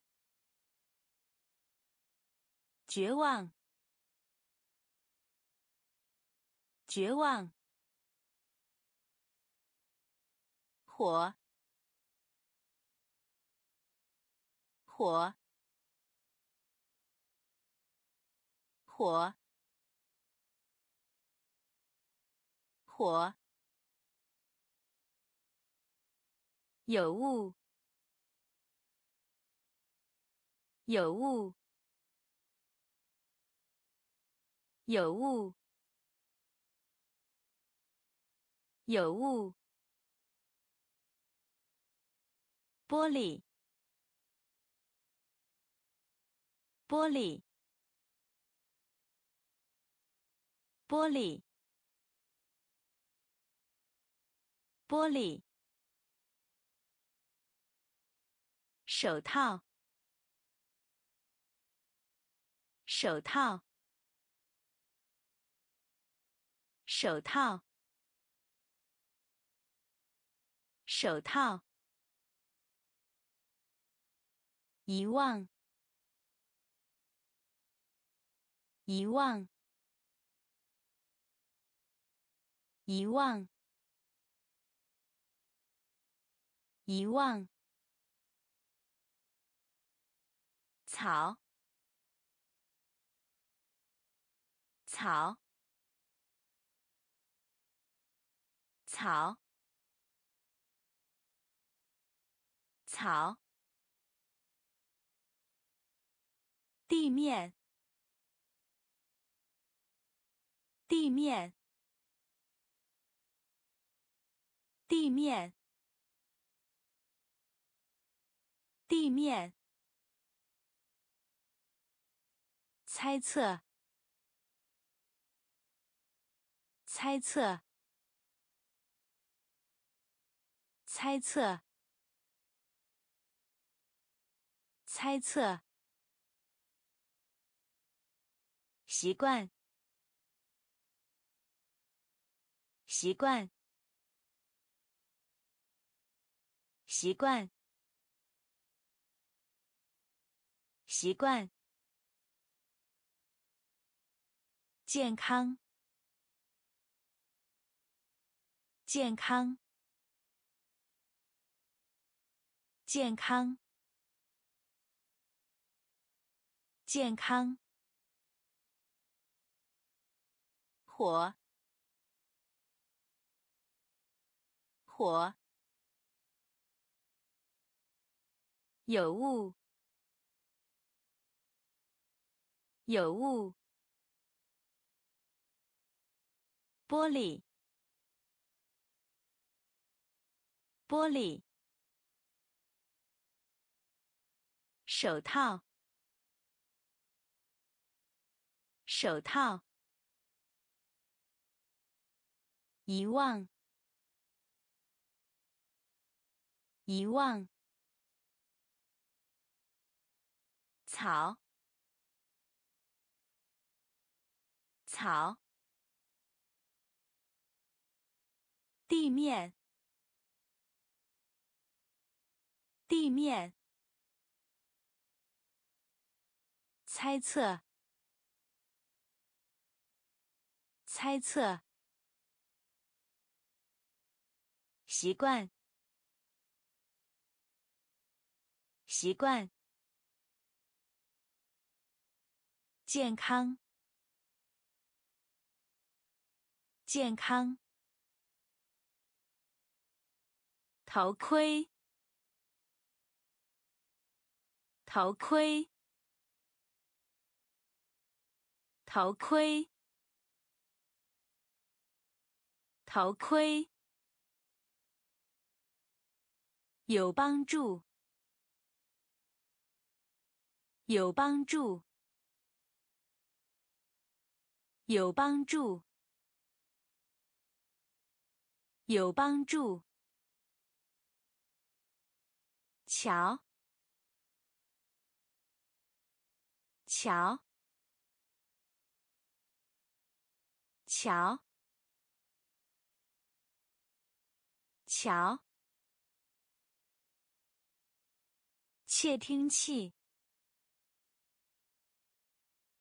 绝望，绝望。火，火，火，火。有物，有物，有物，有物。玻璃，玻璃，玻璃，玻璃。手套，手套，手套，手套。遗忘，遗忘，遗忘，遗忘。草，草，草，草。地面，地面，地面，地面。猜测，猜测，猜测，猜测。习惯，习惯，习惯，习惯。健康，健康，健康，健康。火，火。有物，有物。玻璃，玻璃，手套，手套，遗忘，遗忘，草，草。地面，地面，猜测，猜测，习惯，习惯，健康，健康。头盔，头盔，头盔，头盔，有帮助，有帮助，有帮助，有帮助。桥，桥，桥，桥。窃听器，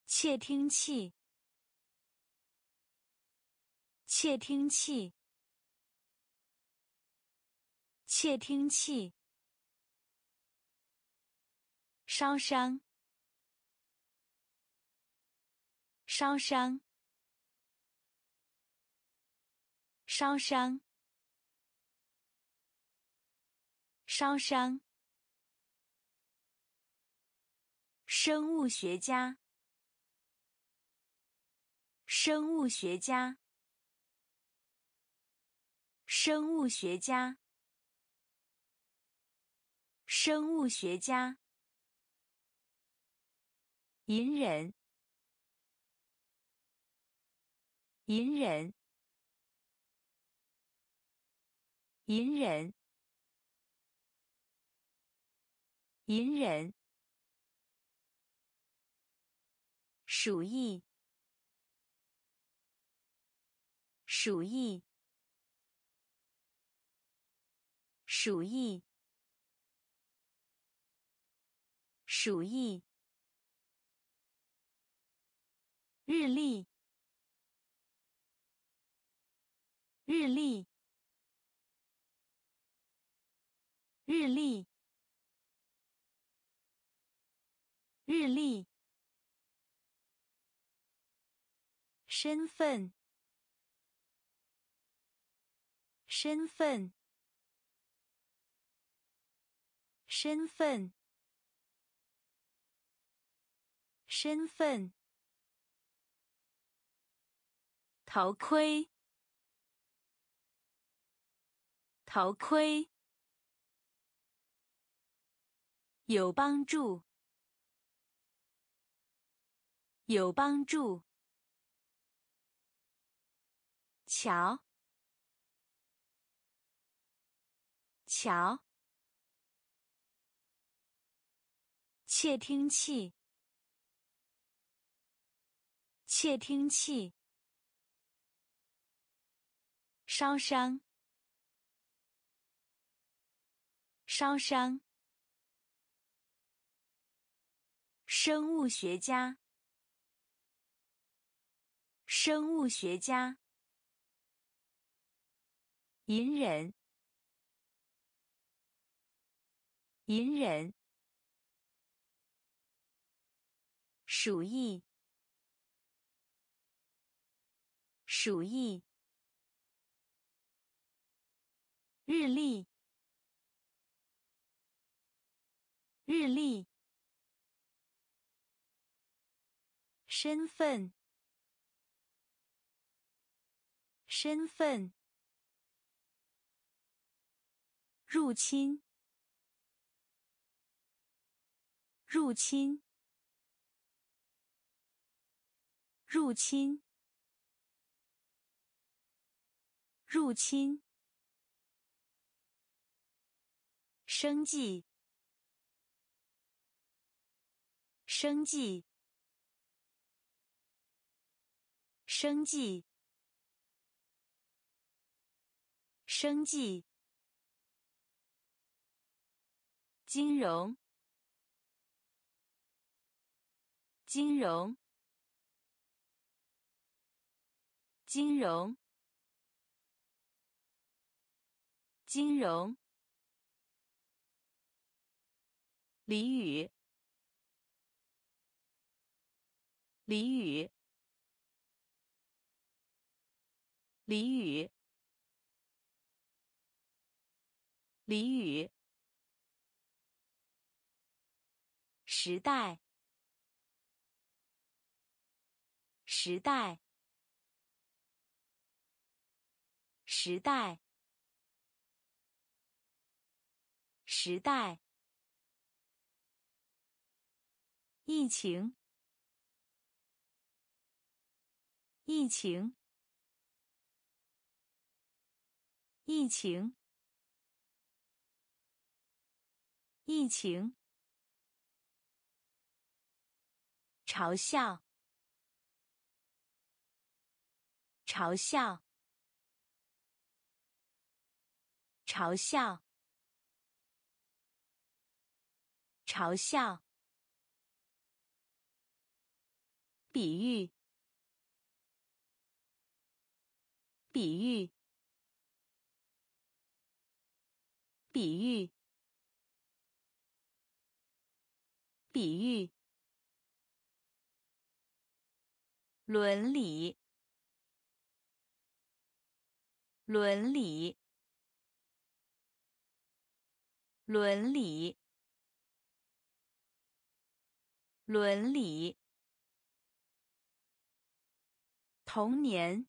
窃听器，窃听器，窃听器。烧伤，烧伤，烧伤，烧伤。生物学家，生物学家，生物学家，生物学家。隐忍，隐忍，隐忍，隐忍。鼠疫，鼠疫，鼠疫，鼠疫。日历，日历，日历，日历。身份，身份，身份，身份。头盔，头盔，有帮助，有帮助。桥，桥，窃听器，窃听器。烧伤，烧伤。生物学家，生物学家。隐忍，隐忍。鼠疫，鼠疫。日历，日历。身份，身份。入侵，入侵，入侵，入侵。生计，生计，生计，生计。金融，金融，金融，金融。俚语，俚语，俚语，俚语。时代，时代，时代，时代。疫情，疫情，疫情，疫情。嘲笑，嘲笑，嘲笑，嘲笑。比喻，比喻，比喻，比喻。伦理，伦理，伦理，伦理。童年，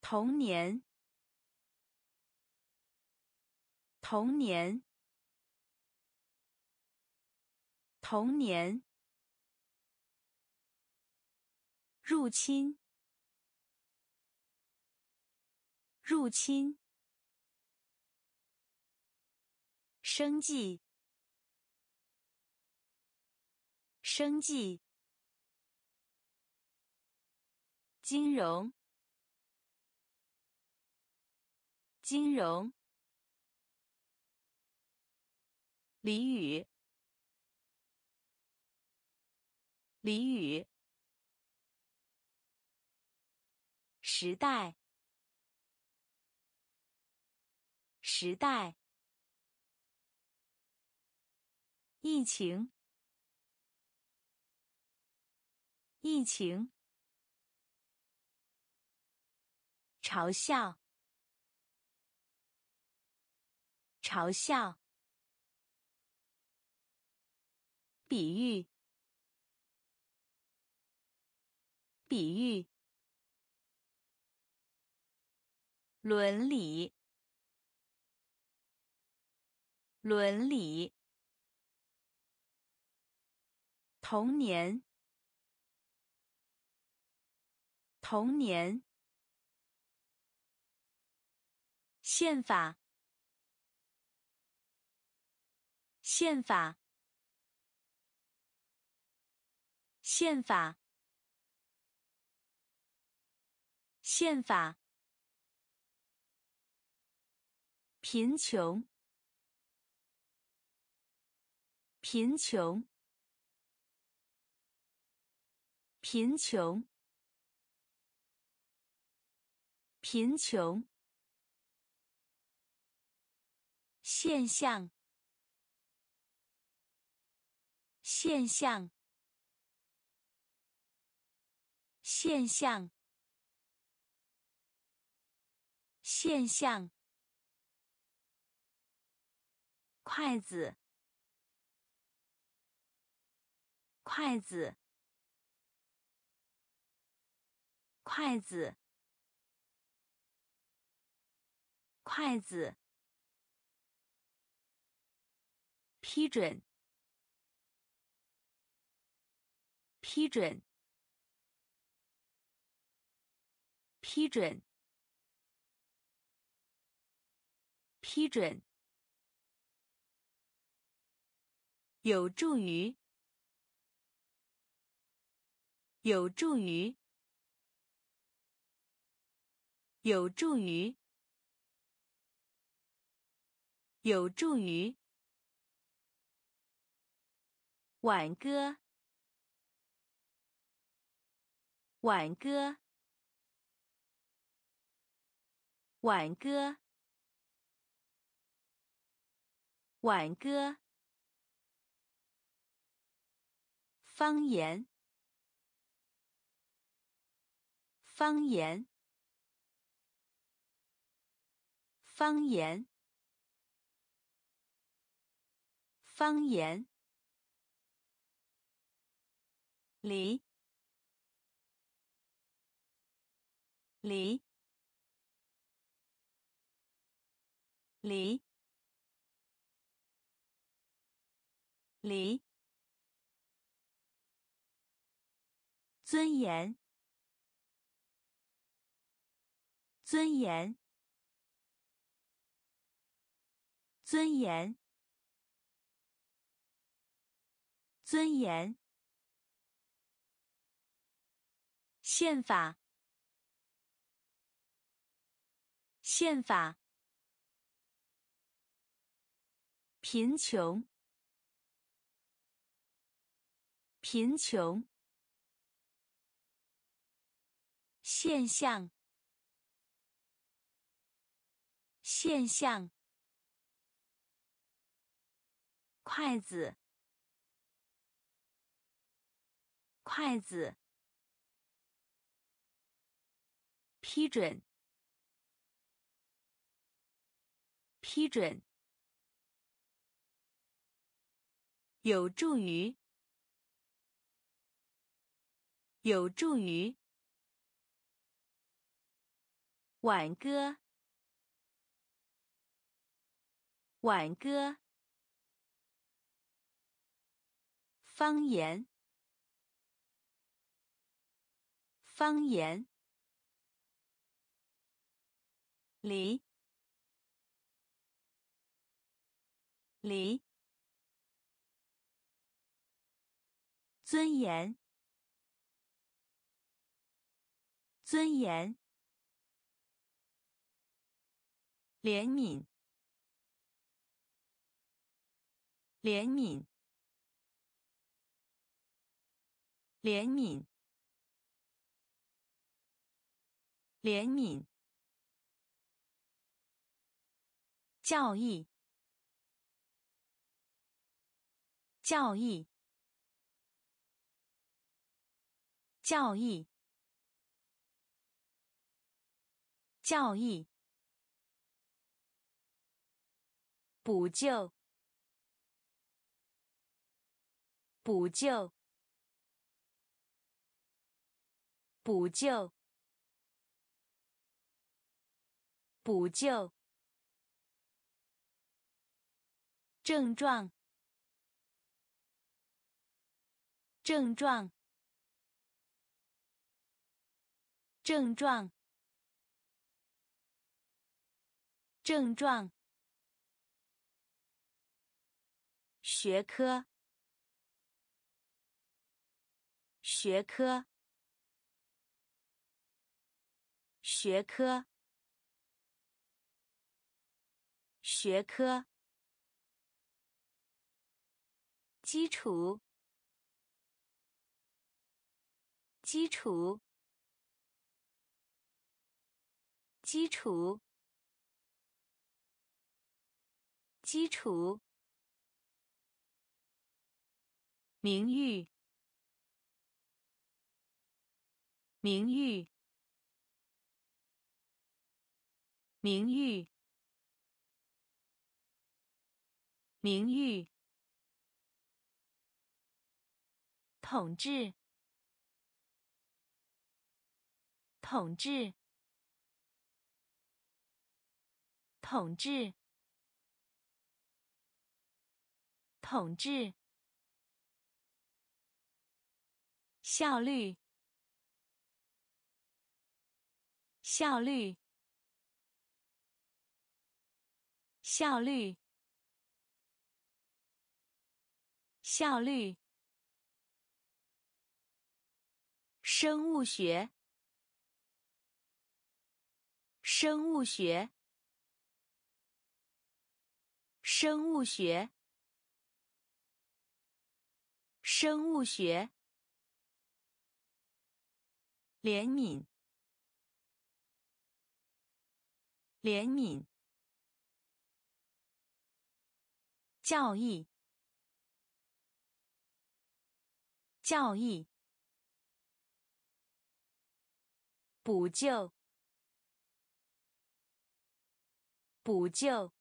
童年，童年，童年。入侵，入侵。生计，生计。金融，金融。俚语，俚语。时代，时代。疫情，疫情。嘲笑，嘲笑。比喻，比喻。伦理，伦理。童年，童年。宪法，宪法，宪法，宪法。贫穷，贫穷，贫穷，贫穷。现象，现象，现象，现象。筷子，筷子，筷子，筷子，批准，批准，批准，批准。有助于，有助于，有助于，有助于。挽歌，挽歌，挽歌，挽歌。方言，方言，方言，方言。离，离，离，离。尊严，尊严，尊严，尊严。宪法，宪法。贫穷，贫穷。现象，现象。筷子，筷子。批准，批准。有助于，有助于。挽歌，挽歌。方言，方言。离，离。尊严，尊严。怜悯，怜悯，怜悯，怜悯。教义，教义，教义，教义。补救，补救，补救，补救。症状，症状，症状，症状。学科，学科，学科，学科。基础，基础，基础，基础。名誉，名誉，名誉，名誉。统治，统治，统治，统治，效率，效率，效率，效率。生物学，生物学，生物学，生物学。怜悯，怜悯。教义，教义。补救，补救。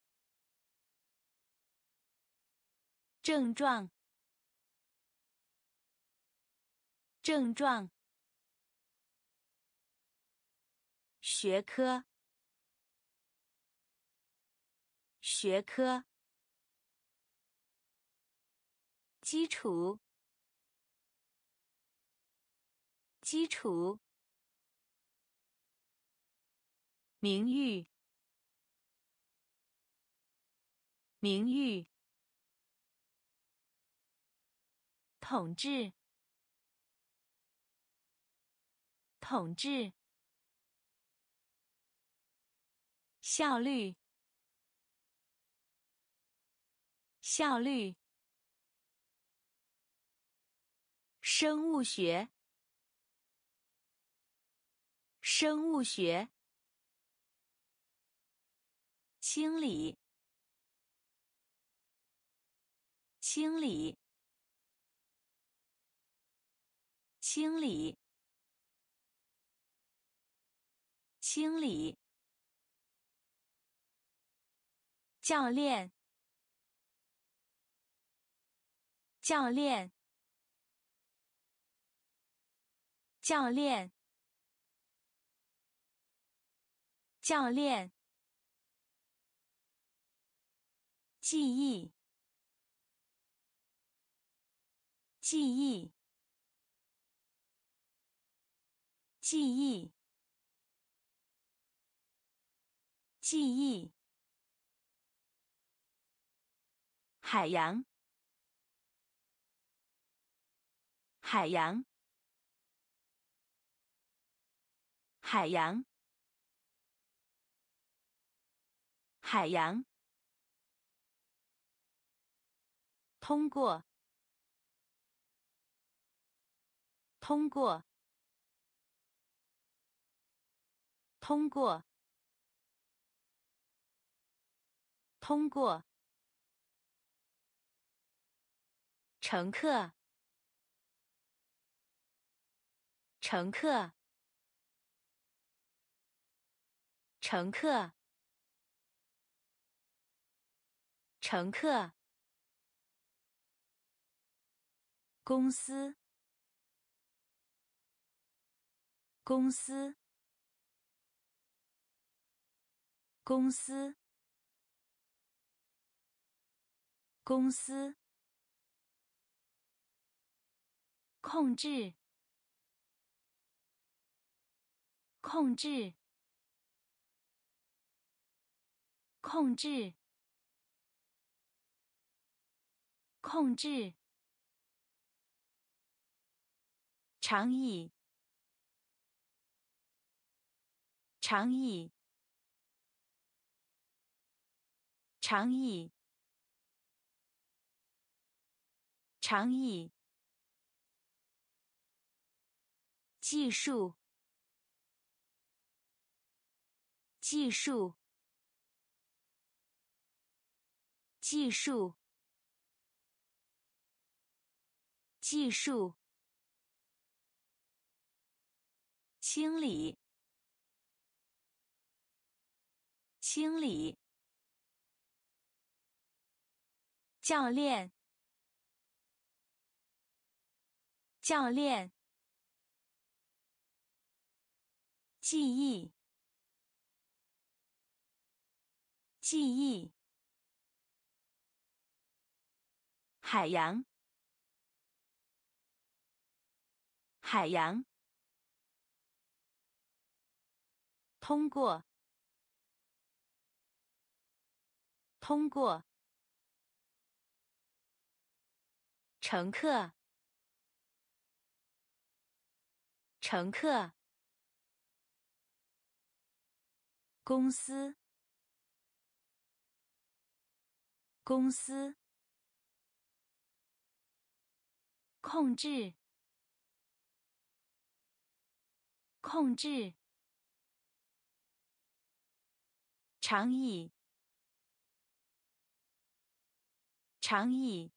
症状，症状。学科，学科。基础，基础。名誉，名誉，统治，统治，效率，效率，生物学，生物学。清理，清理，清理，清理。教练，教练，教练，教练。记忆，记忆，记忆，记忆。海洋，海洋，海洋，海洋。通过，通过，通过，通过。乘客，乘客，乘客，乘客。公司，公司，公司，公司，控制，控制，控制，控制。长椅，长椅，长椅，长椅。技术，技术，技术，技术。清理，清理。教练，教练。记忆，记忆。海洋，海洋。通过，通过。乘客，乘客。公司，公司。控制，控制。长椅，长椅。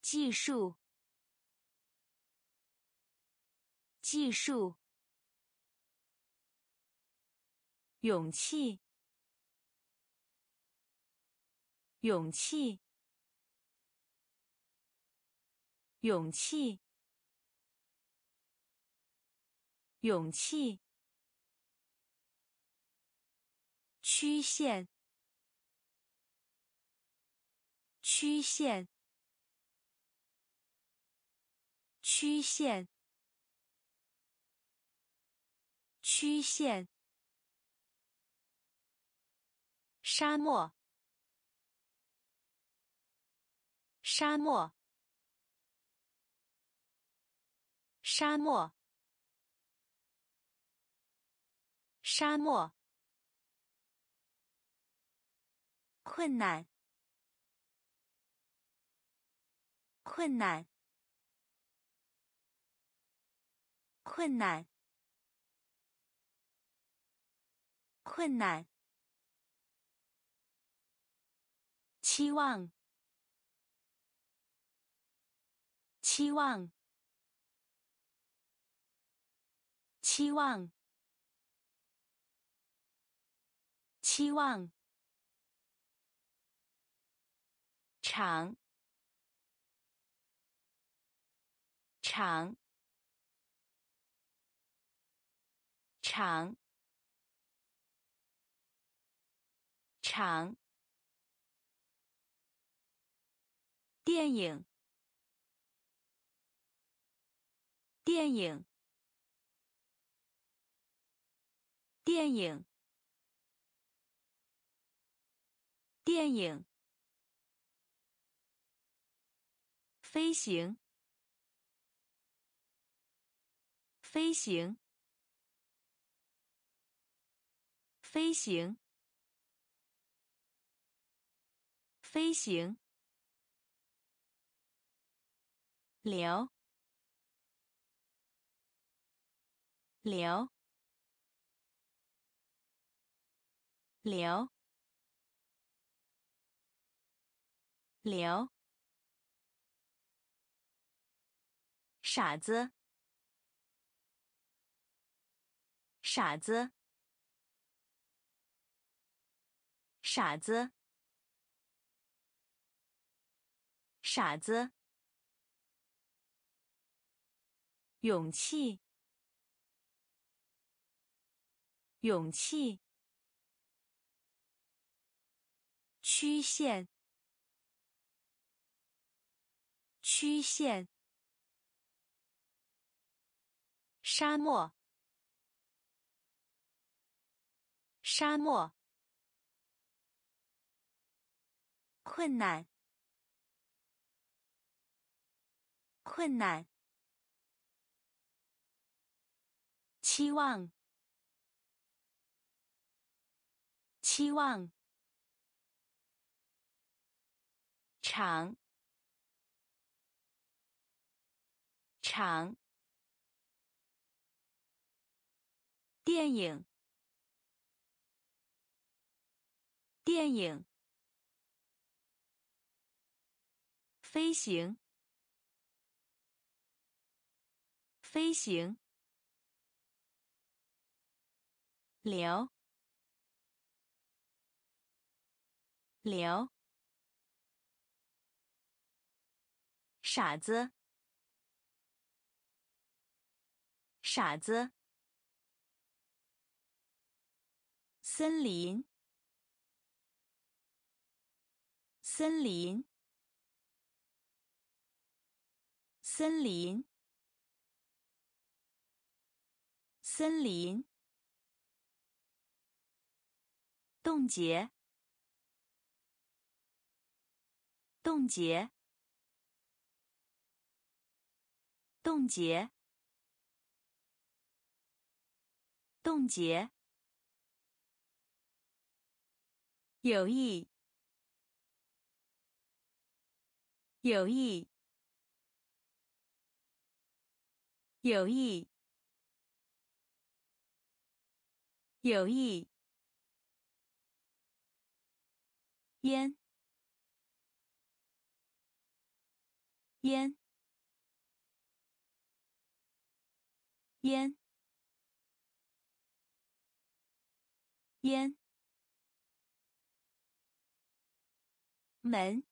技术，技术。勇气，勇气。勇气，勇气。曲线，曲线，曲线，曲线。沙漠，沙漠。沙漠，沙漠，困难，困难，困难，困难，期望，期望。期望，期望，长，长，长，长。电影，电影。电影，电影，飞行，飞行，飞行，飞行，流，流。流，流，傻子，傻子，傻子，傻子，勇气，勇气。曲线，曲线。沙漠，沙漠。困难，困难。期望，期望。长，长。电影，电影。飞行，飞行。流，流。傻子，傻子。森林，森林，森林，森林。冻结，冻结，冻结，冻结。有意，有意，有意，有意。烟，烟，烟，烟。门，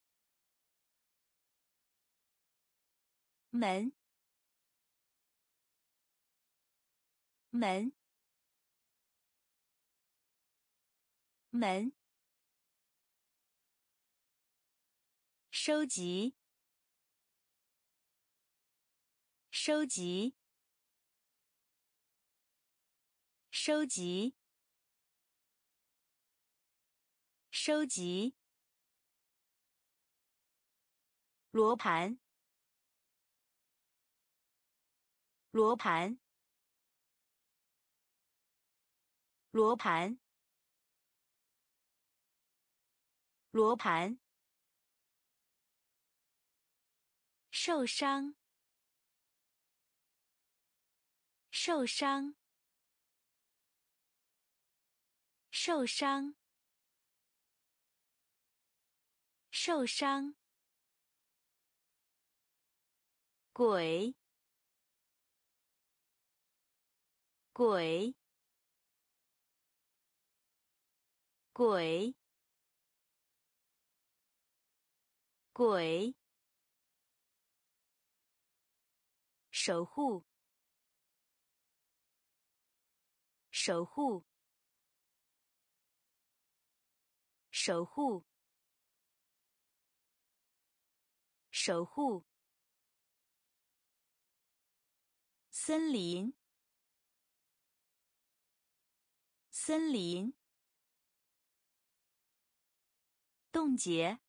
门，门，门。收集，收集，收集，收集。罗盘，罗盘，罗盘，罗盘。受伤，受伤，受伤，受伤。鬼，鬼，鬼，鬼。守护，守护，守护，守护。森林，森林。冻结，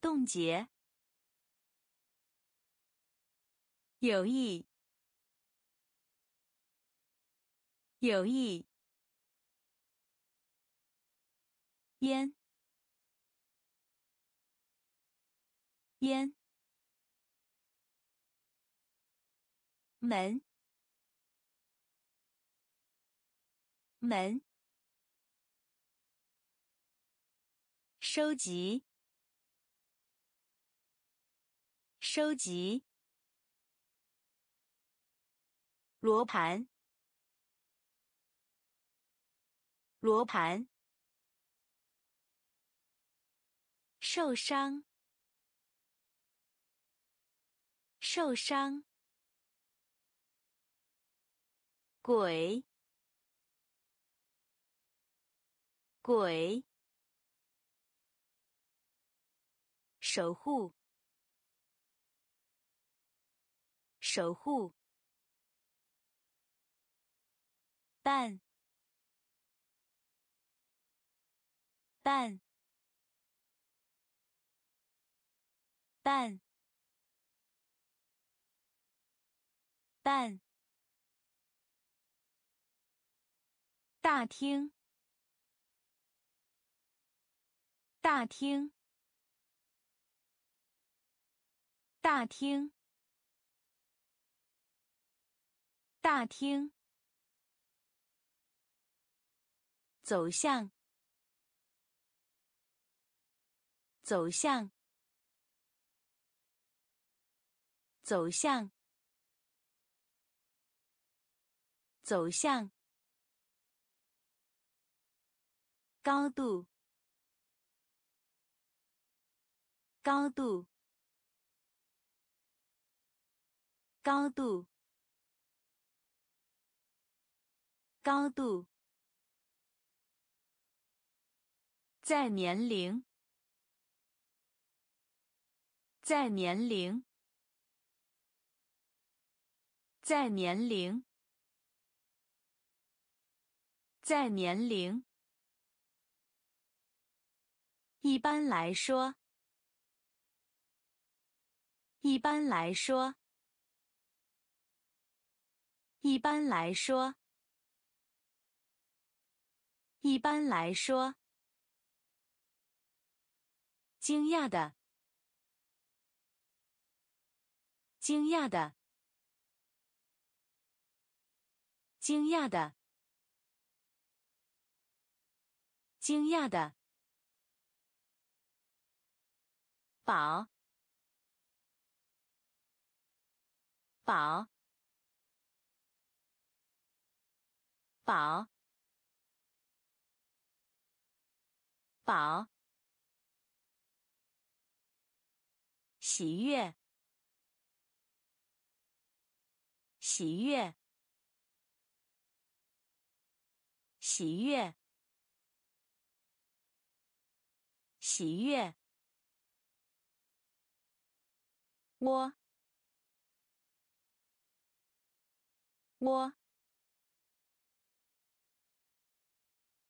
冻结。有意，有意。烟，烟。门，门。收集，收集。罗盘，罗盘。受伤，受伤。鬼，鬼。守护，守护。蛋，蛋，蛋，蛋。大厅，大厅，大厅，大厅。走向，走向，走向，走向。高度，高度，高度，高度，在年龄，在年龄，在年龄，在年龄。一般来说，一般来说，一般来说，一般来说，惊讶的，惊讶的，惊讶的，惊讶的。宝，宝，宝，宝，喜悦，喜悦，喜悦，喜悦。我，我，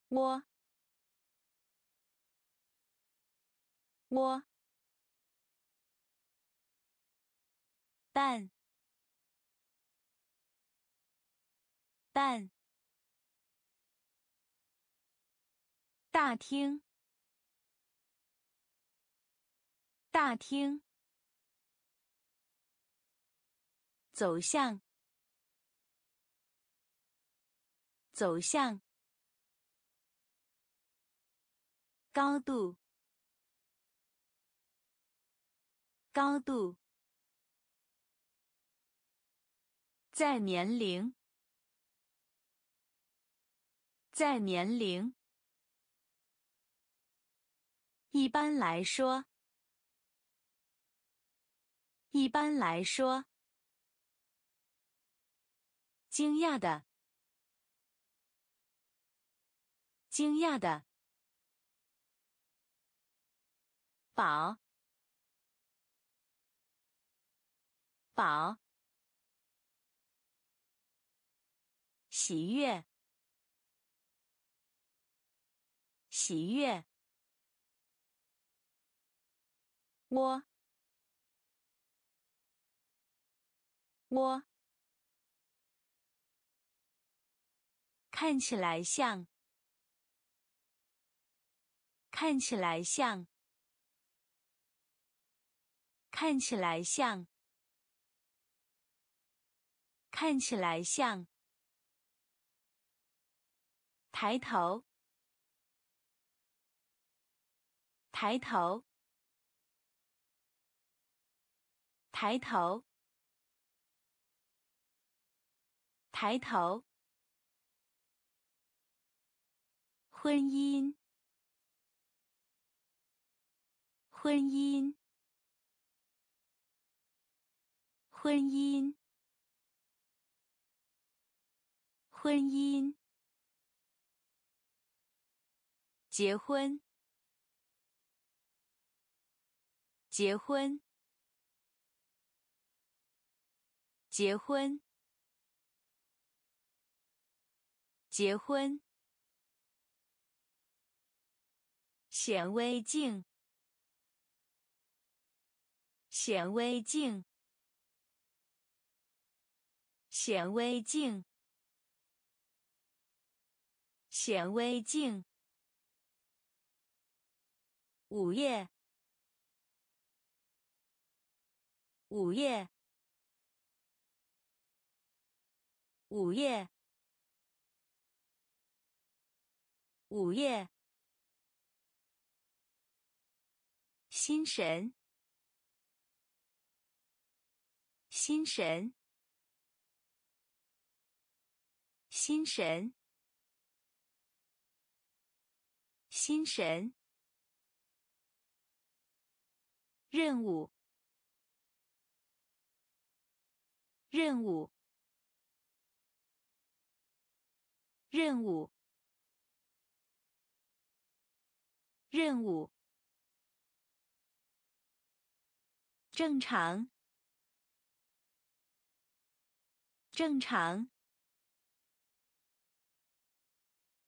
我，我，蛋，蛋，大厅，大厅。走向，走向，高度，高度，在年龄，在年龄，一般来说，一般来说。惊讶的，惊讶的，宝，宝，喜悦，喜悦，窝，窝。看起来像，看起来像，看起来像，看起来像。抬头，抬头，抬头，抬头。婚姻，婚姻，婚姻，婚姻，结婚，结婚，结婚，结婚。显微镜，显微镜，显微镜，显微镜。午夜，午夜，午夜，午夜。心神，心神，心神，心神。任务，任务，任务，任务，正常，正常，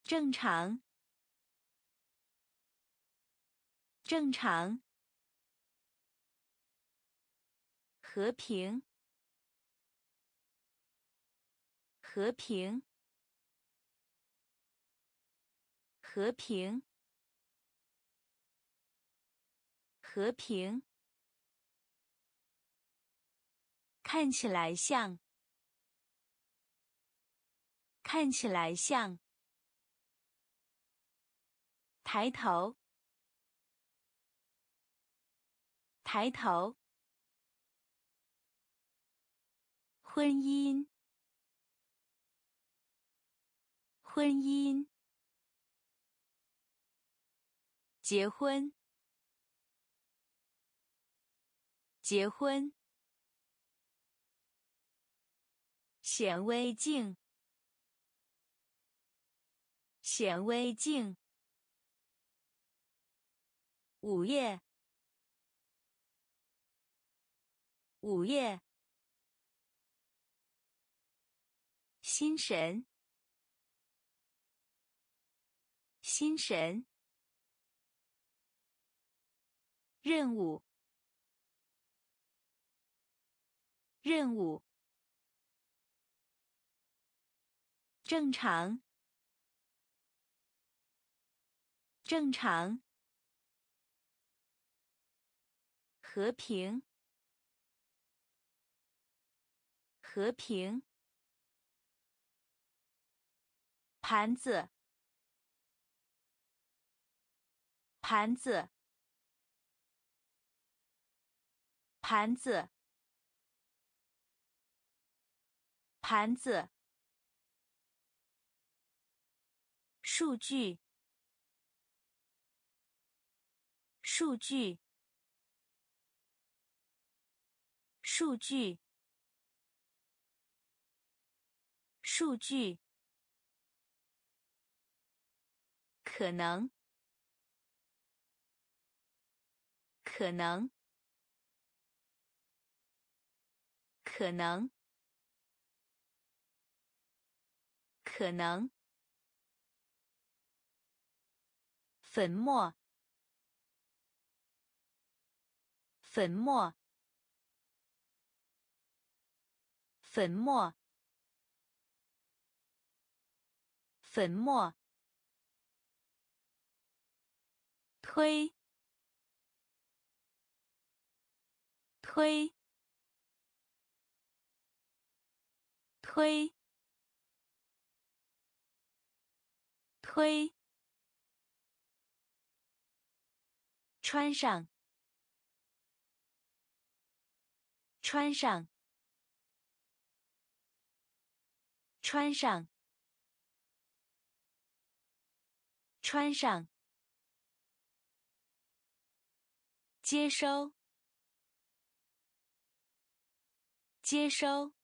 正常，正常。和平，和平，和平，和平。看起来像，看起来像。抬头，抬头。婚姻，婚姻，结婚，结婚，显微镜，显微镜，午夜，午夜。心神，心神，任务，任务，正常，正常，和平，和平。盘子，盘子，盘子，盘子。数据，数据，数据，数据。可能，可能，可能，可能。粉末，粉末，粉末，粉末。推，推，推，推，穿上，穿上，穿上，穿上。接收，接收，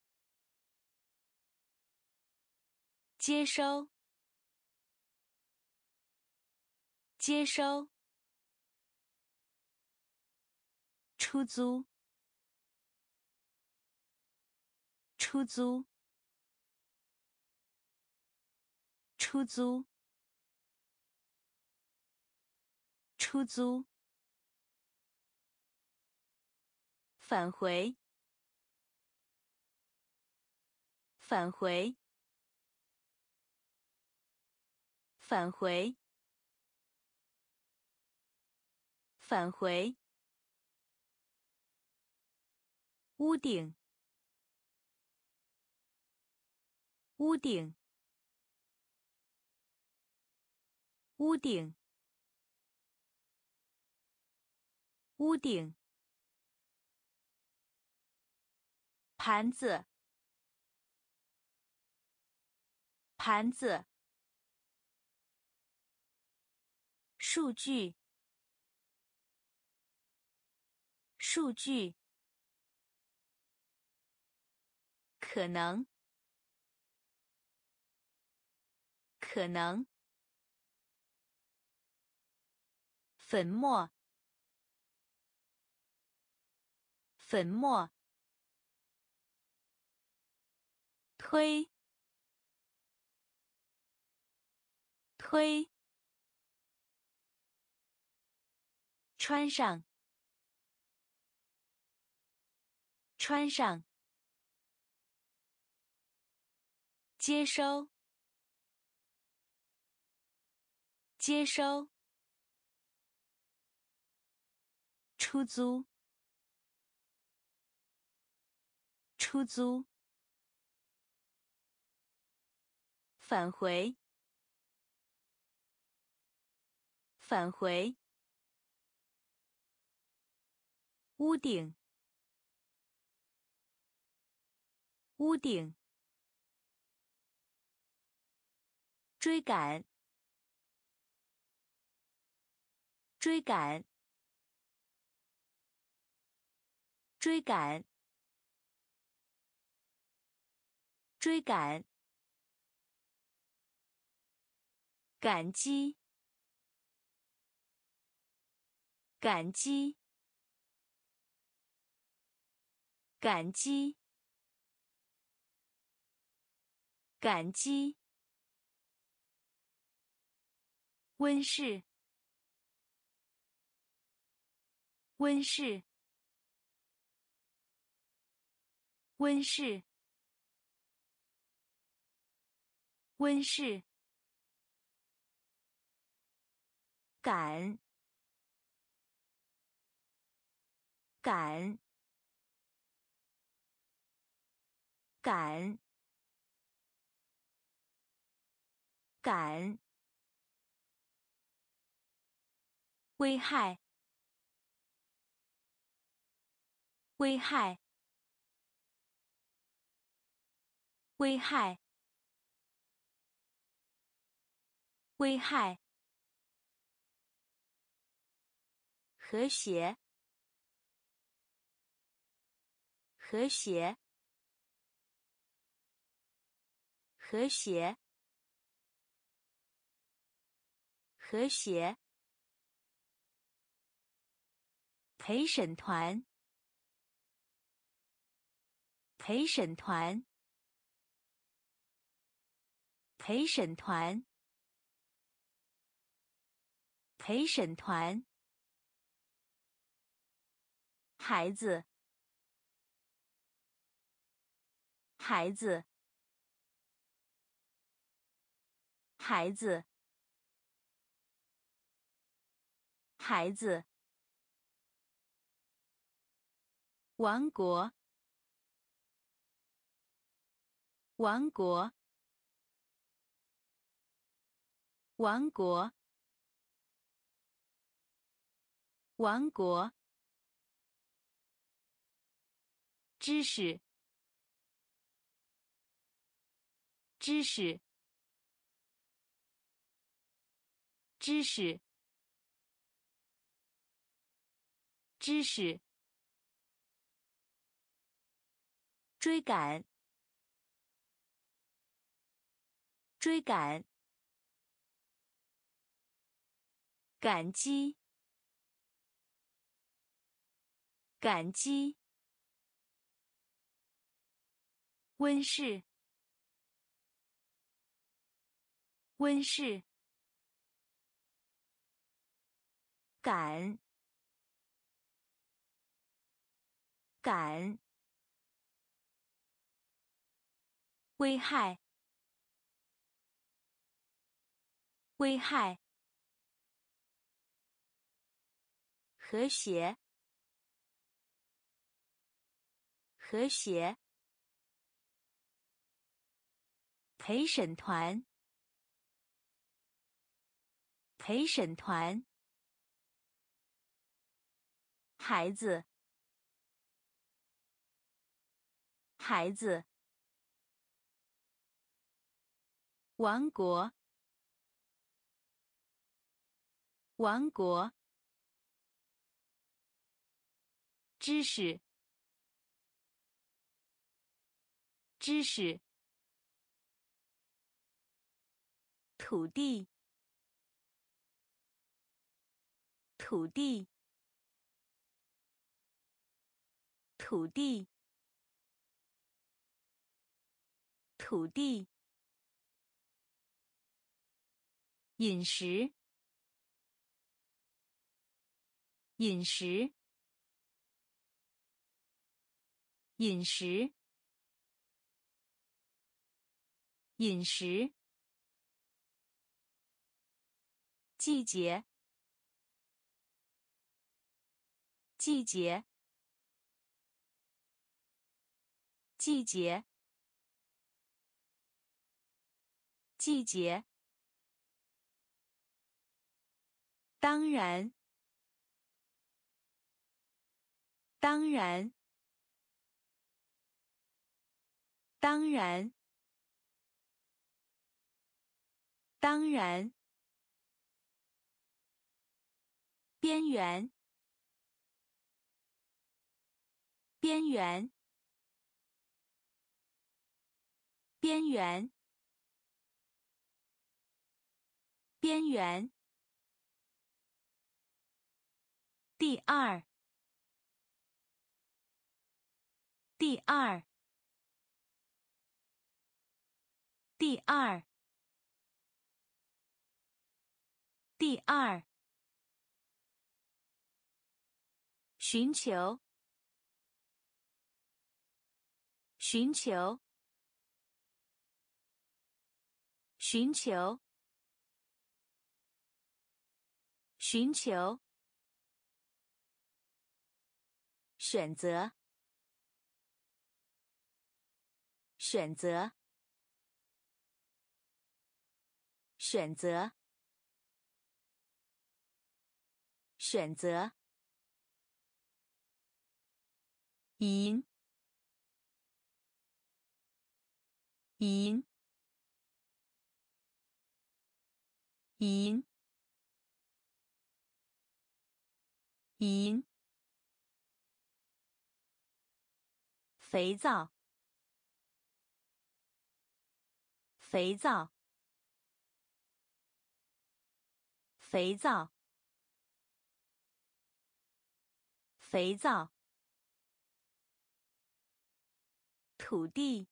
接收，接收。出租，出租，出租，出租。返回，返回，返回，返回。屋顶，屋顶，屋顶，屋顶。盘子，盘子。数据，数据。可能，可能。粉末，粉末。推，推。穿上，穿上。接收，接收。出租，出租。返回，返回。屋顶，屋顶。追赶，追赶，追赶，追赶。感激，感激，感激，感激。温室，温室，温室，温室。赶，赶，赶，赶。危害，危害，危害，危害。和谐，和谐，和谐，和谐。陪审团，陪审团，陪审团，陪审团。孩子，孩子，孩子，孩子。王国，王国，王国，王国。知识，知识，知识，知识。追赶，追赶。感激，感激。温室，温室。感，感。危害，危害。和谐，和谐。陪审团，陪审团。孩子，孩子。王国，王国。知识，知识。土地，土地，土地，土地。饮食，饮食，饮食，饮食。季节，季节，季节，季节。当然，当然，当然，当然。边缘，边缘，边缘，边缘。第二，第二，第二，第二。寻求，寻求，寻求，寻求。选择，选择，选择，选择。银，银，银，银。肥皂，肥皂，肥皂，肥皂。土地，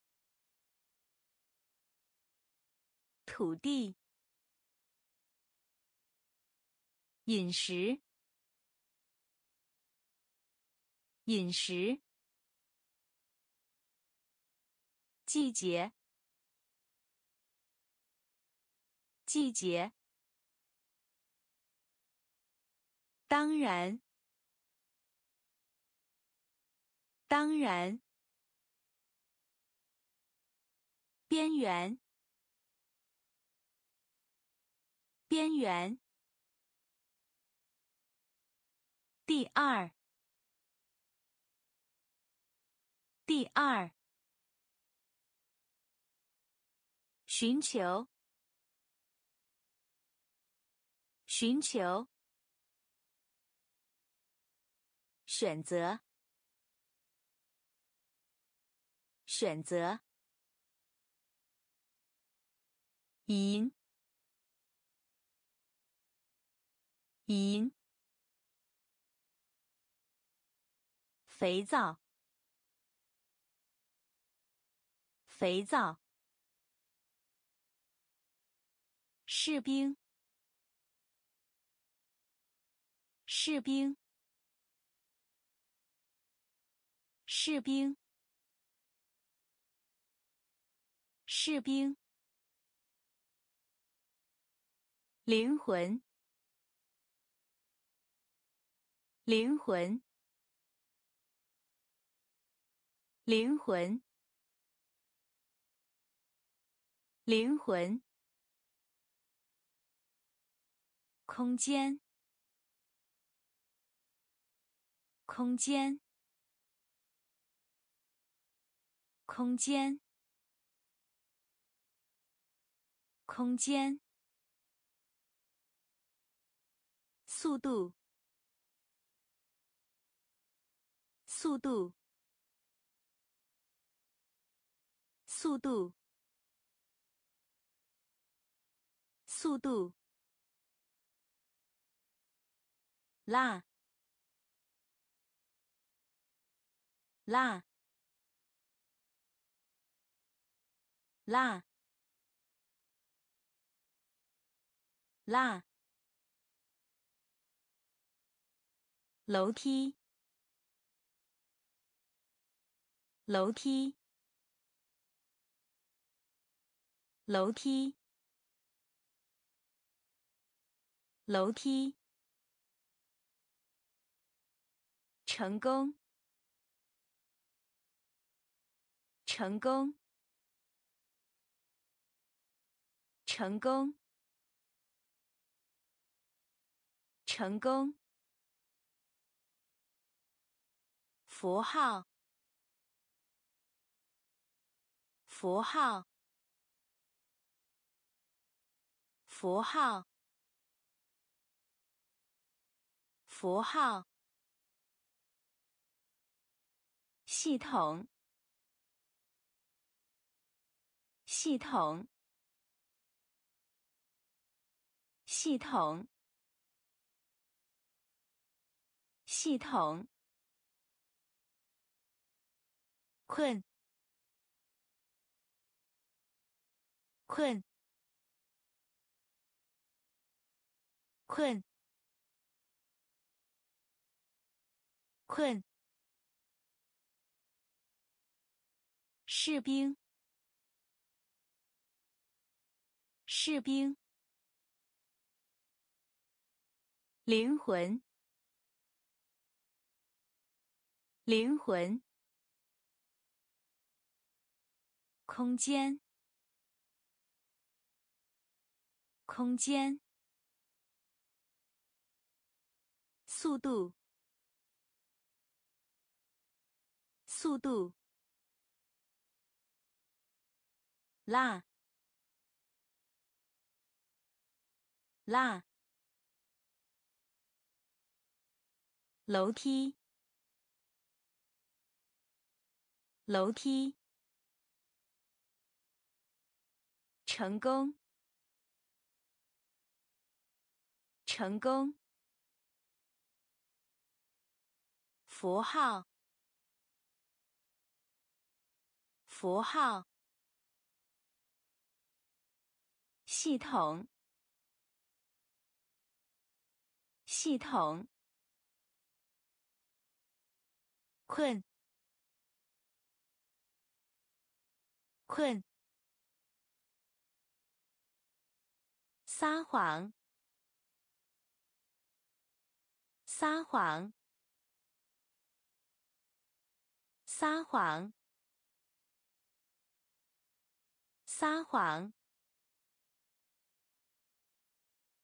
土地。饮食，饮食。季节，季节。当然，当然。边缘，边缘。第二，第二。寻求，寻求。选择，选择。银，银，肥皂，肥皂，士兵，士兵，士兵，士兵。灵魂，灵魂，灵魂，灵魂。空间，空间，空间，空间。速度，速度，速度，速度，拉，拉，拉，拉，楼梯，楼梯，楼梯。楼梯，成功，成功，成功，成功。符号，符号，符号。符号，系统，系统，系统，系统，困，困，困。困，士兵，士兵，灵魂，灵魂，空间，空间，速度。速度，拉，拉，楼梯，楼梯，成功，成功，符号。符号，系统，系统，困，困，撒谎，撒谎，撒谎。撒谎，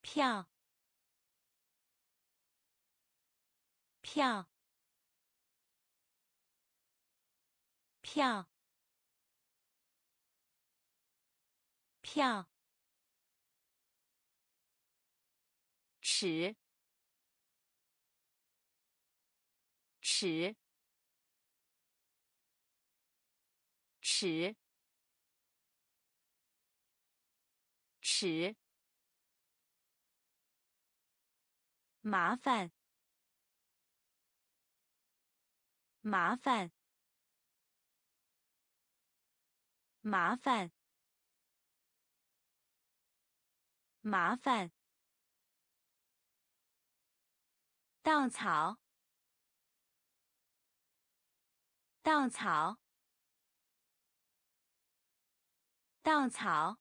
票，票，票，票，尺，尺，尺。尺，麻烦，麻烦，麻烦，麻烦。稻草，稻草，稻草。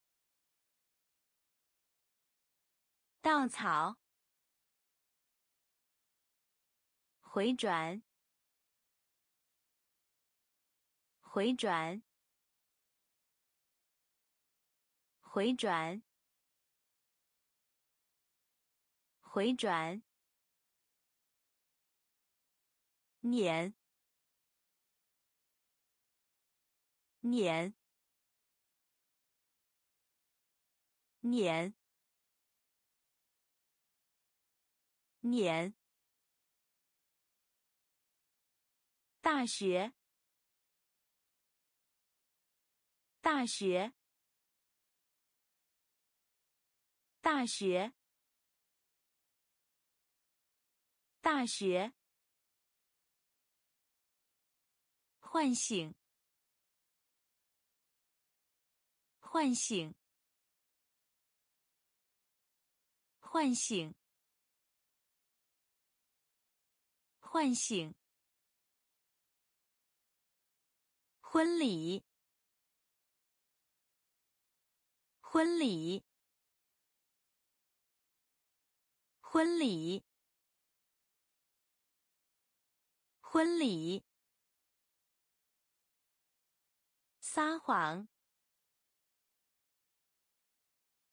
稻草，回转，回转，回转，回转，年，年，年。年，大学，大学，大学，大学，唤醒，唤醒，唤醒，唤醒。婚礼，婚礼，婚礼，婚礼。撒谎，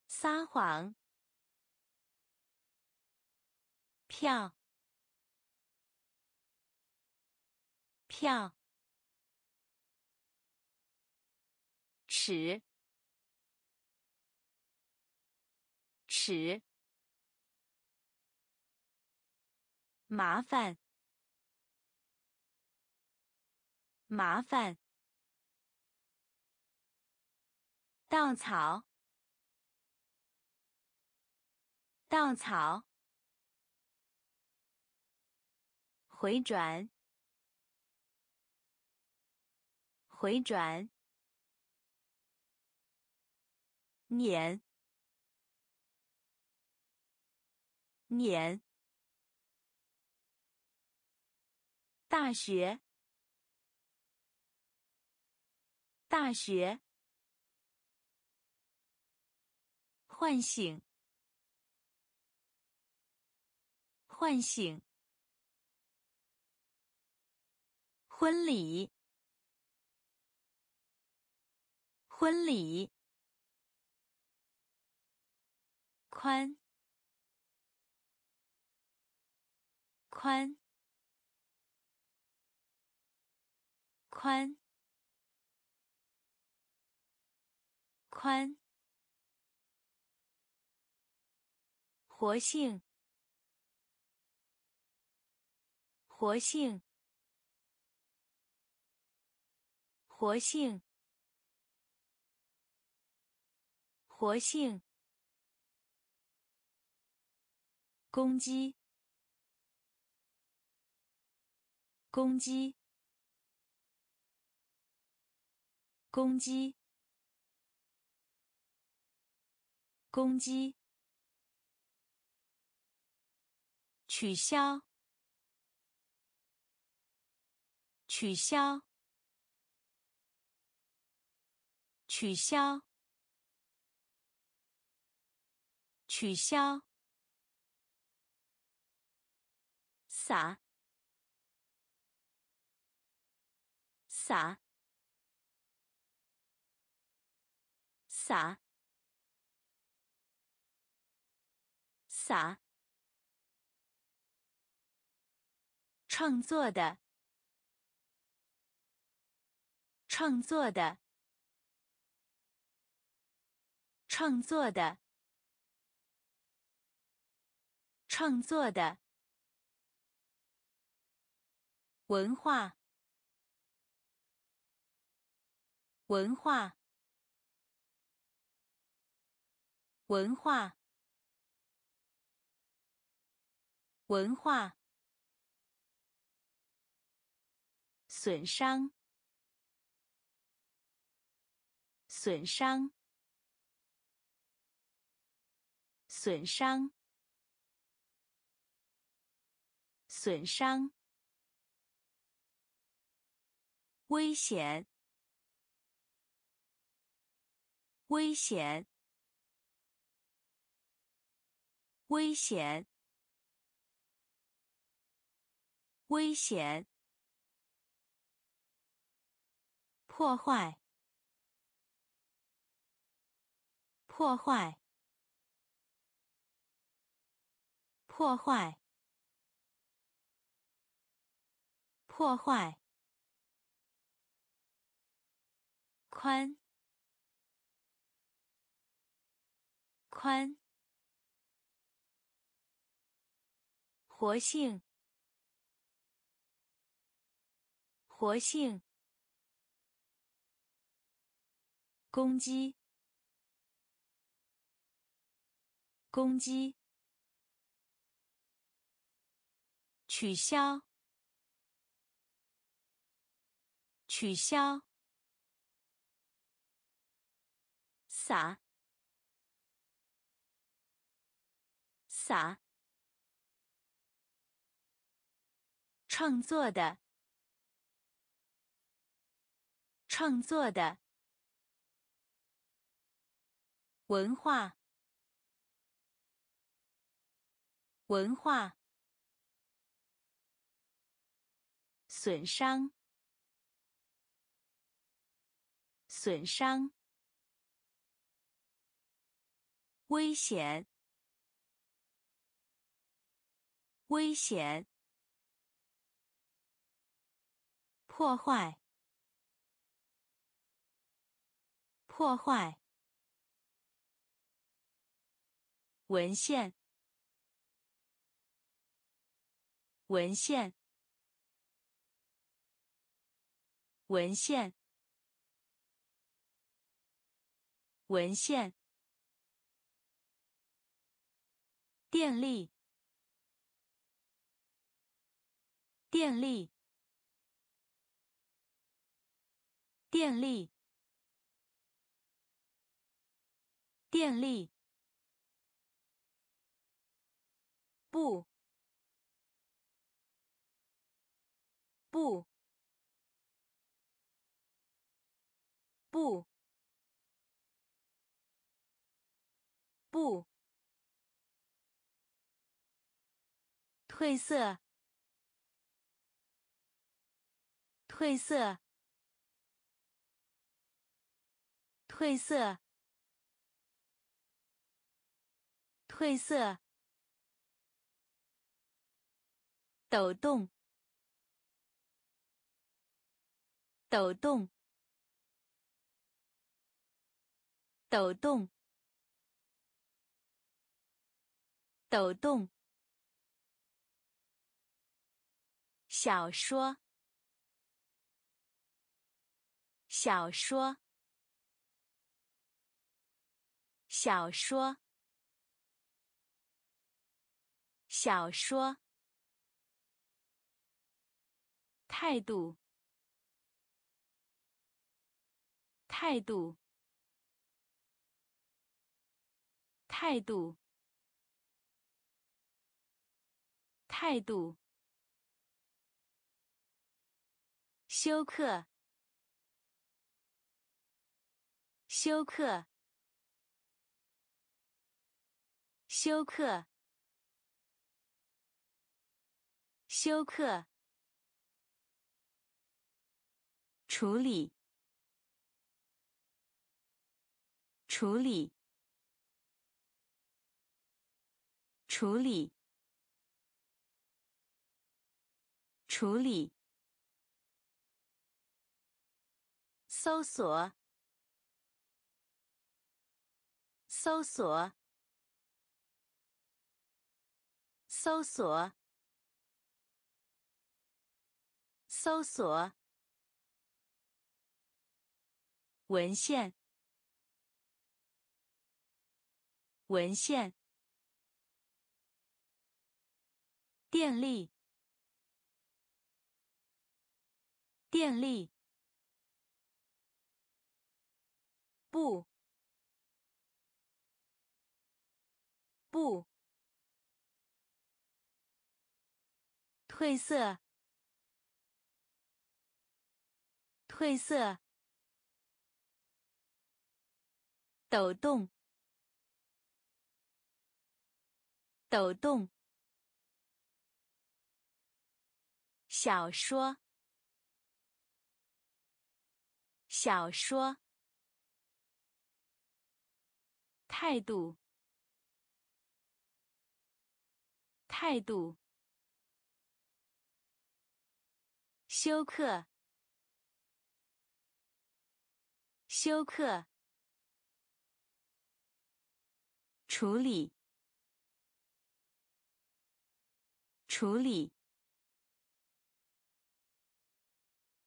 撒谎。票，票。尺，尺，麻烦，麻烦，稻草，稻草，回转，回转。碾，碾，大学，大学，唤醒，唤醒，婚礼，婚礼。宽，宽，宽，宽。活性。活性。活性。活性。攻击。攻击。攻击。攻击。取消，取消，取消，取消。撒，撒，撒，撒。创作的，创作的，创作的，创作的。文化，文化，文化，文化。损伤，损伤，损伤，损伤。危险！危险！危险！危险！破坏！破坏！破坏！破坏！宽，宽，活性，活性，攻击，攻击，取消，取消，撒，撒，创作的，创作的。文化，文化，损伤，损伤，危险，危险，破坏，破坏。文献，文献，文献，文献。电力，电力，电力，电力。不，不，不，不，褪色，褪色，褪色，褪色。抖动，抖动，抖动，抖动。小说，小说，小说，小说。态度，态度，态度，态度。休克，休克，休克，休克。处理，处理，处理，处理。搜索，搜索，搜索，搜索。文献，文献，电力，电力，不，不，褪色，褪色。抖动，抖动。小说，小说。态度，态度。休克，休克。处理，处理。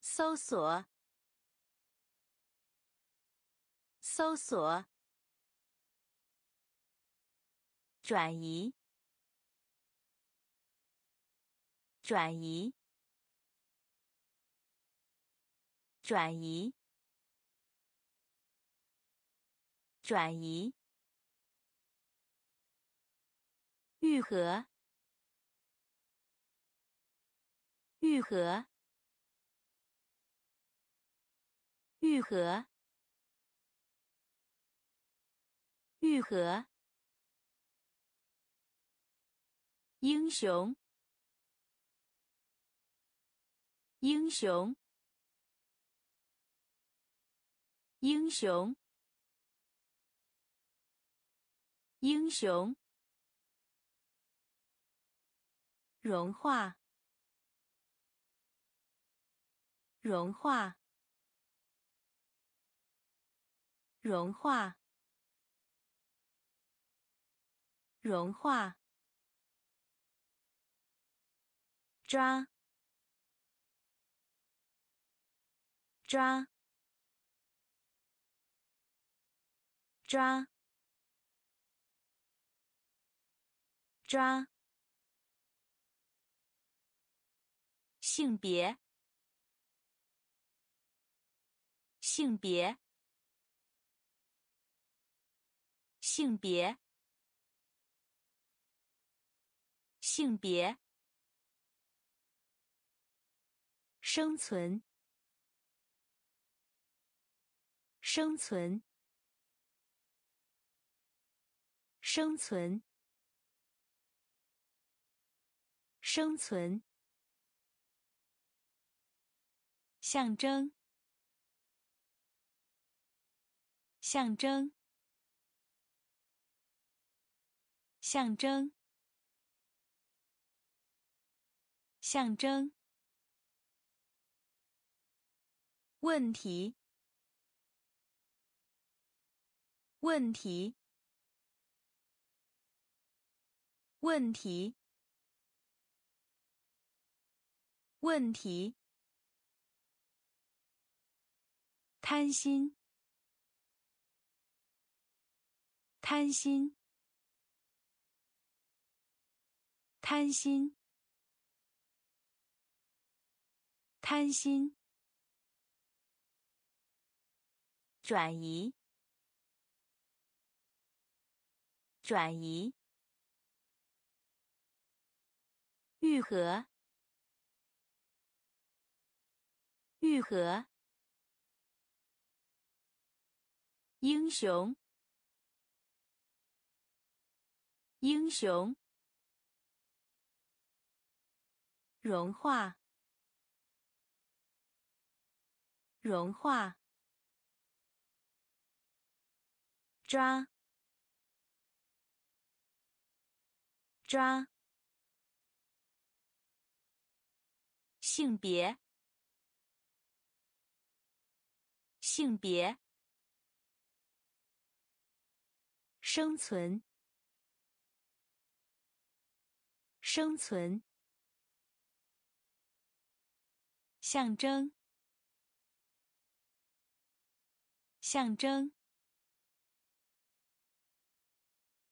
搜索，搜索。转移，转移，转移，转移。愈合，愈合，愈合，愈合。英雄，英雄，英雄，英雄。融化，融化，融化，融化。抓，抓，抓，抓。性别，性别，性别，性别。生存，生存，生存，生存。象征，象征，象征，象征。问题，问题，问题，问题。贪心，贪心，贪心，贪心。转移，转移。愈合，愈合。英雄，英雄，融化，融化，抓，抓，性别，性别。生存，生存。象征，象征。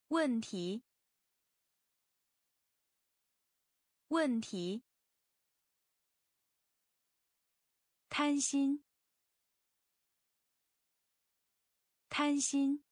问题，问题。贪心，贪心。